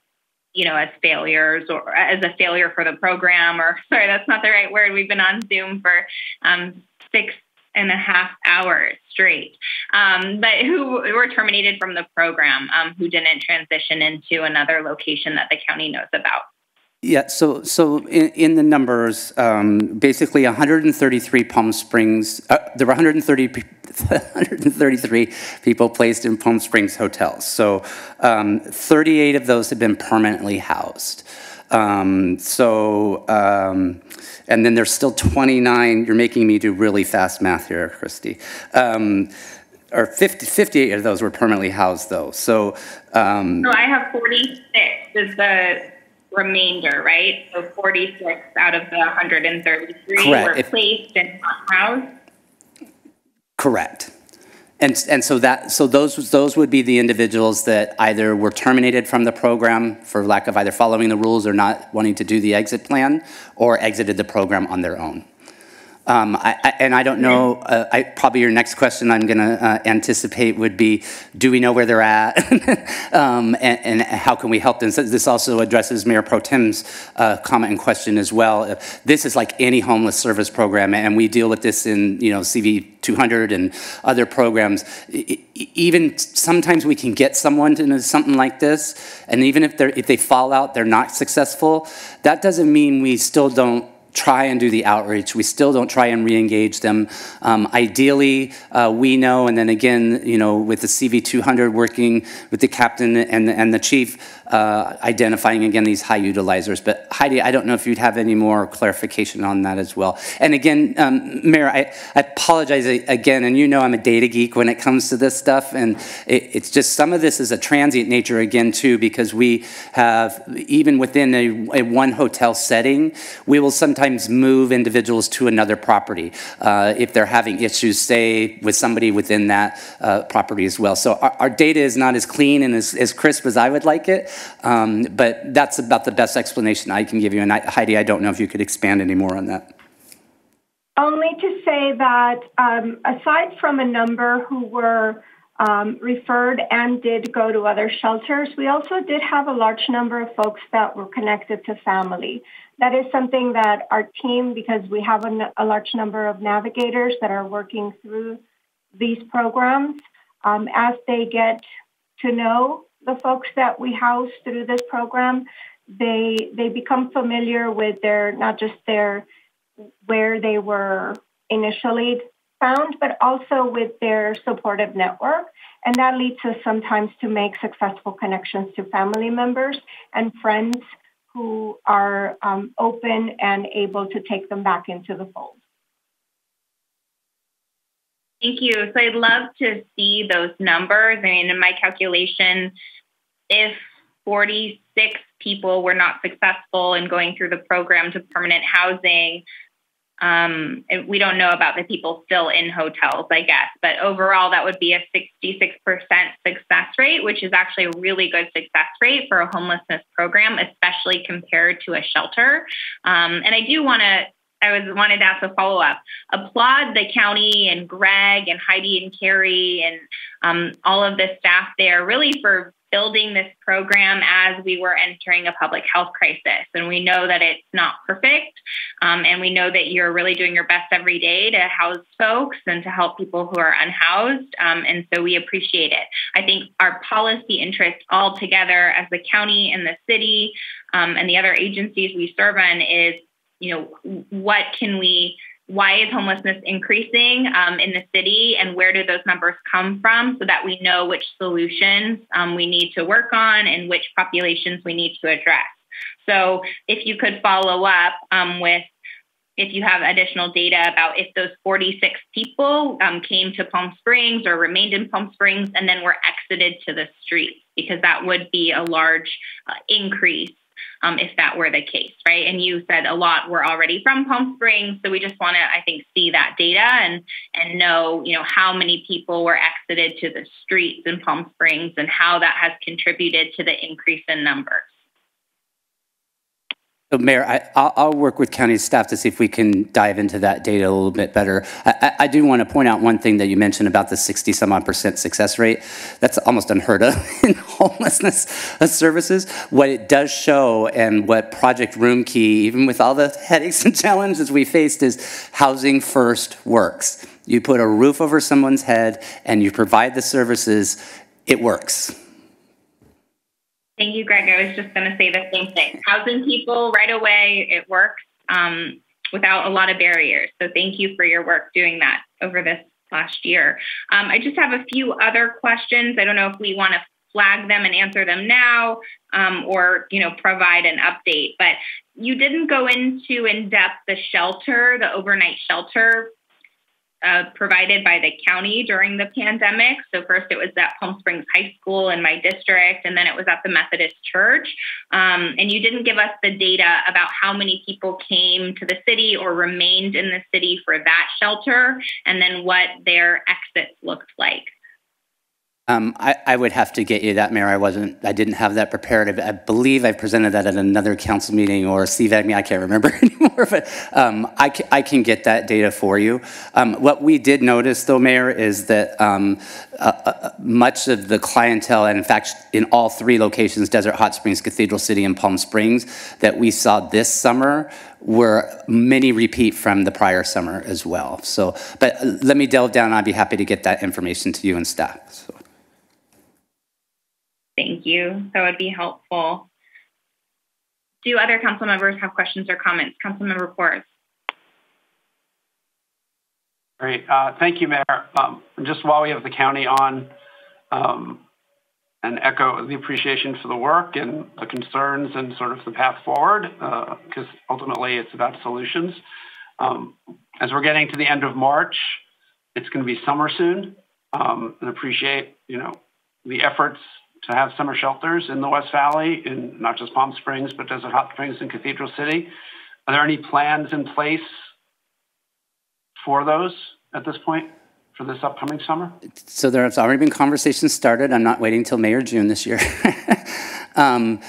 you know, as failures or as a failure for the program? Or <laughs> sorry, that's not the right word. We've been on Zoom for um, six and a half hours straight, um, but who were terminated from the program, um, who didn't transition into another location that the county knows about. Yeah, so so in, in the numbers, um, basically 133 Palm Springs, uh, there were 130, <laughs> 133 people placed in Palm Springs hotels. So um, 38 of those have been permanently housed. Um, so, um, and then there's still 29, you're making me do really fast math here, Christy. Um, or 50, 58 of those were permanently housed though. So, um, so I have 46 is the remainder, right? So 46 out of the 133 Correct. were if, placed and not housed? Correct. And, and so that so those those would be the individuals that either were terminated from the program for lack of either following the rules or not wanting to do the exit plan, or exited the program on their own. Um, I, I, and I don't know, uh, I, probably your next question I'm going to uh, anticipate would be, do we know where they're at? <laughs> um, and, and, how can we help them? So this also addresses Mayor Pro Tem's uh, comment and question as well. This is like any homeless service program, and we deal with this in, you know, CV 200 and other programs. even sometimes we can get someone into something like this, and even if, if they fall out, they're not successful, that doesn't mean we still don't try and do the outreach. We still don't try and re-engage them. Um, ideally, uh, we know, and then again, you know, with the CV200 working with the captain and, and the chief, uh, identifying again these high utilizers. But Heidi, I don't know if you'd have any more clarification on that as well. And again, um, Mayor, I, I, apologize again, and you know I'm a data geek when it comes to this stuff, and it, it's just some of this is a transient nature again too, because we have even within a, a one hotel setting, we will sometimes move individuals to another property uh, if they're having issues, say with somebody within that uh, property as well. So our, our, data is not as clean and as, as crisp as I would like it. Um, but that's about the best explanation I can give you. And I, Heidi, I don't know if you could expand any more on that. Only to say that um, aside from a number who were um, referred and did go to other shelters, we also did have a large number of folks that were connected to family. That is something that our team, because we have a, a large number of navigators that are working through these programs, um, as they get to know the folks that we house through this program, they they become familiar with their not just their where they were initially found, but also with their supportive network. And that leads us sometimes to make successful connections to family members and friends who are um, open and able to take them back into the fold. Thank you. So I'd love to see those numbers. I mean, in my calculation, if 46 people were not successful in going through the program to permanent housing, um, we don't know about the people still in hotels, I guess, but overall, that would be a 66% success rate, which is actually a really good success rate for a homelessness program, especially compared to a shelter. Um, and I do want to I was wanted to ask a follow up. Applaud the county and Greg and Heidi and Carrie and um, all of the staff there, really for building this program as we were entering a public health crisis. And we know that it's not perfect, um, and we know that you're really doing your best every day to house folks and to help people who are unhoused. Um, and so we appreciate it. I think our policy interests all together as the county and the city um, and the other agencies we serve on is you know, what can we, why is homelessness increasing um, in the city and where do those numbers come from so that we know which solutions um, we need to work on and which populations we need to address. So if you could follow up um, with if you have additional data about if those 46 people um, came to Palm Springs or remained in Palm Springs and then were exited to the streets, because that would be a large uh, increase um, if that were the case, right? And you said a lot were already from Palm Springs, so we just want to, I think, see that data and and know, you know, how many people were exited to the streets in Palm Springs and how that has contributed to the increase in numbers. So Mayor, I, will work with county staff to see if we can dive into that data a little bit better. I, I, do want to point out one thing that you mentioned about the 60 some odd percent success rate. That's almost unheard of <laughs> in homelessness services. What it does show and what Project Roomkey, even with all the headaches and challenges we faced, is housing first works. You put a roof over someone's head and you provide the services, it works. Thank you, Greg. I was just going to say the same thing. Housing people right away, it works um, without a lot of barriers. So thank you for your work doing that over this last year. Um, I just have a few other questions. I don't know if we want to flag them and answer them now um, or you know provide an update but you didn't go into in depth the shelter the overnight shelter uh, provided by the county during the pandemic. So first it was at Palm Springs High School in my district, and then it was at the Methodist Church. Um, and you didn't give us the data about how many people came to the city or remained in the city for that shelter, and then what their exits looked like. Um, I, I, would have to get you that, Mayor. I wasn't, I didn't have that prepared. I, believe I presented that at another council meeting or CVAG meeting. I can't remember <laughs> anymore, but um, I, can, I can get that data for you. Um, what we did notice, though, Mayor, is that um, uh, uh, much of the clientele, and in fact, in all three locations, Desert Hot Springs, Cathedral City, and Palm Springs, that we saw this summer were many repeat from the prior summer as well. So, but uh, let me delve down. I'd be happy to get that information to you and staff. So. Thank you. That would be helpful. Do other council members have questions or comments? Councilmember reports. Great. Uh, thank you, Mayor. Um, just while we have the county on, um, and echo the appreciation for the work and the concerns and sort of the path forward, because uh, ultimately it's about solutions. Um, as we're getting to the end of March, it's going to be summer soon, um, and appreciate you know the efforts to have summer shelters in the West Valley, in not just Palm Springs, but Desert Hot Springs and Cathedral City. Are there any plans in place for those at this point for this upcoming summer? So there there's already been conversations started. I'm not waiting until May or June this year. <laughs> um,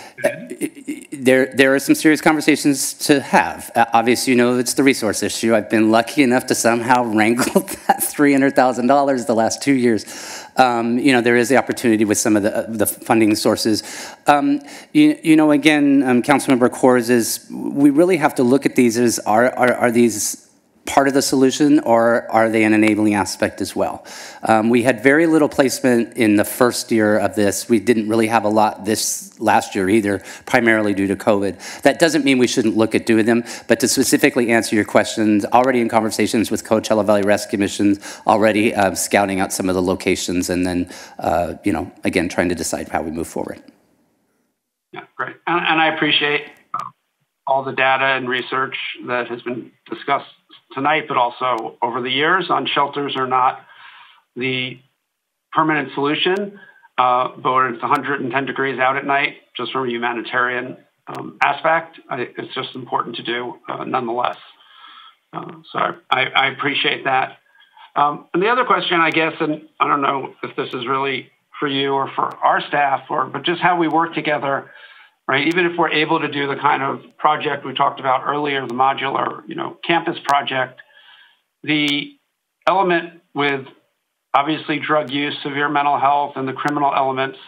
there, there are some serious conversations to have. Uh, obviously, you know it's the resource issue. I've been lucky enough to somehow <laughs> wrangle that $300,000 the last two years um, you know, there is the opportunity with some of the, the funding sources. Um, you, you, know, again, um, Councilmember Kors is, we really have to look at these as, are, are, are these part of the solution or are they an enabling aspect as well? Um, we had very little placement in the first year of this. We didn't really have a lot this last year either, primarily due to COVID. That doesn't mean we shouldn't look at doing them, but to specifically answer your questions, already in conversations with Coachella Valley Rescue Missions, already uh, scouting out some of the locations and then, uh, you know, again, trying to decide how we move forward. Yeah, great. And, and I appreciate all the data and research that has been discussed tonight, but also over the years on shelters are not the permanent solution. Uh, but when it's 110 degrees out at night, just from a humanitarian um, aspect, I, it's just important to do uh, nonetheless. Uh, so I, I, appreciate that. Um, and the other question, I guess, and I don't know if this is really for you or for our staff, or but just how we work together right? Even if we're able to do the kind of project we talked about earlier, the modular, you know, campus project, the element with obviously drug use, severe mental health, and the criminal elements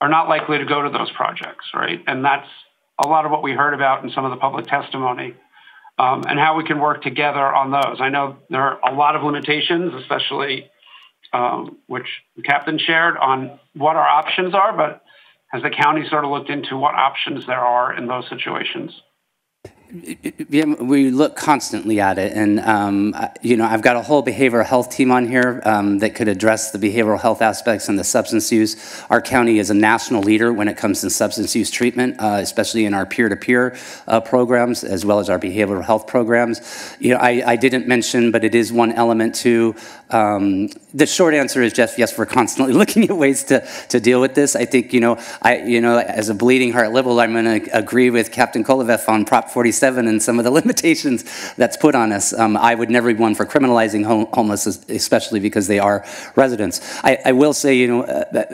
are not likely to go to those projects, right? And that's a lot of what we heard about in some of the public testimony. Um, and how we can work together on those. I know there are a lot of limitations, especially um, which the captain shared on what our options are, but has the county sort of looked into what options there are in those situations? Yeah, we look constantly at it, and um, you know, I've got a whole behavioral health team on here um, that could address the behavioral health aspects and the substance use. Our county is a national leader when it comes to substance use treatment, uh, especially in our peer-to-peer uh, programs as well as our behavioral health programs. You know, I, I didn't mention, but it is one element too. Um, the short answer is, Jeff, yes, we're constantly <laughs> looking at ways to, to deal with this. I think, you know, I, you know, as a bleeding heart liberal, I'm going to agree with Captain Kovaleff on Prop 47 and some of the <laughs> limitations that's put on us. Um, I would never be one for criminalizing home, homeless, especially because they are residents. I, I will say, you know, uh,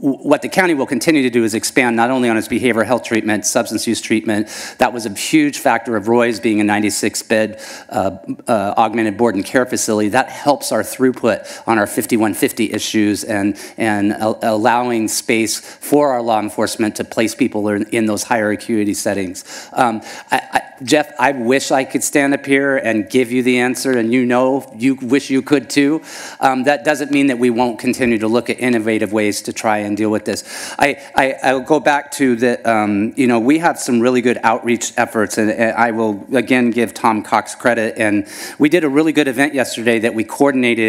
what the county will continue to do is expand not only on its behavioral health treatment, substance use treatment. That was a huge factor of Roy's being a 96-bed uh, uh, augmented board and care facility. That helps our throughput on our 5150 issues and, and allowing space for our law enforcement to place people in, in those higher acuity settings. Um, I, I, Jeff, I wish I could stand up here and give you the answer, and you know you wish you could too. Um, that doesn't mean that we won't continue to look at innovative ways to try and deal with this. I, I, I'll go back to the, um, you know, we have some really good outreach efforts, and, and I will again give Tom Cox credit. And we did a really good event yesterday that we coordinated,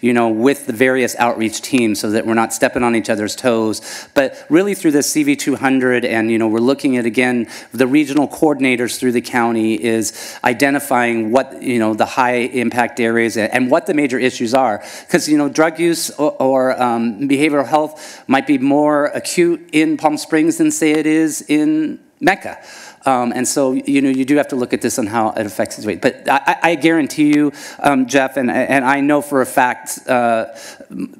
you know, with the various outreach teams so that we're not stepping on each other's toes. But really through the CV200, and, you know, we're looking at again the regional coordinators through the county is identifying what, you know, the high impact areas and, and what the major issues are. Because, you know, drug use or, or um, behavioral health might be more acute in Palm Springs than say it is in Mecca. Um, and so, you know, you do have to look at this and how it affects his weight. But I, I guarantee you, um, Jeff, and, and I know for a fact, uh,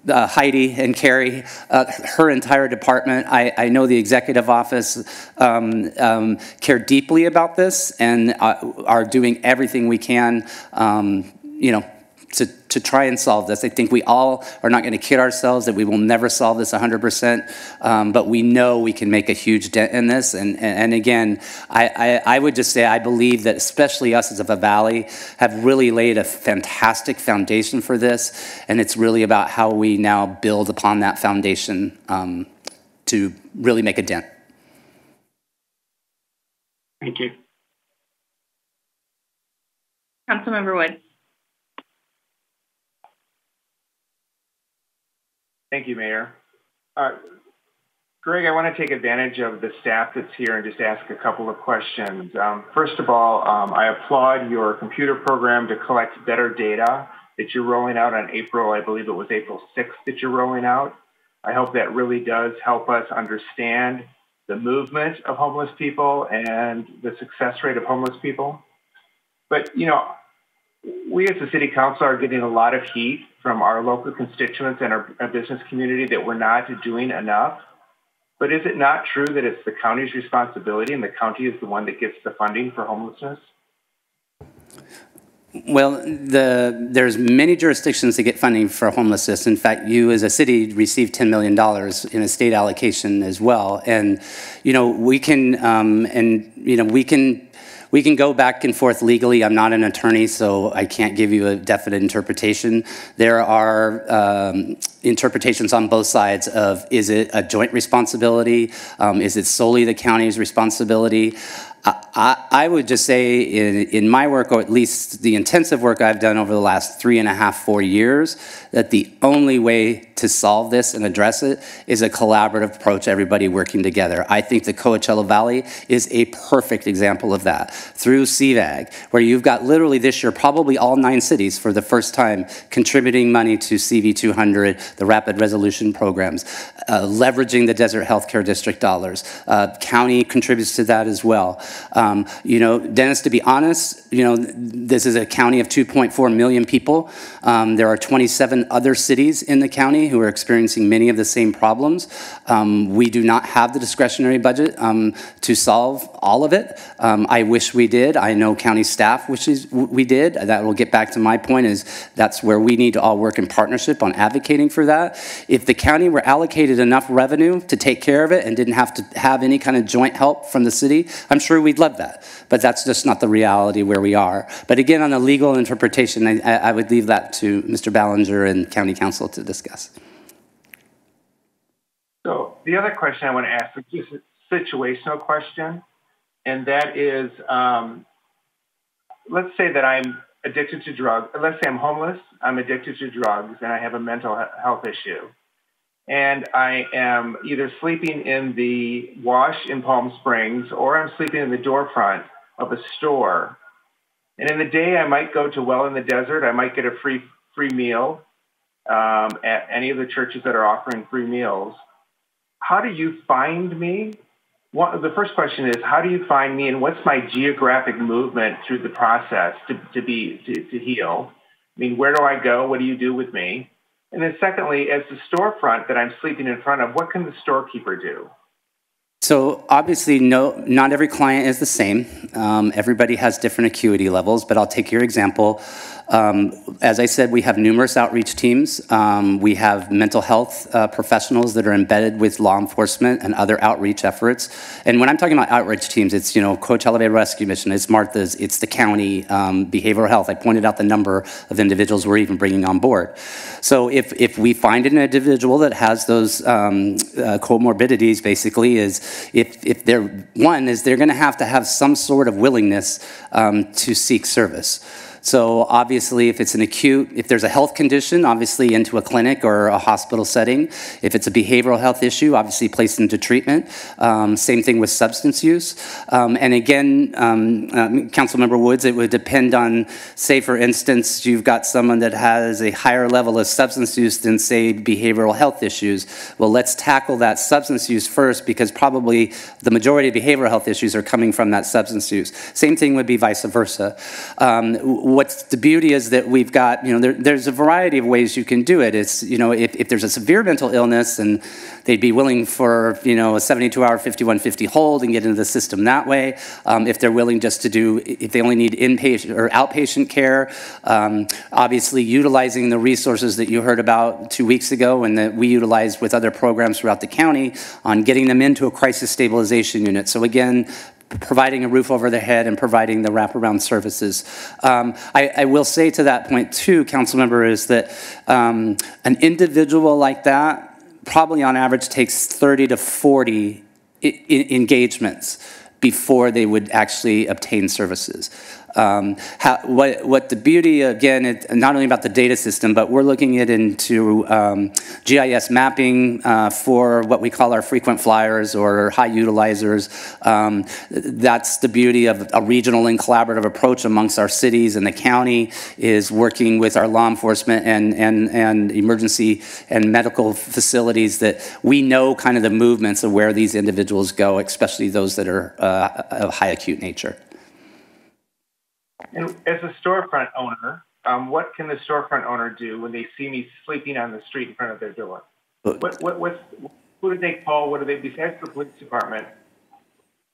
uh, Heidi and Carrie, uh, her entire department, I, I know the executive office um, um care deeply about this and uh, are doing everything we can, um, you know, to, to try and solve this. I think we all are not going to kid ourselves that we will never solve this 100%, um, but we know we can make a huge dent in this. And, and again, I, I, I, would just say I believe that especially us as of a valley have really laid a fantastic foundation for this. And it's really about how we now build upon that foundation um, to really make a dent. Thank you. Councilmember Wood. Thank you, Mayor. Uh, Greg, I want to take advantage of the staff that's here and just ask a couple of questions. Um, first of all, um, I applaud your computer program to collect better data that you're rolling out on April, I believe it was April 6th that you're rolling out. I hope that really does help us understand the movement of homeless people and the success rate of homeless people. But, you know, we as a city council are getting a lot of heat from our local constituents and our, our, business community that we're not doing enough. But is it not true that it's the county's responsibility and the county is the one that gets the funding for homelessness? Well, the, there's many jurisdictions that get funding for homelessness. In fact, you as a city receive $10 million in a state allocation as well. And, you know, we can, um, and, you know, we can we can go back and forth legally. I'm not an attorney, so I can't give you a definite interpretation. There are um, interpretations on both sides of is it a joint responsibility? Um, is it solely the county's responsibility? I, would just say in, in my work, or at least the intensive work I've done over the last three and a half, four years, that the only way to solve this and address it is a collaborative approach, everybody working together. I think the Coachella Valley is a perfect example of that. Through CVAG, where you've got literally this year, probably all nine cities for the first time contributing money to CV200, the rapid resolution programs, uh, leveraging the Desert Healthcare District dollars. Uh, county contributes to that as well. Um, you know, Dennis, to be honest, you know, this is a county of 2.4 million people. Um, there are 27 other cities in the county who are experiencing many of the same problems. Um, we do not have the discretionary budget um, to solve all of it. Um, I wish we did. I know county staff wishes we did. That will get back to my point is that's where we need to all work in partnership on advocating for that. If the county were allocated enough revenue to take care of it and didn't have to have any kind of joint help from the city, I'm sure we'd love that. But that's just not the reality where we are. But again, on the legal interpretation, I, I would leave that to Mr. Ballinger and County Counsel to discuss. So the other question I want to ask is just a situational question, and that is, um, let's say that I'm addicted to drugs. Let's say I'm homeless, I'm addicted to drugs, and I have a mental health issue and I am either sleeping in the wash in Palm Springs or I'm sleeping in the door front of a store. And in the day, I might go to Well in the Desert. I might get a free free meal um, at any of the churches that are offering free meals. How do you find me? One, the first question is, how do you find me, and what's my geographic movement through the process to, to be to, to heal? I mean, where do I go? What do you do with me? And then secondly, as the storefront that I'm sleeping in front of, what can the storekeeper do? So obviously, no, not every client is the same. Um, everybody has different acuity levels, but I'll take your example. Um, as I said, we have numerous outreach teams. Um, we have mental health uh, professionals that are embedded with law enforcement and other outreach efforts. And when I'm talking about outreach teams, it's you know Coachella Valley Rescue Mission, it's Martha's, it's the county um, behavioral health. I pointed out the number of individuals we're even bringing on board. So if if we find an individual that has those um, uh, comorbidities, basically is if if they're one is they're going to have to have some sort of willingness um, to seek service. So obviously, if it's an acute, if there's a health condition, obviously into a clinic or a hospital setting. If it's a behavioral health issue, obviously placed into treatment. Um, same thing with substance use. Um, and again, um, um, Councilmember Woods, it would depend on, say for instance, you've got someone that has a higher level of substance use than say behavioral health issues. Well, let's tackle that substance use first because probably the majority of behavioral health issues are coming from that substance use. Same thing would be vice versa. What's the beauty is that we've got, you know, there, there's a variety of ways you can do it. It's, you know, if, if there's a severe mental illness and they'd be willing for, you know, a 72 hour 5150 hold and get into the system that way. Um, if they're willing just to do, if they only need inpatient or outpatient care, um, obviously utilizing the resources that you heard about two weeks ago and that we utilized with other programs throughout the county on getting them into a crisis stabilization unit. So again, providing a roof over their head and providing the wraparound services. Um, I, I, will say to that point too, council member, is that um, an individual like that probably on average takes 30 to 40 engagements before they would actually obtain services. Um, how, what, what the beauty, again, it, not only about the data system, but we're looking at into um, GIS mapping uh, for what we call our frequent flyers or high utilizers. Um, that's the beauty of a regional and collaborative approach amongst our cities and the county is working with our law enforcement and, and, and emergency and medical facilities that we know kind of the movements of where these individuals go, especially those that are uh, of high acute nature. And as a storefront owner, um, what can the storefront owner do when they see me sleeping on the street in front of their door? What, what, what's, who do they call? What do they, besides the police department?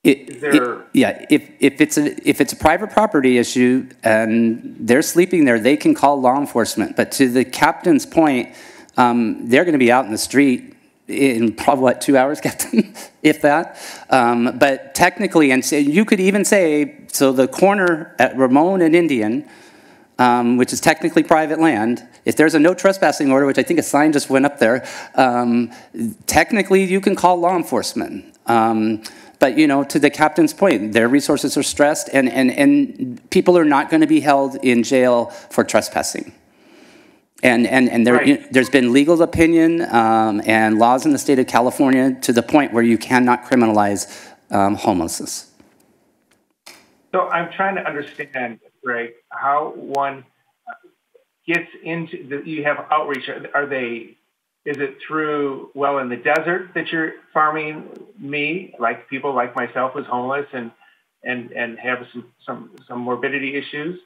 It, there... it, yeah, if, if, it's a, if it's a private property issue and they're sleeping there, they can call law enforcement. But to the captain's point, um, they're going to be out in the street in probably what two hours, <laughs> Captain, if that. Um, but technically, and so you could even say so the corner at Ramon and Indian, um, which is technically private land. If there's a no trespassing order, which I think a sign just went up there, um, technically you can call law enforcement. Um, but you know, to the captain's point, their resources are stressed, and and and people are not going to be held in jail for trespassing. And, and, and there, right. there's been legal opinion um, and laws in the state of California to the point where you cannot criminalize um, homelessness. So I'm trying to understand, Greg, how one gets into the, you have outreach. Are they, is it through, well, in the desert that you're farming me, like people like myself who's homeless and, and, and have some, some, some morbidity issues?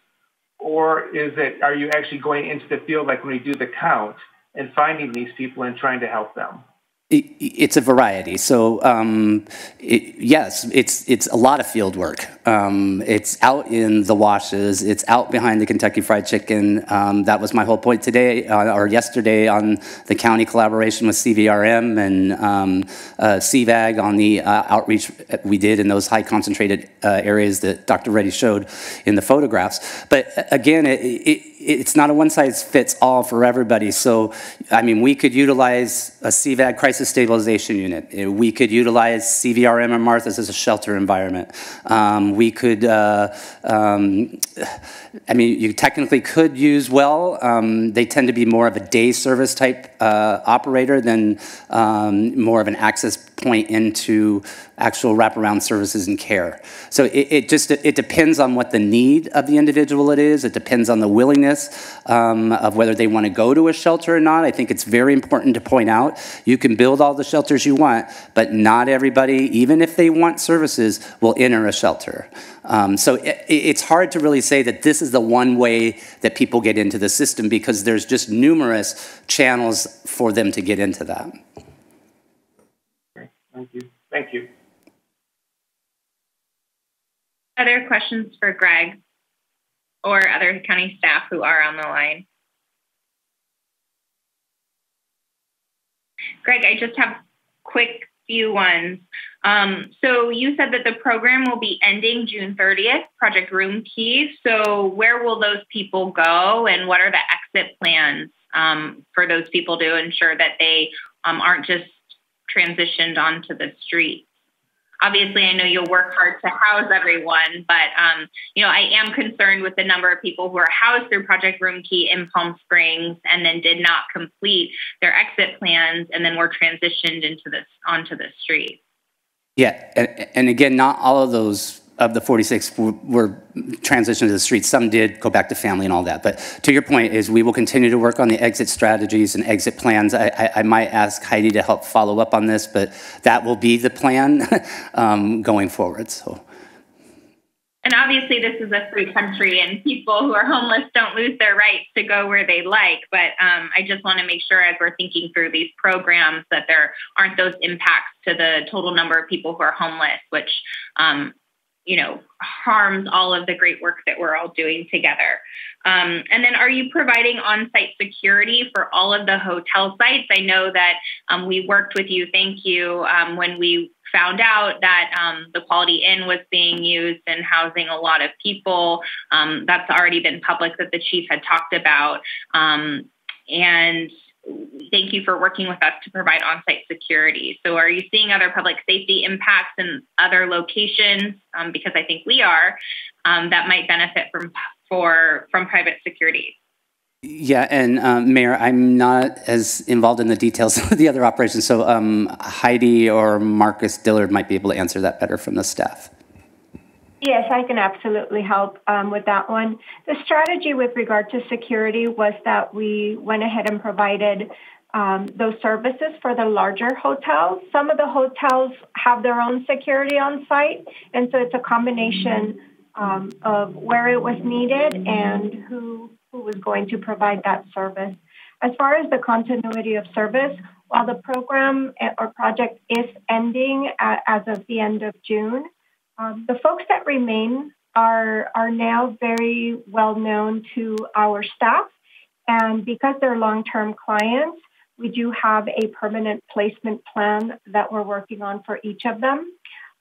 Or is it, are you actually going into the field like when we do the count and finding these people and trying to help them? It's a variety. So um, it, yes, it's it's a lot of field work. Um, it's out in the washes. It's out behind the Kentucky Fried Chicken. Um, that was my whole point today uh, or yesterday on the county collaboration with CVRM and um, uh, CVAG on the uh, outreach we did in those high concentrated uh, areas that Dr. Reddy showed in the photographs. But uh, again, it, it, it's not a one size fits all for everybody. So I mean, we could utilize a CVAG crisis stabilization unit. We could utilize CVRM or Martha's as a shelter environment. Um, we could, uh, um, I mean, you technically could use well. Um, they tend to be more of a day service type uh, operator than um, more of an access point into actual wraparound services and care. So it, it, just it depends on what the need of the individual it is. It depends on the willingness um, of whether they want to go to a shelter or not. I think it's very important to point out you can build all the shelters you want, but not everybody, even if they want services, will enter a shelter. Um, so it, it's hard to really say that this is the one way that people get into the system because there's just numerous channels for them to get into that. Thank you. Other questions for Greg or other county staff who are on the line? Greg, I just have quick few ones. Um, so you said that the program will be ending June 30th, Project Roomkey. So where will those people go and what are the exit plans um, for those people to ensure that they um, aren't just transitioned onto the street? obviously, I know you'll work hard to house everyone, but um, you know, I am concerned with the number of people who are housed through Project Roomkey in Palm Springs and then did not complete their exit plans and then were transitioned into this onto the street. Yeah, and, and again, not all of those of the 46 were, transitioned to the streets. Some did go back to family and all that. But to your point is we will continue to work on the exit strategies and exit plans. I, I, I might ask Heidi to help follow up on this, but that will be the plan <laughs> um, going forward. So. And obviously, this is a free country, and people who are homeless don't lose their rights to go where they like. But um, I just want to make sure, as we're thinking through these programs, that there aren't those impacts to the total number of people who are homeless, which um, you know harms all of the great work that we're all doing together. Um, and then are you providing on-site security for all of the hotel sites? I know that um, we worked with you thank you um, when we found out that um, the quality inn was being used and housing a lot of people. Um, that's already been public that the chief had talked about. Um, and thank you for working with us to provide on-site security. So are you seeing other public safety impacts in other locations? Um, because I think we are, um, that might benefit from, for, from private security. Yeah, and um, Mayor, I'm not as involved in the details <laughs> of the other operations, so um, Heidi or Marcus Dillard might be able to answer that better from the staff. Yes, I can absolutely help um, with that one. The strategy with regard to security was that we went ahead and provided um, those services for the larger hotels. Some of the hotels have their own security on site, and so it's a combination um, of where it was needed and who who was going to provide that service. As far as the continuity of service, while the program eh, or project is ending at, as of the end of June, um, the folks that remain are, are now very well known to our staff. And because they're long term clients, we do have a permanent placement plan that we're working on for each of them.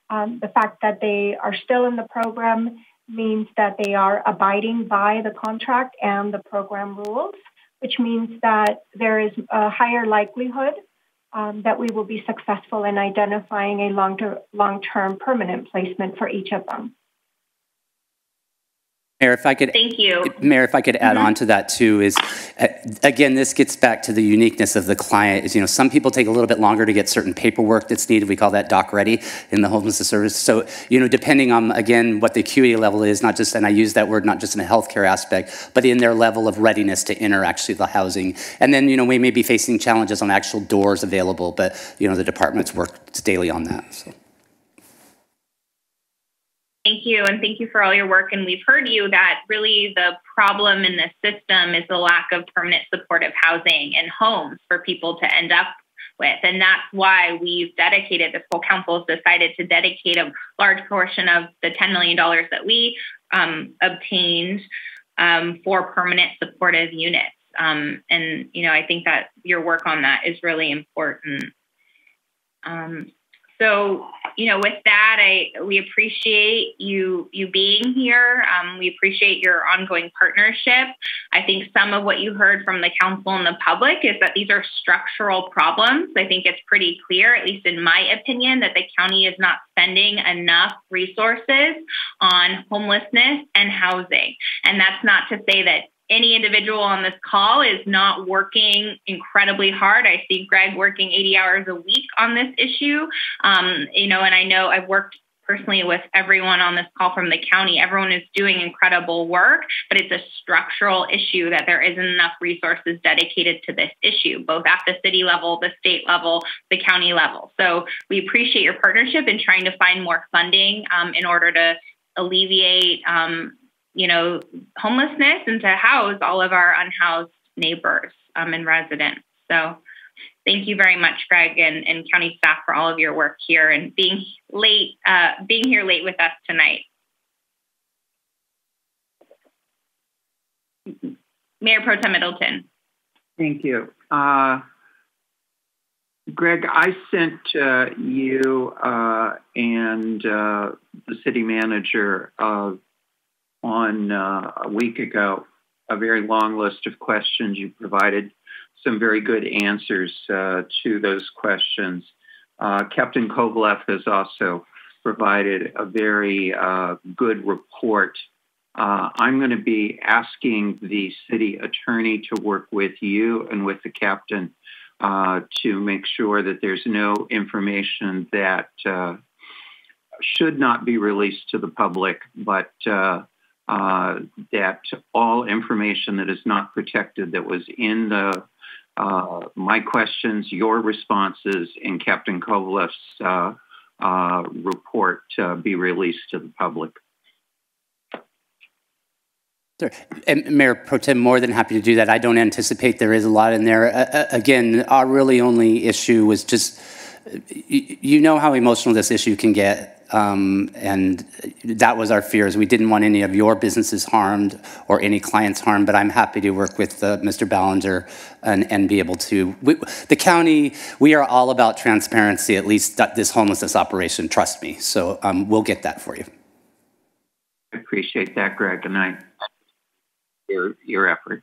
Um, the fact that they are still in the program means that they are abiding by the contract and the program rules, which means that there is a higher likelihood um, that we will be successful in identifying a long-term permanent placement for each of them. Mayor, if I could, thank you. Mayor, if I could add mm -hmm. on to that too, is uh, again, this gets back to the uniqueness of the client. Is you know, some people take a little bit longer to get certain paperwork that's needed. We call that doc ready in the homelessness service. So you know, depending on again what the acuity level is, not just and I use that word not just in a healthcare aspect, but in their level of readiness to enter actually the housing. And then you know, we may be facing challenges on actual doors available, but you know, the departments work daily on that. So. Thank you, and thank you for all your work. And we've heard you that really the problem in this system is the lack of permanent supportive housing and homes for people to end up with. And that's why we've dedicated, this whole council has decided to dedicate a large portion of the $10 million that we um, obtained um, for permanent supportive units. Um, and, you know, I think that your work on that is really important. Um, so, you know, with that, I we appreciate you you being here. Um, we appreciate your ongoing partnership. I think some of what you heard from the council and the public is that these are structural problems. I think it's pretty clear, at least in my opinion, that the county is not spending enough resources on homelessness and housing. And that's not to say that any individual on this call is not working incredibly hard. I see Greg working 80 hours a week on this issue. Um, you know, and I know I've worked personally with everyone on this call from the county. Everyone is doing incredible work, but it's a structural issue that there isn't enough resources dedicated to this issue, both at the city level, the state level, the county level. So we appreciate your partnership in trying to find more funding um, in order to alleviate um, you know, homelessness and to house all of our unhoused neighbors um, and residents. So thank you very much, Greg and, and county staff for all of your work here and being late, uh, being here late with us tonight. Mayor Pro Tem Middleton. Thank you. Uh, Greg, I sent uh, you uh, and uh, the city manager on uh, a week ago a very long list of questions. You provided some very good answers uh, to those questions. Uh, Captain Kovaleff has also provided a very uh, good report. Uh, I'm going to be asking the city attorney to work with you and with the captain uh, to make sure that there's no information that should not be released to the public, but uh, uh, that all information that is not protected that was in the uh, my questions, your responses, and Captain Kovaleff's uh, uh, report be released to the public. And Mayor Pro Tem, more than happy to do that. I don't anticipate there is a lot in there. Uh, again, our really only issue was just, you know how emotional this issue can get. Um, and that was our fears. We didn't want any of your businesses harmed or any clients harmed, but I'm happy to work with uh, Mr. Ballinger and, and be able to. We, the county, we are all about transparency, at least this homelessness operation, trust me. So um, we'll get that for you. I appreciate that, Greg, and I your, your effort.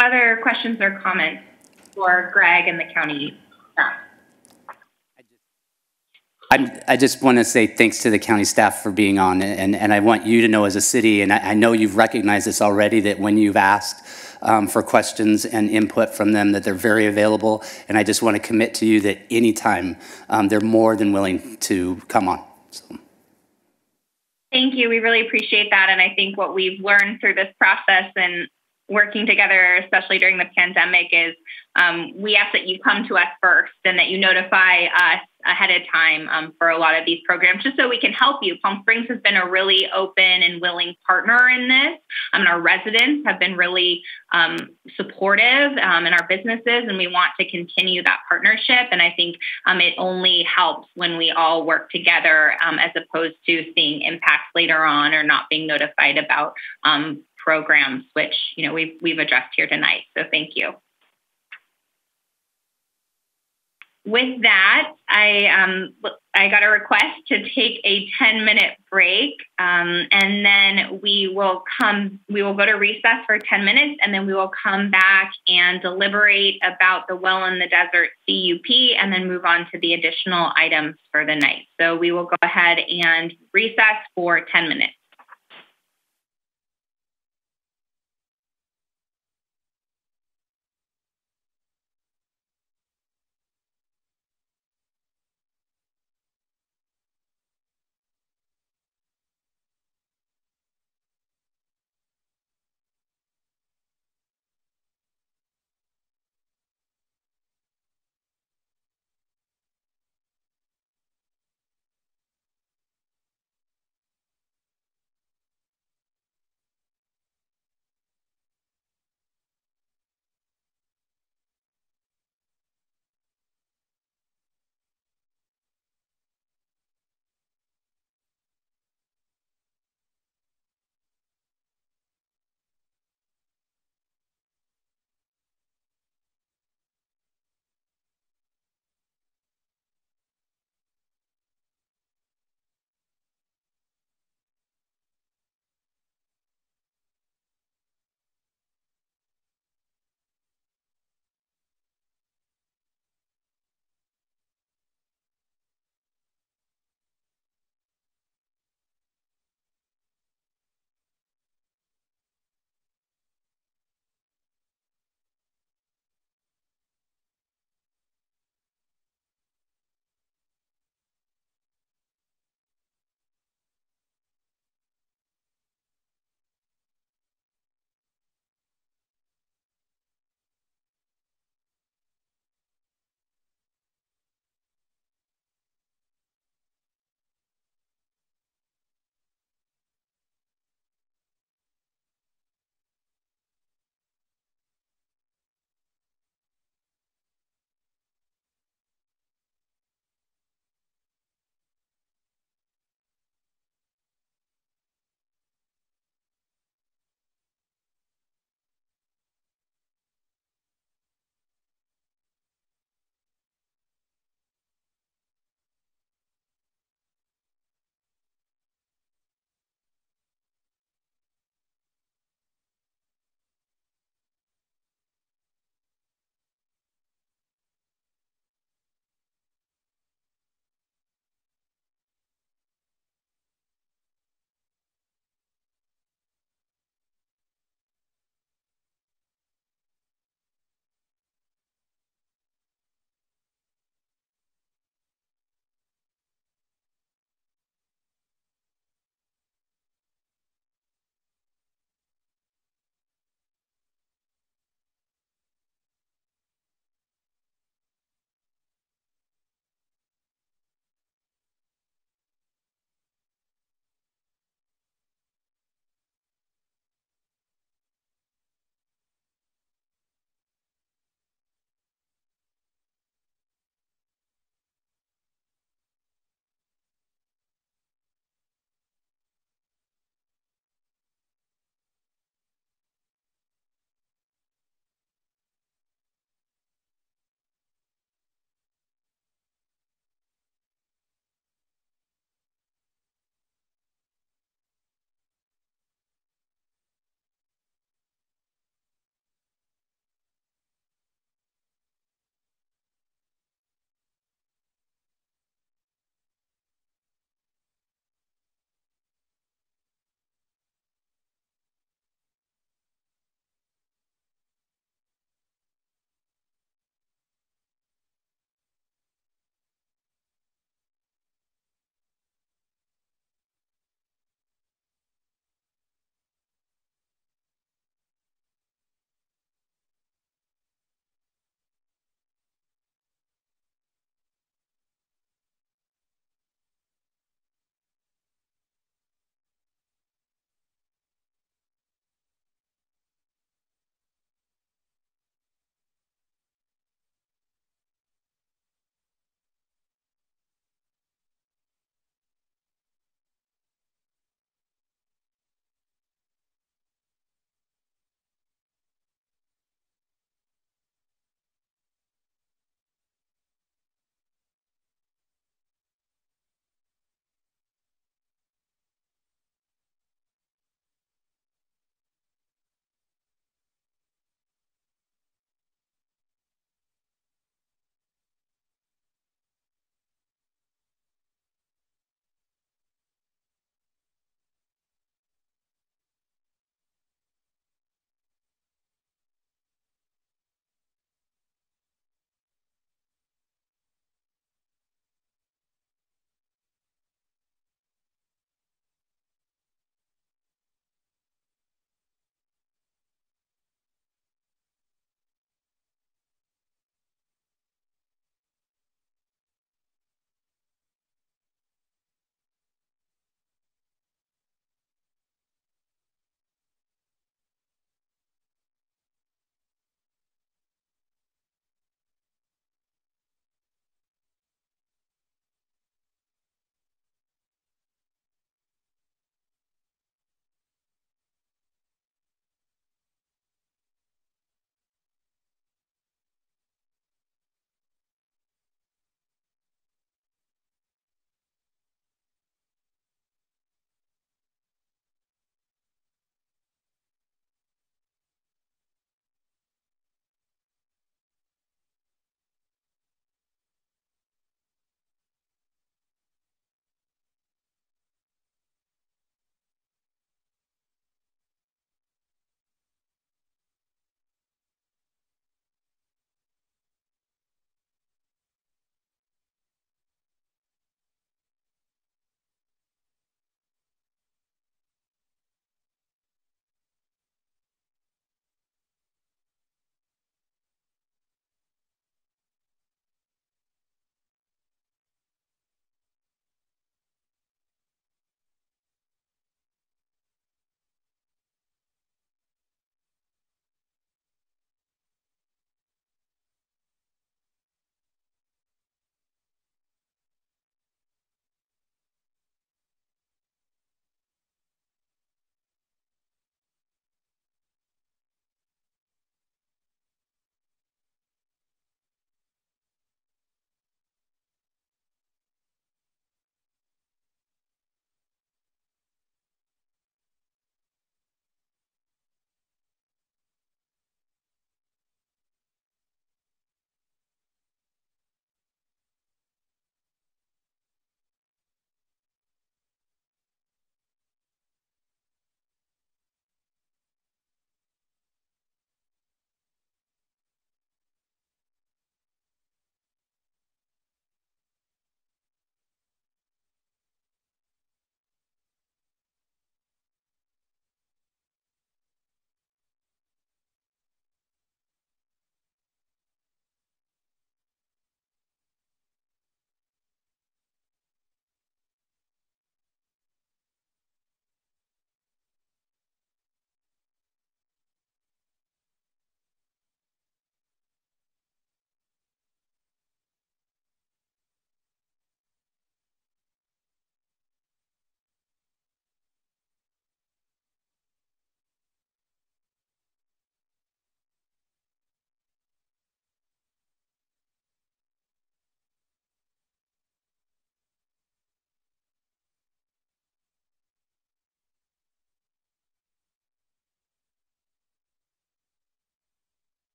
Other questions or comments for Greg and the county staff? I, I just want to say thanks to the county staff for being on, and, and I want you to know as a city, and I, I know you've recognized this already, that when you've asked um, for questions and input from them, that they're very available, and I just want to commit to you that anytime um, they're more than willing to come on. So. Thank you. We really appreciate that. And I think what we've learned through this process and working together, especially during the pandemic, is um, we ask that you come to us first and that you notify us ahead of time um, for a lot of these programs, just so we can help you. Palm Springs has been a really open and willing partner in this. Um, and our residents have been really um, supportive um, in our businesses, and we want to continue that partnership. And I think um, it only helps when we all work together um, as opposed to seeing impacts later on or not being notified about programs, which you know we've we've addressed here tonight. So thank you with that, I um, I got a request to take a 10 minute break, um, and then we will come. We will go to recess for 10 minutes, and then we will come back and deliberate about the Well in the Desert CUP, and then move on to the additional items for the night. So we will go ahead and recess for 10 minutes.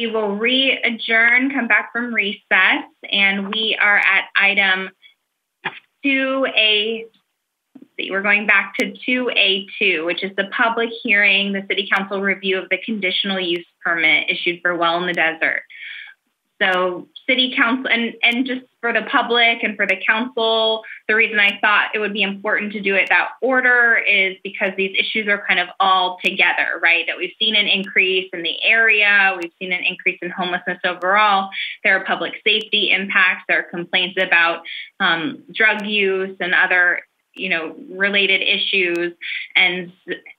We will re-adjourn, come back from recess, and we are at item 2A. See, we're going back to 2A2, which is the public hearing, the City Council review of the conditional use permit issued for Well in the Desert. So city council and, and just for the public and for the council, the reason I thought it would be important to do it that order is because these issues are kind of all together, right? That we've seen an increase in the area, we've seen an increase in homelessness overall. There are public safety impacts, there are complaints about um, drug use and other you know related issues and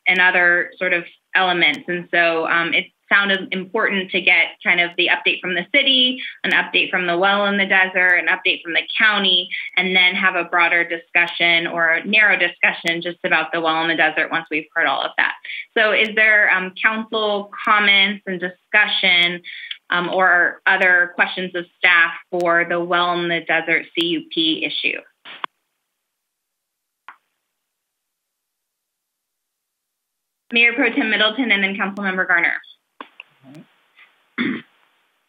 and other sort of elements and so um, it's sounded important to get kind of the update from the city, an update from the well in the desert, an update from the county, and then have a broader discussion or narrow discussion just about the well in the desert once we've heard all of that. So, is there um, council comments and discussion um, or other questions of staff for the well in the desert CUP issue? Mayor Pro Tem Middleton and then Councilmember Garner.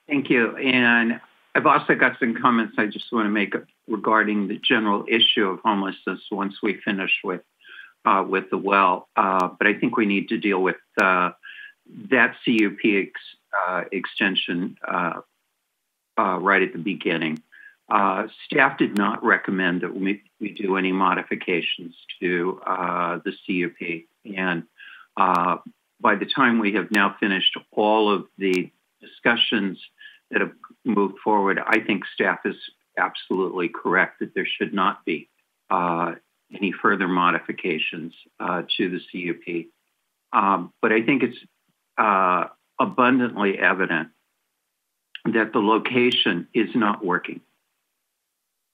Thank you. And I've also got some comments I just want to make regarding the general issue of homelessness once we finish with uh, with the well. Uh, but I think we need to deal with uh, that CUP ex, uh, extension uh, uh, right at the beginning. staff did not recommend that we, we do any modifications to the CUP. And by the time we have now finished all of the discussions that have moved forward, I think staff is absolutely correct that there should not be uh, any further modifications uh, to the CUP. Um, but I think it's uh, abundantly evident that the location is not working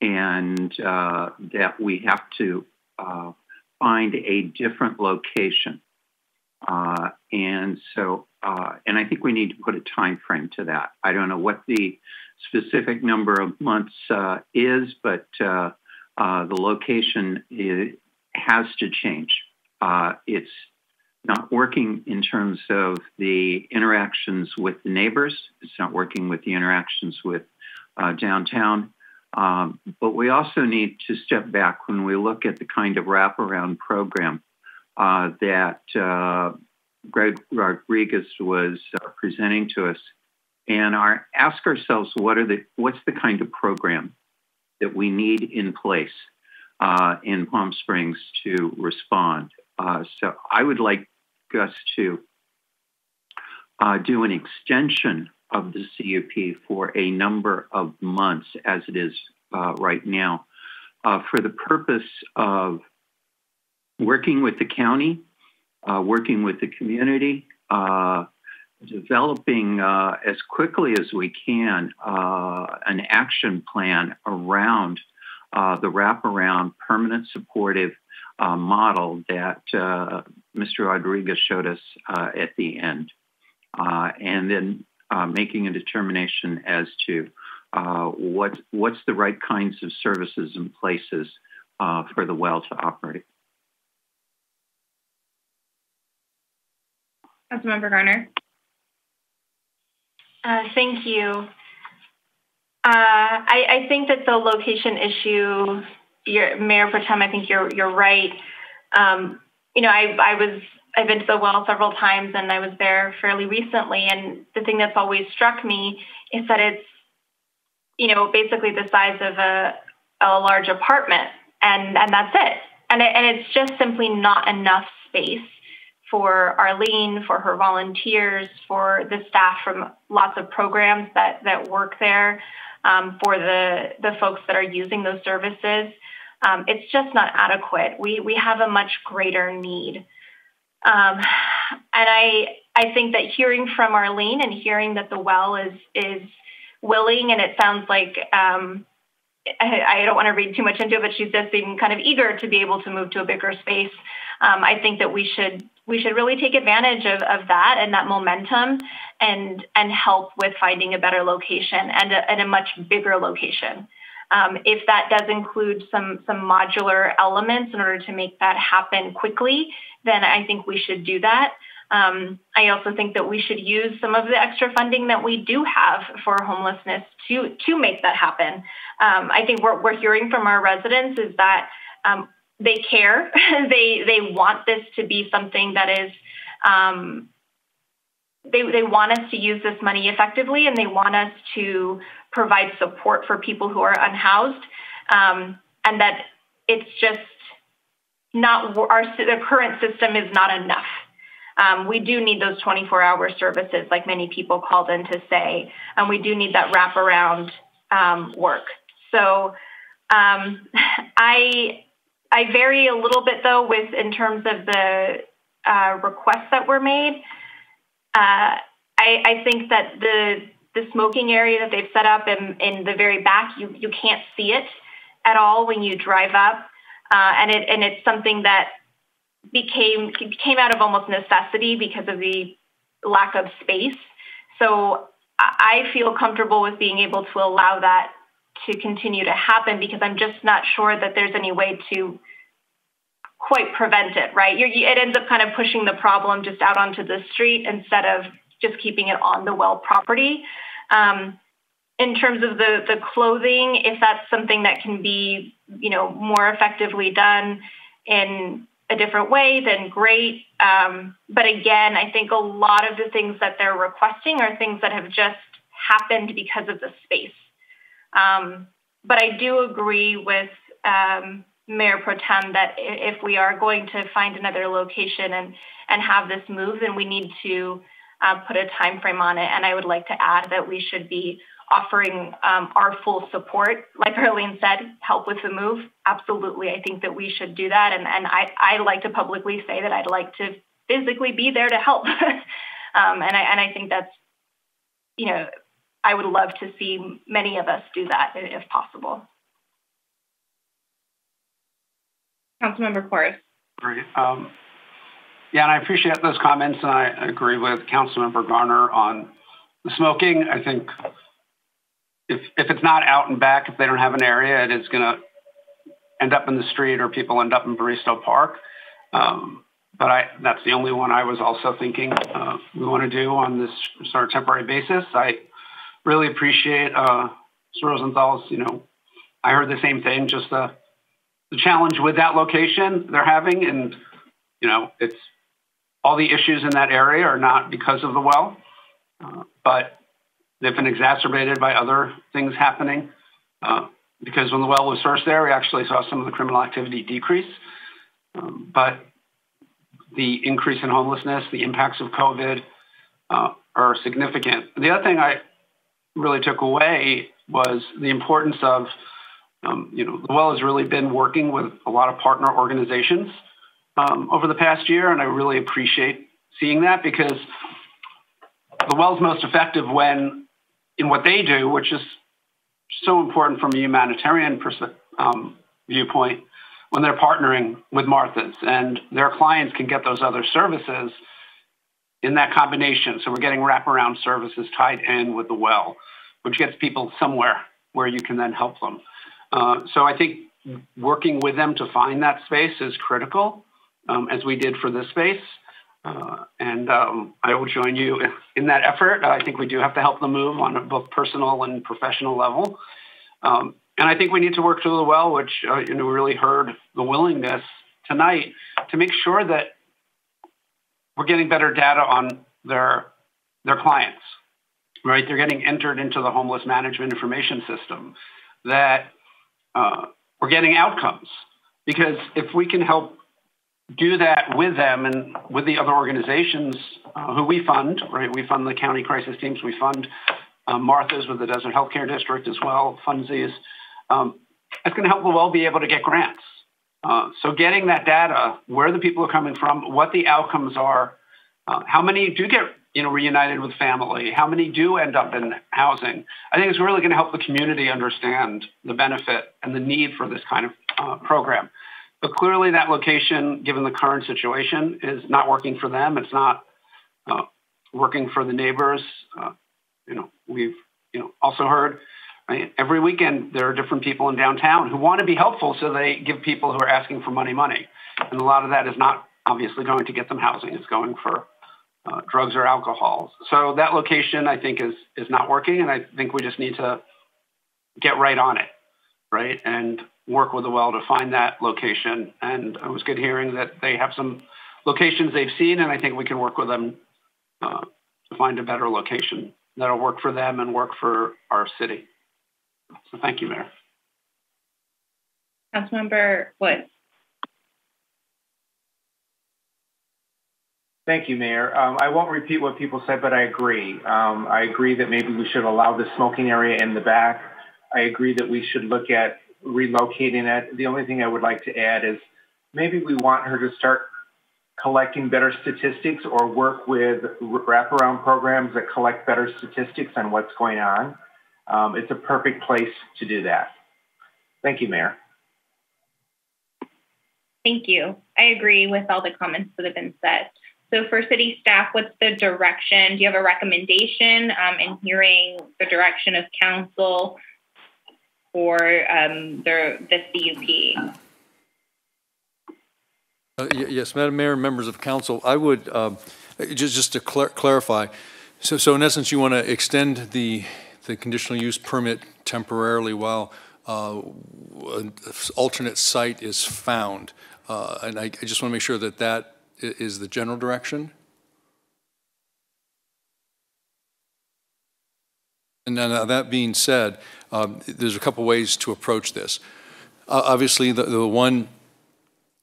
and uh, that we have to uh, find a different location uh, and so, uh, and I think we need to put a time frame to that. I don't know what the specific number of months uh, is, but uh, uh, the location has to change. Uh, it's not working in terms of the interactions with the neighbors. It's not working with the interactions with downtown. Um, but we also need to step back when we look at the kind of wraparound program uh, that uh, Greg Rodriguez was uh, presenting to us, and our, ask ourselves what are the what's the kind of program that we need in place uh, in Palm Springs to respond. Uh, so I would like us to do an extension of the CUP for a number of months, as it is right now, for the purpose of working with the county, uh, working with the community, uh, developing uh, as quickly as we can uh, an action plan around uh, the wraparound permanent supportive uh, model that Mr. Rodriguez showed us at the end. and then making a determination as to what, what's the right kinds of services and places for the well to operate. Councilmember Garner. Uh, thank you. Uh, I, I, think that the location issue, Mayor Protem, I think you're you're right. Um, you know, I, I was I've been to the well several times, and I was there fairly recently. And the thing that's always struck me is that it's, you know, basically the size of a a large apartment, and and that's it. And it, and it's just simply not enough space for Arlene, for her volunteers, for the staff from lots of programs that, that work there, um, for the, the folks that are using those services. Um, it's just not adequate. We, we have a much greater need. Um, and I, I think that hearing from Arlene and hearing that the well is, is willing, and it sounds like um, I, don't want to read too much into it, but she's just being kind of eager to be able to move to a bigger space. Um, I think that we should we should really take advantage of, of that and that momentum and and help with finding a better location and a, and a much bigger location. Um, if that does include some some modular elements in order to make that happen quickly, then I think we should do that. Um, I also think that we should use some of the extra funding that we do have for homelessness to to make that happen. Um, I think what we're hearing from our residents is that um, they care, <laughs> they they want this to be something that is. Um, they, they want us to use this money effectively and they want us to provide support for people who are unhoused um, and that it's just not our the current system is not enough um, we do need those 24 hour services, like many people called in to say, and we do need that wraparound um, work. So um, <laughs> I I vary a little bit though with in terms of the uh, requests that were made. Uh, I, I think that the the smoking area that they've set up in, in the very back, you, you can't see it at all when you drive up. Uh, and it and it's something that became came out of almost necessity because of the lack of space. So I feel comfortable with being able to allow that to continue to happen because I'm just not sure that there's any way to quite prevent it, right? You're, it ends up kind of pushing the problem just out onto the street instead of just keeping it on the well property. Um, in terms of the the clothing, if that's something that can be, you know, more effectively done in a different way, then great. Um, but again, I think a lot of the things that they're requesting are things that have just happened because of the space. Um, but I do agree with um, Mayor Pro Tem that if we are going to find another location and and have this move, then we need to uh, put a time frame on it. And I would like to add that we should be offering um, our full support. Like Arlene said, help with the move. Absolutely. I think that we should do that. And, and I, I like to publicly say that I'd like to physically be there to help. <laughs> um, and, I, and I think that's, you know, I would love to see many of us do that if possible. Councilmember Kors. Great. Um, yeah, and I appreciate those comments, and I agree with Councilmember Garner on the smoking. I think if if it's not out and back, if they don't have an area, it is going to end up in the street or people end up in Baristo Park. Um, but I, that's the only one I was also thinking uh, we want to do on this sort of temporary basis. I really appreciate uh, Mr. Rosenthal's, you know, I heard the same thing, just the, the challenge with that location they're having. And, you know, it's all the issues in that area are not because of the well, uh, but They've been exacerbated by other things happening. Uh, because when the well was first there, we actually saw some of the criminal activity decrease. Um, but the increase in homelessness, the impacts of COVID uh, are significant. The other thing I really took away was the importance of, um, you know, the well has really been working with a lot of partner organizations um, over the past year, and I really appreciate seeing that because the well is most effective when in what they do, which is so important from a humanitarian um, viewpoint, when they're partnering with Martha's and their clients can get those other services in that combination. So we're getting wraparound services tied in with the well, which gets people somewhere where you can then help them. Uh, so I think working with them to find that space is critical, um, as we did for this space. Uh, and um, I will join you in that effort. I think we do have to help them move on both personal and professional level. Um, and I think we need to work through the well, which uh, you know we really heard the willingness tonight to make sure that we're getting better data on their their clients. Right, they're getting entered into the homeless management information system. That uh, we're getting outcomes because if we can help do that with them and with the other organizations uh, who we fund, right? We fund the county crisis teams. We fund um, Martha's with the Desert Healthcare District as well, funsies. Um, it's going to help well be able to get grants. Uh, so getting that data, where the people are coming from, what the outcomes are, uh, how many do get you know reunited with family, how many do end up in housing. I think it's really going to help the community understand the benefit and the need for this kind of uh, program. But clearly, that location, given the current situation, is not working for them. It's not uh, working for the neighbors. Uh, you know, we've you know also heard every weekend there are different people in downtown who want to be helpful, so they give people who are asking for money money, and a lot of that is not obviously going to get them housing. It's going for uh, drugs or alcohol. So that location, I think, is is not working, and I think we just need to get right on it, right, and work with the well to find that location. And it was good hearing that they have some locations they've seen, and I think we can work with them uh, to find a better location that'll work for them and work for our city. So thank you, Mayor. Councilmember Woods. Thank you, Mayor. Um, I won't repeat what people said, but I agree. Um, I agree that maybe we should allow the smoking area in the back. I agree that we should look at relocating it. The only thing I would like to add is maybe we want her to start collecting better statistics or work with wraparound programs that collect better statistics on what's going on. Um, it's a perfect place to do that. Thank you, Mayor. Thank you. I agree with all the comments that have been said. So for city staff, what's the direction? Do you have a recommendation um, in hearing the direction of council for um, the, the CUP? Uh, yes, Madam Mayor, members of council, I would, um, just, just to cl clarify, so, so in essence, you want to extend the, the conditional use permit temporarily while uh, an alternate site is found. Uh, and I, I just want to make sure that that is the general direction. And now that being said, um, there's a couple ways to approach this. Uh, obviously, the, the one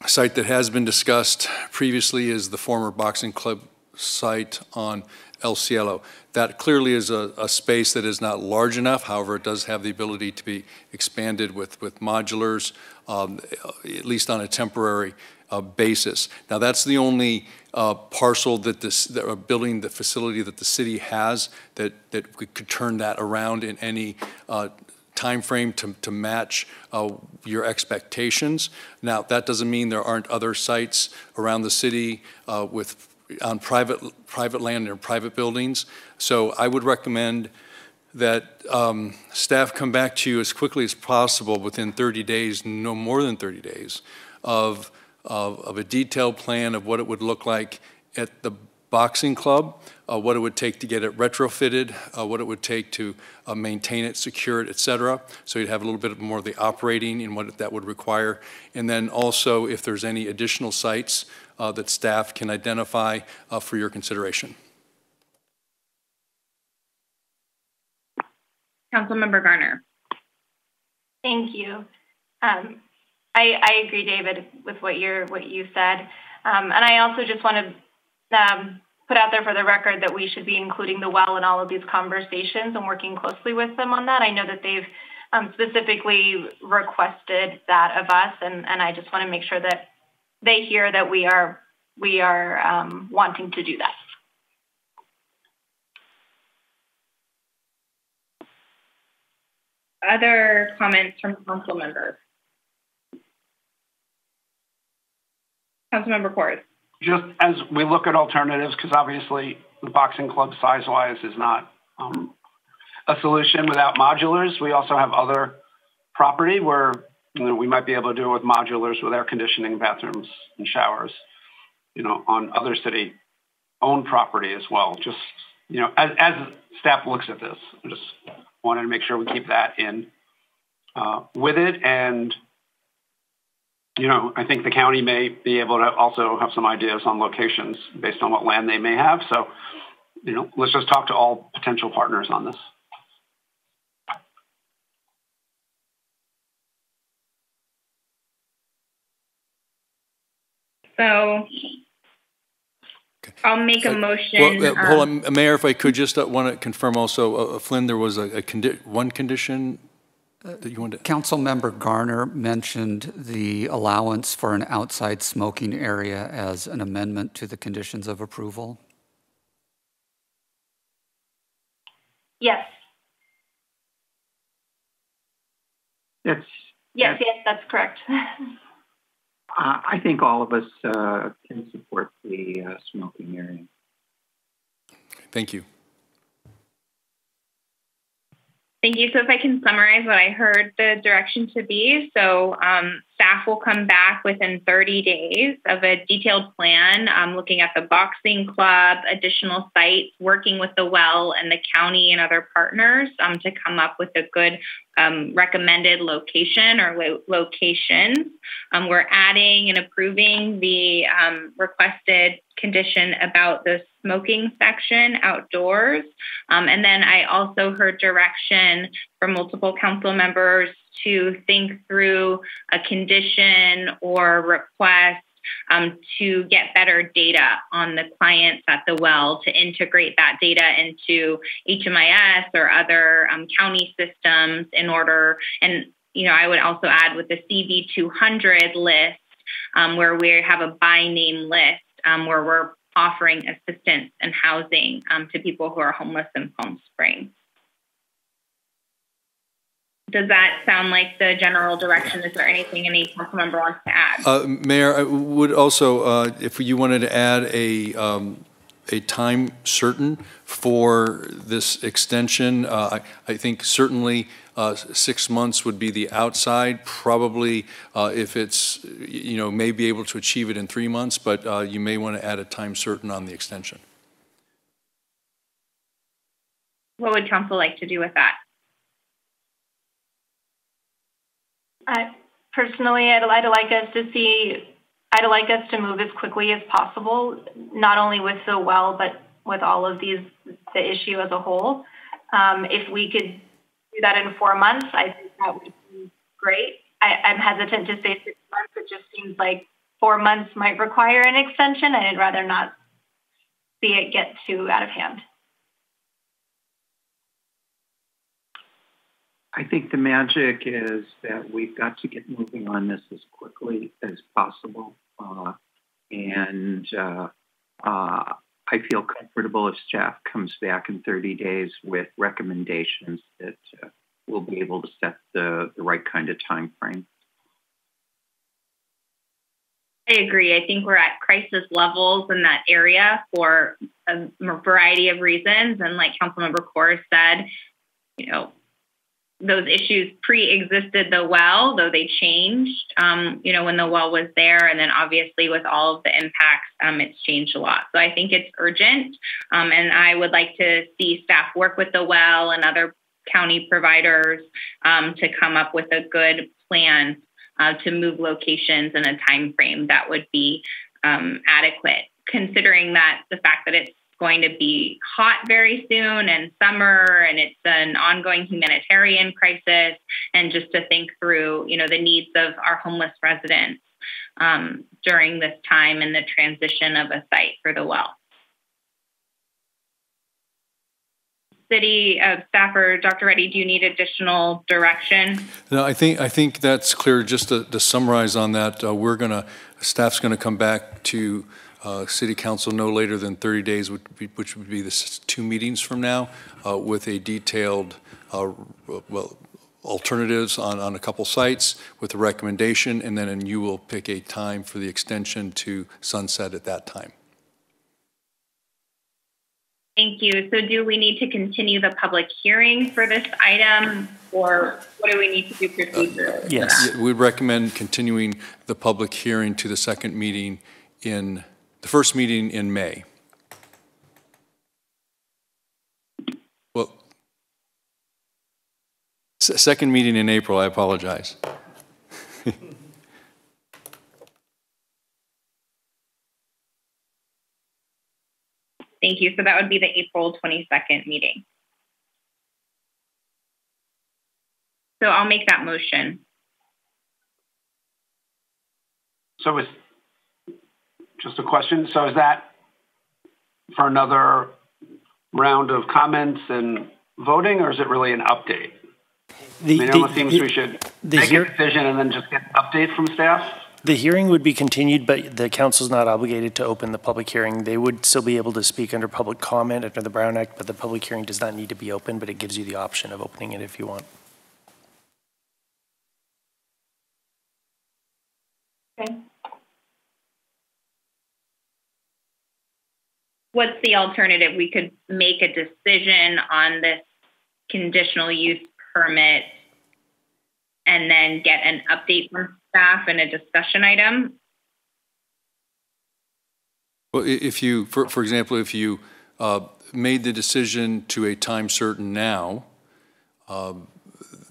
site that has been discussed previously is the former boxing club site on El Cielo. That clearly is a, a, space that is not large enough. However, it does have the ability to be expanded with, with modulars, um, at least on a temporary uh, basis. Now, that's the only uh, parcel that this, that, uh, building, the facility that the city has that, that we could turn that around in any uh, time frame to, to match uh, your expectations. Now, that doesn't mean there aren't other sites around the city uh, with on private private land or private buildings. So I would recommend that um, staff come back to you as quickly as possible within 30 days, no more than 30 days, of, of, of a detailed plan of what it would look like at the boxing club, uh, what it would take to get it retrofitted, uh, what it would take to uh, maintain it, secure it, et cetera. So you'd have a little bit more of the operating and what that would require. And then also if there's any additional sites uh, that staff can identify uh, for your consideration. Councilmember Garner. Thank you. Um, I, I, agree, David, with what you're what you said, um, and I also just want to um, put out there for the record that we should be including the well in all of these conversations and working closely with them on that. I know that they've um, specifically requested that of us, and, and I just want to make sure that they hear that we are we are um, wanting to do that. Other comments from council members? Councilmember Kors just as we look at alternatives, because obviously the boxing club size-wise is not um, a solution without modulars. We also have other property where you know, we might be able to do it with modulars with air conditioning, bathrooms, and showers. You know, on other city-owned property as well. Just you know, as, as staff looks at this, I just wanted to make sure we keep that in uh, with it and you know, I think the county may be able to also have some ideas on locations based on what land they may have. So, you know, let's just talk to all potential partners on this. So I'll make a motion. Well, uh, hold on, Mayor, if I could just uh, want to confirm also, uh, Flinn, there was a, a condi one condition that you wanted? Council member Garner mentioned the allowance for an outside smoking area as an amendment to the conditions of approval. Yes. That's, yes, yes, that's correct. <laughs> uh, I think all of us uh, can support the uh, smoking area. Thank you. Thank you. So if I can summarize what I heard the direction to be. So um, staff will come back within 30 days of a detailed plan um, looking at the boxing club, additional sites, working with the well and the county and other partners um, to come up with a good um, recommended location or lo- locations. Um, we're adding and approving the um, requested condition about the smoking section outdoors. Um, and then I also heard direction from multiple council members to think through a condition or request um, to get better data on the clients at the well to integrate that data into HMIS or other um, county systems in order. And, you know, I would also add with the CV200 list um, where we have a by name list um, where we're offering assistance and housing um, to people who are homeless in Palm Springs. Does that sound like the general direction? Is there anything any council member wants to add? Uh, Mayor, I would also, uh, if you wanted to add a, um, a time certain for this extension, uh, I, I think certainly uh, six months would be the outside. Probably uh, if it's, you know, may be able to achieve it in three months, but uh, you may want to add a time certain on the extension. What would council like to do with that? I personally, I'd, I'd like us to see, I'd like us to move as quickly as possible, not only with the well, but with all of these, the issue as a whole. Um, if we could do that in four months, I think that would be great. I, I'm hesitant to say six months. It just seems like four months might require an extension, and I'd rather not see it get too out of hand. I think the magic is that we've got to get moving on this as quickly as possible. Uh, and uh, uh, I feel comfortable if staff comes back in 30 days with recommendations that uh, we'll be able to set the, the right kind of time frame. I agree. I think we're at crisis levels in that area for a variety of reasons. And like Councilmember Kors said, you know, those issues pre-existed the well, though they changed, um, you know, when the well was there, and then obviously with all of the impacts, um, it's changed a lot. So I think it's urgent, um, and I would like to see staff work with the well and other county providers um, to come up with a good plan uh, to move locations in a time frame that would be um, adequate, considering that the fact that it's going to be hot very soon and summer and it's an ongoing humanitarian crisis and just to think through you know the needs of our homeless residents um, during this time and the transition of a site for the well. City uh, staffer dr Ready do you need additional direction? No i think i think that's clear. Just to, to summarize on that uh, we're to staff's going to come back to uh, city council no later than 30 days, would be, which would be the two meetings from now, uh, with a detailed, uh, well, alternatives on, on a couple sites with a recommendation, and then and you will pick a time for the extension to sunset at that time. Thank you. So do we need to continue the public hearing for this item or what do we need to do procedurally? Uh, yes. We'd recommend continuing the public hearing to the second meeting in the first meeting in May. Well, second meeting in April, I apologize. <laughs> Thank you. So that would be the April 22nd meeting. So I'll make that motion. So is just a question. So is that for another round of comments and voting, or is it really an update? The, I mean, it almost seems the, we should make a decision and then just get an update from staff. The hearing would be continued, but the council is not obligated to open the public hearing. They would still be able to speak under public comment under the Brown Act, but the public hearing does not need to be open, but it gives you the option of opening it if you want. Okay. What's the alternative? We could make a decision on this conditional use permit and then get an update from staff and a discussion item. Well, if you, for, for example, if you uh, made the decision to a time certain now, um,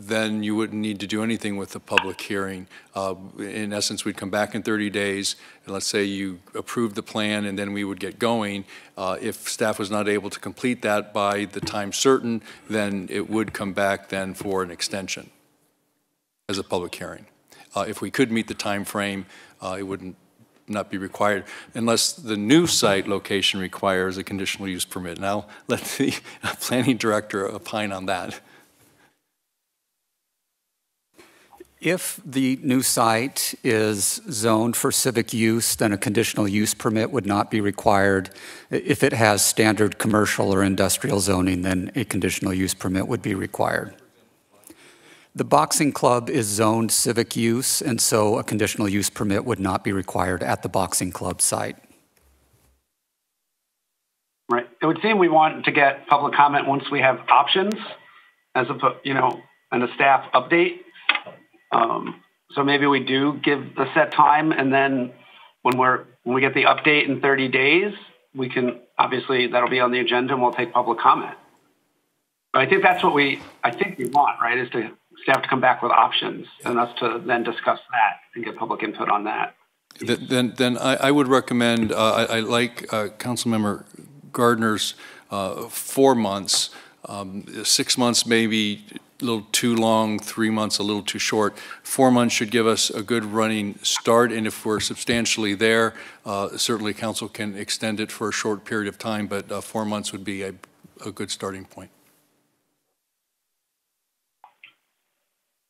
then you wouldn't need to do anything with the public hearing. Uh, In essence, we'd come back in 30 days, and let's say you approved the plan, and then we would get going. Uh, If staff was not able to complete that by the time certain, then it would come back then for an extension as a public hearing. Uh, If we could meet the time frame, uh, it wouldn't not be required unless the new site location requires a conditional use permit. And I'll let the <laughs> planning director opine on that. If the new site is zoned for civic use, then a conditional use permit would not be required. If it has standard commercial or industrial zoning, then a conditional use permit would be required. The boxing club is zoned civic use, and so a conditional use permit would not be required at the boxing club site. Right. It would seem we want to get public comment once we have options, as a, you know, and a staff update. Um, so maybe we do give the set time, and then when we're when we get the update in 30 days, we can obviously that'll be on the agenda, and we'll take public comment. But I think that's what we I think we want, right? Is to staff to come back with options, and us to then discuss that and get public input on that. Th- Then, then I, would recommend, uh, I, like uh, Councilmember Garner's uh, four months. Um, Six months maybe little too long, three months a little too short. Four months should give us a good running start, and if we're substantially there, uh, certainly council can extend it for a short period of time, but uh, four months would be a, a good starting point.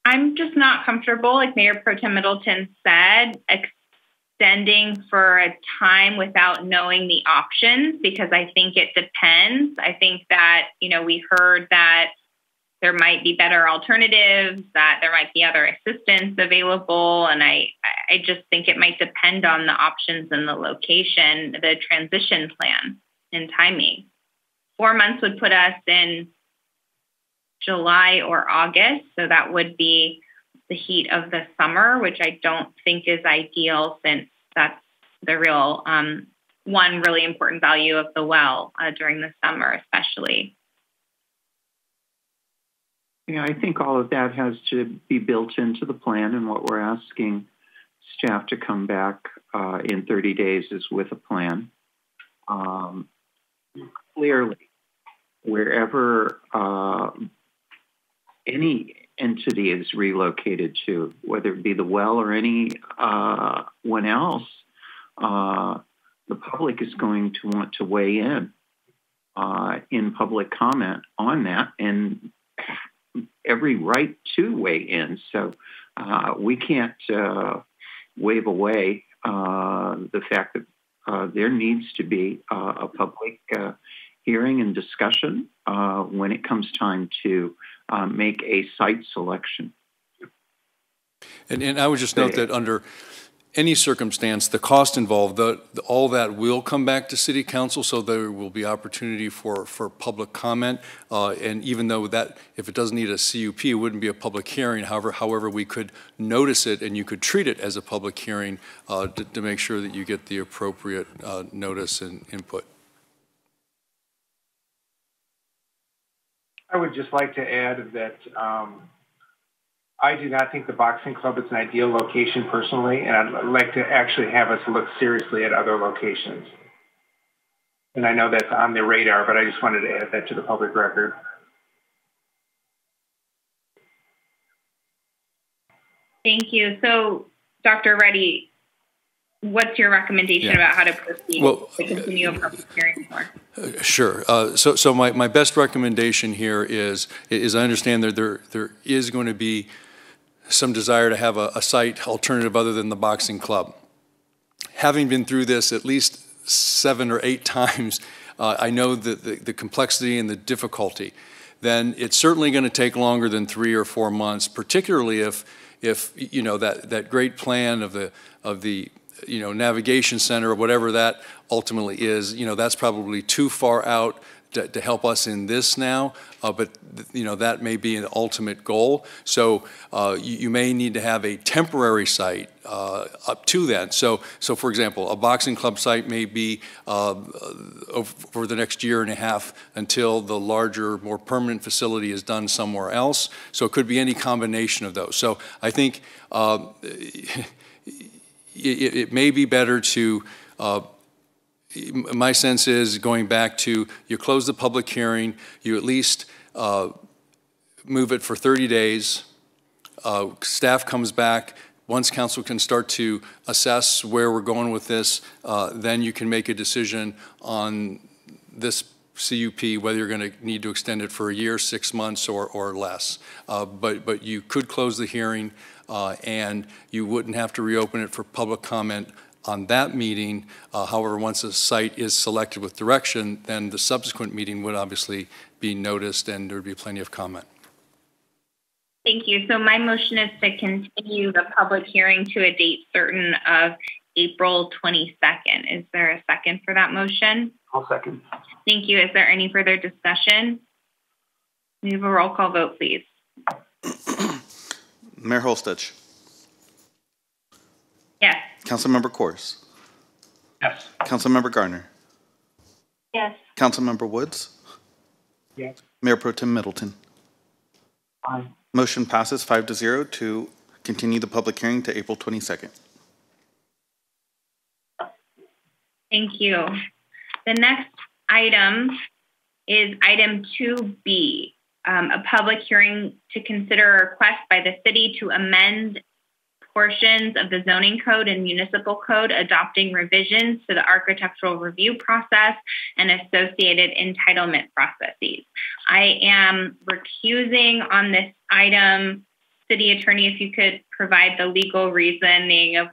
I'm just not comfortable, like Mayor Pro Tem Middleton said, extending for a time without knowing the options because I think it depends. I think that, you know, we heard that there might be better alternatives, that there might be other assistance available. And I, I just think it might depend on the options and the location, the transition plan and timing. Four months would put us in July or August. So that would be the heat of the summer, which I don't think is ideal since that's the real um, one really important value of the well uh, during the summer, especially. Yeah, I think all of that has to be built into the plan, and what we're asking staff to come back uh, in 30 days is with a plan. Um, clearly, wherever uh, any entity is relocated to, whether it be the well or anyone uh, else, uh, the public is going to want to weigh in uh, in public comment on that and every right to weigh in. So uh, we can't uh, wave away uh, the fact that uh, there needs to be uh, a public uh, hearing and discussion when it comes time to make a site selection. And, and I would just note that under any circumstance, the cost involved, the, the, all that will come back to City Council, so there will be opportunity for, for public comment. Uh, and even though that, if it doesn't need a CUP, it wouldn't be a public hearing. However, however, we could notice it and you could treat it as a public hearing uh, to, to, make sure that you get the appropriate uh, notice and input. I would just like to add that um, I do not think the boxing club is an ideal location personally, and I'd like to actually have us look seriously at other locations. And I know that's on the radar, but I just wanted to add that to the public record. Thank you. So, Dr. Ready, what's your recommendation Yeah. about how to proceed Well, to continue a public hearing for? Uh, Sure. Uh, So, so my, my best recommendation here is, is I understand that there, there is going to be some desire to have a, a site alternative other than the boxing club. Having been through this at least seven or eight <laughs> times, uh, I know the, the, the complexity and the difficulty. Then it's certainly going to take longer than three or four months, particularly if, if you know that, that great plan of the, of the you know, navigation center or whatever that ultimately is, you know, that's probably too far out to, to help us in this now, uh, but you know that may be an ultimate goal. So uh, you, you, may need to have a temporary site uh, up to that. So, so for example, a boxing club site may be uh, for the next year and a half until the larger, more permanent facility is done somewhere else. So it could be any combination of those. So I think uh, <laughs> it, it, may be better to uh, my sense is going back to you close the public hearing, you at least uh, move it for 30 days. Uh, staff comes back. Once council can start to assess where we're going with this, uh, then you can make a decision on this CUP, whether you're going to need to extend it for a year, six months, or, or less. Uh, but, but you could close the hearing uh, and you wouldn't have to reopen it for public comment on that meeting. Uh, however, once a site is selected with direction, then the subsequent meeting would obviously be noticed and there would be plenty of comment. Thank you. So my motion is to continue the public hearing to a date certain of April 22nd. Is there a second for that motion? I'll second. Thank you. Is there any further discussion? We have a roll call vote, please. Mayor Holstege. Yes. Councilmember Kors. Yes. Councilmember Garner. Yes. Councilmember Woods. Yes. Mayor Pro Tem Middleton. Aye. Motion passes five to zero to continue the public hearing to April 22nd. Thank you. The next item is item 2B, um, a public hearing to consider a request by the city to amend portions of the zoning code and municipal code adopting revisions to the architectural review process and associated entitlement processes. I am recusing on this item. City Attorney, if you could provide the legal reasoning of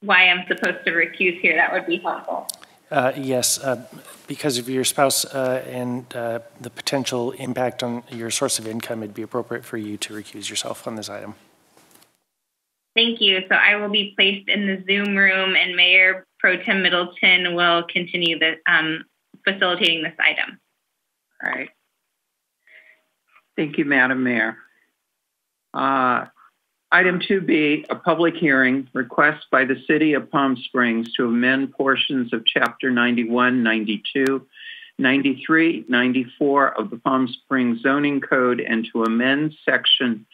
why I'm supposed to recuse here, that would be helpful. Uh, yes, uh, because of your spouse uh, and uh, the potential impact on your source of income, it'd be appropriate for you to recuse yourself on this item. Thank you. So I will be placed in the Zoom room, and Mayor Pro Tem Middleton will continue the um, facilitating this item. All right. Thank you, Madam Mayor. Uh, item 2B, a public hearing request by the City of Palm Springs to amend portions of Chapter 91, 92, 93, 94 of the Palm Springs Zoning Code and to amend Section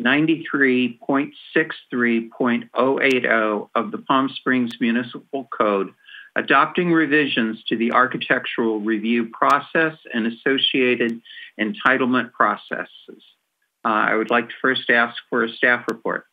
93.63.080 of the Palm Springs Municipal Code, adopting revisions to the architectural review process and associated entitlement processes. Uh, I would like to first ask for a staff report.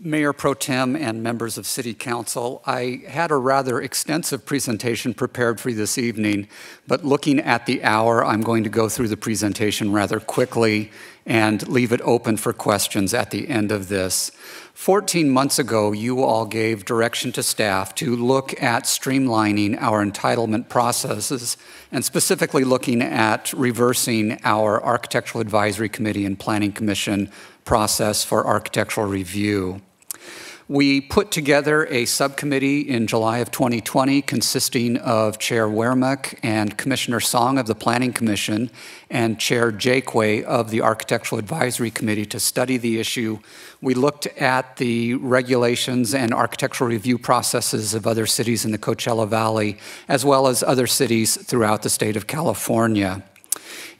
Mayor Pro Tem and members of City Council, I had a rather extensive presentation prepared for you this evening, but looking at the hour, I'm going to go through the presentation rather quickly and leave it open for questions at the end of this. 14 months ago, you all gave direction to staff to look at streamlining our entitlement processes and specifically looking at reversing our Architectural Advisory Committee and Planning Commission process for architectural review. We put together a subcommittee in July of 2020 consisting of Chair Weremiuk and Commissioner Song of the Planning Commission and Chair Jaquay of the Architectural Advisory Committee to study the issue. We looked at the regulations and architectural review processes of other cities in the Coachella Valley, as well as other cities throughout the state of California.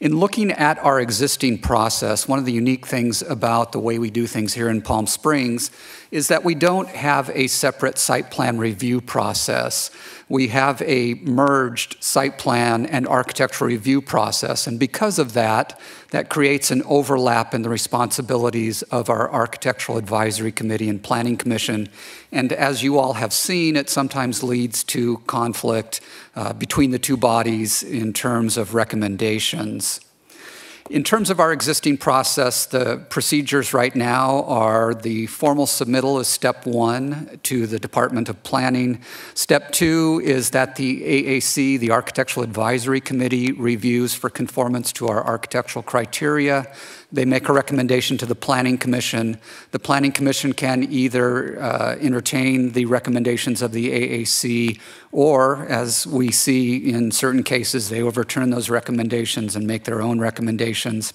In looking at our existing process, one of the unique things about the way we do things here in Palm Springs is that we don't have a separate site plan review process. We have a merged site plan and architectural review process. And because of that, that creates an overlap in the responsibilities of our Architectural Advisory Committee and Planning Commission. And as you all have seen, it sometimes leads to conflict uh, between the two bodies in terms of recommendations. In terms of our existing process, the procedures right now are the formal submittal is step one to the Department of Planning. Step two is that the AAC, the Architectural Advisory Committee, reviews for conformance to our architectural criteria. They make a recommendation to the Planning Commission. The Planning Commission can either uh, entertain the recommendations of the AAC, or as we see in certain cases, they overturn those recommendations and make their own recommendations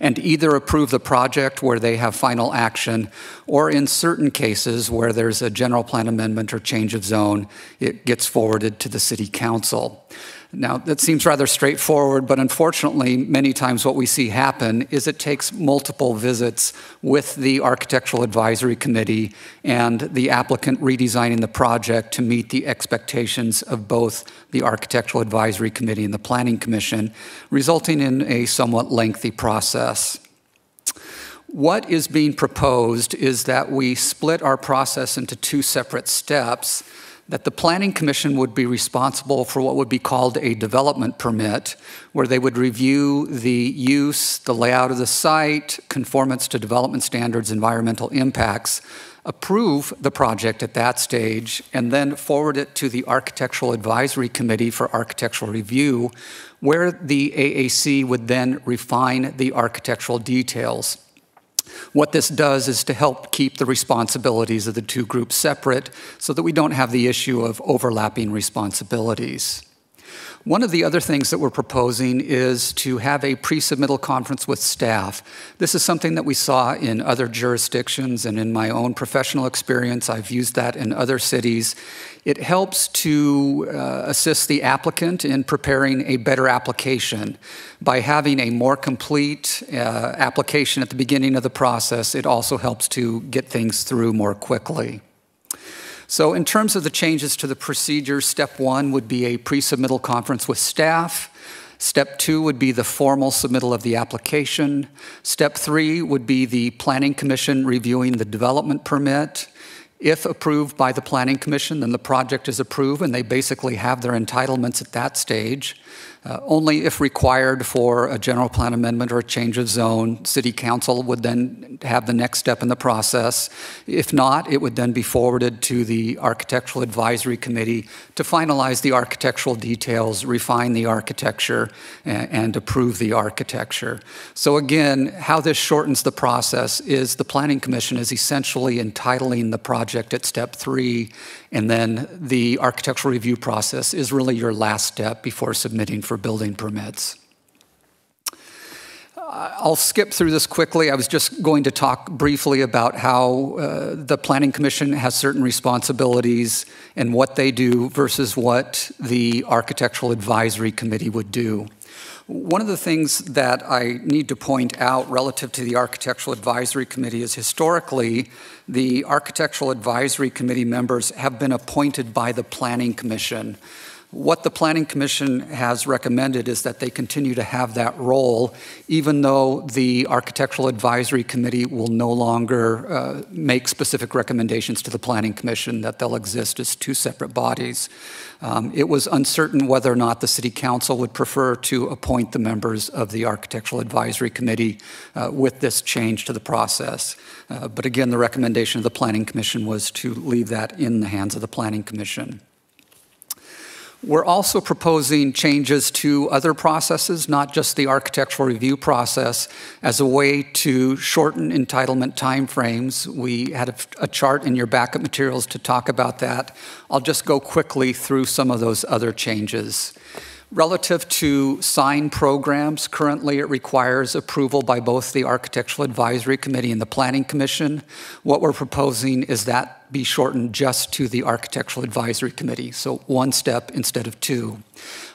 and either approve the project where they have final action, or in certain cases where there's a general plan amendment or change of zone, it gets forwarded to the city council. Now, that seems rather straightforward, but unfortunately, many times what we see happen is it takes multiple visits with the Architectural Advisory Committee and the applicant redesigning the project to meet the expectations of both the Architectural Advisory Committee and the Planning Commission, resulting in a somewhat lengthy process. What is being proposed is that we split our process into two separate steps that the Planning Commission would be responsible for what would be called a development permit, where they would review the use, the layout of the site, conformance to development standards, environmental impacts, approve the project at that stage, and then forward it to the Architectural Advisory Committee for architectural review, where the AAC would then refine the architectural details. What this does is to help keep the responsibilities of the two groups separate so that we don't have the issue of overlapping responsibilities. One of the other things that we're proposing is to have a pre-submittal conference with staff. This is something that we saw in other jurisdictions and in my own professional experience. I've used that in other cities. It helps to uh, assist the applicant in preparing a better application. By having a more complete uh, application at the beginning of the process, it also helps to get things through more quickly. So in terms of the changes to the procedure, step one would be a pre-submittal conference with staff. Step two would be the formal submittal of the application. Step three would be the Planning Commission reviewing the development permit. If approved by the Planning Commission, then the project is approved and they basically have their entitlements at that stage. Uh, only if required for a general plan amendment or a change of zone, City Council would then have the next step in the process. If not, it would then be forwarded to the Architectural Advisory Committee to finalize the architectural details, refine the architecture, and, and approve the architecture. So again, how this shortens the process is the Planning Commission is essentially entitling the project at step three and then the architectural review process is really your last step before submitting for building permits. I'll skip through this quickly. I was just going to talk briefly about how uh, the Planning Commission has certain responsibilities and what they do versus what the Architectural Advisory Committee would do. One of the things that I need to point out relative to the Architectural Advisory Committee is historically the Architectural Advisory Committee members have been appointed by the Planning Commission. What the Planning Commission has recommended is that they continue to have that role, even though the Architectural Advisory Committee will no longer uh, make specific recommendations to the Planning Commission, that they'll exist as two separate bodies. Um, it was uncertain whether or not the City Council would prefer to appoint the members of the Architectural Advisory Committee uh, with this change to the process. Uh, but again, the recommendation of the Planning Commission was to leave that in the hands of the Planning Commission. We're also proposing changes to other processes, not just the architectural review process, as a way to shorten entitlement timeframes. We had a, a, chart in your backup materials to talk about that. I'll just go quickly through some of those other changes. Relative to sign programs, currently it requires approval by both the Architectural Advisory Committee and the Planning Commission. What we're proposing is that be shortened just to the Architectural Advisory Committee, so one step instead of two.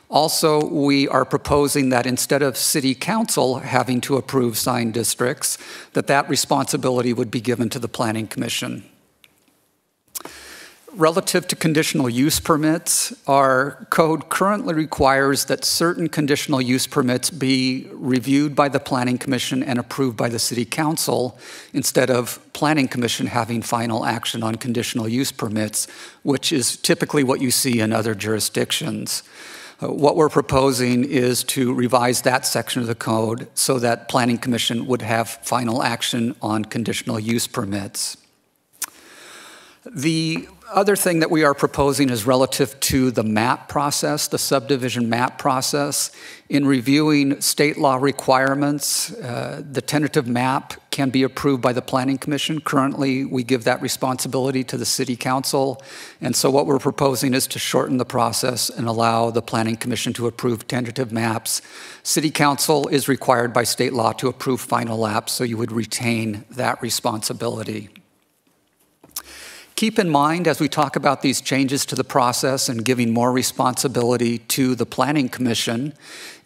Also, we are proposing that instead of City Council having to approve sign districts, that that responsibility would be given to the Planning Commission. Relative to conditional use permits, our code currently requires that certain conditional use permits be reviewed by the Planning Commission and approved by the City Council instead of Planning Commission having final action on conditional use permits, which is typically what you see in other jurisdictions. Uh, what we're proposing is to revise that section of the code so that Planning Commission would have final action on conditional use permits. The other thing that we are proposing is relative to the map process, the subdivision map process. In reviewing state law requirements, uh, the tentative map can be approved by the Planning Commission. Currently, we give that responsibility to the City Council. And so what we're proposing is to shorten the process and allow the Planning Commission to approve tentative maps. City Council is required by state law to approve final maps, so you would retain that responsibility. Keep in mind as we talk about these changes to the process and giving more responsibility to the Planning Commission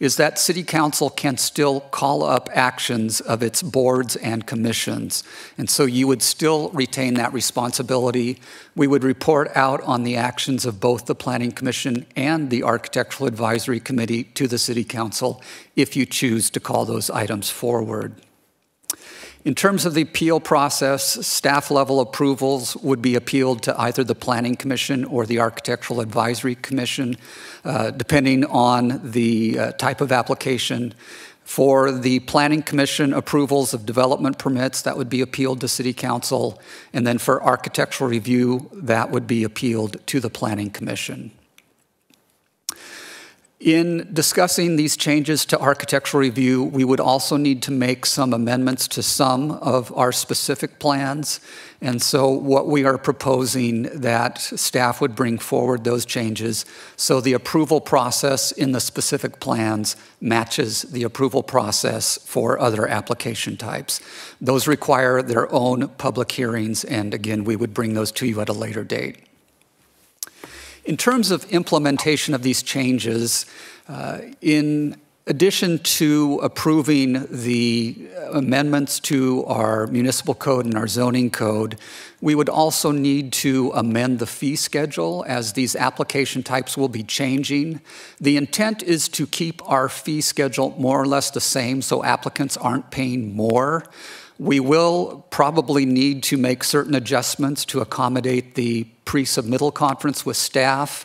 is that City Council can still call up actions of its boards and commissions. And so you would still retain that responsibility. We would report out on the actions of both the Planning Commission and the Architectural Advisory Committee to the City Council if you choose to call those items forward. In terms of the appeal process, staff level approvals would be appealed to either the Planning Commission or the Architectural Advisory Commission, uh, depending on the uh, type of application. For the Planning Commission approvals of development permits, that would be appealed to City Council. And then for architectural review, that would be appealed to the Planning Commission. In discussing these changes to architectural review, we would also need to make some amendments to some of our specific plans. And so what we are proposing that staff would bring forward those changes so the approval process in the specific plans matches the approval process for other application types. Those require their own public hearings and again we would bring those to you at a later date. In terms of implementation of these changes, uh, in addition to approving the amendments to our municipal code and our zoning code, we would also need to amend the fee schedule as these application types will be changing. The intent is to keep our fee schedule more or less the same so applicants aren't paying more. We will probably need to make certain adjustments to accommodate the pre-submittal conference with staff.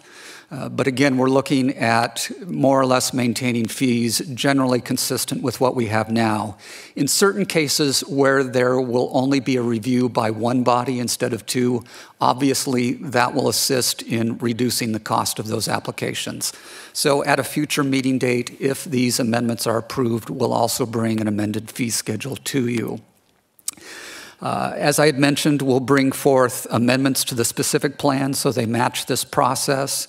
Uh, but again, we're looking at more or less maintaining fees generally consistent with what we have now. In certain cases where there will only be a review by one body instead of two, obviously that will assist in reducing the cost of those applications. So at a future meeting date, if these amendments are approved, we'll also bring an amended fee schedule to you. Uh, as I had mentioned, we'll bring forth amendments to the specific plan so they match this process.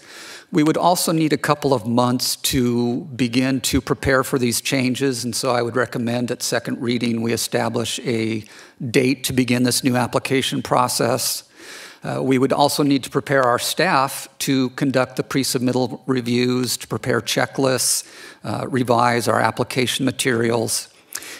We would also need a couple of months to begin to prepare for these changes, and so I would recommend at second reading we establish a date to begin this new application process. Uh, we would also need to prepare our staff to conduct the pre-submittal reviews, to prepare checklists, uh, revise our application materials.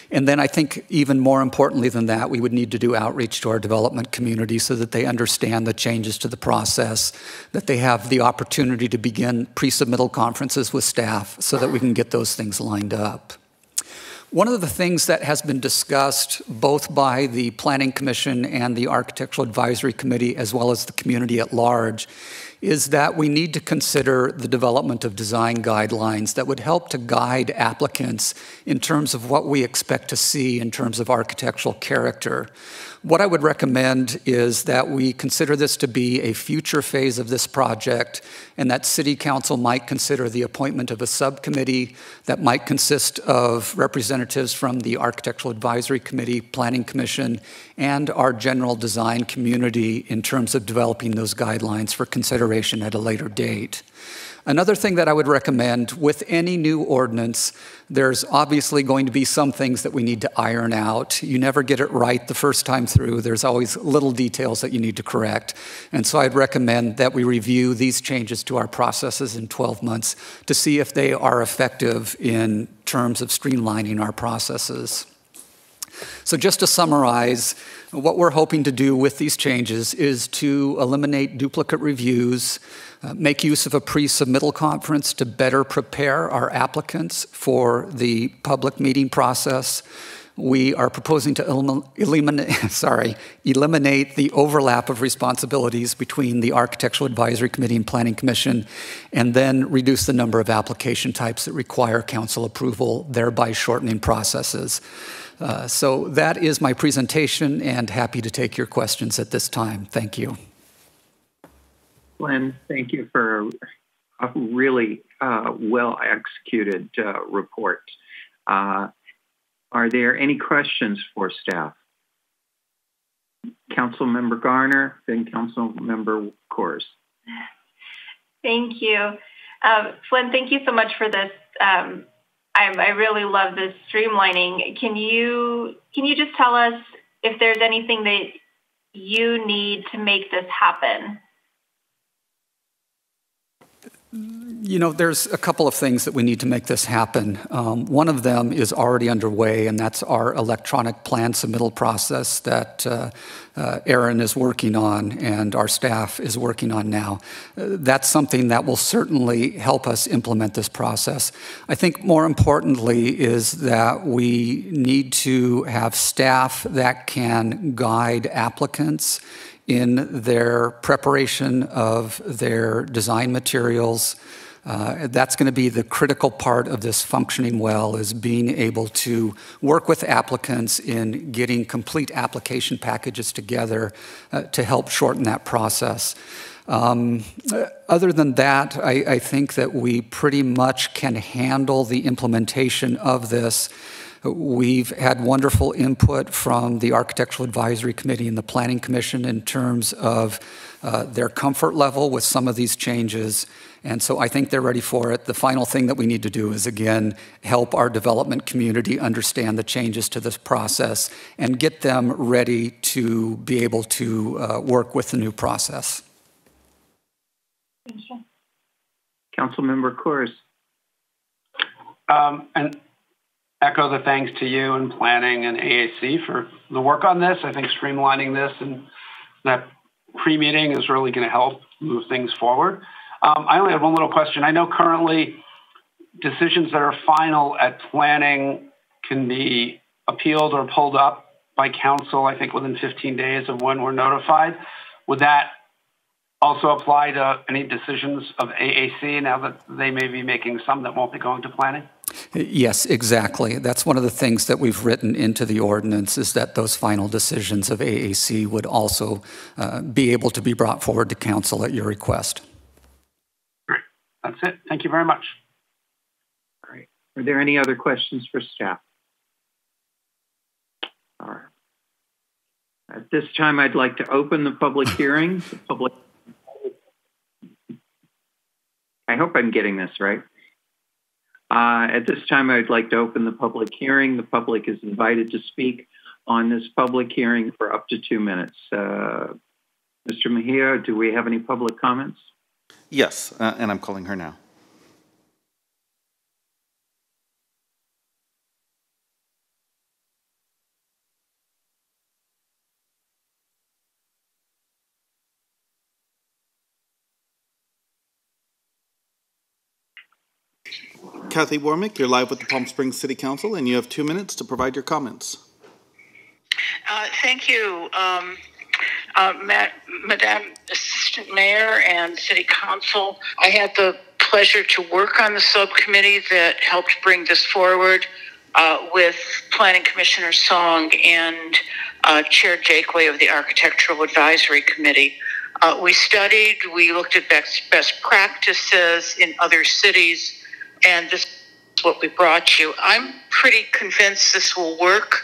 And then I think even more importantly than that, we would need to do outreach to our development community so that they understand the changes to the process, that they have the opportunity to begin pre-submittal conferences with staff so that we can get those things lined up. One of the things that has been discussed both by the Planning Commission and the Architectural Advisory Committee, as well as the community at large, is that we need to consider the development of design guidelines that would help to guide applicants in terms of what we expect to see in terms of architectural character. What I would recommend is that we consider this to be a future phase of this project and that City Council might consider the appointment of a subcommittee that might consist of representatives from the Architectural Advisory Committee, Planning Commission, and our general design community in terms of developing those guidelines for consideration at a later date. Another thing that I would recommend with any new ordinance, there's obviously going to be some things that we need to iron out. You never get it right the first time through. There's always little details that you need to correct. And so I'd recommend that we review these changes to our processes in 12 months to see if they are effective in terms of streamlining our processes. So just to summarize, what we're hoping to do with these changes is to eliminate duplicate reviews, uh, make use of a pre-submittal conference to better prepare our applicants for the public meeting process. We are proposing to eliminate, <laughs> sorry, eliminate the overlap of responsibilities between the Architectural Advisory Committee and Planning Commission, and then reduce the number of application types that require council approval, thereby shortening processes. Uh, so that is my presentation and happy to take your questions at this time. Thank you. Flinn, thank you for a really uh, well executed uh, report. Uh, are there any questions for staff? Councilmember Garner, then Councilmember Kors. Thank you. Um, Flinn, thank you so much for this. Um, I, I really love this streamlining. Can you can you just tell us if there's anything that you need to make this happen? You know, there's a couple of things that we need to make this happen. Um, one of them is already underway, and that's our electronic plan submittal process that uh, uh, Aaron is working on and our staff is working on now. Uh, that's something that will certainly help us implement this process. I think more importantly is that we need to have staff that can guide applicants in their preparation of their design materials. Uh, that's going to be the critical part of this functioning well is being able to work with applicants in getting complete application packages together uh, to help shorten that process. Um, other than that, I, I think that we pretty much can handle the implementation of this We've had wonderful input from the Architectural Advisory Committee and the Planning Commission in terms of uh, their comfort level with some of these changes. And so I think they're ready for it. The final thing that we need to do is, again, help our development community understand the changes to this process and get them ready to be able to uh, work with the new process. Thank you. Councilmember Kors. Um, and echo the thanks to you and planning and AAC for the work on this. I think streamlining this and that pre-meeting is really going to help move things forward. Um, I only have one little question. I know currently decisions that are final at planning can be appealed or pulled up by council, I think within 15 days of when we're notified. Would that also apply to any decisions of AAC now that they may be making some that won't be going to planning? Yes, exactly. That's one of the things that we've written into the ordinance is that those final decisions of AAC would also uh, be able to be brought forward to council at your request. Great. That's it. Thank you very much. All right. Are there any other questions for staff? All right. At this time, I'd like to open the public hearing. The public. I hope I'm getting this right. Uh, at this time, I'd like to open the public hearing. The public is invited to speak on this public hearing for up to two minutes. Uh, Mr. Mejia, do we have any public comments? Yes, uh, and I'm calling her now. Kathy Weremiuk, you're live with the Palm Springs City Council, and you have two minutes to provide your comments. Uh, thank you, um, uh, Madam Assistant Mayor and City Council. I had the pleasure to work on the subcommittee that helped bring this forward uh, with Planning Commissioner Song and uh, Chair Jakeway of the Architectural Advisory Committee. Uh, we studied, we looked at best, best practices in other cities and this is what we brought you. I'm pretty convinced this will work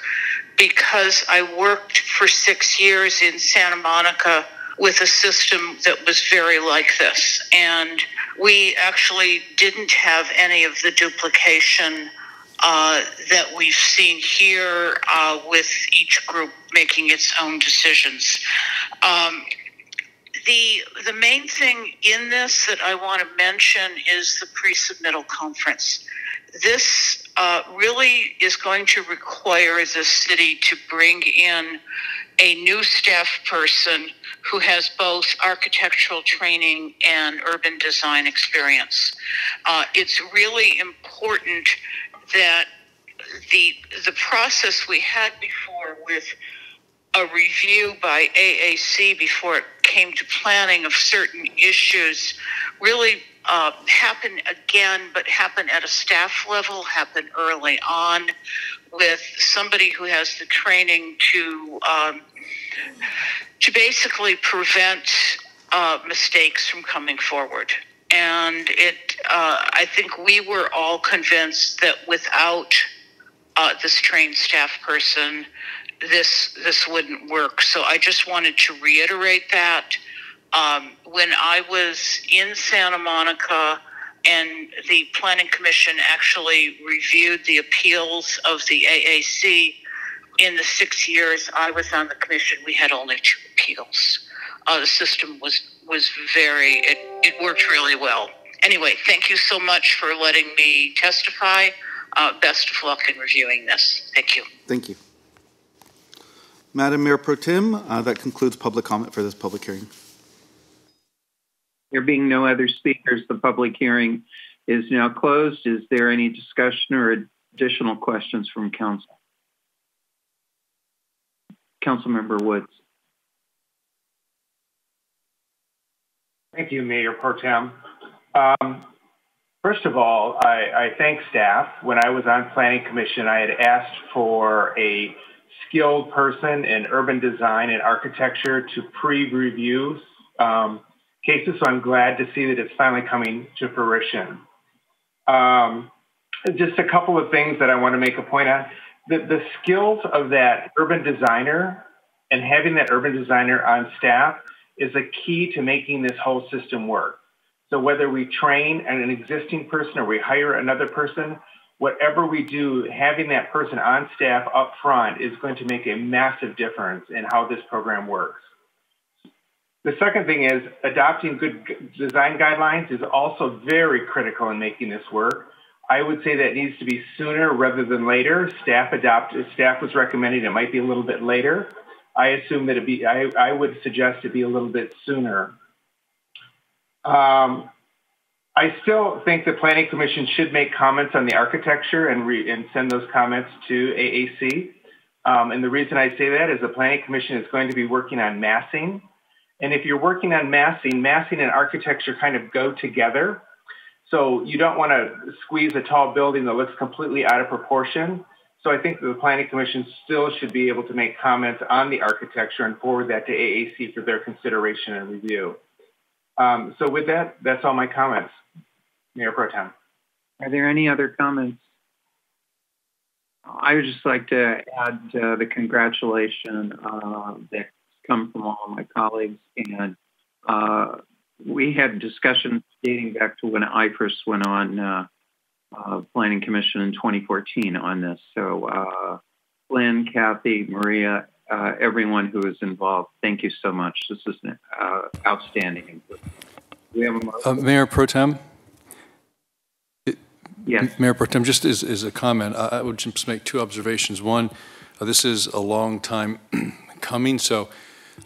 because I worked for six years in Santa Monica with a system that was very like this. And we actually didn't have any of the duplication uh, that we've seen here uh, with each group making its own decisions. Um, the the main thing in this that I want to mention is the pre-submittal conference. This uh, really is going to require the city to bring in a new staff person who has both architectural training and urban design experience. Uh, it's really important that the the process we had before with a review by AAC before it came to planning of certain issues really uh, happen again, but happen at a staff level, happen early on with somebody who has the training to um, to basically prevent uh, mistakes from coming forward. And it, uh, I think we were all convinced that without uh, this trained staff person, this this wouldn't work. So I just wanted to reiterate that. Um, when I was in Santa Monica and the Planning Commission actually reviewed the appeals of the AAC, in the six years I was on the commission, we had only two appeals. Uh, the system was was very it, it worked really well. Anyway, thank you so much for letting me testify. Uh, best of luck in reviewing this. Thank you. Thank you. Madam Mayor Pro Tem, uh, that concludes public comment for this public hearing. There being no other speakers, the public hearing is now closed. Is there any discussion or additional questions from council? Councilmember Woods. Thank you, Mayor Pro Tem. Um, first of all, I, I thank staff. When I was on Planning Commission, I had asked for a skilled person in urban design and architecture to pre-review um, cases, so I'm glad to see that it's finally coming to fruition. Um, just a couple of things that I want to make a point on. The, the skills of that urban designer and having that urban designer on staff is a key to making this whole system work. So whether we train an existing person or we hire another person, whatever we do, having that person on staff up front is going to make a massive difference in how this program works. The second thing is adopting good design guidelines is also very critical in making this work. I would say that needs to be sooner rather than later. Staff adopt, staff was recommending it might be a little bit later. I assume that it be, I, I would suggest it be a little bit sooner. Um, I still think the Planning Commission should make comments on the architecture and, re, and send those comments to AAC. Um, and the reason I say that is the Planning Commission is going to be working on massing. And if you're working on massing, massing and architecture kind of go together. So you don't want to squeeze a tall building that looks completely out of proportion. So I think the Planning Commission still should be able to make comments on the architecture and forward that to AAC for their consideration and review. Um, so with that, that's all my comments. Mayor Pro Tem. Are there any other comments? I would just like to add uh, the congratulation uh, that's come from all of my colleagues. And uh, we had discussions dating back to when I first went on uh, uh, Planning Commission in 2014 on this. So, uh, Lynn, Kathy, Maria, uh, everyone who is involved, thank you so much. This is uh, outstanding. We have a uh, Mayor Pro Tem? Yes. Mayor Pro Tem, just as, as a comment, I, I would just make two observations. One, uh, this is a long time <clears throat> coming, so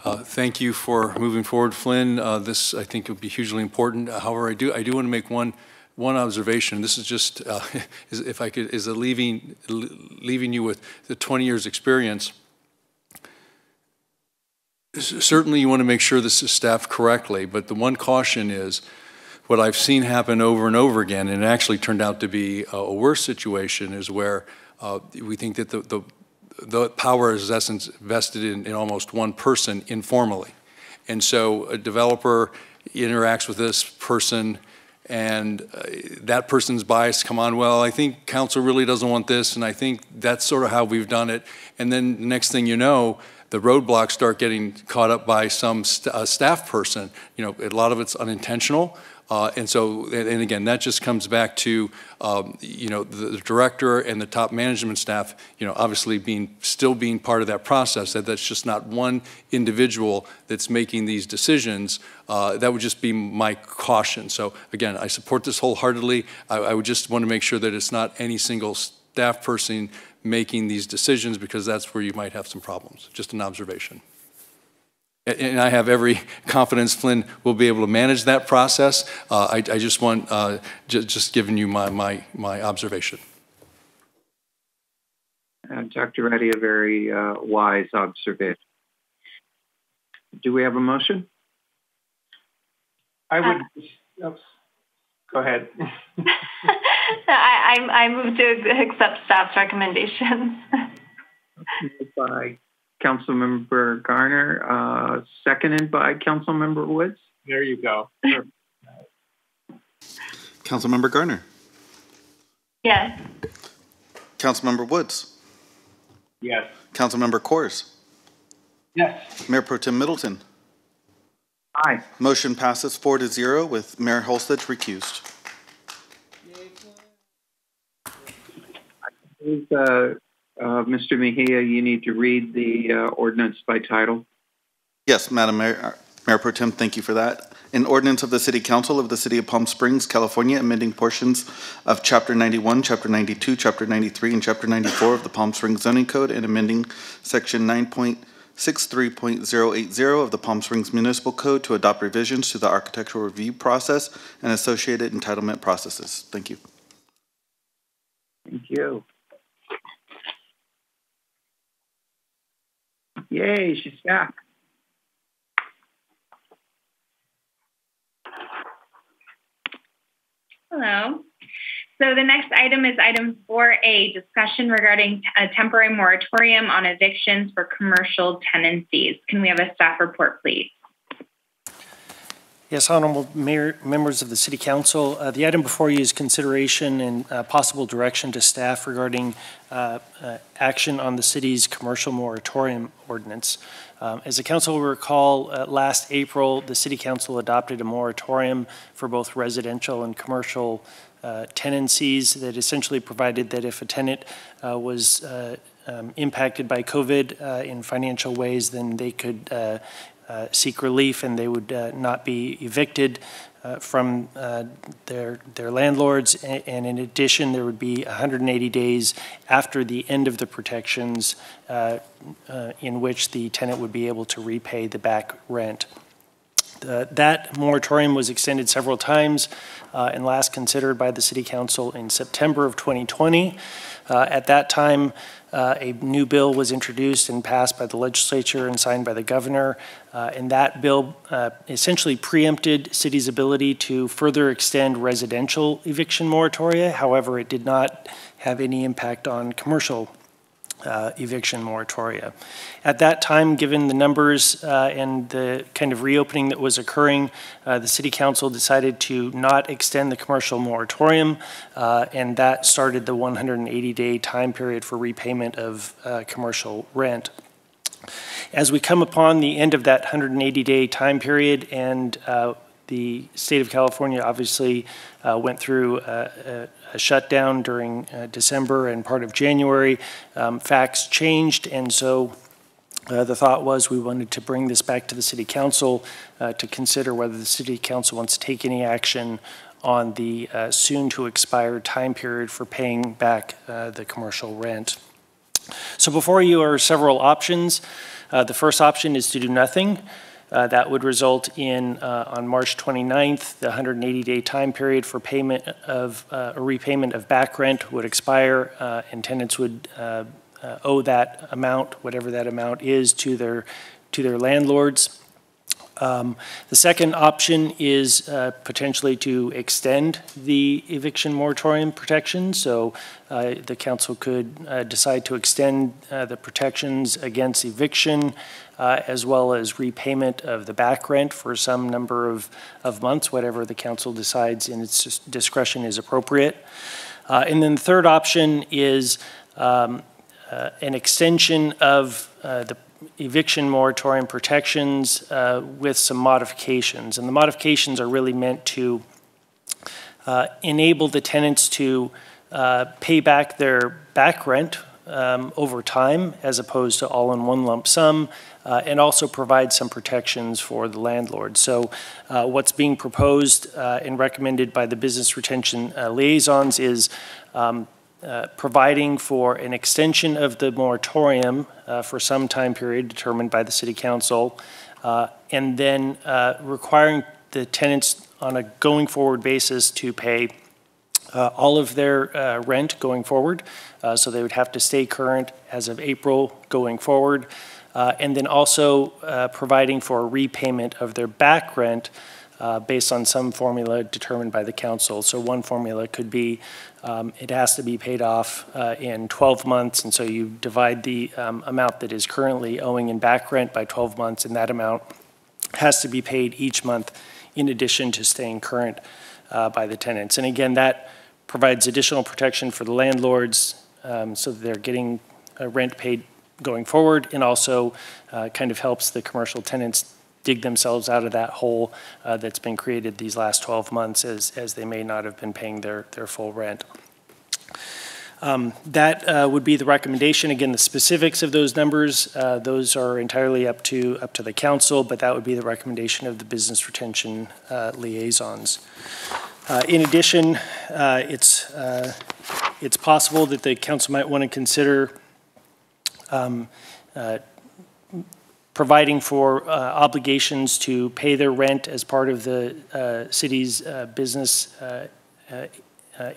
uh, thank you for moving forward, Flinn. Uh, this, I think, will be hugely important. however, I do, I do want to make one one observation. This is just, uh, <laughs> is, if I could, is a leaving, leaving you with the 20 years experience. Certainly you want to make sure this is staffed correctly, but the one caution is what I've seen happen over and over again, and it actually turned out to be a worse situation, is where uh, we think that the, the, the power is essence vested in, in almost one person informally. And so a developer interacts with this person and uh, that person's bias come on, well, I think council really doesn't want this, and I think that's sort of how we've done it. And then the next thing you know, the roadblocks start getting caught up by some st uh, staff person. You know, a lot of it's unintentional. Uh, and so, and, and, again, that just comes back to, um, you know, the, the, director and the top management staff, you know, obviously being, still being part of that process, that that's just not one individual that's making these decisions. Uh, that would just be my caution. So again, I support this wholeheartedly. I, I would just want to make sure that it's not any single staff person making these decisions because that's where you might have some problems. Just an observation. And I have every <laughs> confidence Flinn will be able to manage that process. Uh, I, I, just want, uh, just giving you my, my, my observation. And Dr. Ready, a very uh, wise observation. Do we have a motion? I would, oops, go ahead. <laughs> <laughs> I, I, I move to accept staff's recommendations. By Councilmember Garner, uh, seconded by Councilmember Woods. There you go. <laughs> Councilmember Garner. Yes. Councilmember Woods. Yes. Councilmember Kors. Yes. Mayor Pro Tem Middleton. Aye. Motion passes four to zero with Mayor Holstege recused. Please, uh, uh, Mr. Mejia, you need to read the uh, ordinance by title. Yes, Madam Mayor, uh, Mayor Pro Tem, thank you for that. An ordinance of the City Council of the City of Palm Springs, California, amending portions of Chapter 91, Chapter 92, Chapter 93, and Chapter 94 of the Palm Springs zoning code and amending Section 9.63.080 of the Palm Springs Municipal Code to adopt revisions to the architectural review process and associated entitlement processes. Thank you. Thank you. Yay, she's back. Hello. So the next item is item 4A, discussion regarding a temporary moratorium on evictions for commercial tenancies. Can we have a staff report, please? Yes, Honorable Mayor, members of the City Council, uh, the item before you is consideration and uh, possible direction to staff regarding uh, uh action on the city's commercial moratorium ordinance. Um, as the council will recall, uh, last April, the City Council adopted a moratorium for both residential and commercial uh, tenancies that essentially provided that if a tenant was um, impacted by COVID in financial ways, then they could uh, seek relief and they would uh, not be evicted uh, from uh, their their landlords. And, in addition, there would be 180 days after the end of the protections uh, uh, in which the tenant would be able to repay the back rent. that moratorium was extended several times and last considered by the City Council in September of 2020. at that time, uh, a new bill was introduced and passed by the legislature and signed by the governor. Uh, and that bill uh, essentially preempted cities' ability to further extend residential eviction moratoria. However, it did not have any impact on commercial uh, eviction moratoria. At that time, given the numbers uh, and the kind of reopening that was occurring, uh, the City Council decided to not extend the commercial moratorium, uh, and that started the 180-day time period for repayment of uh, commercial rent. As we come upon the end of that 180-day time period and uh, the state of California obviously uh, went through a, a shutdown during uh, December and part of January. Um, facts changed, and so uh, the thought was we wanted to bring this back to the City Council uh, to consider whether the City Council wants to take any action on the uh, soon to expire time period for paying back uh, the commercial rent. So before you are several options. Uh, the first option is to do nothing. Uh, that would result in, uh, on March 29th, the 180-day time period for payment of uh, a repayment of back rent would expire, uh, and tenants would uh, uh, owe that amount, whatever that amount is, to their to their landlords. Um, the second option is uh, potentially to extend the eviction moratorium protection. So uh, the council could uh, decide to extend the protections against eviction uh, as well as repayment of the back rent for some number of, of months, whatever the council decides in its discretion is appropriate. Uh, and then the third option is um, uh, an extension of uh, the eviction moratorium protections uh, with some modifications. And the modifications are really meant to uh, enable the tenants to pay back their back rent um, over time as opposed to all in one lump sum uh, and also provide some protections for the landlord. So uh, what's being proposed uh, and recommended by the business retention uh, liaisons is um, uh, providing for an extension of the moratorium uh, for some time period determined by the city council and then requiring the tenants on a going forward basis to pay uh, all of their uh, rent going forward. Uh, so they would have to stay current as of April going forward. Uh, and then also uh, providing for repayment of their back rent uh, based on some formula determined by the council. So one formula could be um, it has to be paid off uh, in 12 months, and so you divide the um, amount that is currently owing in back rent by 12 months, and that amount has to be paid each month in addition to staying current uh, by the tenants. And again, that provides additional protection for the landlords um, so that they're getting rent paid going forward and also uh, kind of helps the commercial tenants dig themselves out of that hole uh, that's been created these last 12 months as, as they may not have been paying their, their full rent. Um, that uh, would be the recommendation. Again, the specifics of those numbers, uh, those are entirely up to up to the council, but that would be the recommendation of the business retention uh, liaisons. Uh, in addition, uh, it's uh, it's possible that the council might want to consider um, providing for uh, obligations to pay their rent as part of the uh, city's uh, business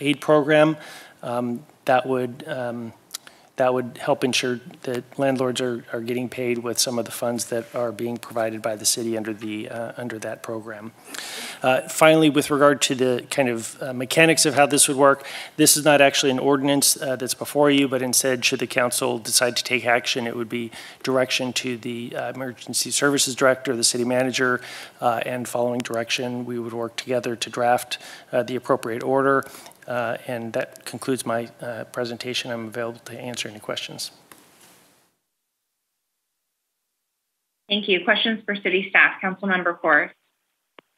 aid program. Um, that would um, that would help ensure that landlords are, are getting paid with some of the funds that are being provided by the city under the uh, under that program. Uh, finally, with regard to the kind of uh, mechanics of how this would work, this is not actually an ordinance uh, that's before you, but instead, should the council decide to take action, it would be direction to the uh, emergency services director, the city manager, uh, and following direction, we would work together to draft the appropriate order uh, and that concludes my uh, presentation. I'm available to answer any questions. Thank you. Questions for city staff? Councilmember Forrest.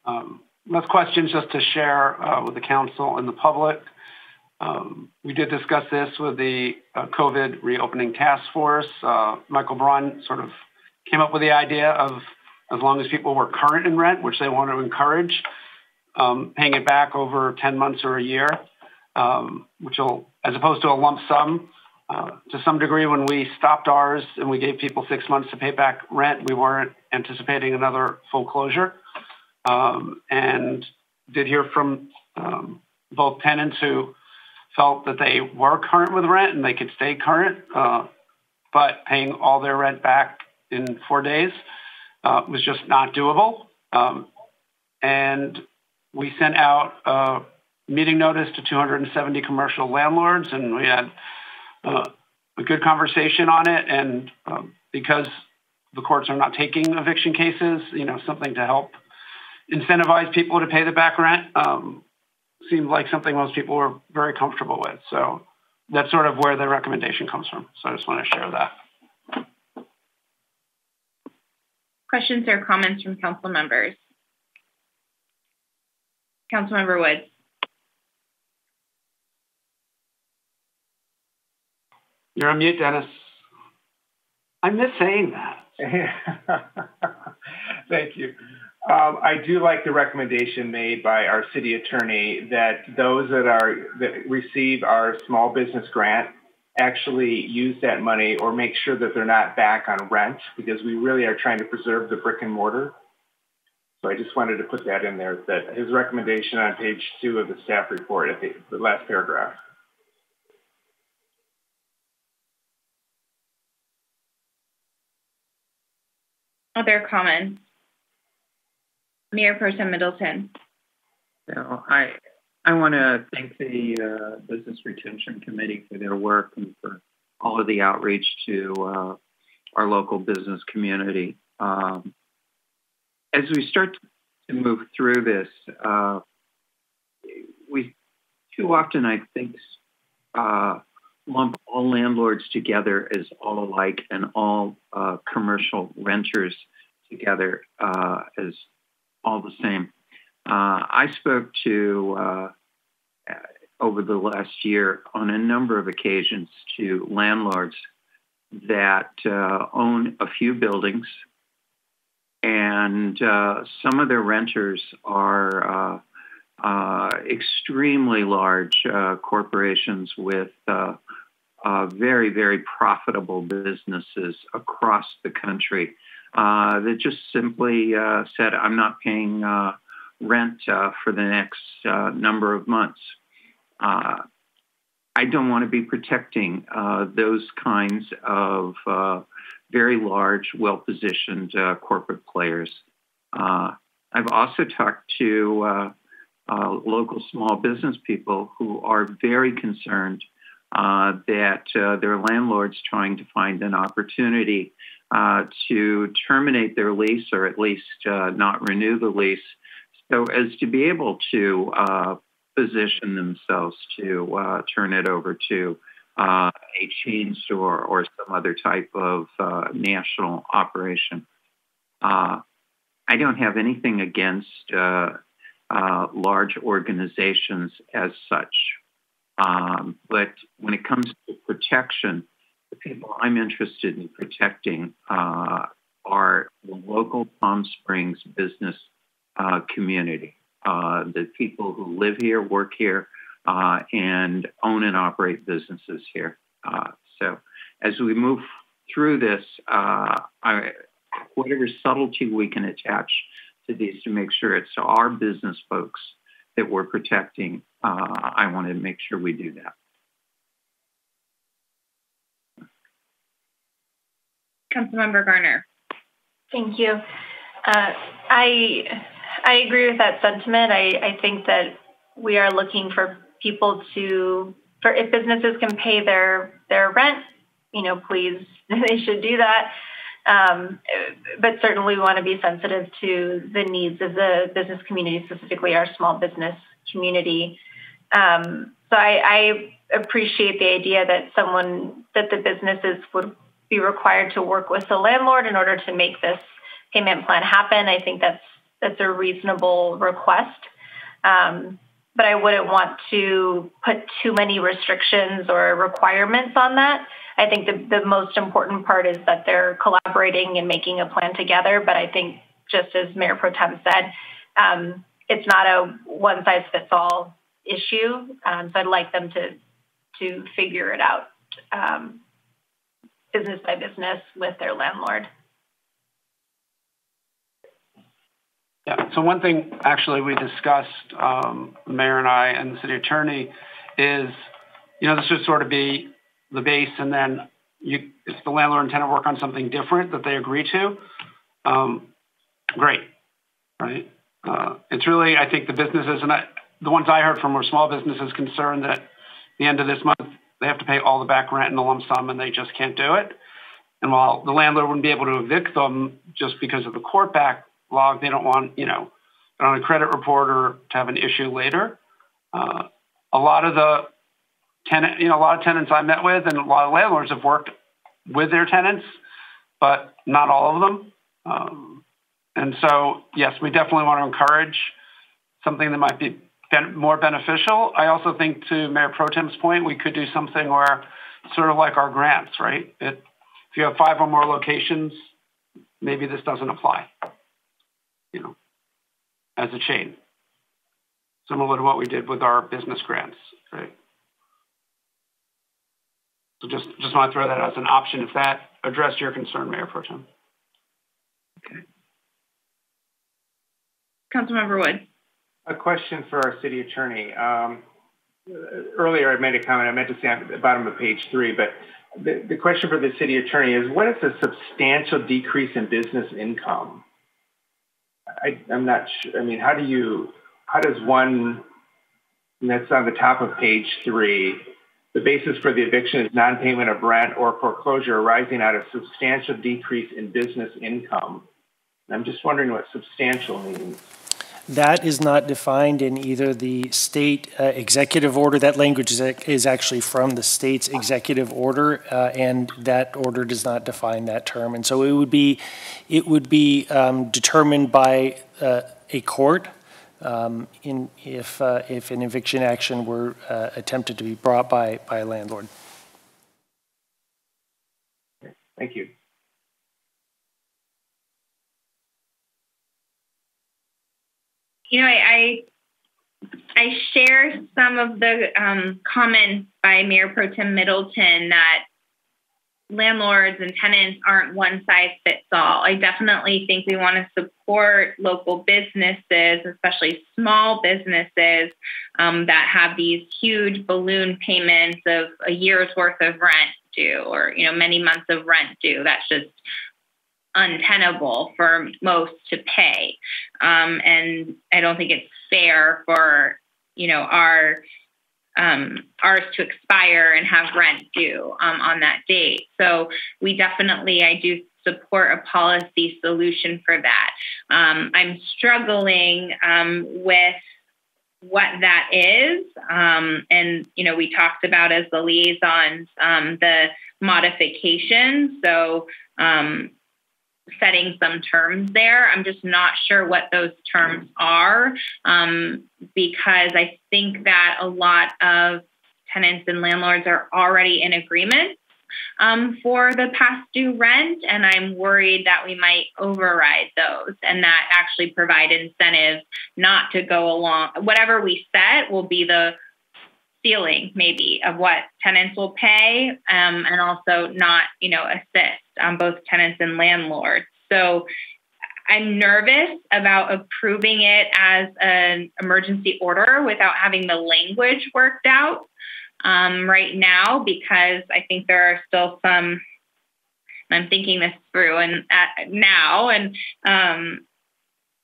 Um, most questions just to share uh, with the council and the public. Um, we did discuss this with the uh, COVID reopening task force. Uh, Michael Braun sort of came up with the idea of as long as people were current in rent, which they want to encourage, um, paying it back over 10 months or a year which will, as opposed to a lump sum, uh, to some degree, when we stopped ours and we gave people six months to pay back rent, we weren't anticipating another full closure. Um, and did hear from um, both tenants who felt that they were current with rent and they could stay current, uh, but paying all their rent back in four days uh, was just not doable. Um, and we sent out meeting notice to 270 commercial landlords, and we had uh, a good conversation on it. And um, because the courts are not taking eviction cases, you know, something to help incentivize people to pay the back rent um, seemed like something most people were very comfortable with. So that's sort of where the recommendation comes from. So I just want to share that. Questions or comments from council members? Councilmember Woods. You're on mute, Dennis. I miss saying that. <laughs> Thank you. Um, I do like the recommendation made by our city attorney that those that are that receive our small business grant actually use that money or make sure that they're not back on rent because we really are trying to preserve the brick and mortar. So I just wanted to put that in there. That his recommendation on page two of the staff report at the, the last paragraph. Other comments? Mayor Tem Middleton. No, I I want to thank the uh, Business Retention Committee for their work and for all of the outreach to uh, our local business community. Um, as we start to move through this, uh, we too often, I think, uh, lump all landlords together as all alike and all uh, commercial renters together uh, as all the same. Uh, I spoke to uh, over the last year on a number of occasions to landlords that uh, own a few buildings, and some of their renters are uh, extremely large uh, corporations with uh, uh, very, very profitable businesses across the country uh, that just simply uh, said, I'm not paying rent for the next number of months. I don't want to be protecting those kinds of very large, well positioned corporate players. I've also talked to uh, local small business people who are very concerned uh, that uh, their landlord's trying to find an opportunity uh, to terminate their lease or at least uh, not renew the lease so as to be able to uh, position themselves to turn it over to a chain store or some other type of national operation. I don't have anything against uh, uh, large organizations as such. Um, but when it comes to protection, the people I'm interested in protecting uh, are the local Palm Springs business community, the people who live here, work here, uh, and own and operate businesses here. Uh, so as we move through this, uh, I, whatever subtlety we can attach to these to make sure it's our business folks that we're protecting, uh, I want to make sure we do that. Councilmember Garner. Thank you. Uh, I I agree with that sentiment. I, I think that we are looking for people to, for if businesses can pay their their rent, you know, please <laughs> they should do that. Um, but certainly we want to be sensitive to the needs of the business community, specifically our small business community. Um, so I, I appreciate the idea that someone that the businesses would be required to work with the landlord in order to make this payment plan happen. I think that's that's a reasonable request. Um, but I wouldn't want to put too many restrictions or requirements on that. I think the, the most important part is that they're collaborating and making a plan together. But I think, just as Mayor Pro Tem said, um, it's not a one size fits all issue. Um, so I'd like them to to figure it out um, business by business with their landlord. Yeah. So one thing actually we discussed, um, the mayor and I and the city attorney, is you know this would sort of be the base, and then you, if the landlord and tenant work on something different that they agree to, um, great, right? Uh, it's really I think the businesses and the ones I heard from were small businesses concerned that the end of this month they have to pay all the back rent in a lump sum and they just can't do it. And while the landlord wouldn't be able to evict them just because of the court back log. They don't want, you know, on a credit report or to have an issue later. Uh, a lot of the tenant, you know, a lot of tenants I met with and a lot of landlords have worked with their tenants, but not all of them. Um, and so, yes, we definitely want to encourage something that might be ben- more beneficial. I also think, to Mayor Pro Tem's point, we could do something where, sort of like our grants, right? It, if you have five or more locations, maybe this doesn't apply you know, as a chain, similar to what we did with our business grants, right? So just just want to throw that out as an option if that addressed your concern, Mayor Pro Tem. Okay. Councilmember Wood. A question for our city attorney. Um, earlier, I made a comment. I meant to say at the bottom of page three, but the, the question for the city attorney is: What is a substantial decrease in business income? I, I'm not sure. I mean, how do you, how does one, and that's on the top of page three, the basis for the eviction is non-payment of rent or foreclosure arising out of substantial decrease in business income. And I'm just wondering what substantial means. That is not defined in either the state uh, executive order. That language is, is, actually from the state's executive order, uh, and that order does not define that term. And so it would be, it would be um, determined by uh, a court um, in if uh, if an eviction action were uh, attempted to be brought by by a landlord. Thank you. You know, I, I, I share some of the um, comments by Mayor Pro Tem Middleton that landlords and tenants aren't one size fits all. I definitely think we want to support local businesses, especially small businesses um, that have these huge balloon payments of a year's worth of rent due or you know many months of rent due. That's just untenable for most to pay. Um, and I don't think it's fair for, you know, our um, ours to expire and have rent due um, on that date. So we definitely, I do support a policy solution for that. Um, I'm struggling um, with what that is. Um, and, you know, we talked about as the liaisons um, the modification. So, um, setting some terms there. I'm just not sure what those terms are um, because I think that a lot of tenants and landlords are already in agreement um, for the past due rent, and I'm worried that we might override those and that actually provide incentives not to go along. Whatever we set will be the ceiling, maybe, of what tenants will pay, um, and also not, you know, assist on both tenants and landlords. So I'm nervous about approving it as an emergency order without having the language worked out um, right now because I think there are still some. I'm thinking this through and at, now, and um,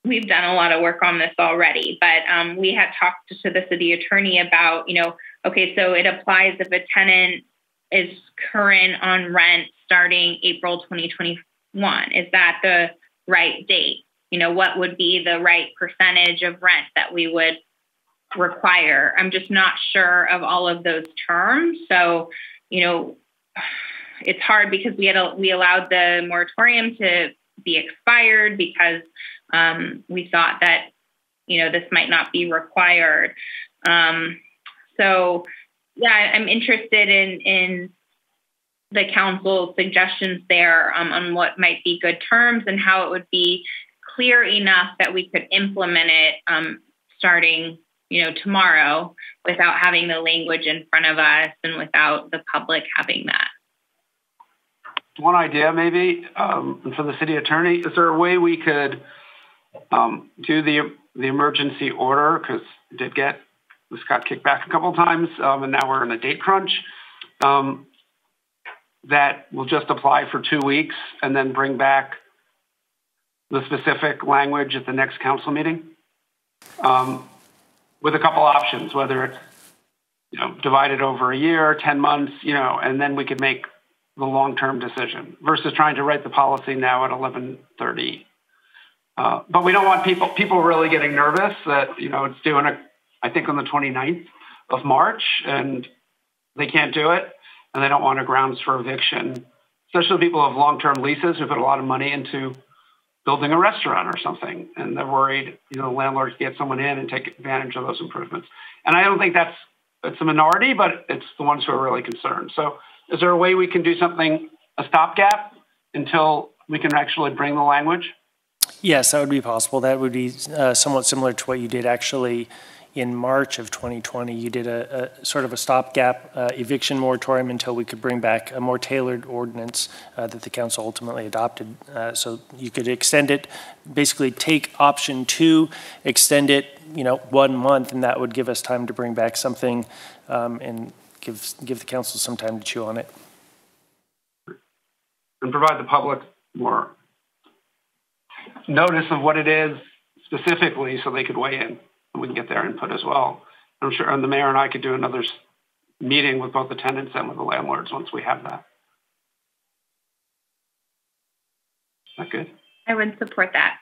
we've done a lot of work on this already. But um, we had talked to the city attorney about, you know, okay, so it applies if a tenant is current on rent starting April 2021. Is that the right date? You know, what would be the right percentage of rent that we would require. I'm just not sure of all of those terms. So, you know, it's hard because we had a, we allowed the moratorium to be expired because um, we thought that you know this might not be required. Um, so, yeah, I'm interested in in the council's suggestions there um, on what might be good terms and how it would be clear enough that we could implement it um, starting you know, tomorrow without having the language in front of us and without the public having that. One idea, maybe, um, for the city attorney, is there a way we could um, do the the emergency order because did get this got kicked back a couple of times, um, and now we're in a date crunch. Um, that will just apply for two weeks and then bring back the specific language at the next council meeting. Um, with a couple options, whether it's you know divided over a year, ten months, you know, and then we could make the long-term decision versus trying to write the policy now at 11:30. Uh, but we don't want people people really getting nervous that you know it's doing a, I think on the 29th of March and they can't do it and they don't want a grounds for eviction, especially people who have long-term leases who put a lot of money into building a restaurant or something, and they're worried, you know, landlords get someone in and take advantage of those improvements. And I don't think that's it's a minority, but it's the ones who are really concerned. So, is there a way we can do something a stopgap until we can actually bring the language? Yes, that would be possible. That would be uh, somewhat similar to what you did actually in March of 2020, you did a, a sort of a stopgap uh, eviction moratorium until we could bring back a more tailored ordinance uh, that the council ultimately adopted. Uh, so you could extend it, basically take option two, extend it, you know, one month, and that would give us time to bring back something um, and give give the council some time to chew on it. And provide the public more notice of what it is specifically so they could weigh in we can get their input as well. I'm sure, and the mayor and I could do another meeting with both the tenants and with the landlords once we have that. Is that good? I would support that.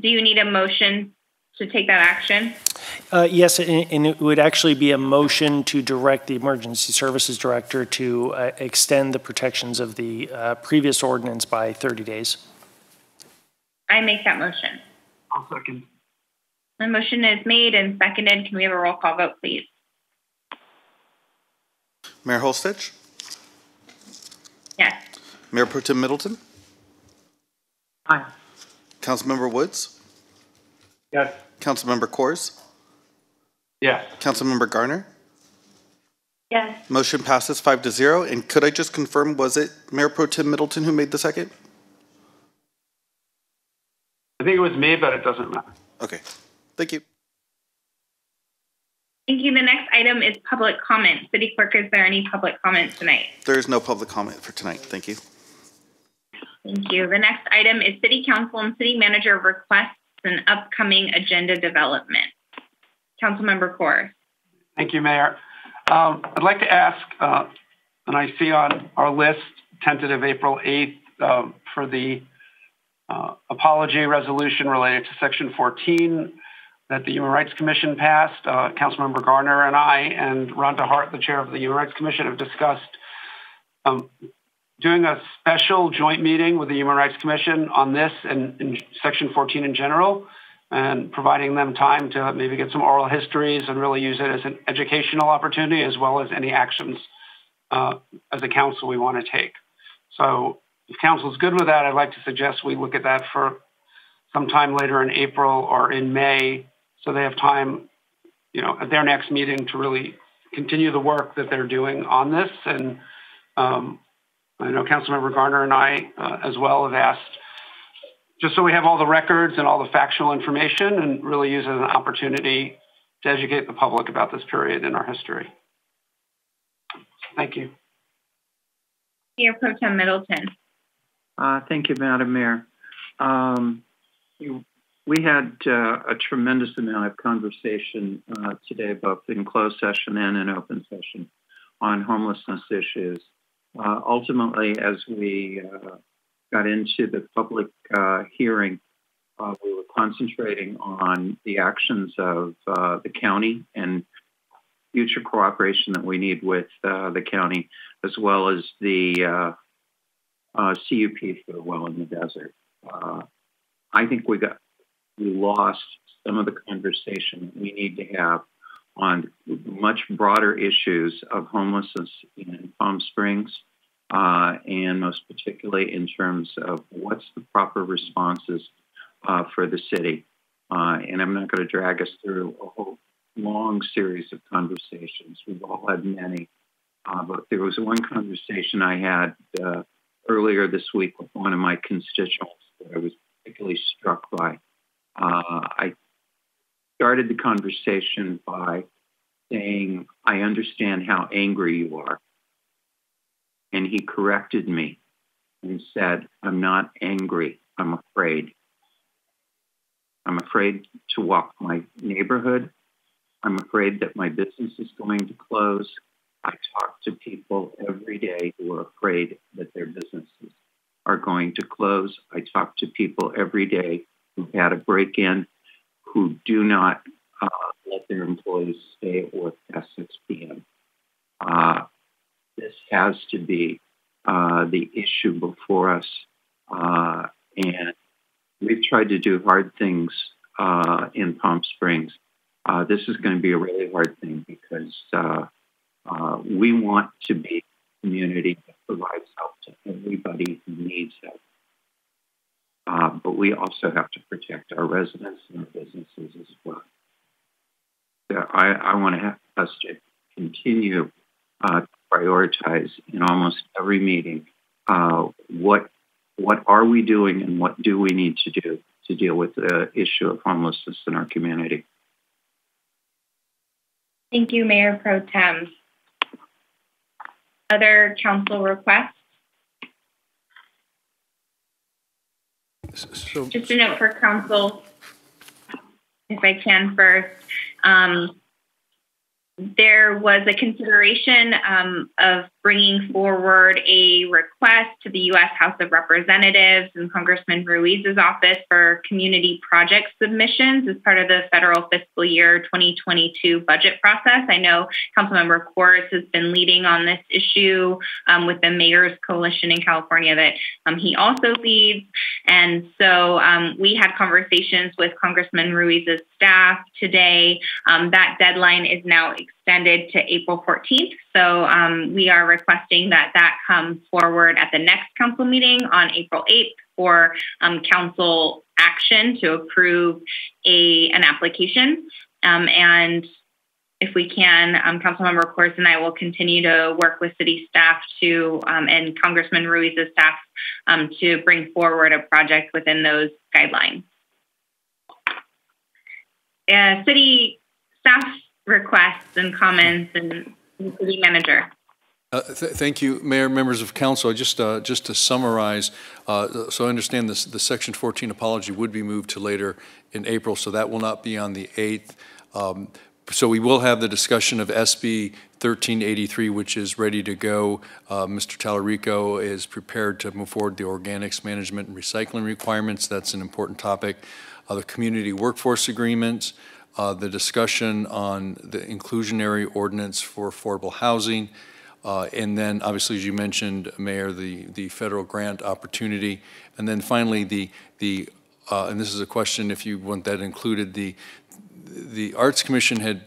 Do you need a motion to take that action? Uh, yes, and, and, it would actually be a motion to direct the emergency services director to uh, extend the protections of the uh, previous ordinance by 30 days. I make that motion. I'll second. The motion is made and seconded. Can we have a roll call vote, please? Mayor Holstege? Yes. Mayor Pro Tem Middleton? Aye. Councilmember Woods? Yes. Councilmember Kors? Yes. Councilmember Garner? Yes. Motion passes five to zero. And could I just confirm, was it Mayor Pro Tem Middleton who made the second? I think it was me, but it doesn't matter. Okay. Thank you. Thank you. The next item is public comment. City Clerk, is there any public comment tonight? There is no public comment for tonight. Thank you. Thank you. The next item is City Council and City Manager requests an upcoming agenda development. Councilmember Kors. Thank you, Mayor. Um, I'd like to ask uh, And I see on our list, tentative April 8th, um, for the uh, apology resolution related to Section 14 that the Human Rights Commission passed. Uh, Councilmember Garner and I and Rhonda Hart, the chair of the Human Rights Commission, have discussed um, doing a special joint meeting with the Human Rights Commission on this and, Section 14 in general, and providing them time to maybe get some oral histories and really use it as an educational opportunity as well as any actions uh, as a council we want to take. So if council is good with that, I'd like to suggest we look at that for sometime later in April or in May, so they have time, you know, at their next meeting to really continue the work that they're doing on this. And um, I know Councilmember Garner and I, uh, as well, have asked just so we have all the records and all the factual information, and really use it as an opportunity to educate the public about this period in our history. Thank you. Mayor Pro Tem Middleton. Uh, thank you, Madam Mayor. Um, we had uh, a tremendous amount of conversation uh, today, both in closed session and in open session, on homelessness issues. Uh, ultimately, as we uh, got into the public uh, hearing, we were concentrating on the actions of the county and future cooperation that we need with the county, as well as the uh, CUP for the well in the desert. Uh, I think we got we lost some of the conversation we need to have on much broader issues of homelessness in Palm Springs, uh, and most particularly in terms of what's the proper responses uh, for the city. Uh, and I'm not going to drag us through a whole long series of conversations. We've all had many, uh, but there was one conversation I had uh, earlier this week with one of my constituents that I was particularly struck by. Uh, I started the conversation by saying, I understand how angry you are. And he corrected me and said, I'm not angry, I'm afraid. I'm afraid to walk my neighborhood. I'm afraid that my business is going to close. I talk to people every day who are afraid that their businesses are going to close. I talk to people every day who've had a break in who do not uh, let their employees stay or past 6 p.m. Uh, this has to be uh, the issue before us. Uh, and we've tried to do hard things uh, in Palm Springs. Uh, this is going to be a really hard thing because uh, we want to be a community that provides help to everybody who needs help. Uh, but we also have to protect our residents and our businesses as well. So I, I want to have us to continue uh, to prioritize in almost every meeting uh, what what are we doing and what do we need to do to deal with the issue of homelessness in our community. Thank you, Mayor Pro Tem. Other council requests? So, Just a note for council, if I can first. Um, there was a consideration um, of bringing forward a request to the U.S. House of Representatives and Congressman Ruiz's office for community project submissions as part of the federal fiscal year 2022 budget process. I know Councilmember Kors has been leading on this issue um, with the Mayor's Coalition in California that um, he also leads. And so um, we had conversations with Congressman Ruiz's staff today. Um, that deadline is now extended to April 14th. So um, we are requesting that that comes forward at the next council meeting on April 8th for um, council action to approve a an application. Um, and if we can, um, Councilmember Kors and I will continue to work with city staff to um, and Congressman Ruiz's staff um, to bring forward a project within those guidelines. Uh, city staff requests and comments and city manager. Uh, th thank you, Mayor, members of council. Just uh, just to summarize, uh, so I understand this, the Section 14 apology would be moved to later in April, so that will not be on the 8th. Um, so we will have the discussion of SB 1383, which is ready to go. Uh, Mr. Tallarico is prepared to move forward the organics management and recycling requirements. That's an important topic. Uh, the community workforce agreements, uh, the discussion on the inclusionary ordinance for affordable housing, uh, and then obviously, as you mentioned, Mayor, the, the federal grant opportunity, and then finally the the uh, and this is a question if you want that included the the Arts Commission had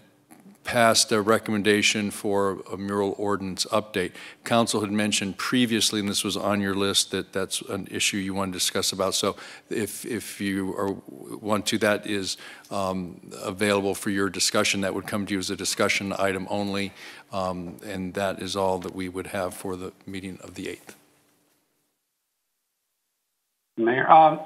passed a recommendation for a mural ordinance update. Council had mentioned previously, and this was on your list, that that's an issue you want to discuss about. So if, if you are, want to, that is um, available for your discussion. That would come to you as a discussion item only, um, and that is all that we would have for the meeting of the 8th. Mayor, um,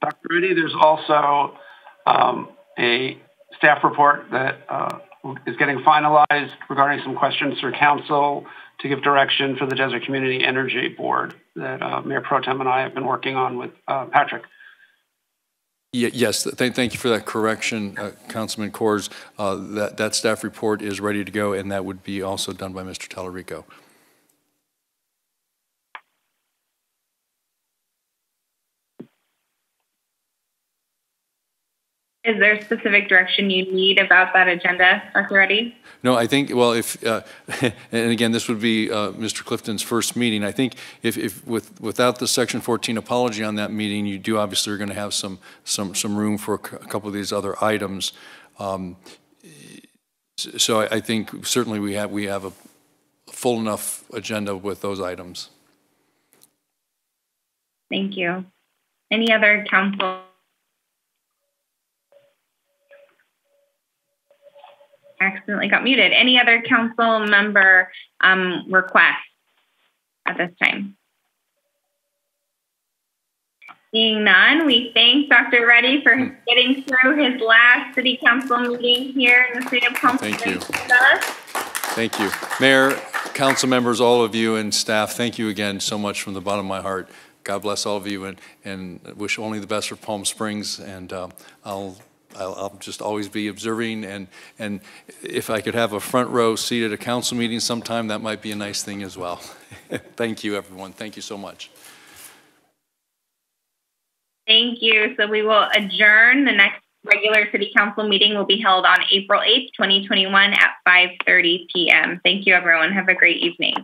Dr. Ready, there's also um, a staff report that uh, is getting finalized regarding some questions for council to give direction for the Desert Community Energy Board that uh, Mayor Pro Tem and I have been working on with uh, Patrick. Yes, th thank you for that correction, uh, Councilman Kors. Uh, that, that staff report is ready to go, and that would be also done by Mr. Tallarico. Is there specific direction you need about that agenda, Dr. Ready? No, I think, well, if, uh, <laughs> and again, this would be uh, Mr. Clifton's first meeting. I think if, if with, without the Section 14 apology on that meeting, you do obviously are going to have some, some, some room for a couple of these other items. Um, so I, I think certainly we have, we have a full enough agenda with those items. Thank you. Any other council accidentally got muted. Any other council member um, requests at this time? Seeing none, we thank Dr. Ready for getting through his last city council meeting here in the city of Palm Springs. Thank you. Thank you. Mayor, council members, all of you and staff, thank you again so much from the bottom of my heart. God bless all of you and, and wish only the best for Palm Springs. And uh, I'll I'll, I'll, just always be observing, and, and if I could have a front row seat at a council meeting sometime, that might be a nice thing as well. <laughs> Thank you, everyone. Thank you so much. Thank you. So we will adjourn. The next regular city council meeting will be held on April 8th, 2021 at 5.30 p.m. Thank you, everyone. Have a great evening.